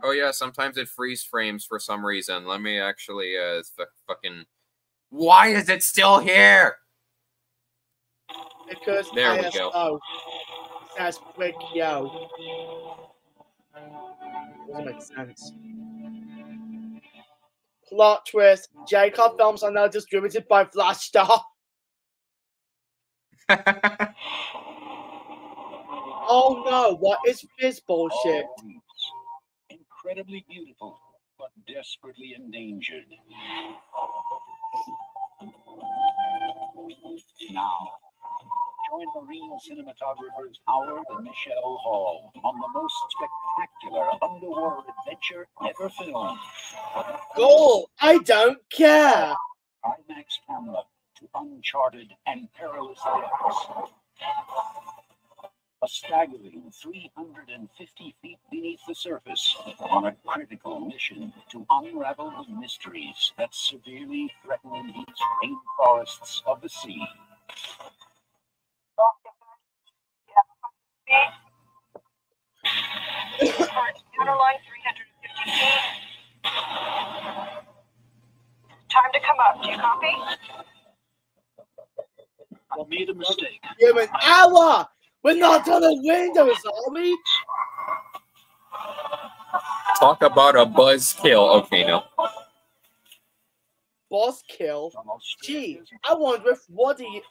Oh yeah, sometimes it freeze frames for some reason. Let me actually uh f- fucking. Why is it still here? Because There we ISO go. says quick yo. Doesn't make sense. Plot twist: Jacob films are now distributed by Flashstar. oh no! What is this bullshit? Incredibly beautiful, but desperately endangered. Now, join marine cinematographers Howard and Michelle Hall on the most spectacular underwater adventure ever filmed. Cool. I don't care. IMAX camera to uncharted and perilous depths. A staggering 350 feet beneath the surface on a critical mission to unravel the mysteries that severely threaten these rainforests of the sea. Waterline 350 feet. Time to come up. Do you copy? I made a mistake. Give an hour. We're not on the windows, are we? Talk about a buzzkill. Okay, no. Boss kill. Gee, I wonder if Woody.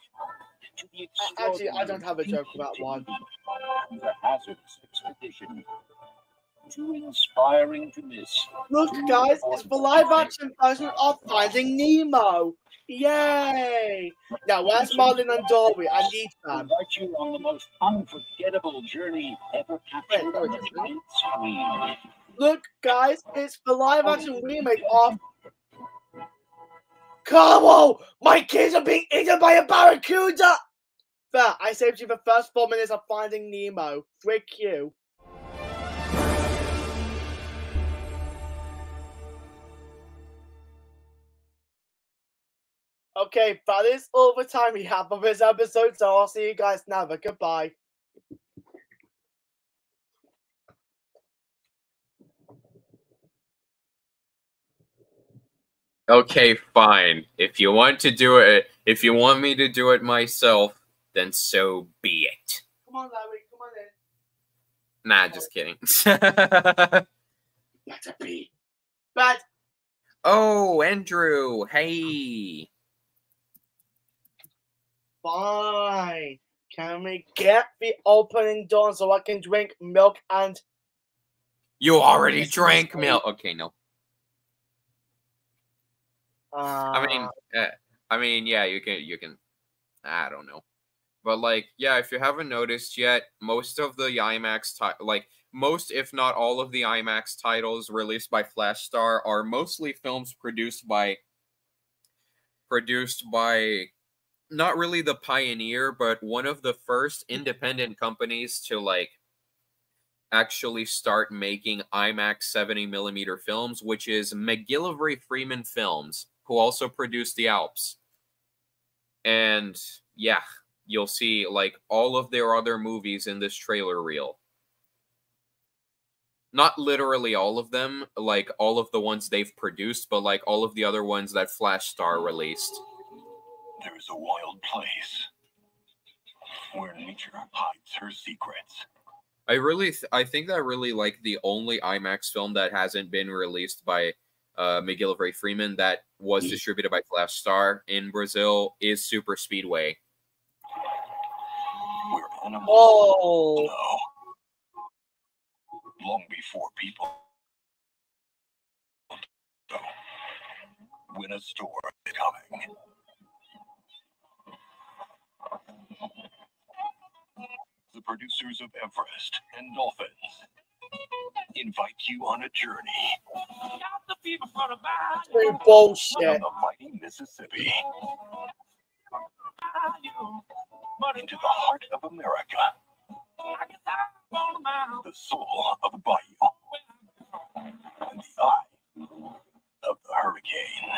A- Actually, I don't have a joke about that one. The hazardous expedition. Too inspiring to miss. Look, guys, it's the live action version of Finding Nemo. Yay! Now, where's Marlin and Dory? I need them. invite you on the most unforgettable journey ever captured on the giant screen. Look, guys, it's the live oh, action remake of. Carlo! My kids are being eaten by a barracuda! There, I saved you the first four minutes of Finding Nemo. Frick you. Okay, that is all the time we have for this episode, so I'll see you guys now. But goodbye. Okay, fine. If you want to do it, if you want me to do it myself, then so be it. Come on, Larry, come on in. Nah, just kidding. Better be. But oh, Andrew, hey. Fine. Can we get the opening done so I can drink milk and You already drank milk. Okay, no. uh, I mean, uh, I mean, yeah, you can, you can. I don't know, but like, yeah, if you haven't noticed yet, most of the IMAX, like most, if not all of the IMAX titles released by Flashstar are mostly films produced by, produced by, not really the pioneer, but one of the first independent companies to like actually start making IMAX 70 millimeter films, which is McGillivray Freeman Films, who also produced The Alps. And yeah, you'll see like all of their other movies in this trailer reel. Not literally all of them, like all of the ones they've produced, but like all of the other ones that Flash Star released. There is a wild place where nature hides her secrets. I really, th- I think that really like the only IMAX film that hasn't been released by uh, McGillivray Freeman that was distributed by Flash Star in Brazil is Super Speedway. Where animals Oh. know. Long before people when a storm is coming. The producers of Everest and Dolphins invite you on a journey Bullshit. down the mighty Mississippi. into the heart of America, the soul of the bayou, and the eye of the hurricane.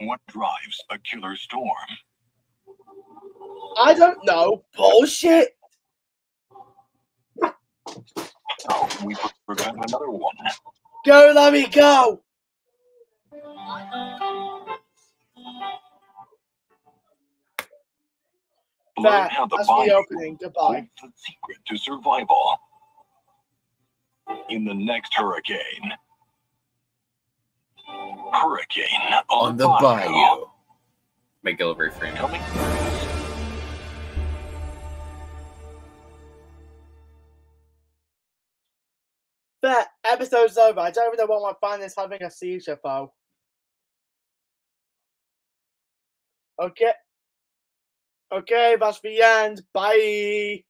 What drives a killer storm? I don't know. Bullshit. Can we prevent another one? Go, let me go. Learn That, how the that's the opening. Goodbye. the secret to survival in the next hurricane. Hurricane on, On the bayou. McGillivray Freeman. That episode's over. I don't even know what my fan is having a seizure though. Okay. Okay, that's the end. Bye.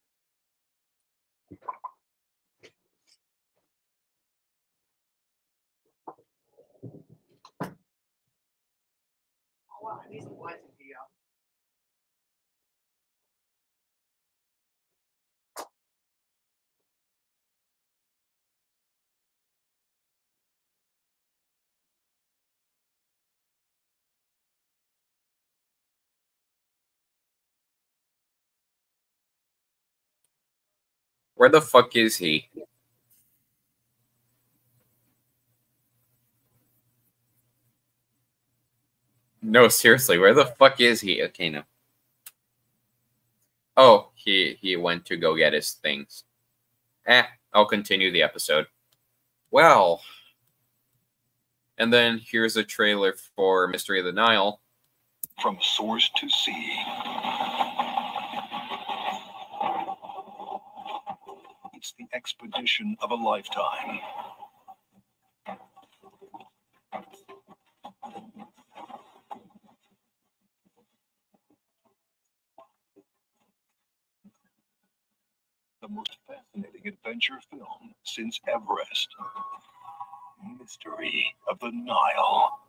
Where the fuck is he? No, seriously, where the fuck is he? Okay, no. Oh, he he went to go get his things. Eh, I'll continue the episode. Well, and then here's a trailer for Mystery of the Nile. From source to sea. It's the expedition of a lifetime. The most fascinating adventure film since Everest. Mystery of the Nile.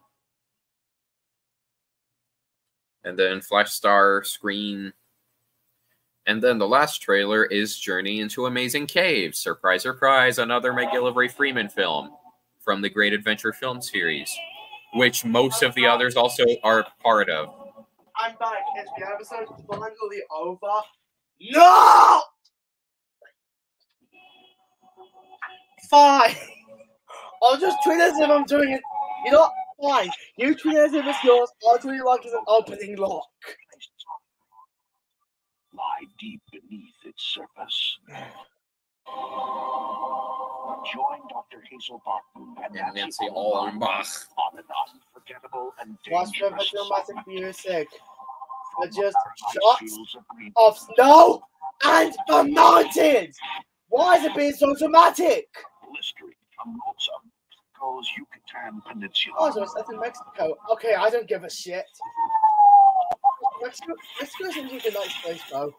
and then Flash Star screen. And then the last trailer is Journey into Amazing Caves. Surprise, surprise, another McGillivray Freeman film from the Great Adventure film series, which most of the others also are part of. I'm back. It's the episode's finally over. No! Fine. I'll just it as if I'm doing it. You know what? Fine. You it as if it's yours. I'll treat like it's an opening lock. Lie deep beneath its surface. Join Dr. Hazel Barton and And Nancy Nancy Aulenbach Aulenbach. on an unforgettable and Watch the dangerous dramatic music. But just ice shots of snow and the mountains. Why is it being so dramatic? blistering from Lonesome goes Yucatan Peninsula. Oh, so it's set in Mexico. Okay, I don't give a shit. Mexico, Mexico seems like the nice place, bro.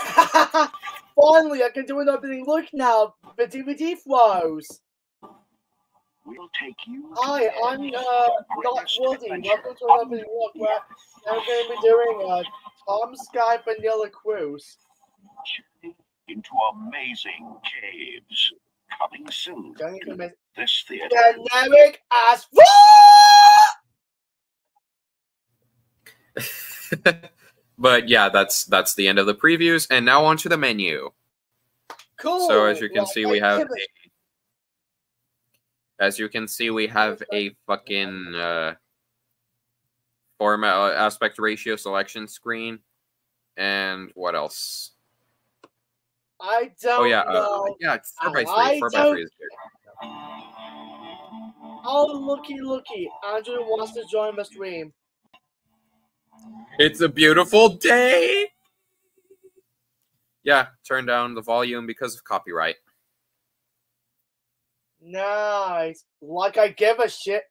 Finally, I can do an opening look now. The DVD flows. We'll take you. Hi, I'm uh, not Woody. Welcome to an opening look where I'm going to be doing a Tom Sky Vanilla Cruise. into amazing caves. Coming soon. Going to miss This theater. generic as But yeah, that's that's the end of the previews, and now on to the menu. Cool. So as you can Well, see, we have a- as you can see, we have a fucking uh, format uh, aspect ratio selection screen, and what else? I don't Oh yeah, uh, yeah, it's four by three. Four by three is good. Oh, looky, looky. Andrew wants to join the stream. It's a beautiful day. Yeah, turn down the volume because of copyright. Nice. Like I give a shit.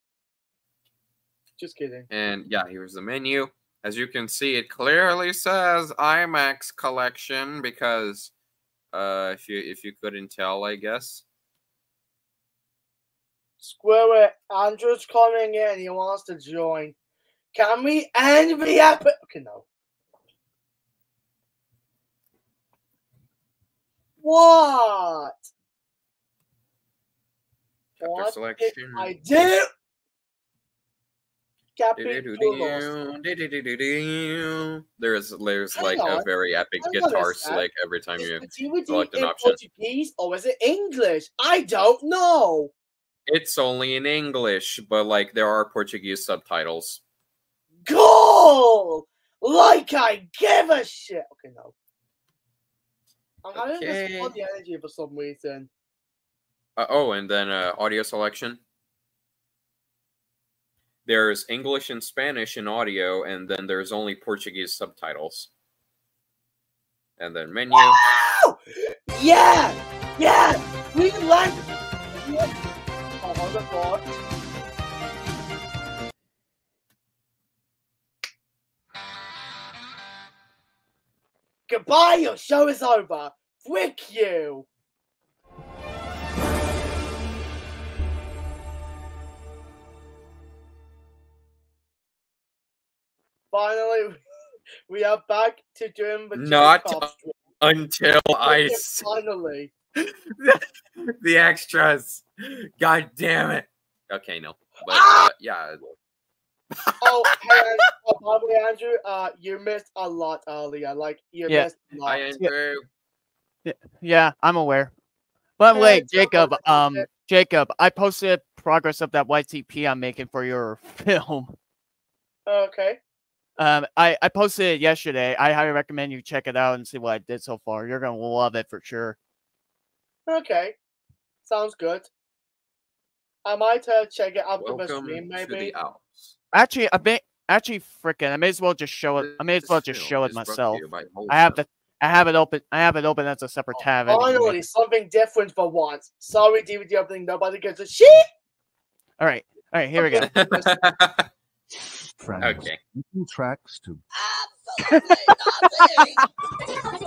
Just kidding. And yeah, here's the menu. As you can see, it clearly says IMAX collection because uh if you if you couldn't tell, I guess. Screw it. Andrew's coming in. He wants to join. Can we end the episode? Okay, no. What? Chapter What selection. I do? There's there's like a very epic Hang on a guitar slick every time Is you select an option. Portuguese or is it English? I don't know. It's only in English, but like there are Portuguese subtitles. Goal! Like I give a shit. Okay, no. I'm having this Okay. on the energy for some reason. Uh, oh, and then uh, audio selection. There's English and Spanish in audio, and then there's only Portuguese subtitles. And then menu. Wow! Yeah! Yeah! We like. Hold the thought. Goodbye, your show is over. Frick you! Finally, we are back to doing the Not until I finally. the extras. God damn it. Okay, no. But Ah! uh, yeah. Oh, hey, oh, by the way, Andrew, uh, you missed a lot earlier. Like you Yeah. missed a lot. Hi, Andrew. Yeah, I'm aware. But the Hey, way, Jacob, Jacob, um, Jacob, I posted progress of that YTP I'm making for your film. Okay. Um, I, I posted it yesterday. I highly recommend you check it out and see what I did so far. You're gonna love it for sure. Okay. Sounds good. I might uh, check it after the Welcome stream, to maybe. the Alps. Actually, I may actually freaking! I may as well just show it. I may as well just show it myself. I have the I have it open. I have it open as a separate tab. anyway. Finally, something different for once. Sorry, DVD opening. Nobody gives a shit. All right, all right. Here we go. Friends. Okay. Listen tracks to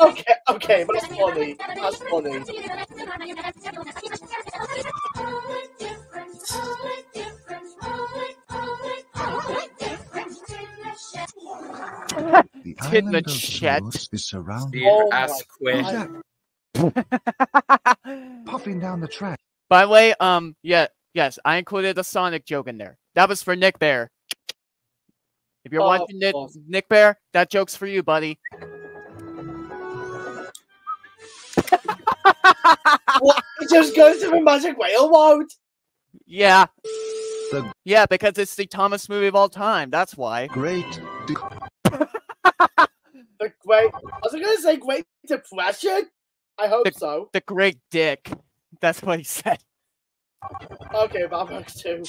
Okay, okay, that's funny. That's funny. the Hit island the of chat. Is surrounded Steve Oh my asked quit. God. puffing down the track. By the way, um, yeah, yes, I included a Sonic joke in there. That was for Nick Bear. If you're Oh, watching Nick, course. Nick Bear, that joke's for you, buddy. What? It just goes to the Magic Railroad. Yeah. The- Yeah, because it's the Thomas movie of all time. That's why. Great. De- The great. I was gonna say Great Depression. I hope The- so. The Great Dick. That's what he said. Okay, that works too.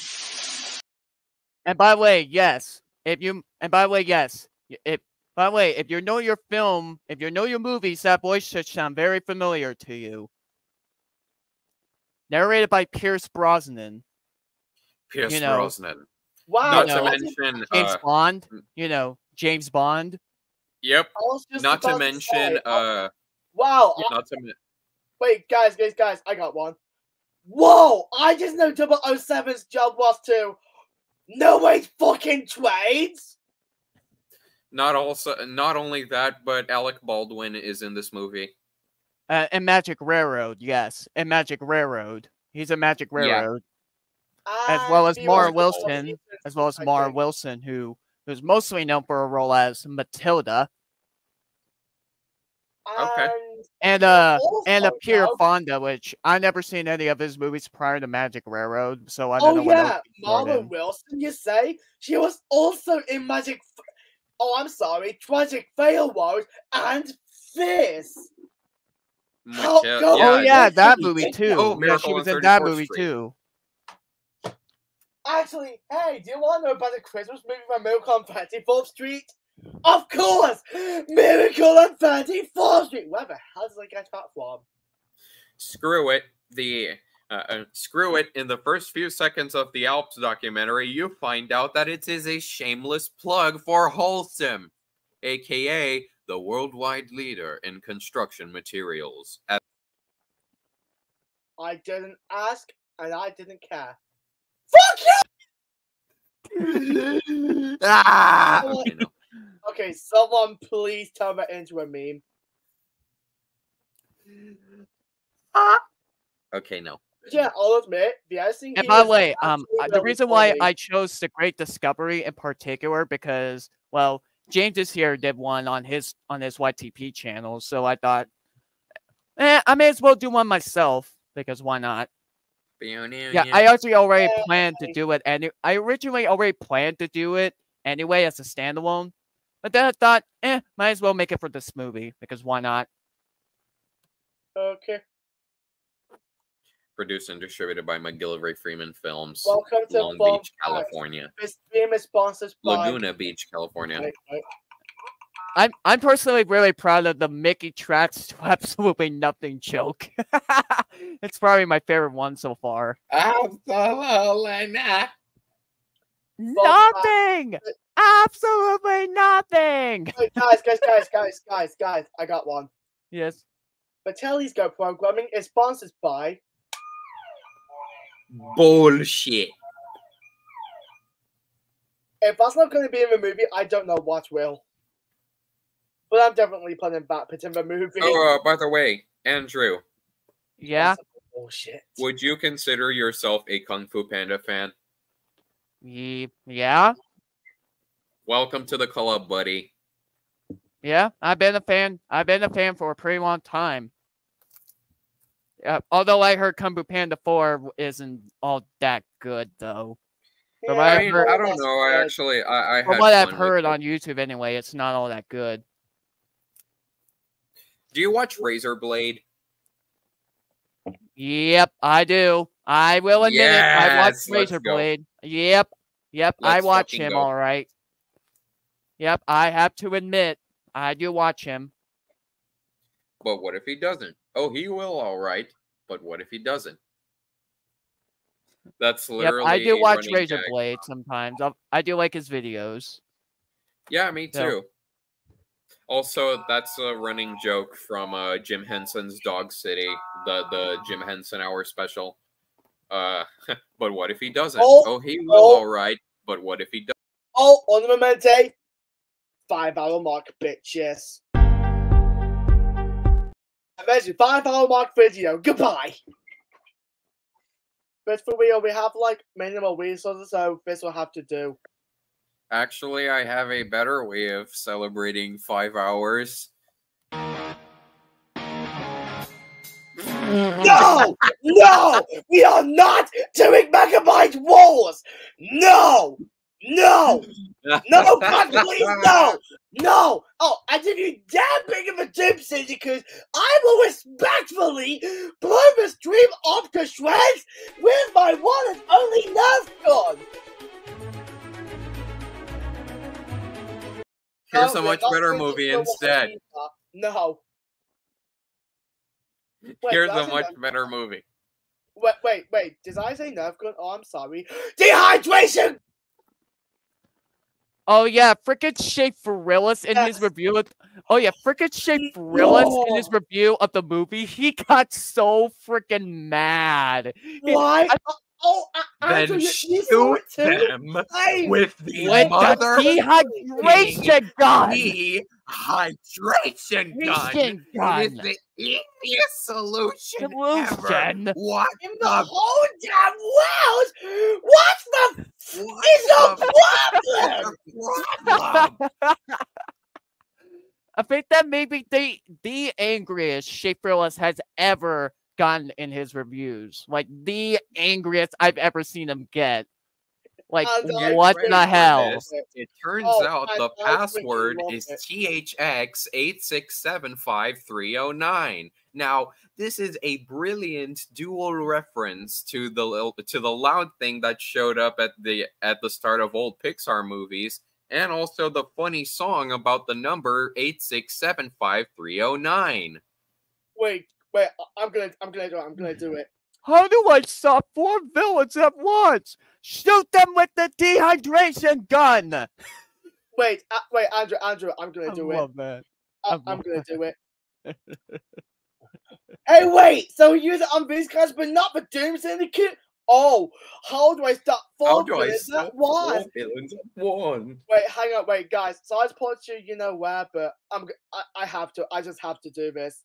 And by the way, yes, if you and by the way, yes, if by the way, if you know your film, if you know your movies, that voice should sound very familiar to you. Narrated by Pierce Brosnan. Pierce you know, Brosnan. Wow. Not you to mention. James Uh, Bond. You know, James Bond. yep. I was just Not to mention. say, Uh, Wow. I- not to men- Wait, guys, guys, guys, I got one. Whoa! I just know 007's job was to no wait fucking trades. not also not only that, but Alec Baldwin is in this movie. Uh, and Magic Railroad, yes, and Magic Railroad. He's a Magic Yeah. Railroad, as well as he Mara Wilson, as well as Mara Wilson, who who's mostly known for a role as Matilda, Okay. and uh, also and a Peter now- Fonda, which I never seen any of his movies prior to Magic Railroad, so I don't Oh know what else yeah, Mara. Wilson. You say she was also in Magic. F- oh, I'm sorry, Tragic Railroad and this. How Michelle- go- Oh yeah, that she movie too. that. Oh, yeah, Miracle she on was in that 34th movie Street. too. Actually, hey, do you want to know about the Christmas movie from Miracle on 34th Street? Of course! Miracle on 34th Street! Where the hell did I get that from? Screw it. The Uh, uh, screw it. In the first few seconds of the Alps documentary, you find out that it is a shameless plug for Holcim, aka the worldwide leader in construction materials. I didn't ask and I didn't care. Fuck you! ah! Okay, okay, someone please turn that into a meme. Okay, no. Yeah, I'll admit, the icing And by the way, um, uh, the very reason why. I chose the Great Discovery in particular because, well, James is here did one on his on his YTP channel, so I thought, eh, I may as well do one myself because why not? Yeah, I actually already planned to do it, and I originally already planned to do it anyway as a standalone, but then I thought, eh, might as well make it for this movie because why not? Okay. Produced and distributed by McGillivray Freeman Films, Welcome to Long Film Beach, Five. California. This stream is sponsored by Laguna Beach, California. Wait, wait. I'm I'm personally really proud of the Mickey tracks to absolutely nothing joke. it's probably my favorite one so far. Absolutely not. Nothing. Absolutely nothing. Wait, guys, guys, guys, guys, guys, guys, I got one. Yes. Vitelli's Go Programming is sponsored by Bullshit. If that's not going to be in the movie, I don't know what will. But I'm definitely putting that bit in the movie. Oh, uh, by the way, Andrew, Yeah. Bullshit. would you consider yourself a Kung Fu Panda fan? Ye- Yeah. Welcome to the club, buddy. Yeah. I've been a fan. I've been a fan for a pretty long time. Yeah, although I heard Kung Fu Panda 4 isn't all that good though. From what I mean, heard- I don't know. I actually, I, I From what I've heard on YouTube anyway, it's not all that good. Do you watch Razor Blade? Yep, I do. I will admit it. I Yes, watch Razor go. Blade. Yep. Yep, I Let's watch him go. all right. Yep, I have to admit, I do watch him. But what if he doesn't? Oh, he will, all right. But what if he doesn't? That's Yep, literally. I do watch running Razor gag. Blade sometimes. I'll, I do like his videos. Yeah, me So- too. Also, that's a running joke from uh, Jim Henson's Dog City, the the Jim Henson Hour special. Uh, but what if he doesn't? Oh, Oh, he will, oh. all right. But what if he does? Oh, on the momente. Five hour mark, bitches. Imagine five hour mark video. Goodbye. But for real, we have like minimal resources, so this will have to do. Actually, I have a better way of celebrating five hours. No! No! We are not doing Megabyte Wars! No! No! No, God, please, no! No! Oh, and if you damn big of a gypsy, because I will respectfully blow the stream up to shreds with my one and only Nerf gun! Here's No, a much better movie instead. No. Wait, Here's did I a much Nerf- better movie. Wait, wait, wait. Did I say Nerf gun? Oh, I'm sorry. Dehydration! Oh yeah, frickin' Schaffrillas in his review of Oh yeah, frickin' Schaffrillas in his review of the movie, he got so frickin' mad. Why? I- uh, Oh, I, Then Andrew, you, you saw shoot them Hey, with the With mother the dehydration gun. dehydration gun. Gun. is the easiest solution, Solution. ever. What in the the whole damn world? What's the f- is your problem? problem? I think that may be the the angriest Shea has ever gotten in his reviews. Like the angriest I've ever seen him get. Like Uh, what the hell? this? It turns Oh, out I- the I password love is. THX eight six seven five three zero nine. Now, this is a brilliant dual reference to the to the loud thing that showed up at the at the start of old Pixar movies, and also the funny song about the number eight six seven five three zero nine. Wait, wait. I- I'm gonna, I'm gonna do it. I'm gonna do it. How do I stop four villains at once? Shoot them with the dehydration gun. Wait, uh, wait, Andrew, Andrew, I'm gonna I do it. love that. I, I I'm gonna do it. Hey, wait! So he used it on these guys, but not for Doom Syndicate? Oh, how do I stop four villains at once? four villains at once? Wait, hang on, wait, guys. So I just put you, you know where, but I'm, I, I have to, I just have to do this.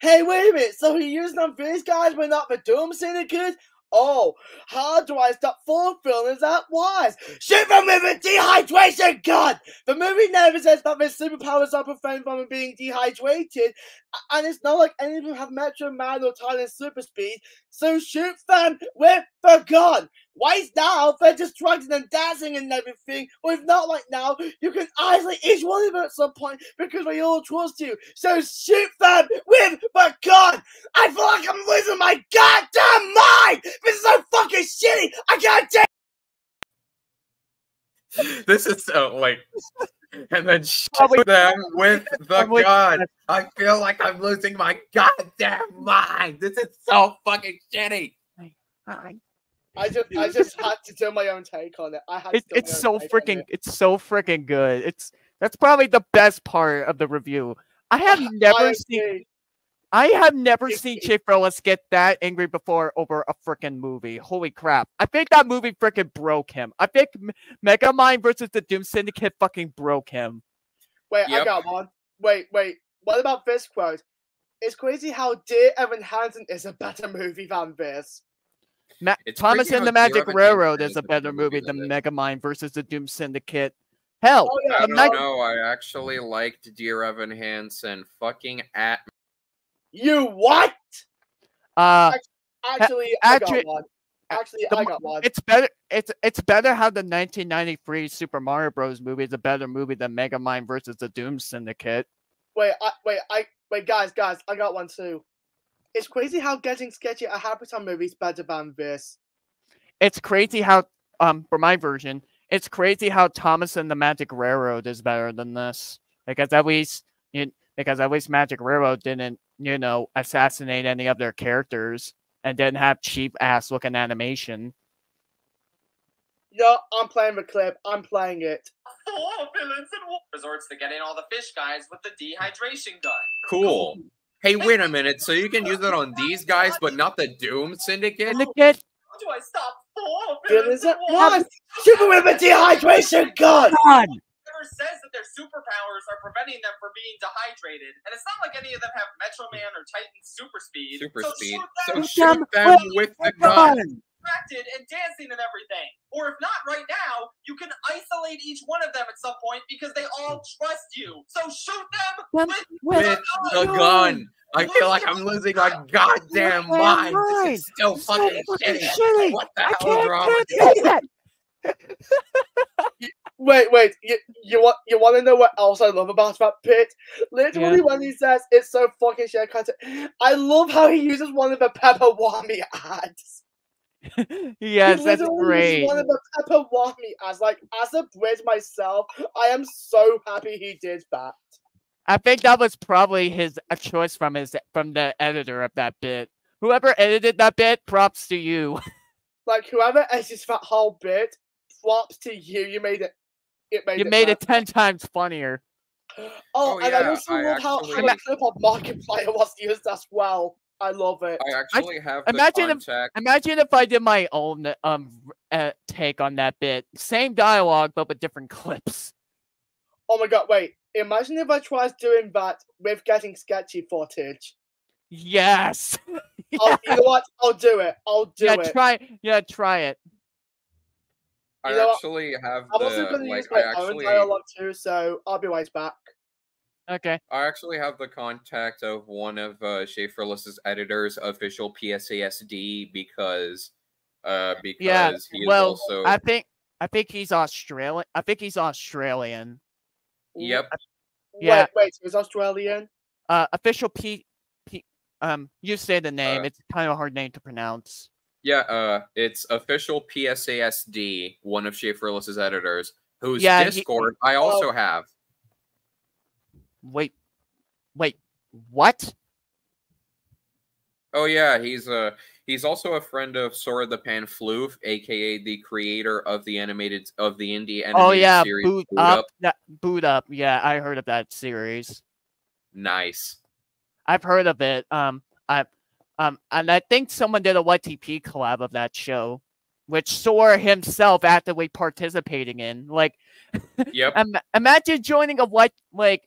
Hey, wait a minute. So he used on these guys, but not for Doom Syndicate? Oh, how do I stop four villains at once? Shoot them with a dehydration gun! The movie never says that their superpowers are prevented from being dehydrated, and it's not like any of them have Metro Man or Titan super speed, so shoot them with the gun! Why is now they're just distracted and dancing and everything, or if not like now, you can isolate each one of them at some point because they all trust you. So shoot them with the gun! I feel like I'm losing my goddamn mind! This is so fucking shitty! I can't take This is so like, and then Oh, wait. shoot them with the wait. gun. I feel like I'm losing my goddamn mind. This is so fucking shitty. I just I just had to do my own take on it. I had It, to do it's so own take on freaking it. it's so freaking good. It's that's probably the best part of the review. I have never seen agree. I have never seen Schaffrillas get that angry before over a freaking movie. Holy crap. I think that movie freaking broke him. I think Megamind versus the Doom Syndicate fucking broke him. Wait, I got one. Wait, wait. What about this quote? It's crazy how Dear Evan Hansen is a better movie than this. Ma- It's Thomas and the Magic Railroad is is a a better better movie movie than than Megamind versus the Doom Syndicate. Hell, Oh, I the don't I actually liked Dear Evan Hansen. Fucking at You what? uh, Actually, I actually- got one. Actually, the I got one. It's better. It's it's better how the 1993 Super Mario Bros. movie is a better movie than Mega Megamind versus the Doom Syndicate. Wait, I, wait, I wait, guys, guys, I got one too. It's crazy how getting sketchy at Happy Time movie is better than this. It's crazy how um for my version, it's crazy how Thomas and the Magic Railroad is better than this because at least you, because at least Magic Railroad didn't you know assassinate any of their characters and didn't have cheap ass looking animation. Yo, I'm playing the clip. I'm playing it. Four villains and resorts to getting all the fish guys with the dehydration gun. cool. Hey, wait a minute. So you can use it on these guys, but not the Doom Syndicate? Syndicate. How do I stop four Villains villains at at once? once. Shoot me with a dehydration gun. God. Never says that their superpowers are preventing them from being dehydrated, and it's not like any of them have Metro Man or Titan super speed. Super so speed. Shoot them So shoot them with the gun. Distracted and dancing and everything. Or if not right now, you can isolate each one of them at some point because they all trust you. So shoot them with, With the gun. I feel like I'm losing my goddamn my mind. This is still so fucking fucking shitty. shitty. What the I hell can't is wrong with believe you? that. Wait, wait. You, you want you want to know what else I love about that bit? Literally, Yeah. when he says it's so fucking shit, I I love how he uses one of the Peperami ads. Yes, he that's literally uses great. One of the Peperami ads. Like as a Brit myself, I am so happy he did that. I think that was probably his a choice from his from the editor of that bit. Whoever edited that bit, props to you. Like whoever edits that whole bit, props to you. You made it. It made you it made it ten times funnier. Oh, Oh, and I yeah, also I love how, how actually- the clip of Markiplier was used as well. I love it. I actually have the Imagine if contact. imagine if I did my own um uh, take on that bit. Same dialogue, but with different clips. Oh my god, wait. Imagine if I tried doing that with getting sketchy footage. Yes. Oh, you know what? I'll do it. I'll do yeah, it. try. Yeah, try it. I You know what? actually have I'm also the going to like. use my I own actually. dialogue too, so I'll be right back. Okay. I actually have the contact of one of uh, Schaffrillas's editors' official PSASD because, uh, because Yeah. he is Well, also. I think I think he's Australian. I think he's Australian. Yep. Yeah. Wait, wait, so it's Australian? Uh, official P, P. Um, you say the name. Uh, it's kind of a hard name to pronounce. Yeah, uh, it's official PSASD, one of Schaffrillas's editors, whose Yeah, he- Discord I also have. Wait, wait, what? Oh yeah, he's uh He's also a friend of Sora the Panfloof, aka the creator of the animated of the indie animated Oh yeah, series boot, Boot up, Up. That, boot up. Yeah, I heard of that series. Nice. I've heard of it. Um, I, um, and I think someone did a YTP collab of that show, which Sora himself actively participating in. Like, Yep. im- imagine joining a what like.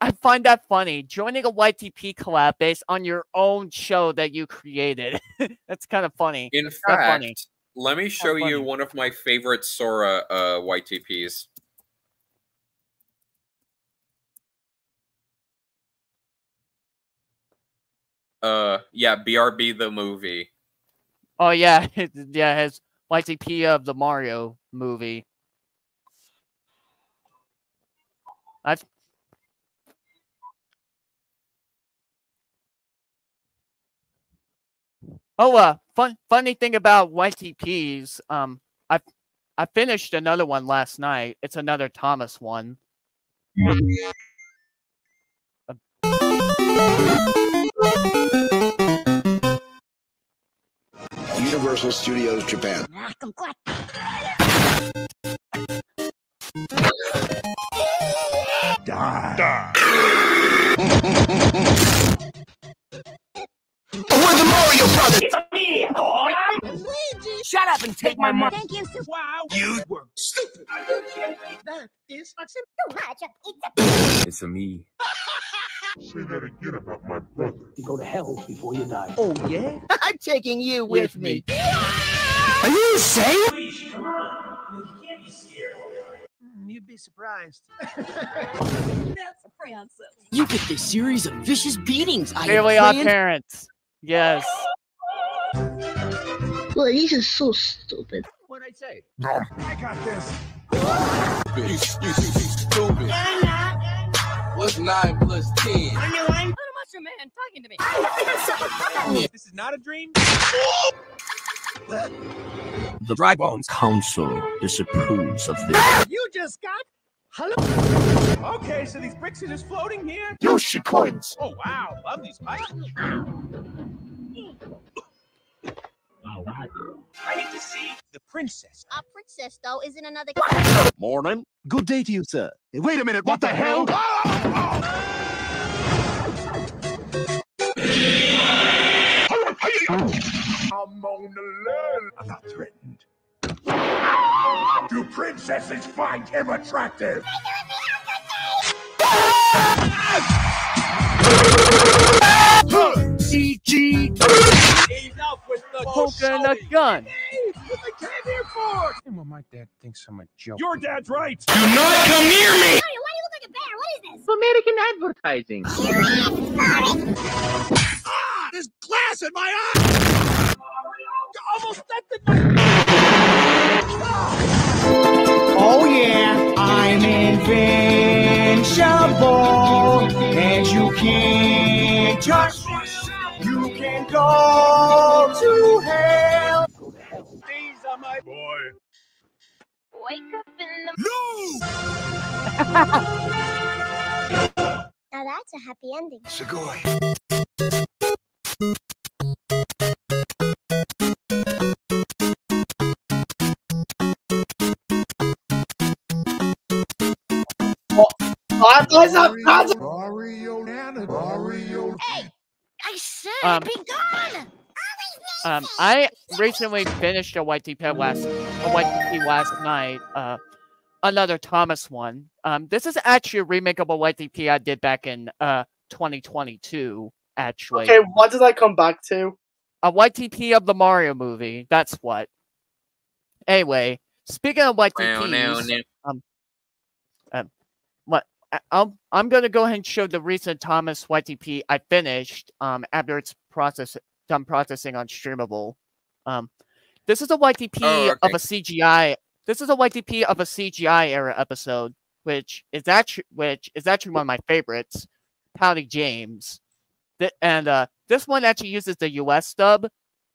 I find that funny. Joining a YTP collab based on your own show that you created. That's kind of funny. In Kinda fact, funny. let me show you one of my favorite Sora uh, YTPs. Uh, yeah, BRB the movie. Oh yeah, yeah, his YTP of the Mario movie. I've Oh, uh, fun funny thing about YTPs, um, I I finished another one last night. It's another Thomas one. Universal Studios Japan. Die. We're the Mario Brothers. It's me, Luigi! Shut up and take my money. Thank you, sir. Wow, you were stupid. That is too much. It's a me. Say that again about my brother. You go to hell before you die. Oh, yeah? I'm taking you with, me. Are you safe? come on. You can't be scared. Mm, you'd be surprised. That's Francis. You get this series of vicious beatings I Fairly have Parents. Yes. Well, this is so stupid. What'd I say? I got this. You, you, you, you stupid. What's nine plus ten? I know I'm. Little Mushroom Man talking to me. This is not a dream. The Dry Bones Council disapproves of this. You just got. Hello. Okay, so these bricks are just floating here. Yoshi coins. Oh wow, love these pipes. I need to see the princess. A princess, though, is in another. Morning. Good day to you, sir. Wait a minute. What, the, hell? Oh, oh, oh, I'm on the learn. I'm not threatened. Do princesses find him attractive? CG. Enough with the Poking a gun. What they came here for? And what my dad thinks I'm a joke. Your dad's right. Do not come near me! Mario, why do you look like a bear? What is this? American advertising. Ah, there's glass in my eye. Almost dented my. Oh yeah, I'm invincible, and you can't touch me. You go to hell. These are my boy. Wake up in the. No. Now that's a happy ending. Sugoi. Five guys up, guys up. Mario Mario. Hey, I said Um, be gone. Um, I recently finished a YTP last a YTP last night. Uh, another Thomas one. Um, this is actually a remake of a YTP I did back in uh 2022. Actually, Okay, what did I come back to? a YTP of the Mario movie. That's what. Anyway, speaking of YTPs, no, no. um, um, I'm I'm gonna go ahead and show the recent Thomas YTP I finished. Um, after it's process done processing on Streamable. Um, this is a YTP Oh, of a CGI. This is a YTP of a CGI era episode, which is actually which is actually one of my favorites. Pouty James. Th- and uh, this one actually uses the US dub,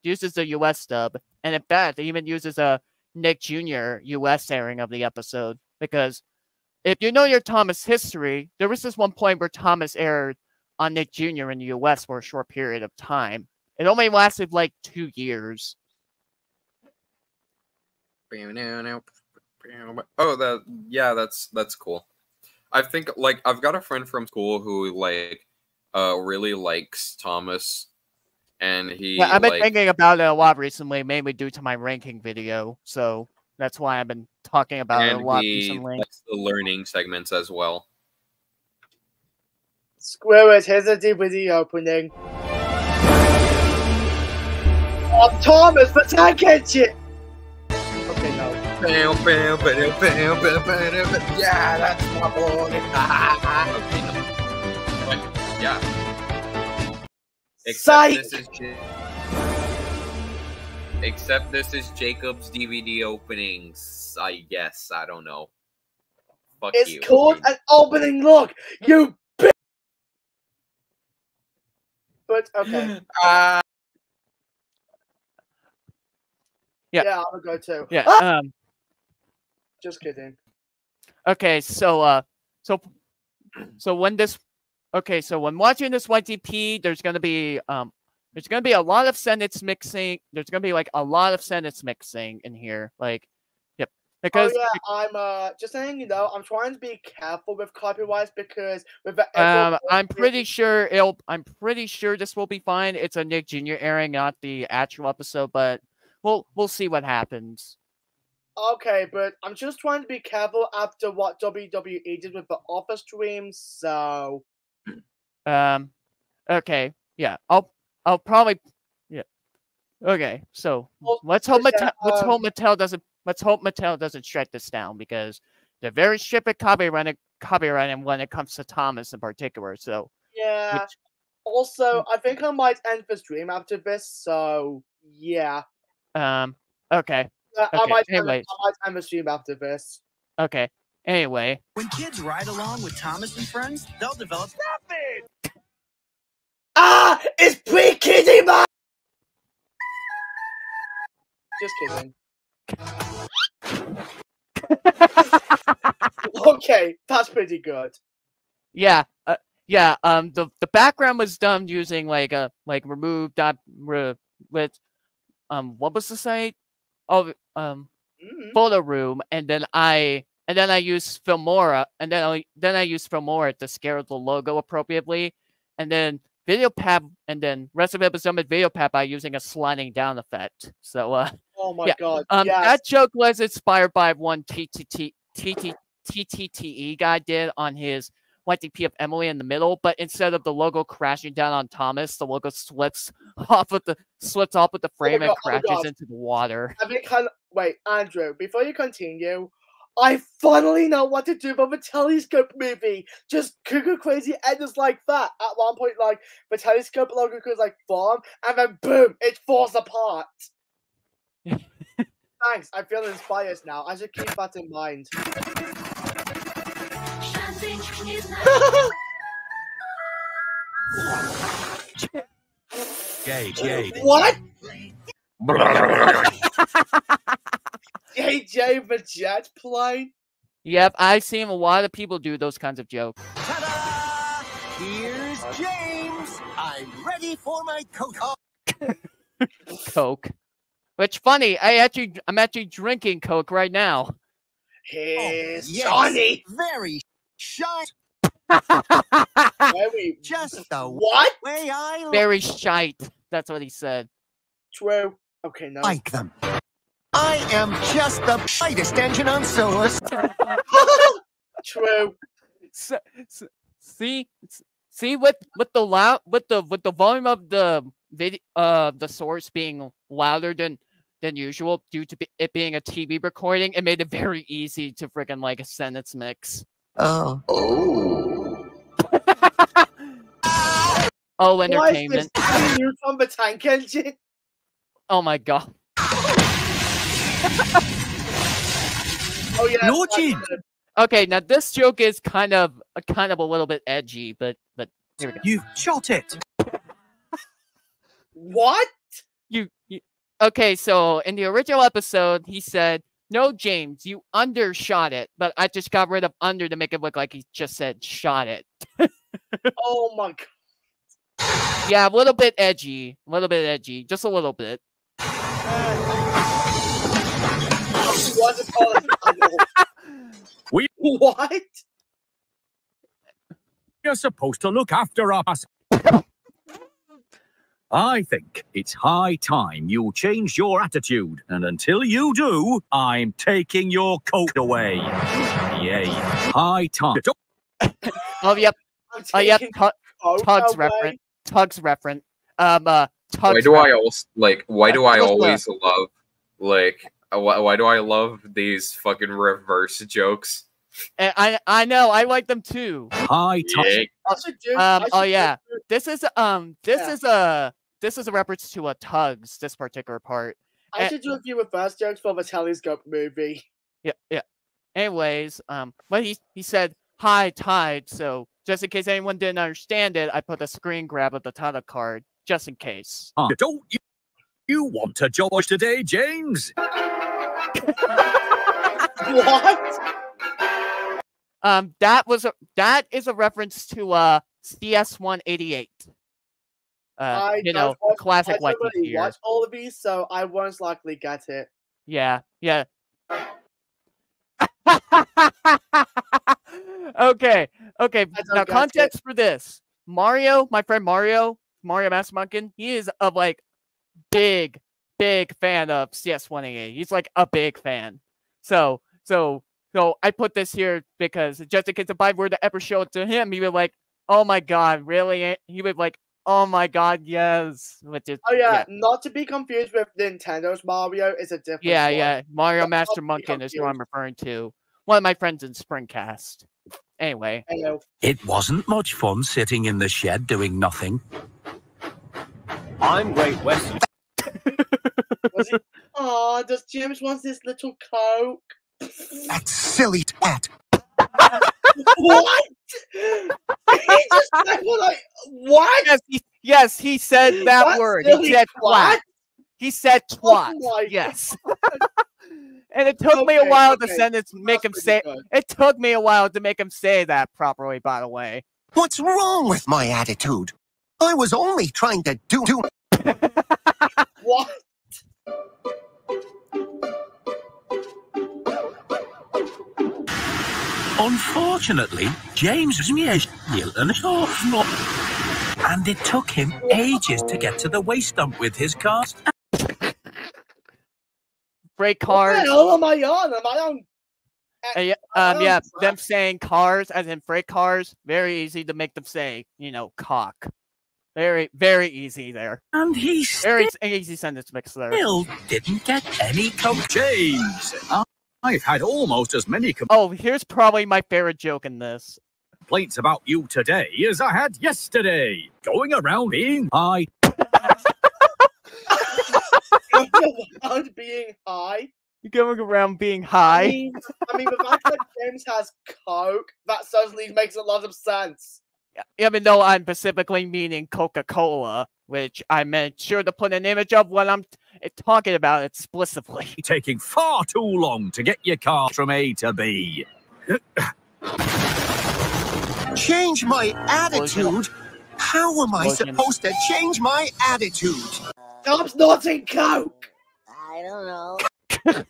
uses the US dub, and in fact, it even uses a Nick Jr. US airing of the episode because if you know your Thomas history, there was this one point where Thomas aired on Nick Jr. in the US for a short period of time. It only lasted like two years. Oh, that yeah, that's that's cool. I think like I've got a friend from school who like uh really likes Thomas, and he Yeah, I've been like thinking about it a lot recently, mainly due to my ranking video. So that's why I've been talking about it a lot he recently. likes the learning segments as well. Squirrels, here's a DVD opening. Oh, Thomas, the tank engine! Okay, no. Yeah, that's my boy. okay, no. But, yeah. Except Psych! this is Ja- Except this is Jacob's DVD openings. I guess. I don't know. Fuck It's you. called an opening look, you bitch! But, okay. Uh, Yeah. Yeah, I'm gonna go too. Yeah. Ah! Um. Just kidding. Okay. So uh. So. So when this. Okay. So when watching this YTP, there's gonna be um. There's gonna be a lot of sentence mixing. There's gonna be like a lot of sentence mixing in here. Like, yep. Because oh yeah, I'm uh just saying, you know, I'm trying to be careful with copyrights because with the Um, I'm pretty sure it'll. I'm pretty sure this will be fine. It's a Nick Jr. airing, not the actual episode, but we'll we'll see what happens. Okay, but I'm just trying to be careful after what WWE did with the office streams, so Um, okay, yeah, I'll I'll probably yeah. Okay, so let's hope yeah, Mattel, let's um, hope Mattel doesn't let's hope Mattel doesn't shut this down because they're very strict at copyright copywriting when it comes to Thomas in particular. So yeah. Which- Also, I think I might end the stream after this, so yeah. um, okay, Uh, I might end, Anyways, I might end the stream after this. okay. Anyway, When kids ride along with Thomas and friends, they'll develop. Stop it! It's pre kitty man! Just kidding. okay, that's pretty good. Yeah, uh, yeah. Um, the the background was done using like a like remove dot re, with um what was the site? Oh, um, photo room, and then I and then I used Filmora, and then I then I used Filmora to scale the logo appropriately, and then video pad, and then rest of it was done with video pad by using a sliding down effect. So uh. Oh my yeah. god. Um, yes. that joke was inspired by one TTT TTTE E guy did on his YTP of Emily in the middle, but instead of the logo crashing down on Thomas, the logo slips off with the slips off with the frame God, and oh crashes God. into the water. I think wait, Andrew, before you continue, I finally know what to do with a telescope movie. Just Cuckoo Crazy edits like that. At one point, like the telescope logo goes like form, and then boom, it falls apart. Thanks, I feel inspired now. I should keep that in mind. Yay, yay. what? JJ the jet plane? Yep, I've seen a lot of people do those kinds of jokes. Ta-da! Here's James. I'm ready for my coke. Coke. Which funny, I actually I'm actually drinking Coke right now. Here's oh, Yes, Johnny. Very shy. Very Just the what? way I Very shite. That's what he said. True. Okay, no. like them. I am just the brightest engine on Solus. True. S- s- see see with with the loud with the with the volume of the video uh the source being louder than than usual due to be- it being a TV recording, it made it very easy to freaking like a sentence mix. Oh. Oh. Oh, Why is entertainment. this coming new from the tank engine? Oh my god. Oh yeah. Lordy. Okay, now this joke is kind of uh, kind of a little bit edgy, but but here we go. You've shot it. What? you, you okay so in the original episode he said no james you undershot it but i just got rid of under to make it look like he just said shot it Oh my god. Yeah, a little bit edgy. A little bit edgy. Just a little bit. What's it called? We what? You're supposed to look after us. I think it's high time you change your attitude, and until you do, I'm taking your coat away. Yay. High time. Oh yep. Oh yep. taking Tugs away. reference. Tugs reference. Um. Uh. Tugs Why do I reference. always like? Why do I always love like? Uh, Why, why do I love these fucking reverse jokes? And I I know I like them too. High Yeah. I should do. Um. should Oh do- yeah. This is um. This Yeah. is a this is a reference to a Tugs. This particular part. I Eh, should do a few reverse jokes for the Telescope movie. Yeah, yeah. Anyways, um, but he he said high tide, so just in case anyone didn't understand it, I put a screen grab of the title card just in case. Huh. Don't you, you want to George today, James? What? Um, that was a that is a reference to uh CS one eighty eight. Uh, I you know, watch- classic I years. watch all of these, so I won't likely get it. Yeah, yeah. okay, okay. Now get it. context for this: Mario, my friend Mario, Mario Master he is of like big, big fan of CS one eighty eight. He's like a big fan. So, so, so I put this here because just in case if I were to ever show it to him, he would like, "Oh my god, really?" eh?" He would like, "Oh my god, yes." Which is Oh yeah, not to be confused with Nintendo's Mario. is a different. yeah, one. yeah. Mario Not Master to be Munkin is who I'm referring to. One of my friends in Springcast. Anyway, Hello. It wasn't much fun sitting in the shed doing nothing. I'm Great Western. Oh, does James want this little coke? That silly twat. what? he just said what I what? yes, he, yes, he said that That's word. He said twat. twat? He said Oh twat. my yes. and it took me a Okay, while to okay. send it, make him say. good. It took me a while to make him say that properly. By the way. What's wrong with my attitude? I was only trying to do. do What? Unfortunately, James was and and it took him ages to get to the waste dump with his car. Freight What cars. the hell am I on? Am I on? Uh, yeah, um, yeah, them saying cars as in freight cars, very easy to make them say, you know, cock. Very, very easy there. And he Very s- easy sentence mix there. still didn't get any coke. James, I- I've had almost as many Oh, here's probably my favorite joke in this. complaints about you today as I had yesterday. Going around being high. About being high. Going around being I high. mean, I mean, the fact that James has coke, that certainly makes a lot of sense. Even though I'm specifically meaning Coca Cola, which I meant sure to put an image of when I'm t- eh, talking about explicitly. Taking far too long to get your car from A to B. change my attitude? How am I supposed to change my attitude? Stop snorting coke. I don't know.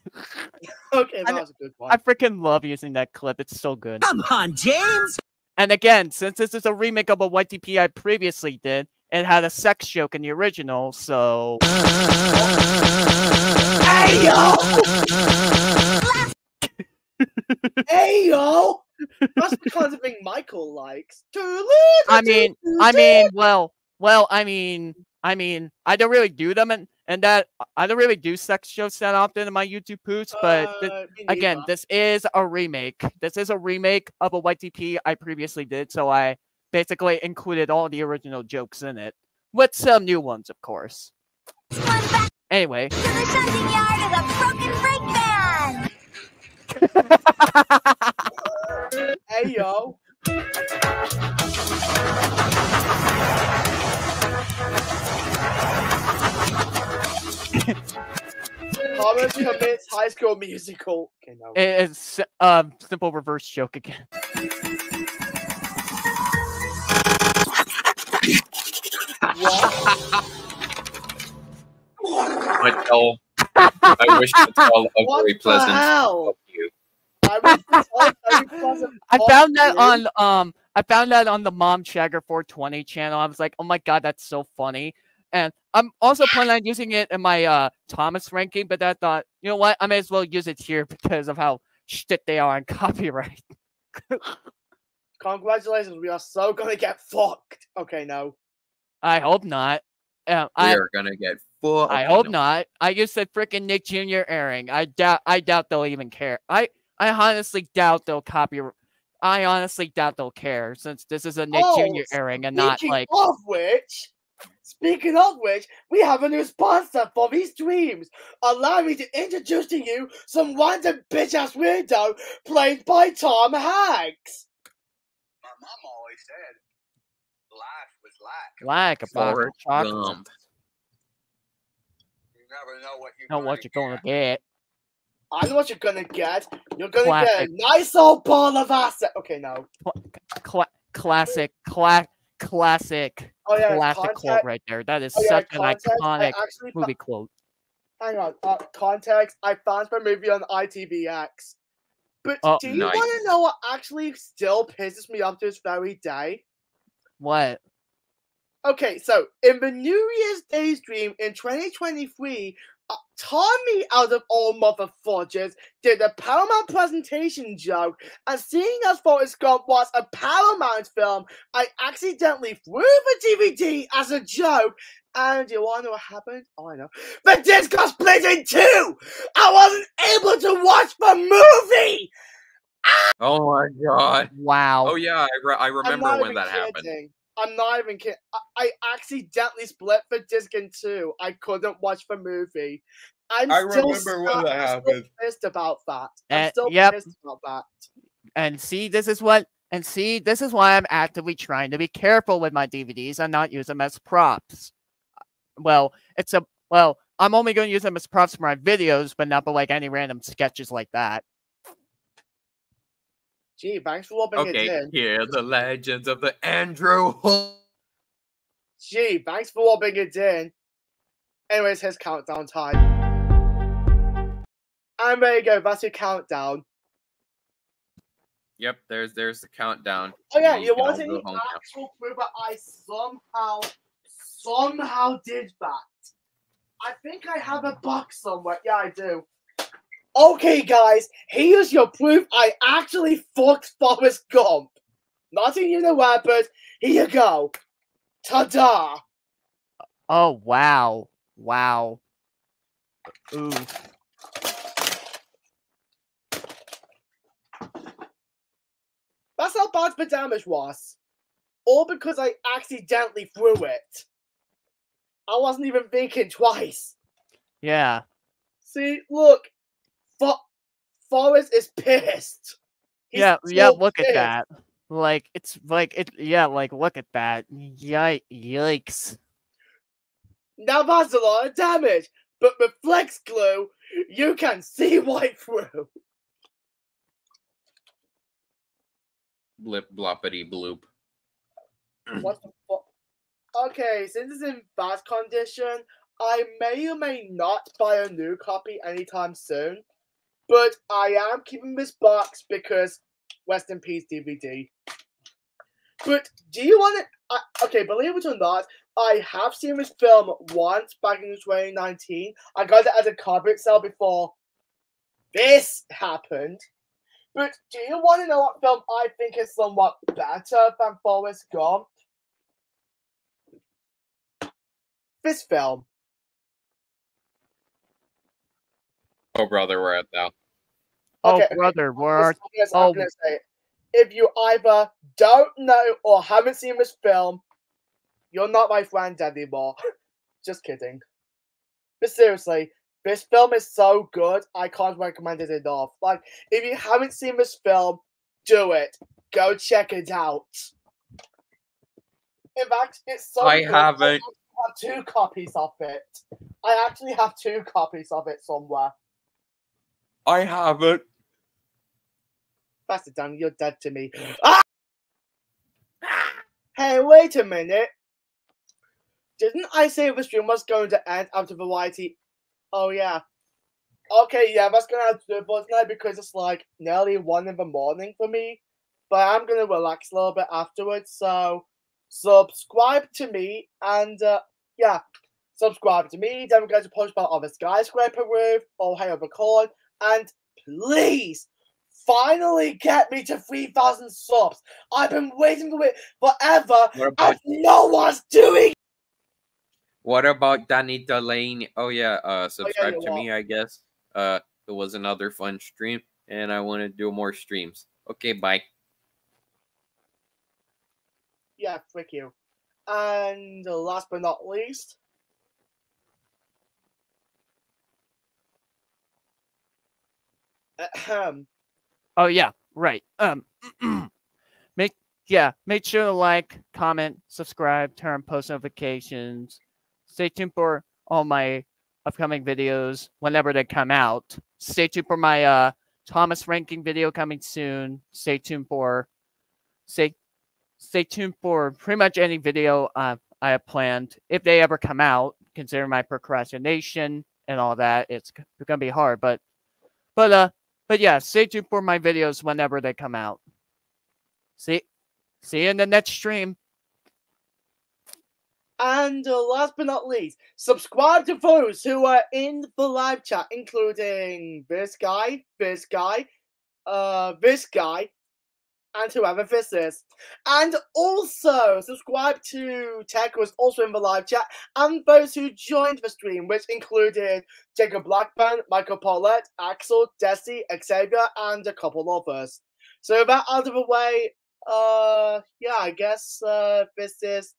Okay, that I- was a good one. I freaking love using that clip. It's so good. Come on, James! And again, since this is a remake of a YTP I previously did, it had a sex joke in the original, so. Hey yo! hey yo! That's the kind of thing Michael likes. I mean, I mean, well, well, I mean, I mean, I don't really do them, and and that I don't really do sex jokes that often in my YouTube posts. But Uh, me again, this is a remake. This is a remake of a YTP I previously did, so I basically included all the original jokes in it, with some new ones, of course. Anyway, To the Thomas commits high school musical. Okay, no. it- it's um simple reverse joke again. What? Mattel. I wish Mattel a What very the pleasant. hell? fuck you. I wish Mattel a very pleasant I found that on um I found that on the Mom Shagger 420 channel. I was like, oh my god, that's so funny. And I'm also planning on using it in my uh Thomas ranking, but I thought, you know what, I may as well use it here because of how shit they are on copyright. Congratulations, we are so gonna get fucked. Okay, no. I hope not. Um, We I are gonna get full. I hope not. I used the freaking Nick Jr. airing. I doubt I doubt they'll even care. I I honestly doubt they'll copy. I honestly doubt they'll care since this is a Nick Oh, Jr. airing and not Speaking like of which, speaking of which, we have a new sponsor for these streams. Allow me to introduce to you some random bitch ass weirdo played by Tom Hanks. My mom always said life was like like a box of Forrest chocolates. You never know what you Know what you're gonna get. I know what you're gonna get. You're gonna Classic. get a nice old ball of acid. Okay, no. Cla- classic, cla- classic, Oh, yeah, classic quote right there. That is oh, yeah, such an iconic movie quote. Hang on. Uh, context. I found my movie on ITVX. But Oh, do you nice. want to know what actually still pisses me off to this very day? What? Okay, so in the New Year's Day dream in 2023, uh, Tommy out of all motherfuckers did a Paramount presentation joke, and seeing as Forrest Gump was a Paramount film, I accidentally threw the DVD as a joke. And you wanna know what happened? Oh, I know. The disc got split in two! I wasn't able to watch the movie! Ah! Oh my god. Wow. Oh yeah, I, re- I remember when even that happened. Kidding. I'm not even kidding. I, I accidentally split the disc in two. I couldn't watch the movie. I'm I still, remember when stu- that I'm still happened. pissed about that. I'm Uh, still yep. pissed about that. And see, this is what, and see, this is why I'm actively trying to be careful with my DVDs and not use them as props. Well, it's a, well, I'm only going to use them as props for my videos, but not for like any random sketches like that. Gee, thanks for rubbing it Okay, in. here the legends of the Andrew. Hol- Gee, thanks for rubbing it in. Anyways, here's countdown time. And there you go, that's your countdown. Yep, there's there's the countdown. Oh yeah, You you can all want any actual proof that I somehow, somehow did that? I think I have a box somewhere. Yeah, I do. Okay, guys, here's your proof I actually fucked Forrest Gump. Nothing in the weapons. Here you go. Ta-da! Oh, wow. Wow. Ooh. That's how bad the damage was. All because I accidentally threw it. I wasn't even thinking twice. Yeah. See, look, Forrest is pissed. He's yeah, yeah, still look at that. Like, it's like, it, yeah, like, look at that. Yike, yikes. Now that's a lot of damage, but with flex glue, you can see right through. Blip bloppity bloop. What the fuck? Okay, since it's in bad condition, I may or may not buy a new copy anytime soon. But I am keeping this box because rest in peace DVD. But do you want to? Okay, believe it or not, I have seen this film once back in 2019. I got it at a carpet sale before this happened. But do you want to know what film I think is somewhat better than Forrest Gump? This film. Oh brother, we're at now. Oh, Okay, okay, brother, I'm where gonna- are. I'm I'm Oh, gonna say. If you either don't know or haven't seen this film, you're not my friend anymore. Just kidding. But seriously, this film is so good, I can't recommend it enough. Like, if you haven't seen this film, do it. Go check it out. In fact, it's so I good, haven't. I have two copies of it. I actually have two copies of it somewhere. I haven't. Faster, Dan, you're dead to me. Ah! Hey, wait a minute. didn't I say the stream was going to end after variety? Oh yeah. Okay, yeah, that's gonna have to do it for tonight because it's like nearly one in the morning for me. But I'm gonna relax a little bit afterwards. So subscribe to me and uh, yeah, subscribe to me. Then we're going to post about other skyscraper roof or hey record and please finally get me to 3,000 subs. I've been waiting for it forever and no one's doing What about Danny Delaney? Oh yeah, uh subscribe yeah, to what? me, I guess. Uh it was another fun stream and I want to do more streams. Okay, bye. Yeah, frick you. And last but not least, ahem, Oh yeah, right. Um, make yeah, make sure to like, comment, subscribe, turn on post notifications. Stay tuned for all my upcoming videos whenever they come out. Stay tuned for my uh Thomas ranking video coming soon. Stay tuned for stay stay tuned for pretty much any video uh, I have planned if they ever come out. Considering my procrastination and all that, it's gonna be hard, but but uh but yeah, stay tuned for my videos whenever they come out. See, see you in the next stream. And uh, last but not least, subscribe to those who are in the live chat, including this guy, this guy, uh, this guy, and whoever this is. And also subscribe to Tech, who is also in the live chat, and those who joined the stream, which included Jacob Blackburn, Michael Poellot, Axl, Desi, Xavier, and a couple others. So that out of the way, uh, yeah, I guess uh, this is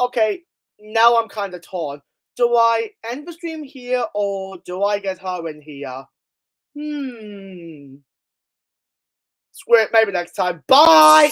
okay, now I'm kind of torn. Do I end the stream here or do I get her in here? Hmm. Screw it, maybe next time. Bye!